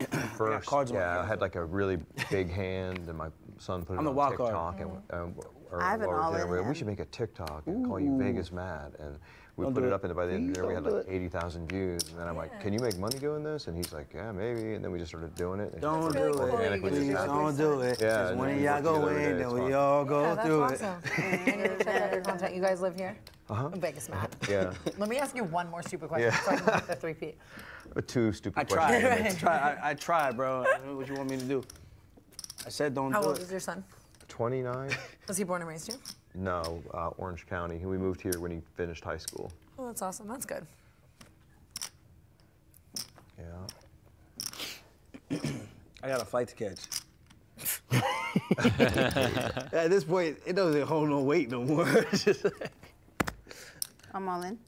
First, cards in my yeah, I had like a really big hand, and my son put it I'm the on wild card. TikTok, and um, or, I have an all-in dinner, we- we should make a TikTok and call you Vegas Matt, and we Don't put it it. up, and by the end of the day, we had like 80,000 views, and then I'm like, can you make money doing this? And he's like, yeah, maybe, and then we just started doing it. and Don't sort of do it. organically Please happened. don't do it. Yeah, 'cause and when then we y'all go together in, then we fun. all go Yeah, that's through awesome. I need to check out your content. You guys live here? Uh-huh. In Vegas, Matt. Yeah. Let me ask you one more stupid question Yeah. so I can get the three P. Uh, Two stupid I tried. questions. I tried. I, I tried, bro. I don't what you want me to do? I said don't How do it. How old it. is your son? 29? Was he born and raised here? No, uh, Orange County. We moved here when he finished high school. Oh, that's awesome. That's good. Yeah. I got a fight to catch. At this point, it doesn't hold no weight no more. It's just like- I'm all in.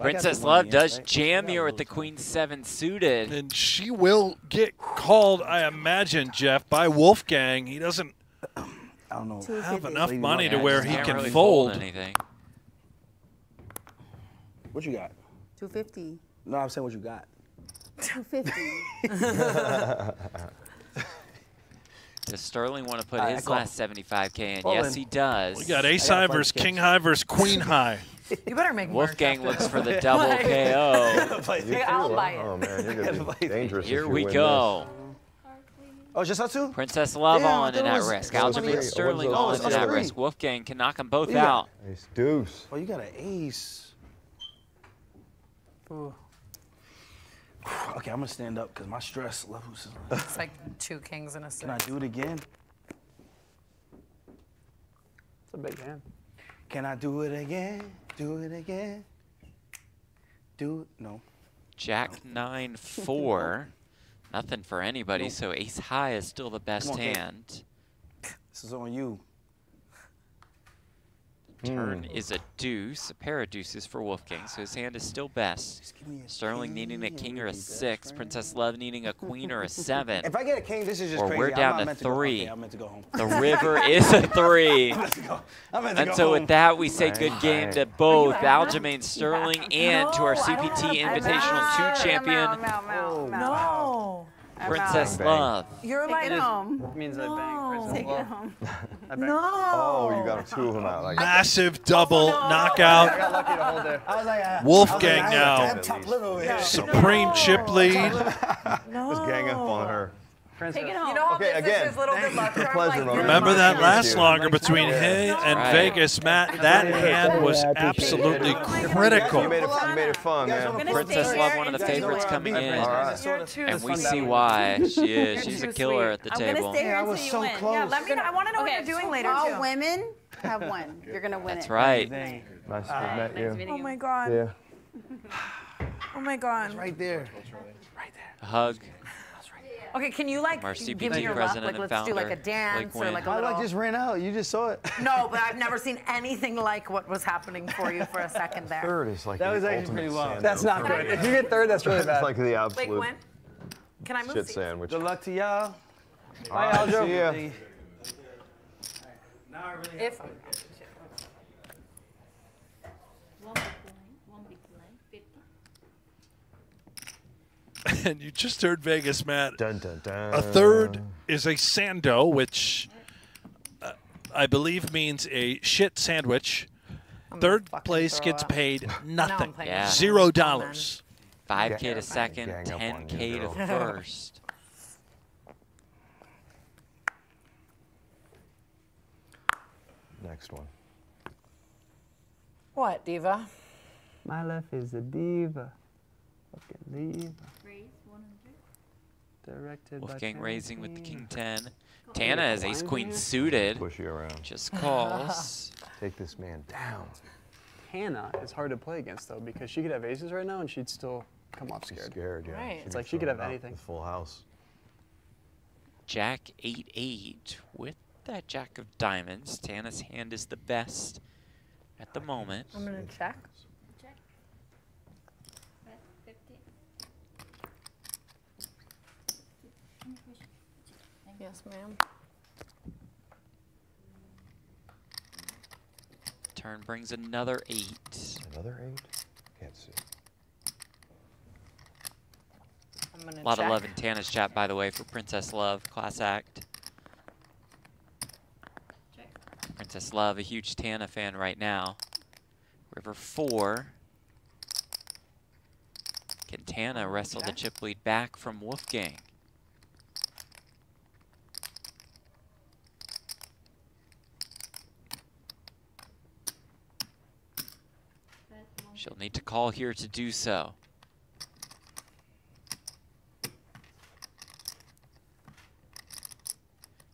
Princess Love does right? jam here with the Queen Seven suited. And she will get called, I imagine, Jeff, by Wolfgang. He doesn't I don't know. have enough Lady money to where he can't really fold. anything. What you got? 250. No, I'm saying what you got. 250. Does Sterling want to put I- I his call- last 75k in? All yes, in. he does. We got ace high versus king high versus queen high. You better make Wolfgang looks after for the double KO. I'll buy oh, it. Oh man, you're gonna be dangerous. Here if you we win go. Oh, just us two? Princess Love Damn, on and at risk. it was Aljamain. Sterling Oh, on and at risk. Wolfgang can knock them both What out. This. Ace deuce. Oh, you got an ace. Ooh. Okay, I'm gonna stand up because my stress levels. Is It's like two kings and a six. Can I do it again? It's a big hand. Can I do it again? Do it again? Do it? No. Jack 9 4. Nothing for anybody, so ace high is still the best Come on, kid. hand. This is on you. Turn is a deuce, a pair of deuces for Wolfgang, so his hand is still best. Sterling needing a king or a six, Princess Love needing a queen or a seven. If I get a king, this is just or crazy. we're I'm down not to meant to go- three. okay, I'm meant to go home. The river is a three. I'm meant to go. I'm meant to And go so home. with that, we say good game to both out? Aljamain Sterling and to our CPT Invitational 2 champion, No. Oh, Princess Bang. Love. You're Take like, it home. It means I bang Princess Take it Love. home. No. Oh, you got two of them out. Like Massive double I got knockout. lucky to hold there. I was like, uh, Wolfgang I was like, now. have top liver over here. Supreme chip lead. just gang up on her. Princess. Take it home. You know how Okay, this again. is little good luck. It's a charm, pleasure, like, Mom. Remember that last longer between Hay and Right. Vegas, Matt. That hand was absolutely You critical. made it. You made it fun, man. Princess stay Love, one of the favorites coming in. All right. And we see why she is. She's a killer at the I'm gonna table. stay here I until was you so win. close. Yeah, let me know. I want to know what you're doing later, All women have won. You're gonna win That's it. right. Nice to have met you. Oh my God. Yeah. Oh my God. Right there. Right there. A hug. Okay, can you like From our give me your luck? Like, let's do like a dance Blake or like a little. luck just ran out. You just saw it. No, but I've never seen anything like what was happening for you for a second there. Third is like That the was actually ultimate pretty wild. sand That's not good. If you get third, that's really bad. It's like the Wait, absolute Gwen, can I move shit seats? sandwich. Good luck to y'all. All right, Aljo. see ya. If And you just heard Vegas, Matt. Dun, dun, dun. A third is a sando, which uh, I believe means a shit sandwich. Third place gets up. paid nothing. playing Yeah. Zero dollars. 5K to second, gang up on 10K to first. Next one. what, Diva? My life is a diva. Fucking diva. Directed by Wolfgang raising with the king 10. Tana is ace queen suited. Push you around. Just calls. Take this man down. Hannah is hard to play against though because she could have aces right now and she'd still come off She's scared. scared, yeah. Right. It's like she could have throw it out anything. with Full house. Jack 8 8 with that jack of diamonds. Tana's hand is the best at the moment. I'm gonna check. Yes, ma'am. Turn brings another 8. Another eight? Can't see. I'm gonna A lot check. of love in Tana's chat, by the way, for Princess Love, class act. Princess Love, a huge Tana fan right now. River 4. Can Tana wrestle the chip lead back from Wolfgang? She'll need to call here to do so.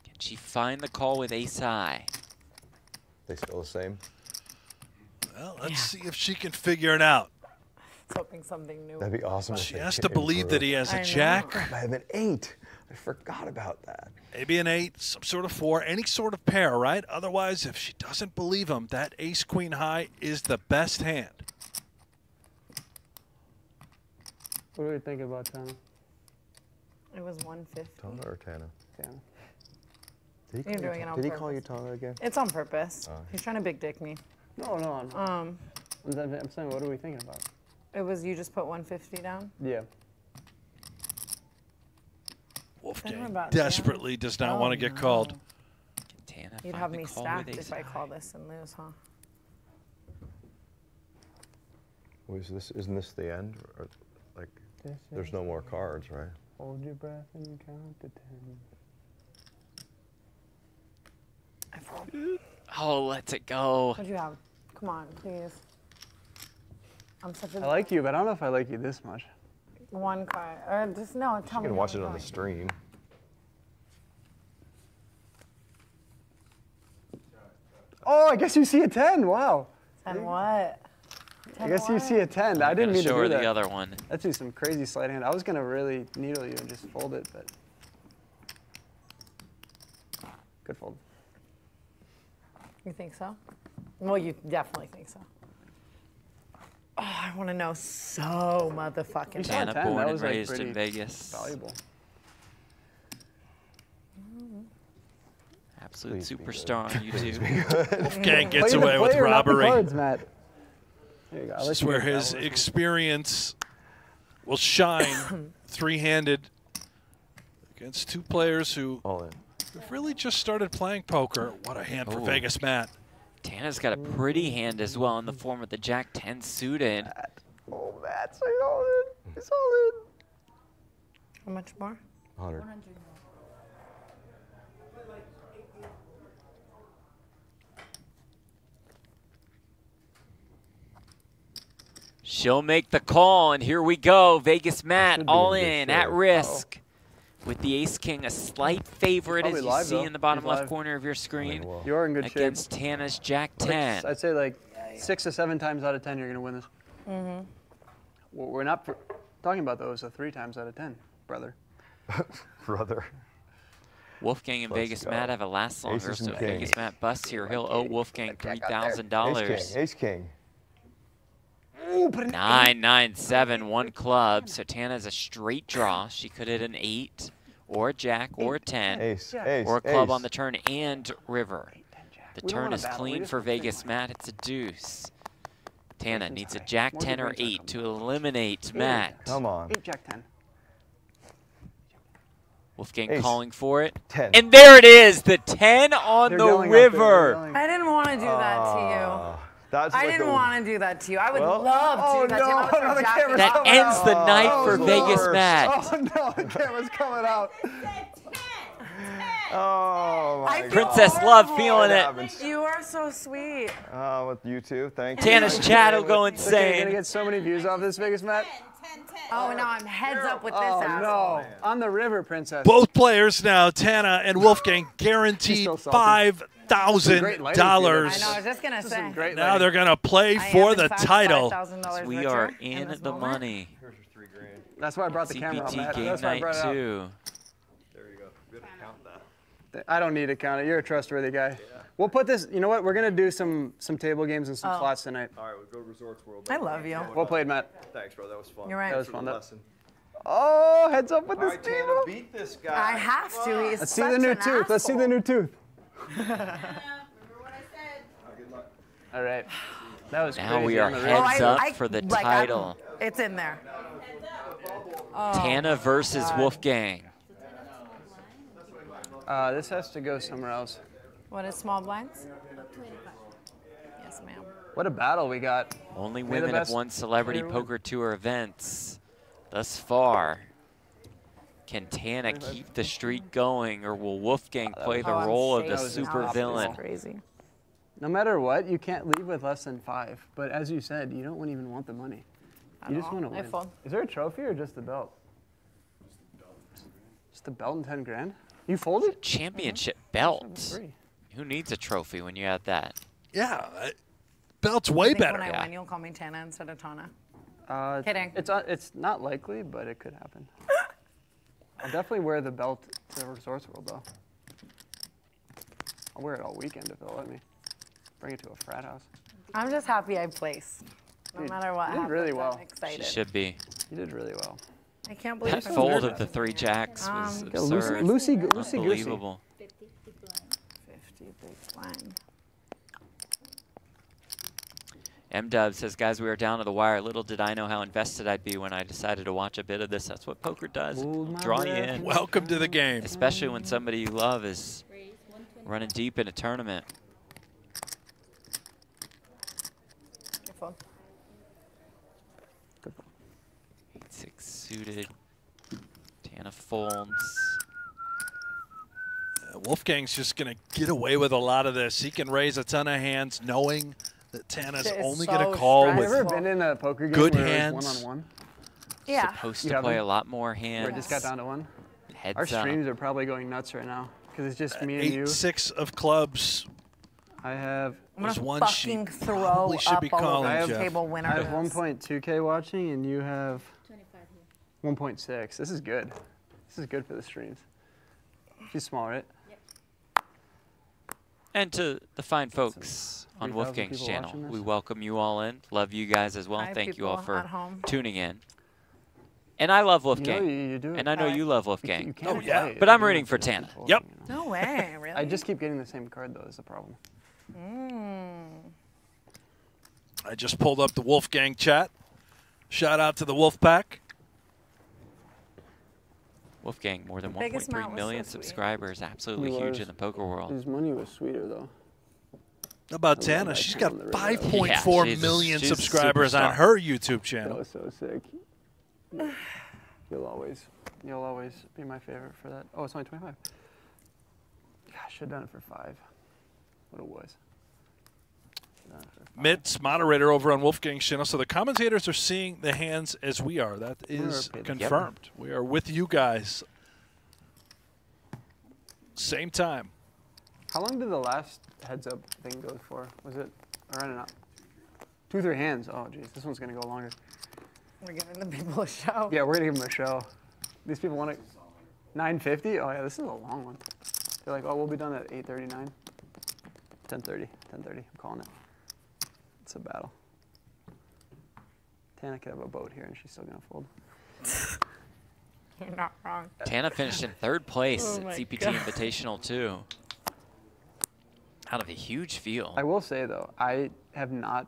Can she find the call with ace high? They still the same? Well, let's see if she can figure it out. It's hoping something new. That'd be awesome. She has to believe that he has I a know. jack, improve. I have an eight. I forgot about that. maybe an eight, some sort of four, any sort of pair, right? Otherwise, if she doesn't believe him, that ace queen high is the best hand. What are we thinking about, Tana? It was 150. Tana or Tana? Tana. Did he You're call, you, doing it Ta- on did he call you. Tana again? It's on purpose. Oh. He's trying to big dick me. No, no, I'm, Um, I'm, I'm saying, what are we thinking about? it was you just put 150 down. Yeah. Wolfgang about desperately does not Oh, want to get called. Tana You'd have me stacked if I side. call this and lose, huh? Was this? Isn't this the end? Or, like, This there's no more cards, right? Hold your breath and count to ten. Oh, let it go. What'd you have? Come on, please. I'm such a I like you, but I don't know if I like you this much. one card. Or just no, tell You me. can watch it I'm on the stream. Oh, I guess you see a 10. Wow. And what? I guess you see a 10. I I'm didn't gonna mean to show do her that. the other one. That's just some crazy sleight of hand. I was going to really needle you and just fold it, but. Good fold. You think so? Well, you definitely think so. Oh, I want to know so motherfucking You saw Tana, 10, born that and was, like, raised in pretty Vegas. Valuable. Absolute superstar on YouTube. Wolfgang Play gets the away with player, the robbery. cards, Matt. There you go. This is where his experience will shine three-handed against two players who have really just started playing poker. What a hand for oh. Vegas Matt. Tana's got a pretty hand as well in the form of the Jack 10 suited. Oh, Matt, so he's all in. He's all in. How much more? 100. She'll make the call, and here we go. Vegas Matt should be a all in show. at risk. With the Ace King a slight favorite, as you live, see though. in the bottom He's left live. corner of your screen, well. You're in good shape. against Tana's Jack Six- 10. I'd say like six or seven times out of 10, you're going to win this. Mm-hmm. What we're not pr- talking about, though, is a three times out of 10, brother. Brother. Wolfgang and Let's Vegas go. Matt have a last longer, Aces so and if Vegas kings. Matt busts here, he'll owe Wolfgang $3,000. Ace king. Ace king. Nine, nine, seven, one club. So Tana has a straight draw. She could hit an eight, or a jack, or a ten, Ace. Ace. or a club ace. on the turn and river. The turn is clean for want to Vegas Matt. It's a deuce. Tana Aces needs a jack 10 or 8 to eliminate Matt. Come on. Eight, jack 10. Wolfgang Ace. calling for it. 10. And there it is, the 10 on They're the yelling out there, they're river. I didn't want to do that to you. Ah. That's I like didn't want to do that to you. I would Well- love to Oh, do that to you. no, I was no, the camera's That coming ends out. the night Oh, for the Vegas. Matt. Oh, no, the camera's coming out. Oh, my I God. Princess Love feeling it. You are so sweet. Uh, with you too. Thank you. Tana's you. chat will go Look, you're going to get so many views off this, Vegas Matt. 10, 10, 10. Oh, no, I'm heads up with this Oh, asshole. no. On the river, princess. Both players now, Tana and Wolfgang, guaranteed so five thousand Great lighting, I dollars. know, I was just going to This say. great Now lighting. they're gonna play I for the title. $5,000 We richer are in in the moment. money. Here's your three grand. That's why I brought the camera out, CPT Matt. game That's why I night brought it two. There you go. Good to count that. I don't need to count it. You're a trustworthy guy. We'll put this. You know what? We're gonna do some some table games and some Oh. slots tonight. All right, we'll go to Resorts World. I love you. Well played, Matt. Thanks, bro. That was fun. You're right. That was Thanks fun. lesson. Oh, heads up with All this right, Tana, table. beat this guy. I have to. He's Let's see the new an tooth. Let's see the new tooth. All right. That was Now we are heads. Oh, up I- for the like, I'm- title. It's in there. Oh, Tana versus God. Wolfgang. Uh, this has to go somewhere else. What is small blinds? Yes, ma'am. What a battle we got. Only May the women have won Celebrity. Poker Tour events thus far. Can Tana keep the streak going, or will Wolfgang play the role of the shaking. super Oh, this is villain? Crazy. No matter what, you can't leave with less than five. But as you said, you don't even want the money. You just want to win. fold. Is there a trophy or just the belt? Just the belt and 10 grand? You folded? Championship belt. Who needs a trophy when you have that? Yeah, uh, belt's way I think better. When I Yeah. win, you'll call me Tana instead of Tana. Uh, Kidding. It's uh, it's not likely, but it could happen. I'll definitely wear the belt to Resorts World though. I'll wear it all weekend if they'll let me. Bring it to a frat house. I'm just happy I placed. No Dude, matter what you did happens, really well. I'm excited. She should be. You did really well. I can't believe That fold did of the three jacks was Um, Yeah, Lucy- absurd. Lucy- Lucy Goosey. Unbelievable. 50 big blind. M Dub says, guys, we are down to the wire. Little did I know how invested I'd be when I decided to watch a bit of this. That's what poker does. my Draw you in. Welcome to the game. Especially when somebody you love is running deep in a tournament. Careful. Eight, six suited. Tana folds. Uh, Wolfgang's just going to get away with a lot of this. He can raise a ton of hands knowing that Tana's It's only so going to call Have you with ever been in a poker game good hands. one on one? Yeah. Supposed You to play haven't? a lot more hands. Where it just got down to one. Heads Our up. streams are probably going nuts right now because it's just me and Eight, you. six of clubs. I have. I'm gonna one she fucking throw should up be all over calling, I have, the Jeff. table winner. I have 1.2k watching, and you have 1.6. This is good. This is good for the streams. She's small, right? Yep. And to the fine folks on Wolfgang's channel, we welcome you all in. Love you guys as well. Hi, Thank you all for tuning in. And I love You know Wolfgang. you- you do and I know Hi. you love Wolfgang. can't Oh, yeah. But I'm rooting for Tana. Yep. it, you know? No way, really? I just keep getting the same card though. Is the problem. Mm. I just pulled up the Wolfgang chat. Shout out to the Wolf Pack. Wolfgang, more than Biggest 1.3 amount was million so subscribers. Absolutely He huge in the poker world. His money was sweeter though. About Tana? that She's got on the radio. 5.4 Yeah, million she's subscribers on her YouTube That channel. was so sick. You'll always, you'll always be my favorite for that. Oh, it's only 25. Gosh, should have done it for five. What it was. Should've done it for five. Mitz, moderator over on Wolfgang's channel. So the commentators are seeing the hands as we are. That is We're is paid. confirmed. We are with you guys. Same time. How long did the last heads up thing go for? Was it around an Two, three hands. Oh, geez, this one's gonna go longer. We're giving the people a show. Yeah, we're gonna give them a show. These people want it. 950? Oh yeah, this is a long one. They're like, oh, we'll be done at 8:39. 10:30. 10:30. I'm calling it. It's a battle. Tana could have a boat here, and she's still gonna fold. You're not wrong. Tana finished in third place Oh at CPT God. Invitational 2. Out of a huge field. I will say though, I have not.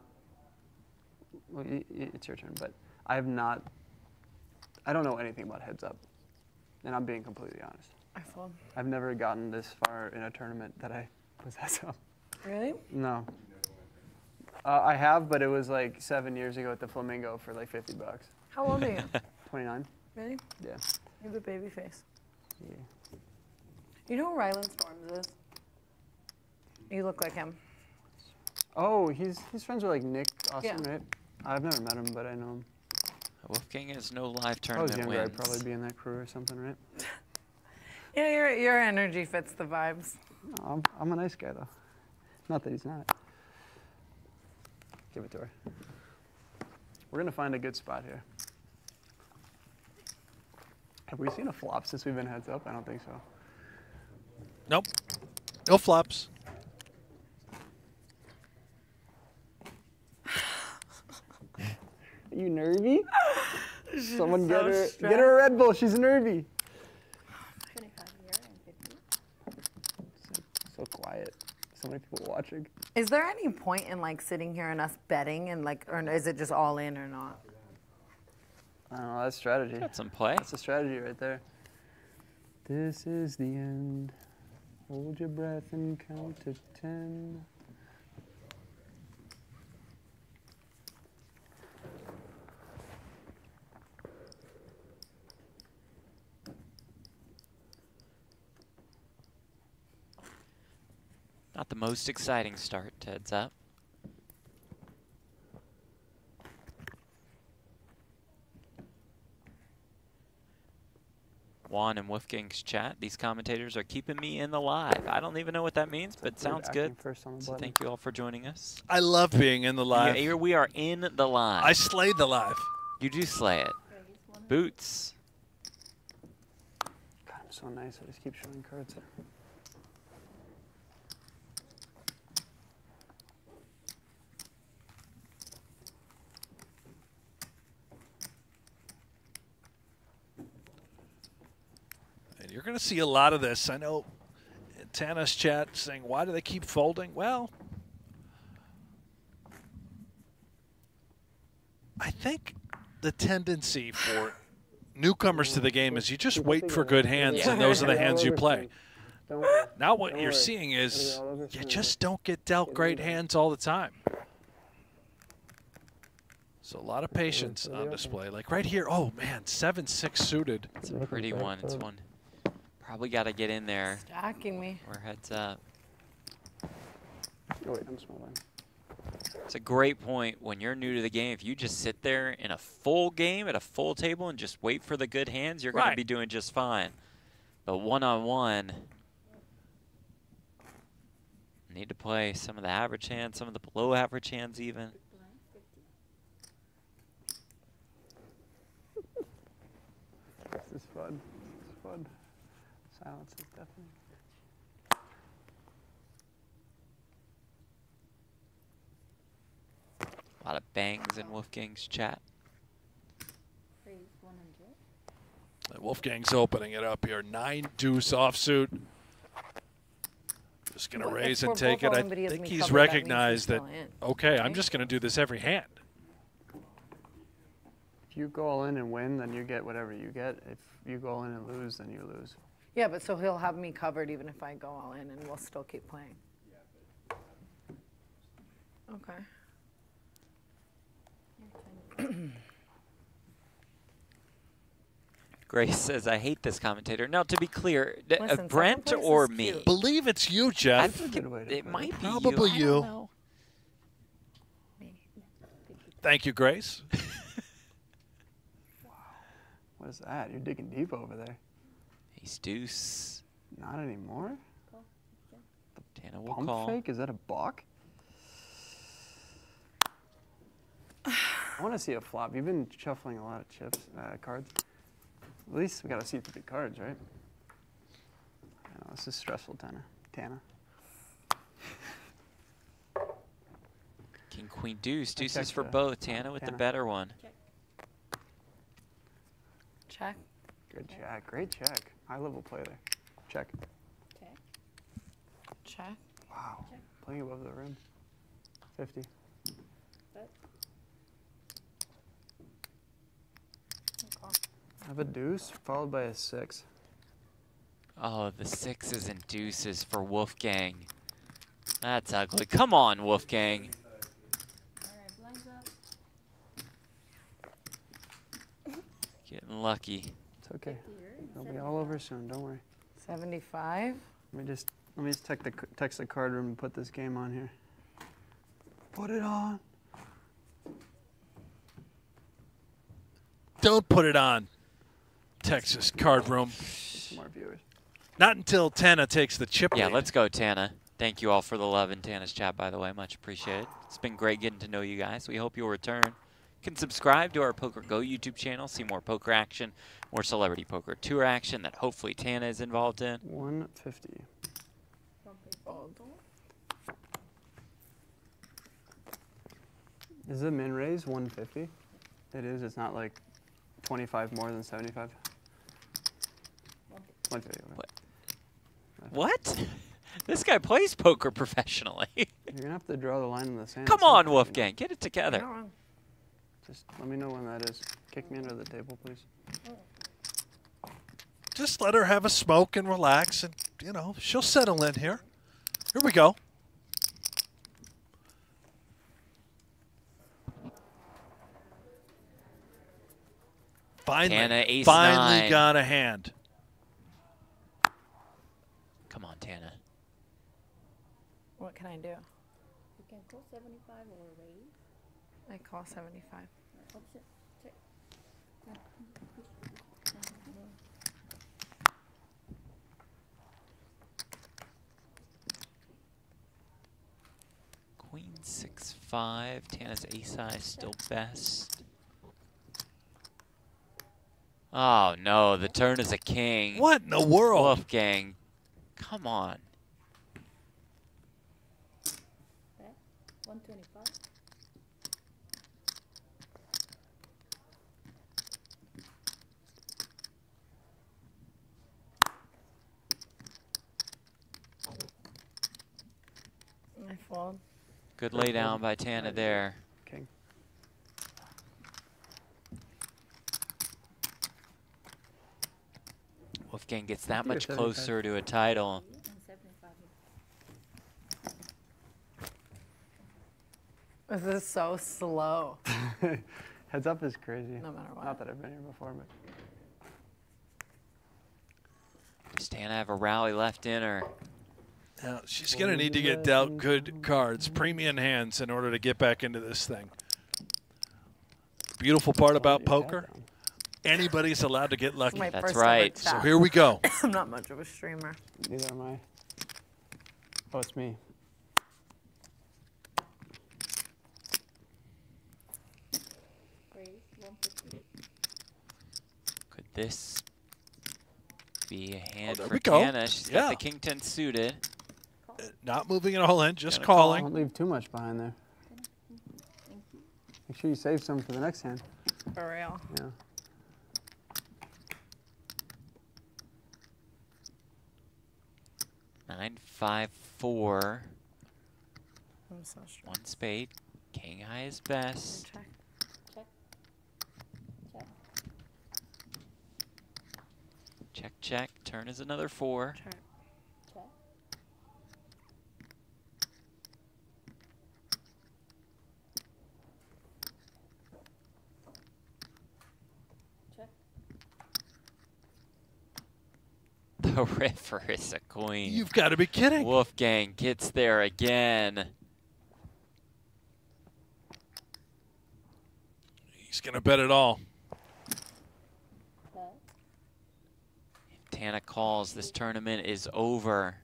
Well, y- y- it's your turn, but I have not. I don't know anything about heads up, and I'm being completely honest. I fold. I've never gotten this far in a tournament that I was heads up. Really? No. Uh, I have, but it was like seven years ago at the Flamingo for like 50 bucks. How old are you? 29. really? Yeah. You have a baby face. Yeah. You know who Ryland Storms is? You look like him. Oh, he's he's friends with like Nick Austin, Yeah. right? I've never met him, but I know him. Wolfgang has no live If I was tournament younger, wins. I'd probably be in that crew or something, right? Yeah, your your energy fits the vibes. No, I'm, I'm a nice guy though. Not that he's not. Give it to her. We're gonna find a good spot here. Have we seen a flop since we've been heads up? I don't think so. Nope. No flops. You nervy? Someone get her, stressed. get her a Red Bull. She's nervy. So quiet. So many people watching. Is there any point in like sitting here and us betting and like, or is it just all in or not? I don't know. That's strategy. Got some play. That's a strategy right there. This is the end. Hold your breath and count to ten. Not the most exciting start to heads up. Juan and Wolfgang's chat. These commentators are keeping me in the live. I don't even know what that means, but sounds good. first on the So thank you all for joining us. I love being in the live. Yeah, here we are in the live. I slayed the live. You do slay it. Boots. God, I'm so nice. I just keep showing cards. Going to see a lot of this. I know Tana's chat saying, why do they keep folding? Well, I think the tendency for newcomers to the game is you just wait for good hands, and those are the hands you play. Now what you're seeing is you just don't get dealt great hands all the time. So a lot of patience on display. Like right here, oh man, 7-6 suited. It's a pretty one. It's one. Probably got to get in there. Stacking me. Or heads up. Oh, wait, I'm small. It's a great point when you're new to the game. If you just sit there in a full game at a full table and just wait for the good hands, you're going to be doing just fine. But one on one, need to play some of the average hands, some of the below average hands, even. This is fun. This is fun. Silence is deafening. A lot of bangs in Wolfgang's chat. Wolfgang's opening it up here. Nine deuce offsuit. Just going to Well, raise and take it. I on, but he has think me he's covered, that he's recognized that, still okay, I'm just going to do this every hand. If you go all in and win, then you get whatever you get. If you go all in and lose, then you lose. Yeah, but so he'll have me covered even if I go all in, and we'll still keep playing. Okay. Grace says, I hate this commentator. Now, to be clear, uh, Listen, Brent place is or cute. me? Believe it's you, Jeff. I Jeff. think it, it might be Probably you. You. Thank you, Grace. Wow. What is that? You're digging deep over there. He's deuce. Not anymore? Tana will Pump call. fake? Is that a balk? I want to see a flop. You've been shuffling a lot of chips, uh, cards. At least we got to see three cards, right? I know, this is stressful, Tana. Tana. King, queen, deuce. I Deuces checked for the- both. Tana with the better one. Check. Good check. Great check. High level play there. Check. Okay. Check. Wow. Playing above the rim. 50. I have a deuce followed by a six. Oh, the sixes and deuces for Wolfgang. That's ugly. Come on, Wolfgang. Getting lucky. It's okay. It'll be all over soon. Don't worry. 75. Let me just let me just text the text the card room and put this game on here. Put it on. Don't put it on. Texas card room. More viewers. Not until Tana takes the chip Yeah, lead. let's go, Tana. Thank you all for the love in Tana's chat, by the way. Much appreciated. It's been great getting to know you guys. We hope you'll return. You can subscribe to our PokerGO YouTube channel, see more poker action, more celebrity poker tour action that hopefully Tana is involved in. 150. Is the min raise 150? It is. It's not like 25 more than 75. 150. okay. What? This guy plays poker professionally. You're gonna have to draw the line in the sand. Come on. Wolfgang. Get it together. Just let me know when that is. Kick me under the table, please. Just let her have a smoke and relax, and, you know, she'll settle in here. Here we go. Finally, Tana, ace finally nine. got a hand. Come on, Tana. What can I do? You can call 75 or raise. I call 75. Queen six five. Tana's ace high still best. Oh no, the turn is a king. What in the world? Wolfgang, come on. Bet. 125. Fold. Good lay down by Tana there. King. Wolfgang gets that much closer to a title. This is so slow. Heads up is crazy. No matter what. Not that I've been here before, but Does Tana have a rally left in her? Now, she's going to need to get dealt good cards, premium hands, in order to get back into this thing. Beautiful part about poker, anybody's allowed to get lucky. That's right. So here we go. I'm not much of a streamer. neither am I. Oh, it's me. Could this be a hand oh, there for we go. Tana? She's got the king ten suited. Not moving it all in, just Gonna calling. Don't leave too much behind there. Make sure you save some for the next hand. For real. Yeah. Nine five four. I'm so strong. One spade. King high is best. Check. Check. Check. Check check. Turn is another four. Check. Check. Check. The river is a queen. You've got to be kidding. Wolfgang gets there again. He's going to bet it all. Bet. Tana calls. This tournament is over.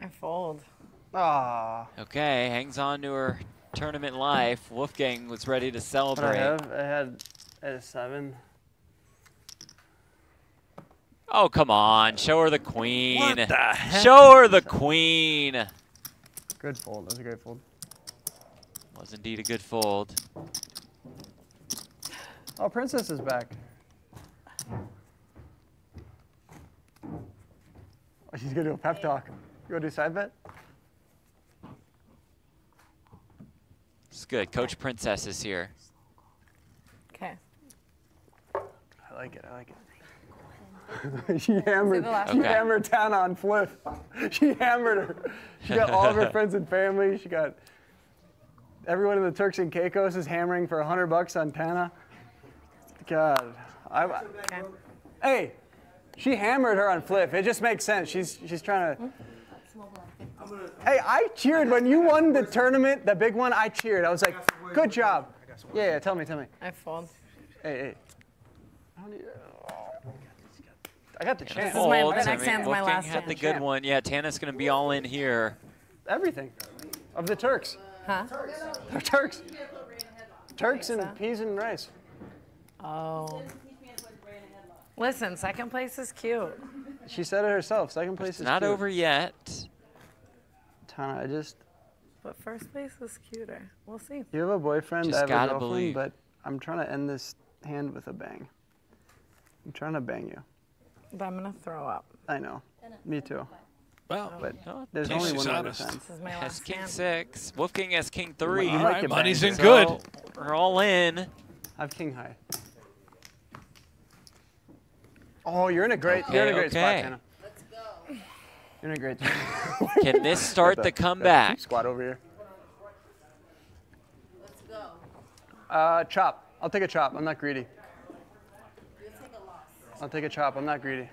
I fold. Ah. Okay, hangs on to her tournament life. Wolfgang was ready to What I celebrate. have, I had at a seven. Oh, come on. Show her the queen. What the heck? Show her the queen. Good fold. That was a great fold. Was indeed a good fold. Oh, Princess is back. Oh, she's gonna do a pep talk. You wanna do side bet? It's good. Coach Princess is here. Okay. I like it. I like it. she hammered. the She. Okay. hammered Tana on flip. She hammered her. She got all of her friends and family. She got everyone in the Turks and Caicos is hammering for hundred bucks on Tana. God, I. Hey, she hammered her on flip. It just makes sense. She's she's trying to. Hey, I cheered when you won the tournament, the big one. I cheered. I was like, good job. Yeah, yeah. Tell me, tell me. I fold. Hey, hey. I don't need- I got the Gonna chance. is my- fold. the next hand's my last had the good one. Yeah, Tana's going to be all in here. Everything of the Turks. Huh? They're Turks. Turks and peas and rice. Oh. Listen, second place is cute. She said it herself. Second place It's is not cute. over yet. Tana, I just But first place is cuter. We'll see. you have a boyfriend. Just I have gotta a girlfriend, believe. but I'm trying to end this hand with a bang. I'm trying to bang you. But I'm gonna throw up. I know. Me too. Well, But Oh, there's only one way to honest. This is my Has king hand. six. Wolfgang has king three. You All might right, get money's banged. in good. We're all in. I have king high. Oh, you're in a great, you're in a Okay, great spot, okay. Tana. Let's go. You're a great. Can this start the comeback? Squat over here. Let's go. Uh, chop. I'll take a chop. I'm not greedy. You'll take a loss. I'll take a chop. I'm not greedy.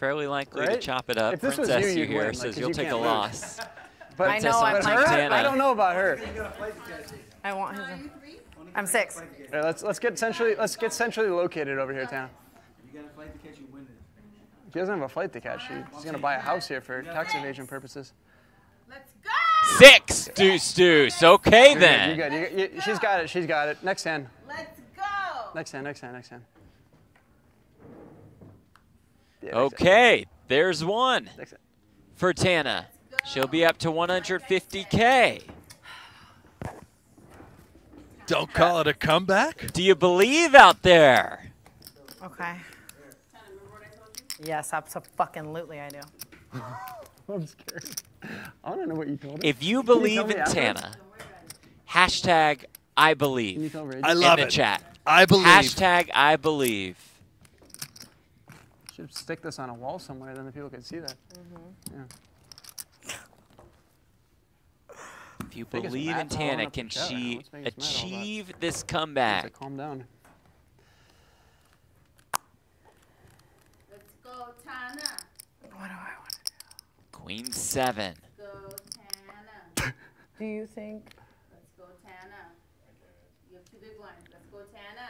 Fairly likely to chop it up. If this was Princess, you, you you'd here win, like, you'll you take a lose. loss. But I know I'm but her, I don't know about her. I want his. I'm six. Here, let's let's get centrally let's get centrally located over here, Tana. You got a fight to catch, you win it. She doesn't have a flight to catch. She, she's gonna buy a house here for tax evasion purposes. Let's go. Six deuce deuce. Okay You're then. good. You're good. You- you- she's got it. She's got it. Next hand. Let's go. Next hand. Next hand. Next hand. Yeah, next hand. Okay, there's one Next hand. for Tana. She'll be up to 150k. Don't call it a comeback. Do you believe out there? Okay. Yes, absolutely, I do. I'm scared. I don't know what you told her. If you believe me in? Tana, hashtag I believe tell I love in the it. chat. I believe. Hashtag I believe. Should stick this on a wall somewhere, then the people can see that. Mm-hmm. Yeah. If you believe in Tana, can chat right now. she What's making us mad, all that? achieve this comeback? Calm down. Let's go, Tana. Queen seven. Go, Tana. Do you think? Let's go, Tana. You have two big blinds. Let's go, Tana.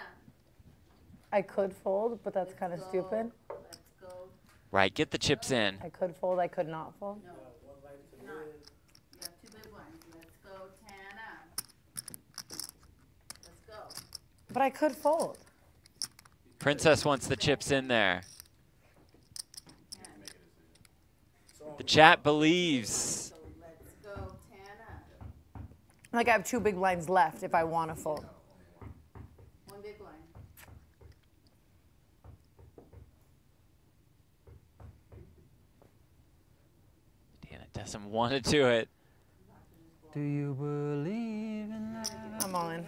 I could fold, but that's kind of stupid. Let's go. Right, get the chips in. I could fold, I could not fold. No. Cannot. You have two big blinds. Let's go, Tana. Let's go. But I could fold. Princess wants the chips in there. The chat believes. Let's go, Tana. Like I have two big blinds left if I want to fold. One big blind. Tana doesn't want to do it. Do you believe in love? I'm all in.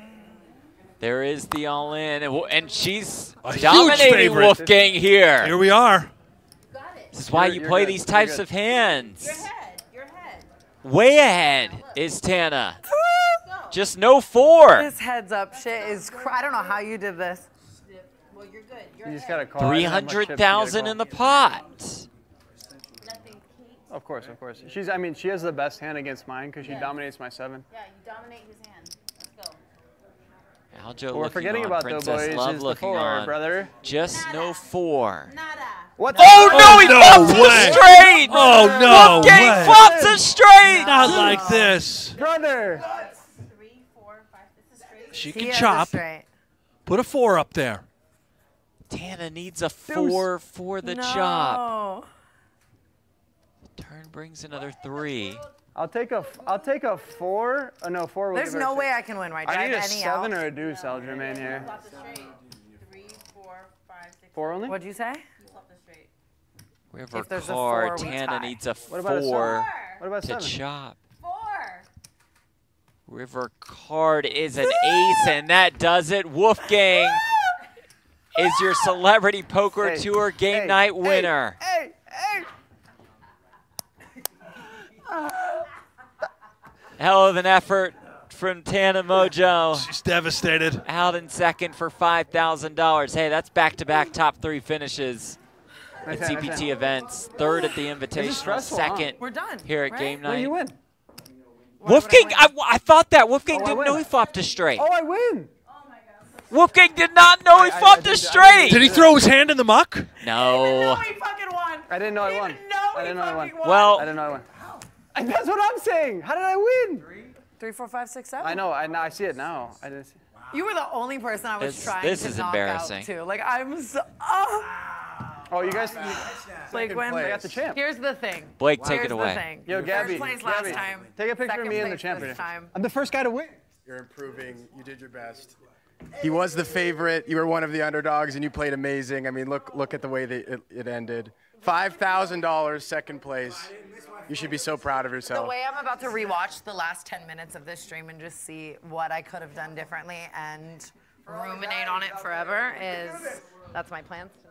There is the all in, and, and she's A huge dominating favorite. Wolfgang here. Here we are. This is why You're- you you're play good. these types of hands. Your head. Your head. Way ahead is Tana. Just no four. This heads up shit is. I don't know how you did this. Well, you're good. You're You just gotta call. I Three didn't have much chips to hundred get a thousand call. in the pot. Of course, of course. She's. I mean, she has the best hand against mine because she Yeah. dominates my seven. Yeah, you dominate his hand. Let's go. Aljo we're looking forgetting on, about though, Princess boys, Love is the looking four, on. brother. Just no four. Nada. What? Oh, oh no, he no flops way. it straight! Oh, no Wolfgang way. flops it straight! Not like this. Brother. Three, four, five. This is straight. She can has chop. straight. Put a four up there. Tana needs a four for the no. chop. Turn brings another three. I'll take a. f- I'll take a four. Oh no, four. will There's no way. I can win, right? Do I I need a any seven out? or a deuce, Aljamain here. Flop the straight. Three, four, five, six. Four only. What'd you say? You flop the straight. River If there's a card. Tana needs a What about a four seven? What about to seven? chop. Four. River card is an ace, and that does it. Wolfgang is your Celebrity Poker Hey, Tour Game hey, Night winner. Hey, hey. Hell of an effort from Tana Mojo. She's devastated. Out in second for $5,000. Hey, that's back-to-back top three finishes at Nice hand, nice CPT events. Third at the Invitational, stressful, huh? second We're done. here at right? Game No, Night. you win. Wolfgang, I, I thought that. Wolfgang Oh, didn't know he flopped a straight. Oh, I win. Wolfgang did not know he I- I- flopped I a straight. Did he throw his hand in the muck? No. He fucking won. I didn't know I won. I didn't know I won. Well, I didn't know I won. And that's what I'm saying. How did I win? Three, four, five, six, seven. I know. I, now I see it now. I didn't see. You were the only person I was This- trying this to is knock embarrassing. out too. Like I'm so. Oh. Oh, you guys. Like when I got the champ. Here's the thing. Blake, take Here's it away. The thing. Yo, Gabby. First place last Gabby, time. Take a picture second of me and the place champ. This time. I'm the first guy to win. You're improving. You did your best. He was the favorite. You were one of the underdogs, and you played amazing. I mean, look look at the way that it, it ended. Five thousand dollars, second place. You should be so proud of yourself. The way I'm about to rewatch the last 10 minutes of this stream and just see what I could have done differently and ruminate on it forever is that's my plans tonight.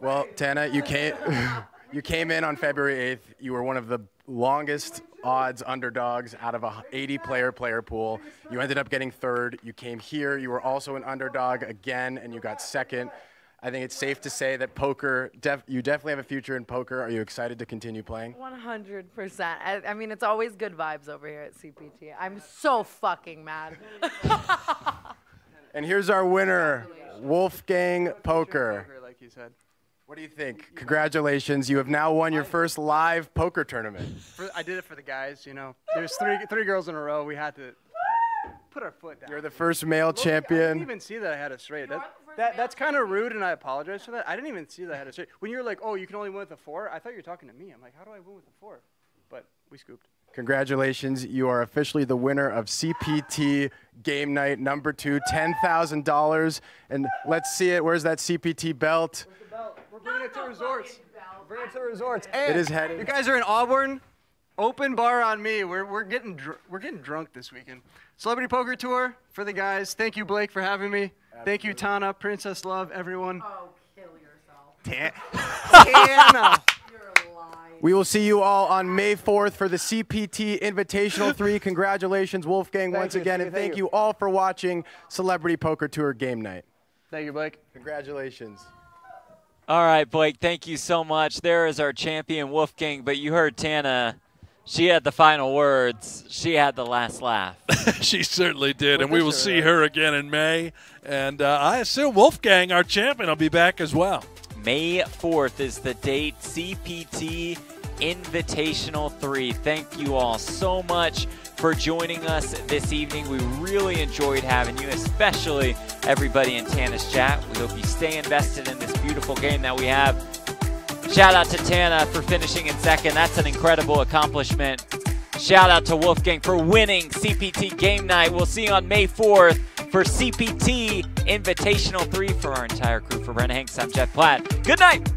Well, Tana, you came you came in on February 8th. You were one of the longest odds underdogs out of a 80 player player pool. You ended up getting third. You came here. You were also an underdog again, and you got second. I think it's safe to say that poker, def- you definitely have a future in poker. Are you excited to continue playing? 100%. I, I mean, it's always good vibes over here at CPT. I'm so fucking mad. And here's our winner, Wolfgang Poker. Like you said. What do you think? Congratulations. You have now won your first live poker tournament. For, I did it for the guys. You know, there's three three girls in a row. We had to put our foot down. You're the first male Look, I didn't even see that I had a straight. That, that that's kind of rude, and I apologize for that. I didn't even see that I had a straight. When you're like, "Oh, you can only win with a four, I thought you were talking to me. I'm like, "How do I win with a four? But we scooped. Congratulations, you are officially the winner of CPT Game Night number two, $10,000. And let's see it. Where's that CPT belt? We're bringing it to resorts. We're bringing it to resorts. It And is headed- You guys are in Auburn. Open bar on me. We're, we're getting dr- we're getting drunk this weekend. Celebrity poker tour for the guys. Thank you, Blake, for having me. Thank you, Tana, Princess Love, everyone. Oh, kill yourself. Ta- Tana. We will see you all on May 4th for the CPT Invitational 3. Congratulations, Wolfgang, Thank once you, again. thank And you, thank thank you all for watching Celebrity Poker Tour Game Night. Thank you, Blake. Congratulations. All right, Blake, thank you so much. There is our champion, Wolfgang, but you heard Tana. She had the final words. She had the last laugh. she certainly did, and we will or see that? her again in May. And uh, I assume Wolfgang, our champion, will be back as well. May 4th is the date. CPT Invitational 3. Thank you all so much for joining us this evening. We really enjoyed having you, especially everybody in Tana's chat. We hope you stay invested in this beautiful game that we have. Shout out to Tana for finishing in second. That's an incredible accomplishment. Shout out to Wolfgang for winning CPT Game Night. We'll see you on May 4th for CPT Invitational 3 for our entire crew. For Brent Hanks, I'm Jeff Platt. Good night.